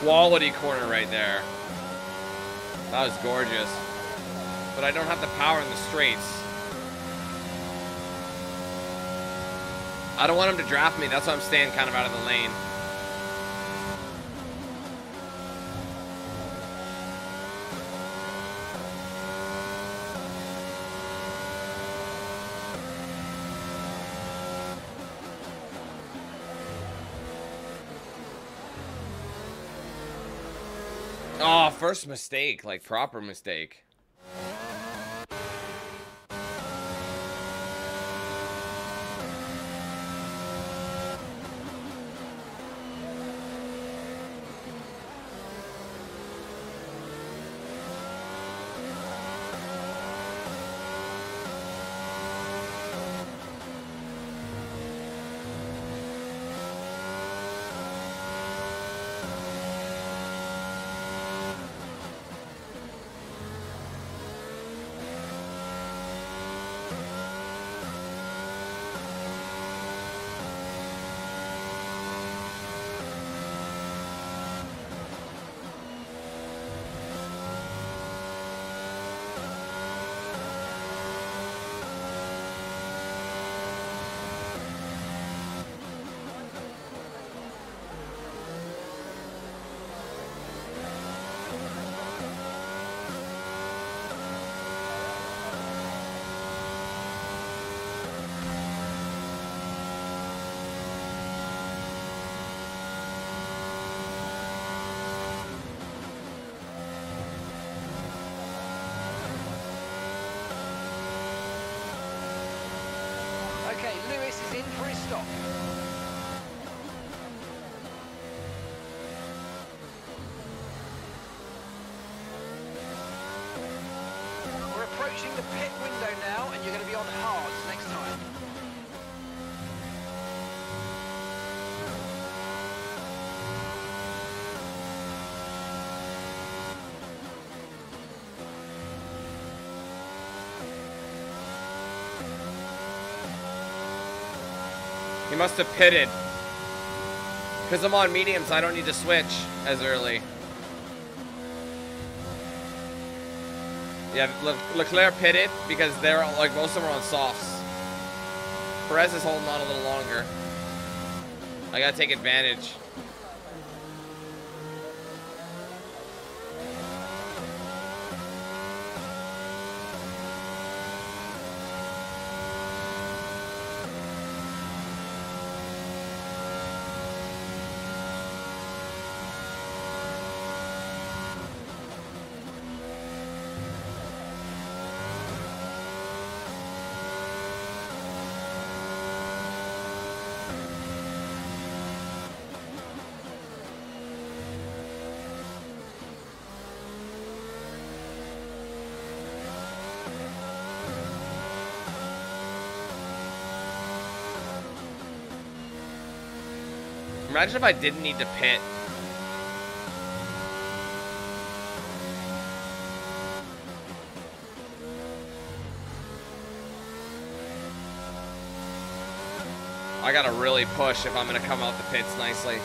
Quality corner right there. That was gorgeous. But I don't have the power in the straights. I don't want him to draft me. That's why I'm staying kind of out of the lane. First mistake, like proper mistake. Okay, Lewis is in for his stop. We're approaching the pit window now, and you're going to be on hards next time. He must have pitted. Because I'm on mediums, I don't need to switch as early. Yeah, Le Leclerc pitted because they're like most of them are on softs. Perez is holding on a little longer. I gotta take advantage. Imagine if I didn't need to pit. I gotta really push if I'm gonna come out the pits nicely.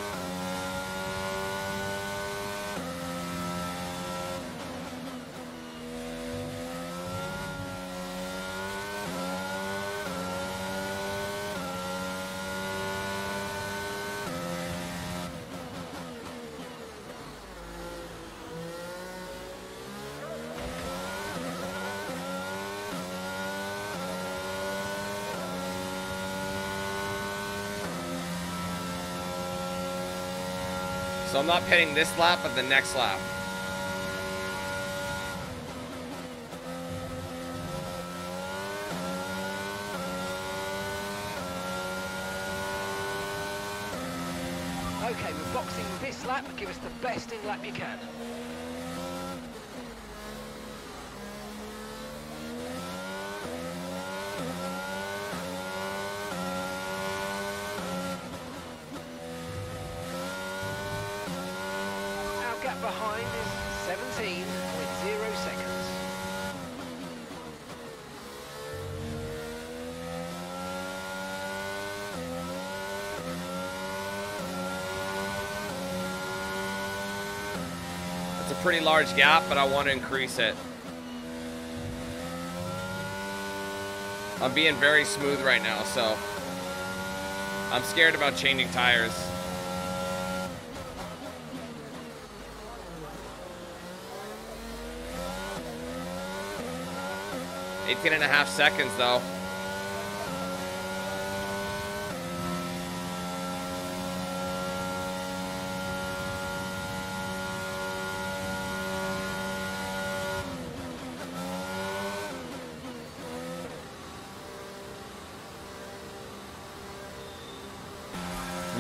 I'm not pitting this lap, but the next lap. Okay, we're boxing this lap. Give us the best in lap you can. Large gap, but I want to increase it. I'm being very smooth right now, so I'm scared about changing tires. Eighteen and a half seconds, though.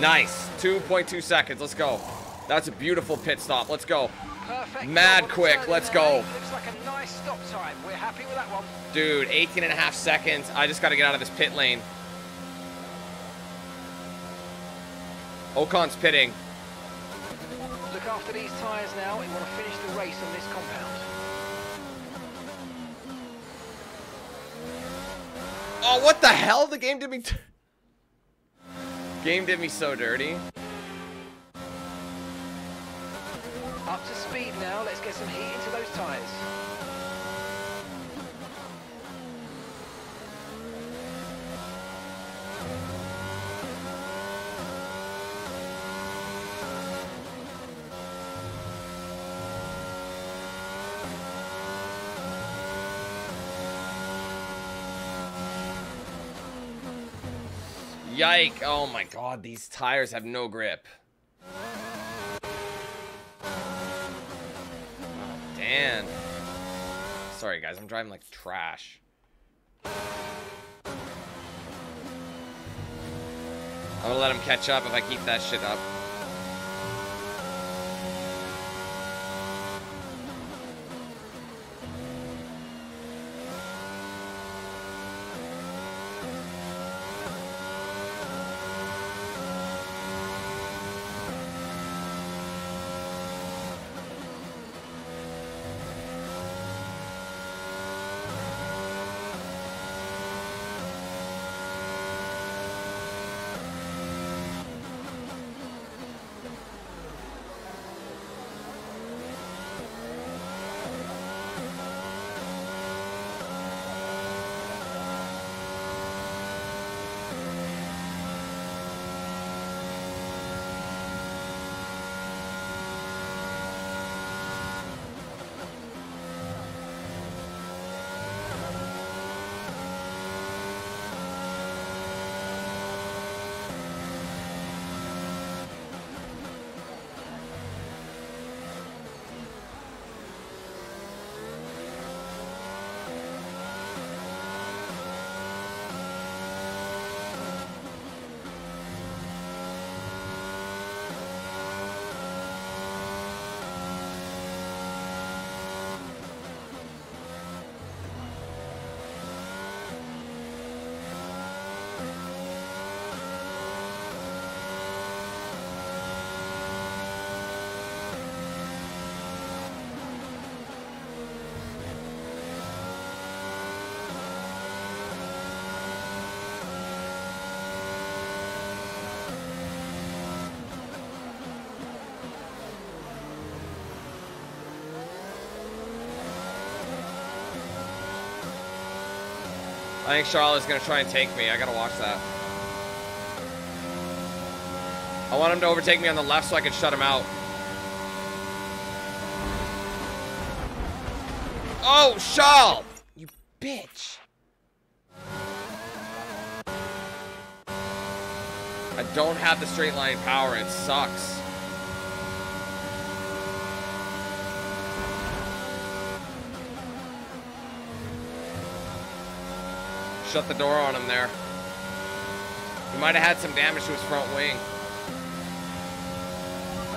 Nice. 2.2 seconds. Let's go. That's a beautiful pit stop. Let's go. Perfect. Mad quick. Let's go. Looks like a nice stop time. We're happy with that one. Dude, 18 and a half seconds. I just got to get out of this pit lane. Ocon's pitting. Look after these tyres now. We want to finish the race on this compound. Oh, what the hell? The game did me... Game did me so dirty. Up to speed now. Let's get some heat into those tyres. Yike. Oh my god, these tires have no grip. Damn. Sorry, guys. I'm driving like trash. I'm gonna let him catch up if I keep that shit up. I think Charlotte's gonna try and take me. I gotta watch that. I want him to overtake me on the left so I can shut him out. Oh, Charles! You bitch. I don't have the straight line power. It sucks. Shut the door on him there. He might have had some damage to his front wing.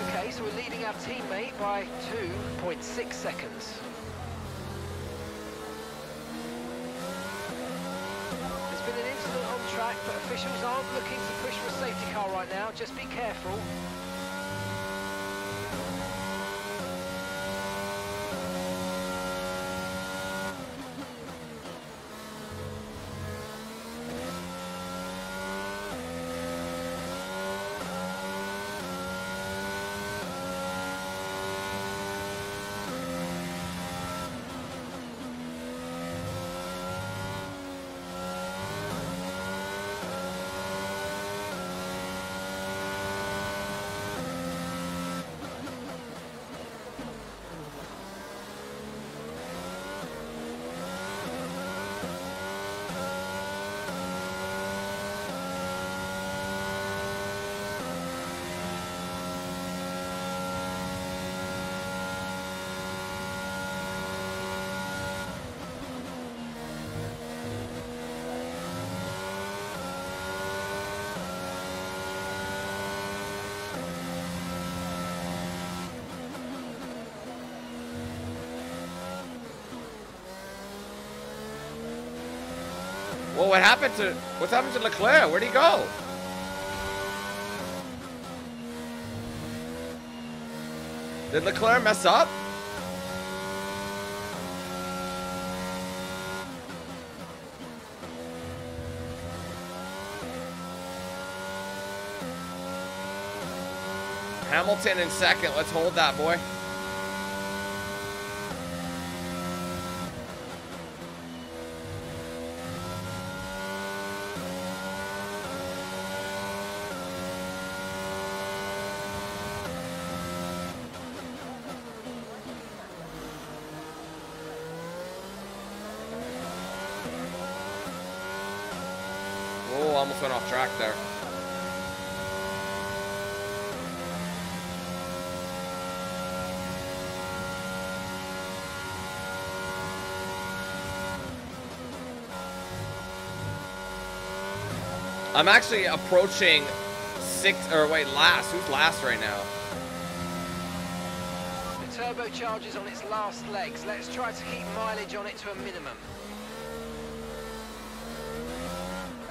Okay, so we're leading our teammate by 2.6 seconds. There's been an incident on track, but officials aren't looking to push for a safety car right now. Just be careful. What happened to what's happened to Leclerc? Where'd he go? Did Leclerc mess up? Hamilton in second. Let's hold that, boy. Oh, almost went off track there. I'm actually approaching six, or wait, last. Who's last right now? The turbocharger's on its last legs. Let's try to keep mileage on it to a minimum.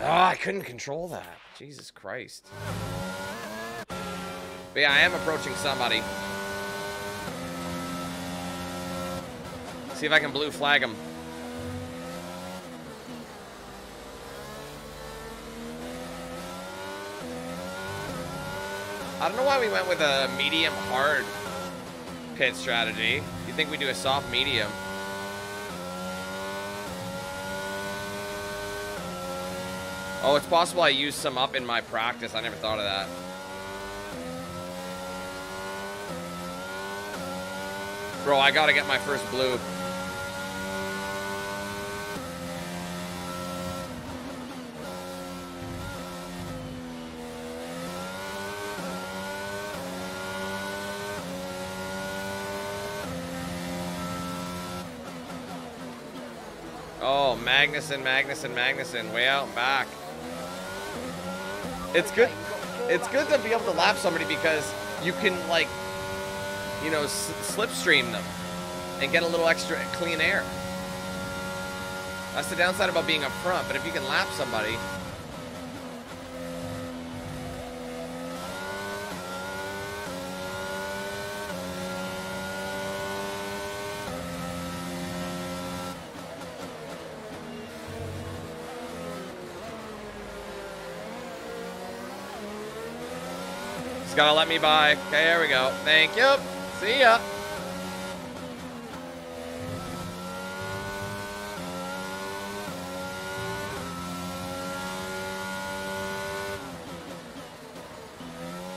Oh, I couldn't control that. Jesus Christ. But yeah, I am approaching somebody. See if I can blue flag him. I don't know why we went with a medium hard pit strategy. You think we do a soft medium? Oh, it's possible I used some up in my practice. I never thought of that. Bro, I gotta get my first blue. Oh, Magnussen, Magnussen, Magnussen, way out back. It's good. It's good to be able to lap somebody because you can like, you know, slipstream them and get a little extra clean air. That's the downside about being up front. But if you can lap somebody, It's gonna let me by. Okay, here we go. Thank you. See ya.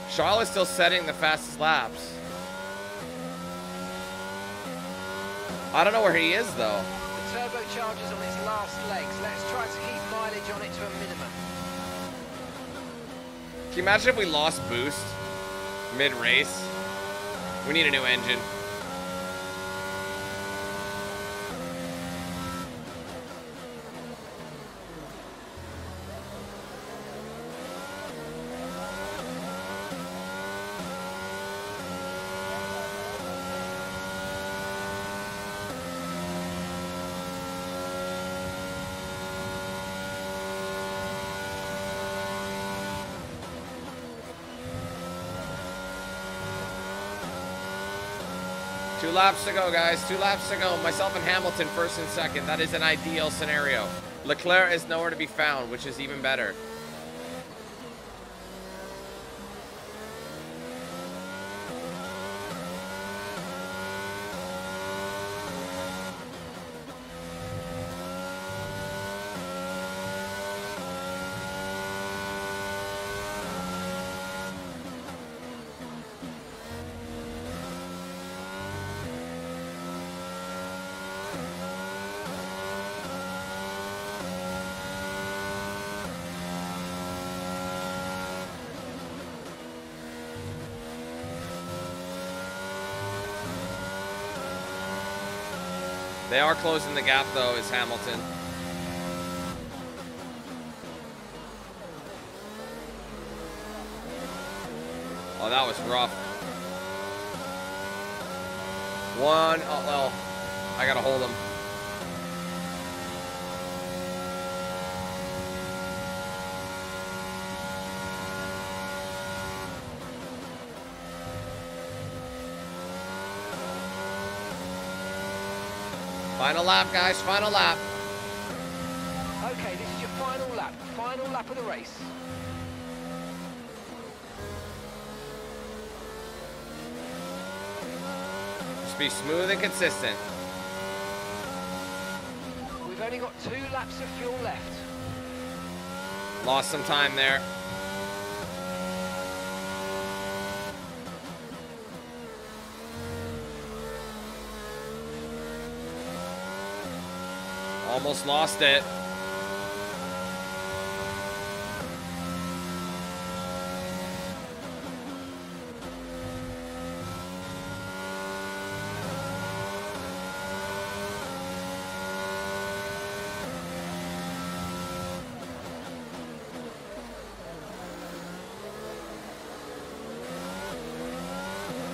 Charlotte's still setting the fastest laps. I don't know where he is though. The turbocharger's on last legs. Let's try to keep mileage on it to a minimum. Can you imagine if we lost boost? Mid-race? We need a new engine. Laps to go, guys. Two laps to go. Myself and Hamilton first and second. That is an ideal scenario. Leclerc is nowhere to be found, which is even better. Closing the gap, though, is Hamilton. Oh, that was rough. One, oh, well, I gotta hold him. Final lap, guys, final lap. Okay, this is your final lap. Final lap of the race. Just be smooth and consistent. We've only got two laps of fuel left. Lost some time there. Almost lost it.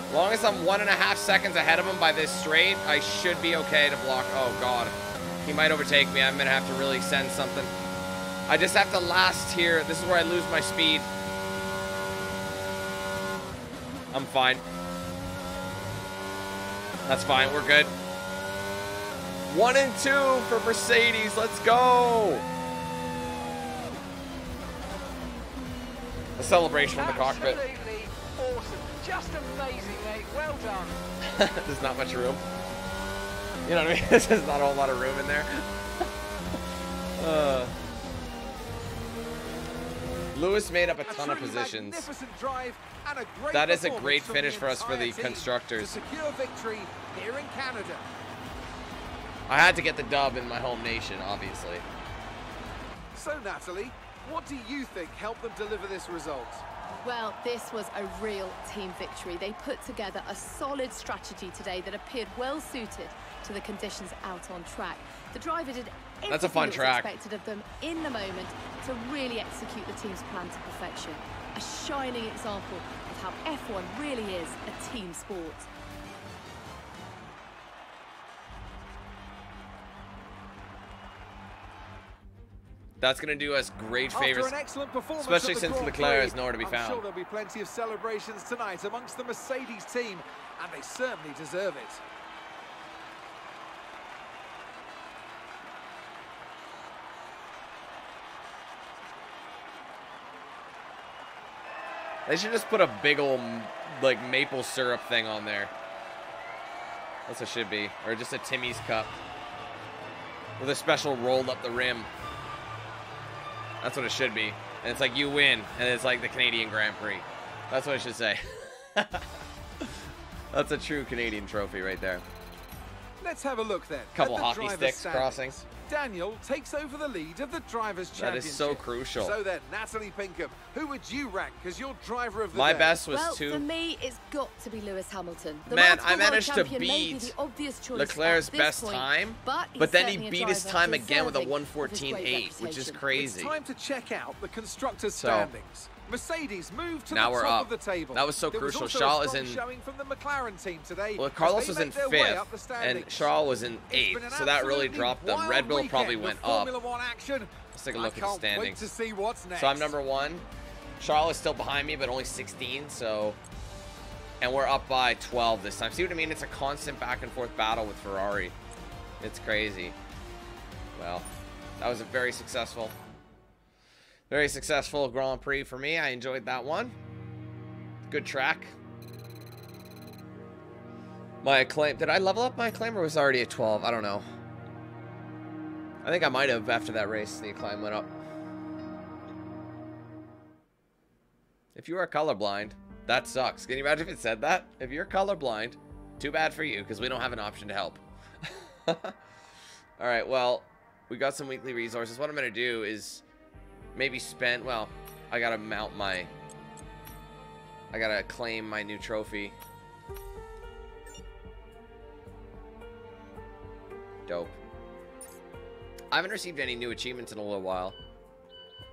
As long as I'm one and a half seconds ahead of him by this straight, I should be okay to block. Oh, God. He might overtake me. I'm going to have to really send something. I just have to last here. This is where I lose my speed. I'm fine. That's fine. We're good. One and two for Mercedes. Let's go. A celebration from the cockpit. Absolutely awesome. Just amazing, mate. Well done. *laughs* There's not much room. You know what I mean? *laughs* There's not a whole lot of room in there. *laughs* uh, Lewis made up a ton of positions. drive and a great That is a great finish for us for the constructors. To secure victory here in Canada. I had to get the dub in my home nation, obviously. So, Natalie, what do you think helped them deliver this result? Well, this was a real team victory. They put together a solid strategy today that appeared well suited to the conditions out on track. The driver did everything That's a fun track. expected of them in the moment to really execute the team's plan to perfection. A shining example of how F1 really is a team sport. That's going to do us great favors. After an excellent performance especially since Grand Leclerc Prix, is nowhere to be I'm found. sure there'll be plenty of celebrations tonight amongst the Mercedes team, and they certainly deserve it. They should just put a big old like maple syrup thing on there. That's what it should be. Or just a Timmy's cup. With a special rolled up the rim. That's what it should be. And it's like you win. And it's like the Canadian Grand Prix. That's what I should say. *laughs* That's a true Canadian trophy right there. Let's have a look then. Couple at the hockey driver's sticks standings. crossing. Daniel takes over the lead of the drivers' That championship. is so crucial. So then, Natalie Pinkham, who would you rank as your driver of the My day? best was well, two. for me, it's got to be Lewis Hamilton. The Man, I world managed to champion may be beat the obvious choice Leclerc's best point, time, but, but then he beat his time again with a deserving of his great 114.8, which is crazy. It's time to check out the constructors' So- standings. Mercedes moved to Now the we're top up. of the table. That was so There crucial. a Charles is in- showing from the McLaren team today. Well, Carlos was in their way up fifth, and. Charles was in eighth, so that really dropped them. Red Bull probably went up. One action. Let's take a look at the standings. To see what's next. So I'm number one. Charles is still behind me, but only 16. So, and we're up by 12 this time. See what I mean? It's a constant back and forth battle with Ferrari. It's crazy. Well, that was a very successful, very successful Grand Prix for me. I enjoyed that one. Good track. My acclaim. Did I level up my acclaim or was already at 12? I don't know. I think I might have after that race. The acclaim went up. If you are colorblind, that sucks. Can you imagine if it said that? If you're colorblind, too bad for you, because we don't have an option to help. *laughs* Alright, well, we got some weekly resources. What I'm going to do is maybe spend... Well, I got to mount my... I got to claim my new trophy. Dope. I haven't received any new achievements in a little while.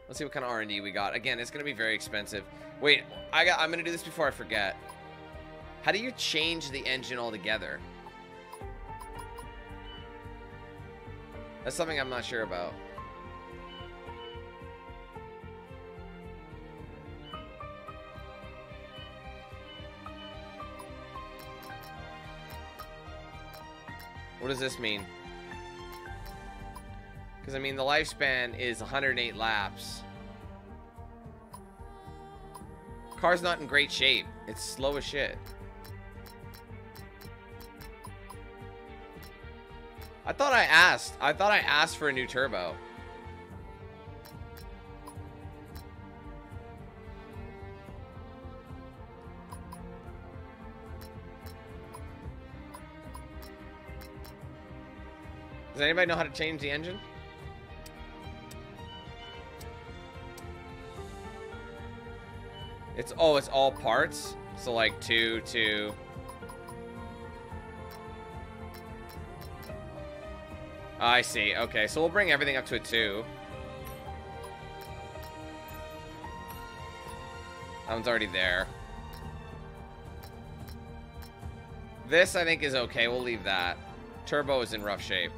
Let's see what kind of R&D we got. Again, it's going to be very expensive. Wait, I got, I'm going to do this before I forget. How do you change the engine altogether? That's something I'm not sure about. What does this mean? Because, I mean, the lifespan is 108 laps. Car's not in great shape. It's slow as shit. I thought I asked. I thought I asked for a new turbo. Does anybody know how to change the engine? It's oh, it's all parts. So like two, two. Ah, I see. Okay, so we'll bring everything up to a two. That one's already there. This, I think, is okay. We'll leave that. Turbo is in rough shape.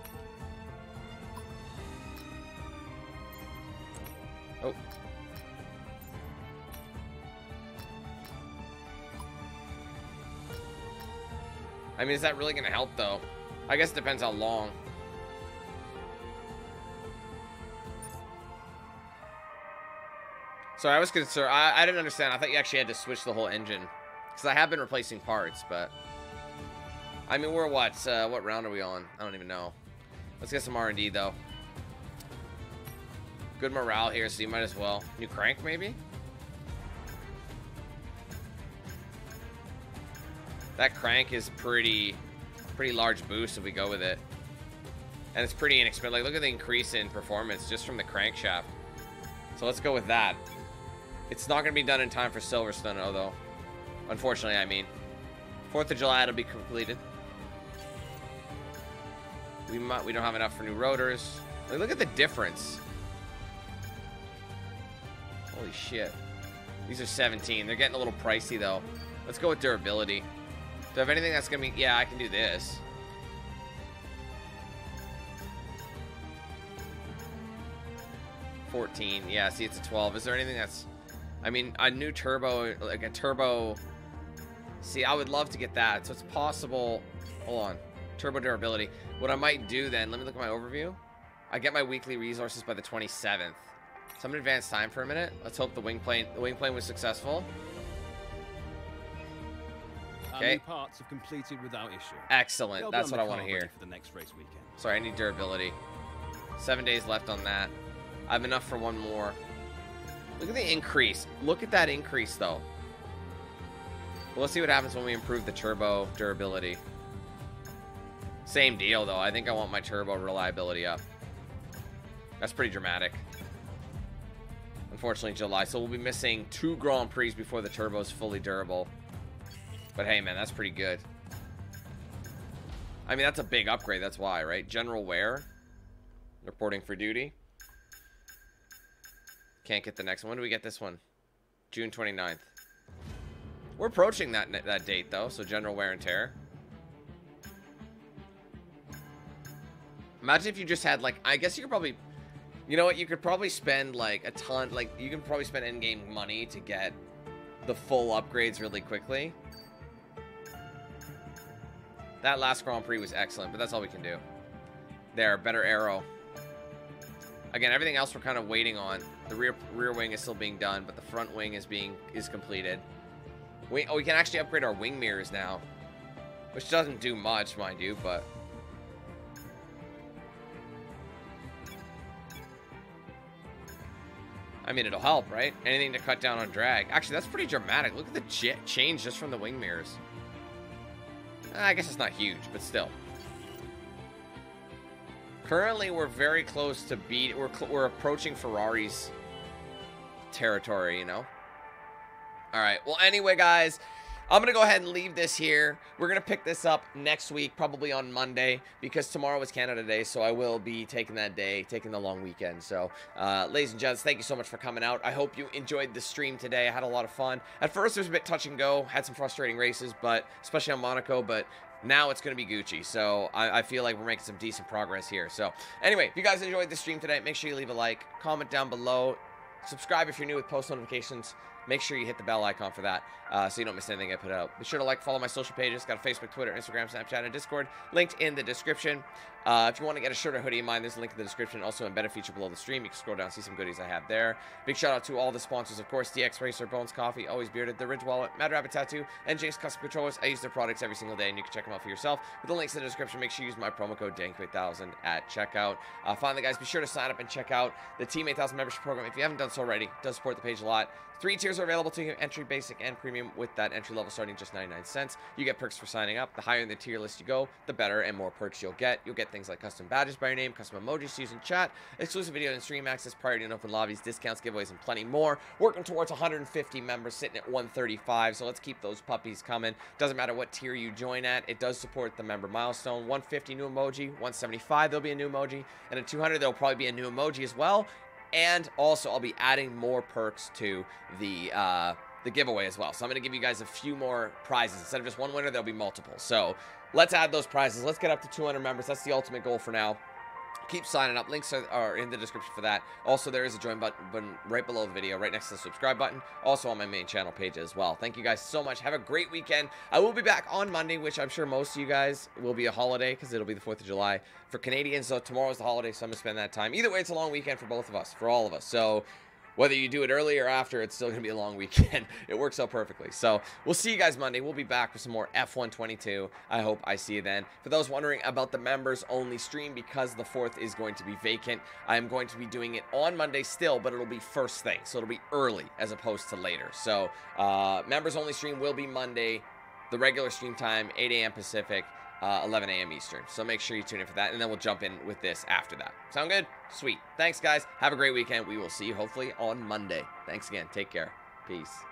I mean, is that really going to help, though? I guess it depends how long. Sorry, I was concerned. I, I didn't understand. I thought you actually had to switch the whole engine. Because I have been replacing parts, but... I mean, we're what? Uh, what round are we on? I don't even know. Let's get some R&D, though. Good morale here, so you might as well. New crank, maybe? That crank is pretty, pretty large boost if we go with it. And it's pretty inexpensive. Like, look at the increase in performance just from the crankshaft. So let's go with that. It's not going to be done in time for Silverstone, although. Unfortunately, I mean. 4th of July, it'll be completed. We might, we don't have enough for new rotors. Like, look at the difference. Holy shit. These are 17. They're getting a little pricey, though. Let's go with durability. Do I have anything that's to be... Yeah, I can do this. Fourteen. Yeah, see, it's a 12. Is there anything that's... I mean, a new turbo, like a turbo... See, I would love to get that. So it's possible... Hold on. Turbo durability. What I might do then, let me look at my overview. I get my weekly resources by the 27th. So I'm in advance time for a minute. Let's hope the wing plane the wing plane was successful. Okay. parts have completed without issue. Excellent. They'll That's what I want to hear. For the next race weekend. Sorry, I need durability. Seven days left on that. I have enough for one more. Look at the increase. Look at that increase, though. We'll see what happens when we improve the turbo durability. Same deal, though. I think I want my turbo reliability up. That's pretty dramatic. Unfortunately, July. So we'll be missing two Grand Prix before the turbo is fully durable. But hey, man, that's pretty good. I mean, that's a big upgrade. That's why, right? General wear. Reporting for duty. Can't get the next one. When do we get this one? June 29th. We're approaching that that date, though, so general wear and tear. Imagine if you just had, like, I guess you could probably... You know what? You could probably spend, like, a ton... Like, you can probably spend in-game money to get the full upgrades really quickly. That last Grand Prix was excellent, but that's all we can do. There, better aero. Again, everything else we're kind of waiting on. The rear rear wing is still being done, but the front wing is being is completed. We, oh, we can actually upgrade our wing mirrors now. Which doesn't do much, mind you, but... I mean, it'll help, right? Anything to cut down on drag. Actually, that's pretty dramatic. Look at the change just from the wing mirrors. Eh, I guess it's not huge, but still. Currently, we're very close to beat. We're we're approaching Ferrari's territory, you know. All right. Well, anyway, guys, I'm going to go ahead and leave this here. We're going to pick this up next week, probably on Monday, because tomorrow is Canada Day, so I will be taking that day, taking the long weekend. So, uh, ladies and gents, thank you so much for coming out. I hope you enjoyed the stream today. I had a lot of fun. At first, it was a bit touch and go. Had some frustrating races, but especially on Monaco, but now it's going to be Gucci. So I, I, feel like we're making some decent progress here. So anyway, if you guys enjoyed the stream today, make sure you leave a like, comment down below, subscribe if you're new with post notifications. Make sure you hit the bell icon for that uh, so you don't miss anything I put out. Be sure to like, follow my social pages. Got a Facebook, Twitter, Instagram, Snapchat, and Discord linked in the description. Uh, if you want to get a shirt or hoodie of mine, there's a link in the description. Also, embedded feature below the stream. You can scroll down see some goodies I have there. Big shout out to all the sponsors, of course, DX Racer, Bones Coffee, Always Bearded, The Ridge Wallet, Mad Rabbit Tattoo, and James Custom Controllers. I use their products every single day, and you can check them out for yourself. With the links in the description, make sure you use my promo code DANQ8000 at checkout. Uh, finally, guys, be sure to sign up and check out the Team 8000 membership program if you haven't done so already. It does support the page a lot. Three tiers are available to you entry, basic, and premium, with that entry level starting just 99 cents. You get perks for signing up. The higher in the tier list you go, the better and more perks you'll get. You'll get things like custom badges by your name, custom emojis to use in chat, exclusive video and stream access, priority and open lobbies, discounts, giveaways, and plenty more. Working towards 150 members, sitting at 135, so let's keep those puppies coming. Doesn't matter what tier you join at, it does support the member milestone. 150 new emoji, 175 there'll be a new emoji, and at 200 there'll probably be a new emoji as well. And also, I'll be adding more perks to the uh, the giveaway as well. So I'm going to give you guys a few more prizes. Instead of just one winner, there'll be multiple. So let's add those prizes. Let's get up to 200 members. That's the ultimate goal for now keep signing up. Links are, are, in the description for that. Also, there is a join button right below the video, right next to the subscribe button. Also on my main channel page as well. Thank you guys so much. Have a great weekend. I will be back on Monday, which I'm sure most of you guys will be a holiday because it'll be the 4th of July for Canadians. So tomorrow's the holiday, so I'm going to spend that time. Either way, it's a long weekend for both of us, for all of us. So whether you do it early or after, it's still going to be a long *laughs* weekend. it works out perfectly. So we'll see you guys Monday. We'll be back with some more F1 22. I hope I see you then. For those wondering about the members only stream, because the 4th is going to be vacant, I am going to be doing it on Monday still, but it'll be first thing. So it'll be early as opposed to later. So uh, members only stream will be Monday. The regular stream time, 8 a.m. Pacific uh, 11 a.m. Eastern. So make sure you tune in for that, and then we'll jump in with this after that. Sound good? Sweet. Thanks, guys. Have a great weekend. We will see you hopefully on Monday. Thanks again. Take care. Peace.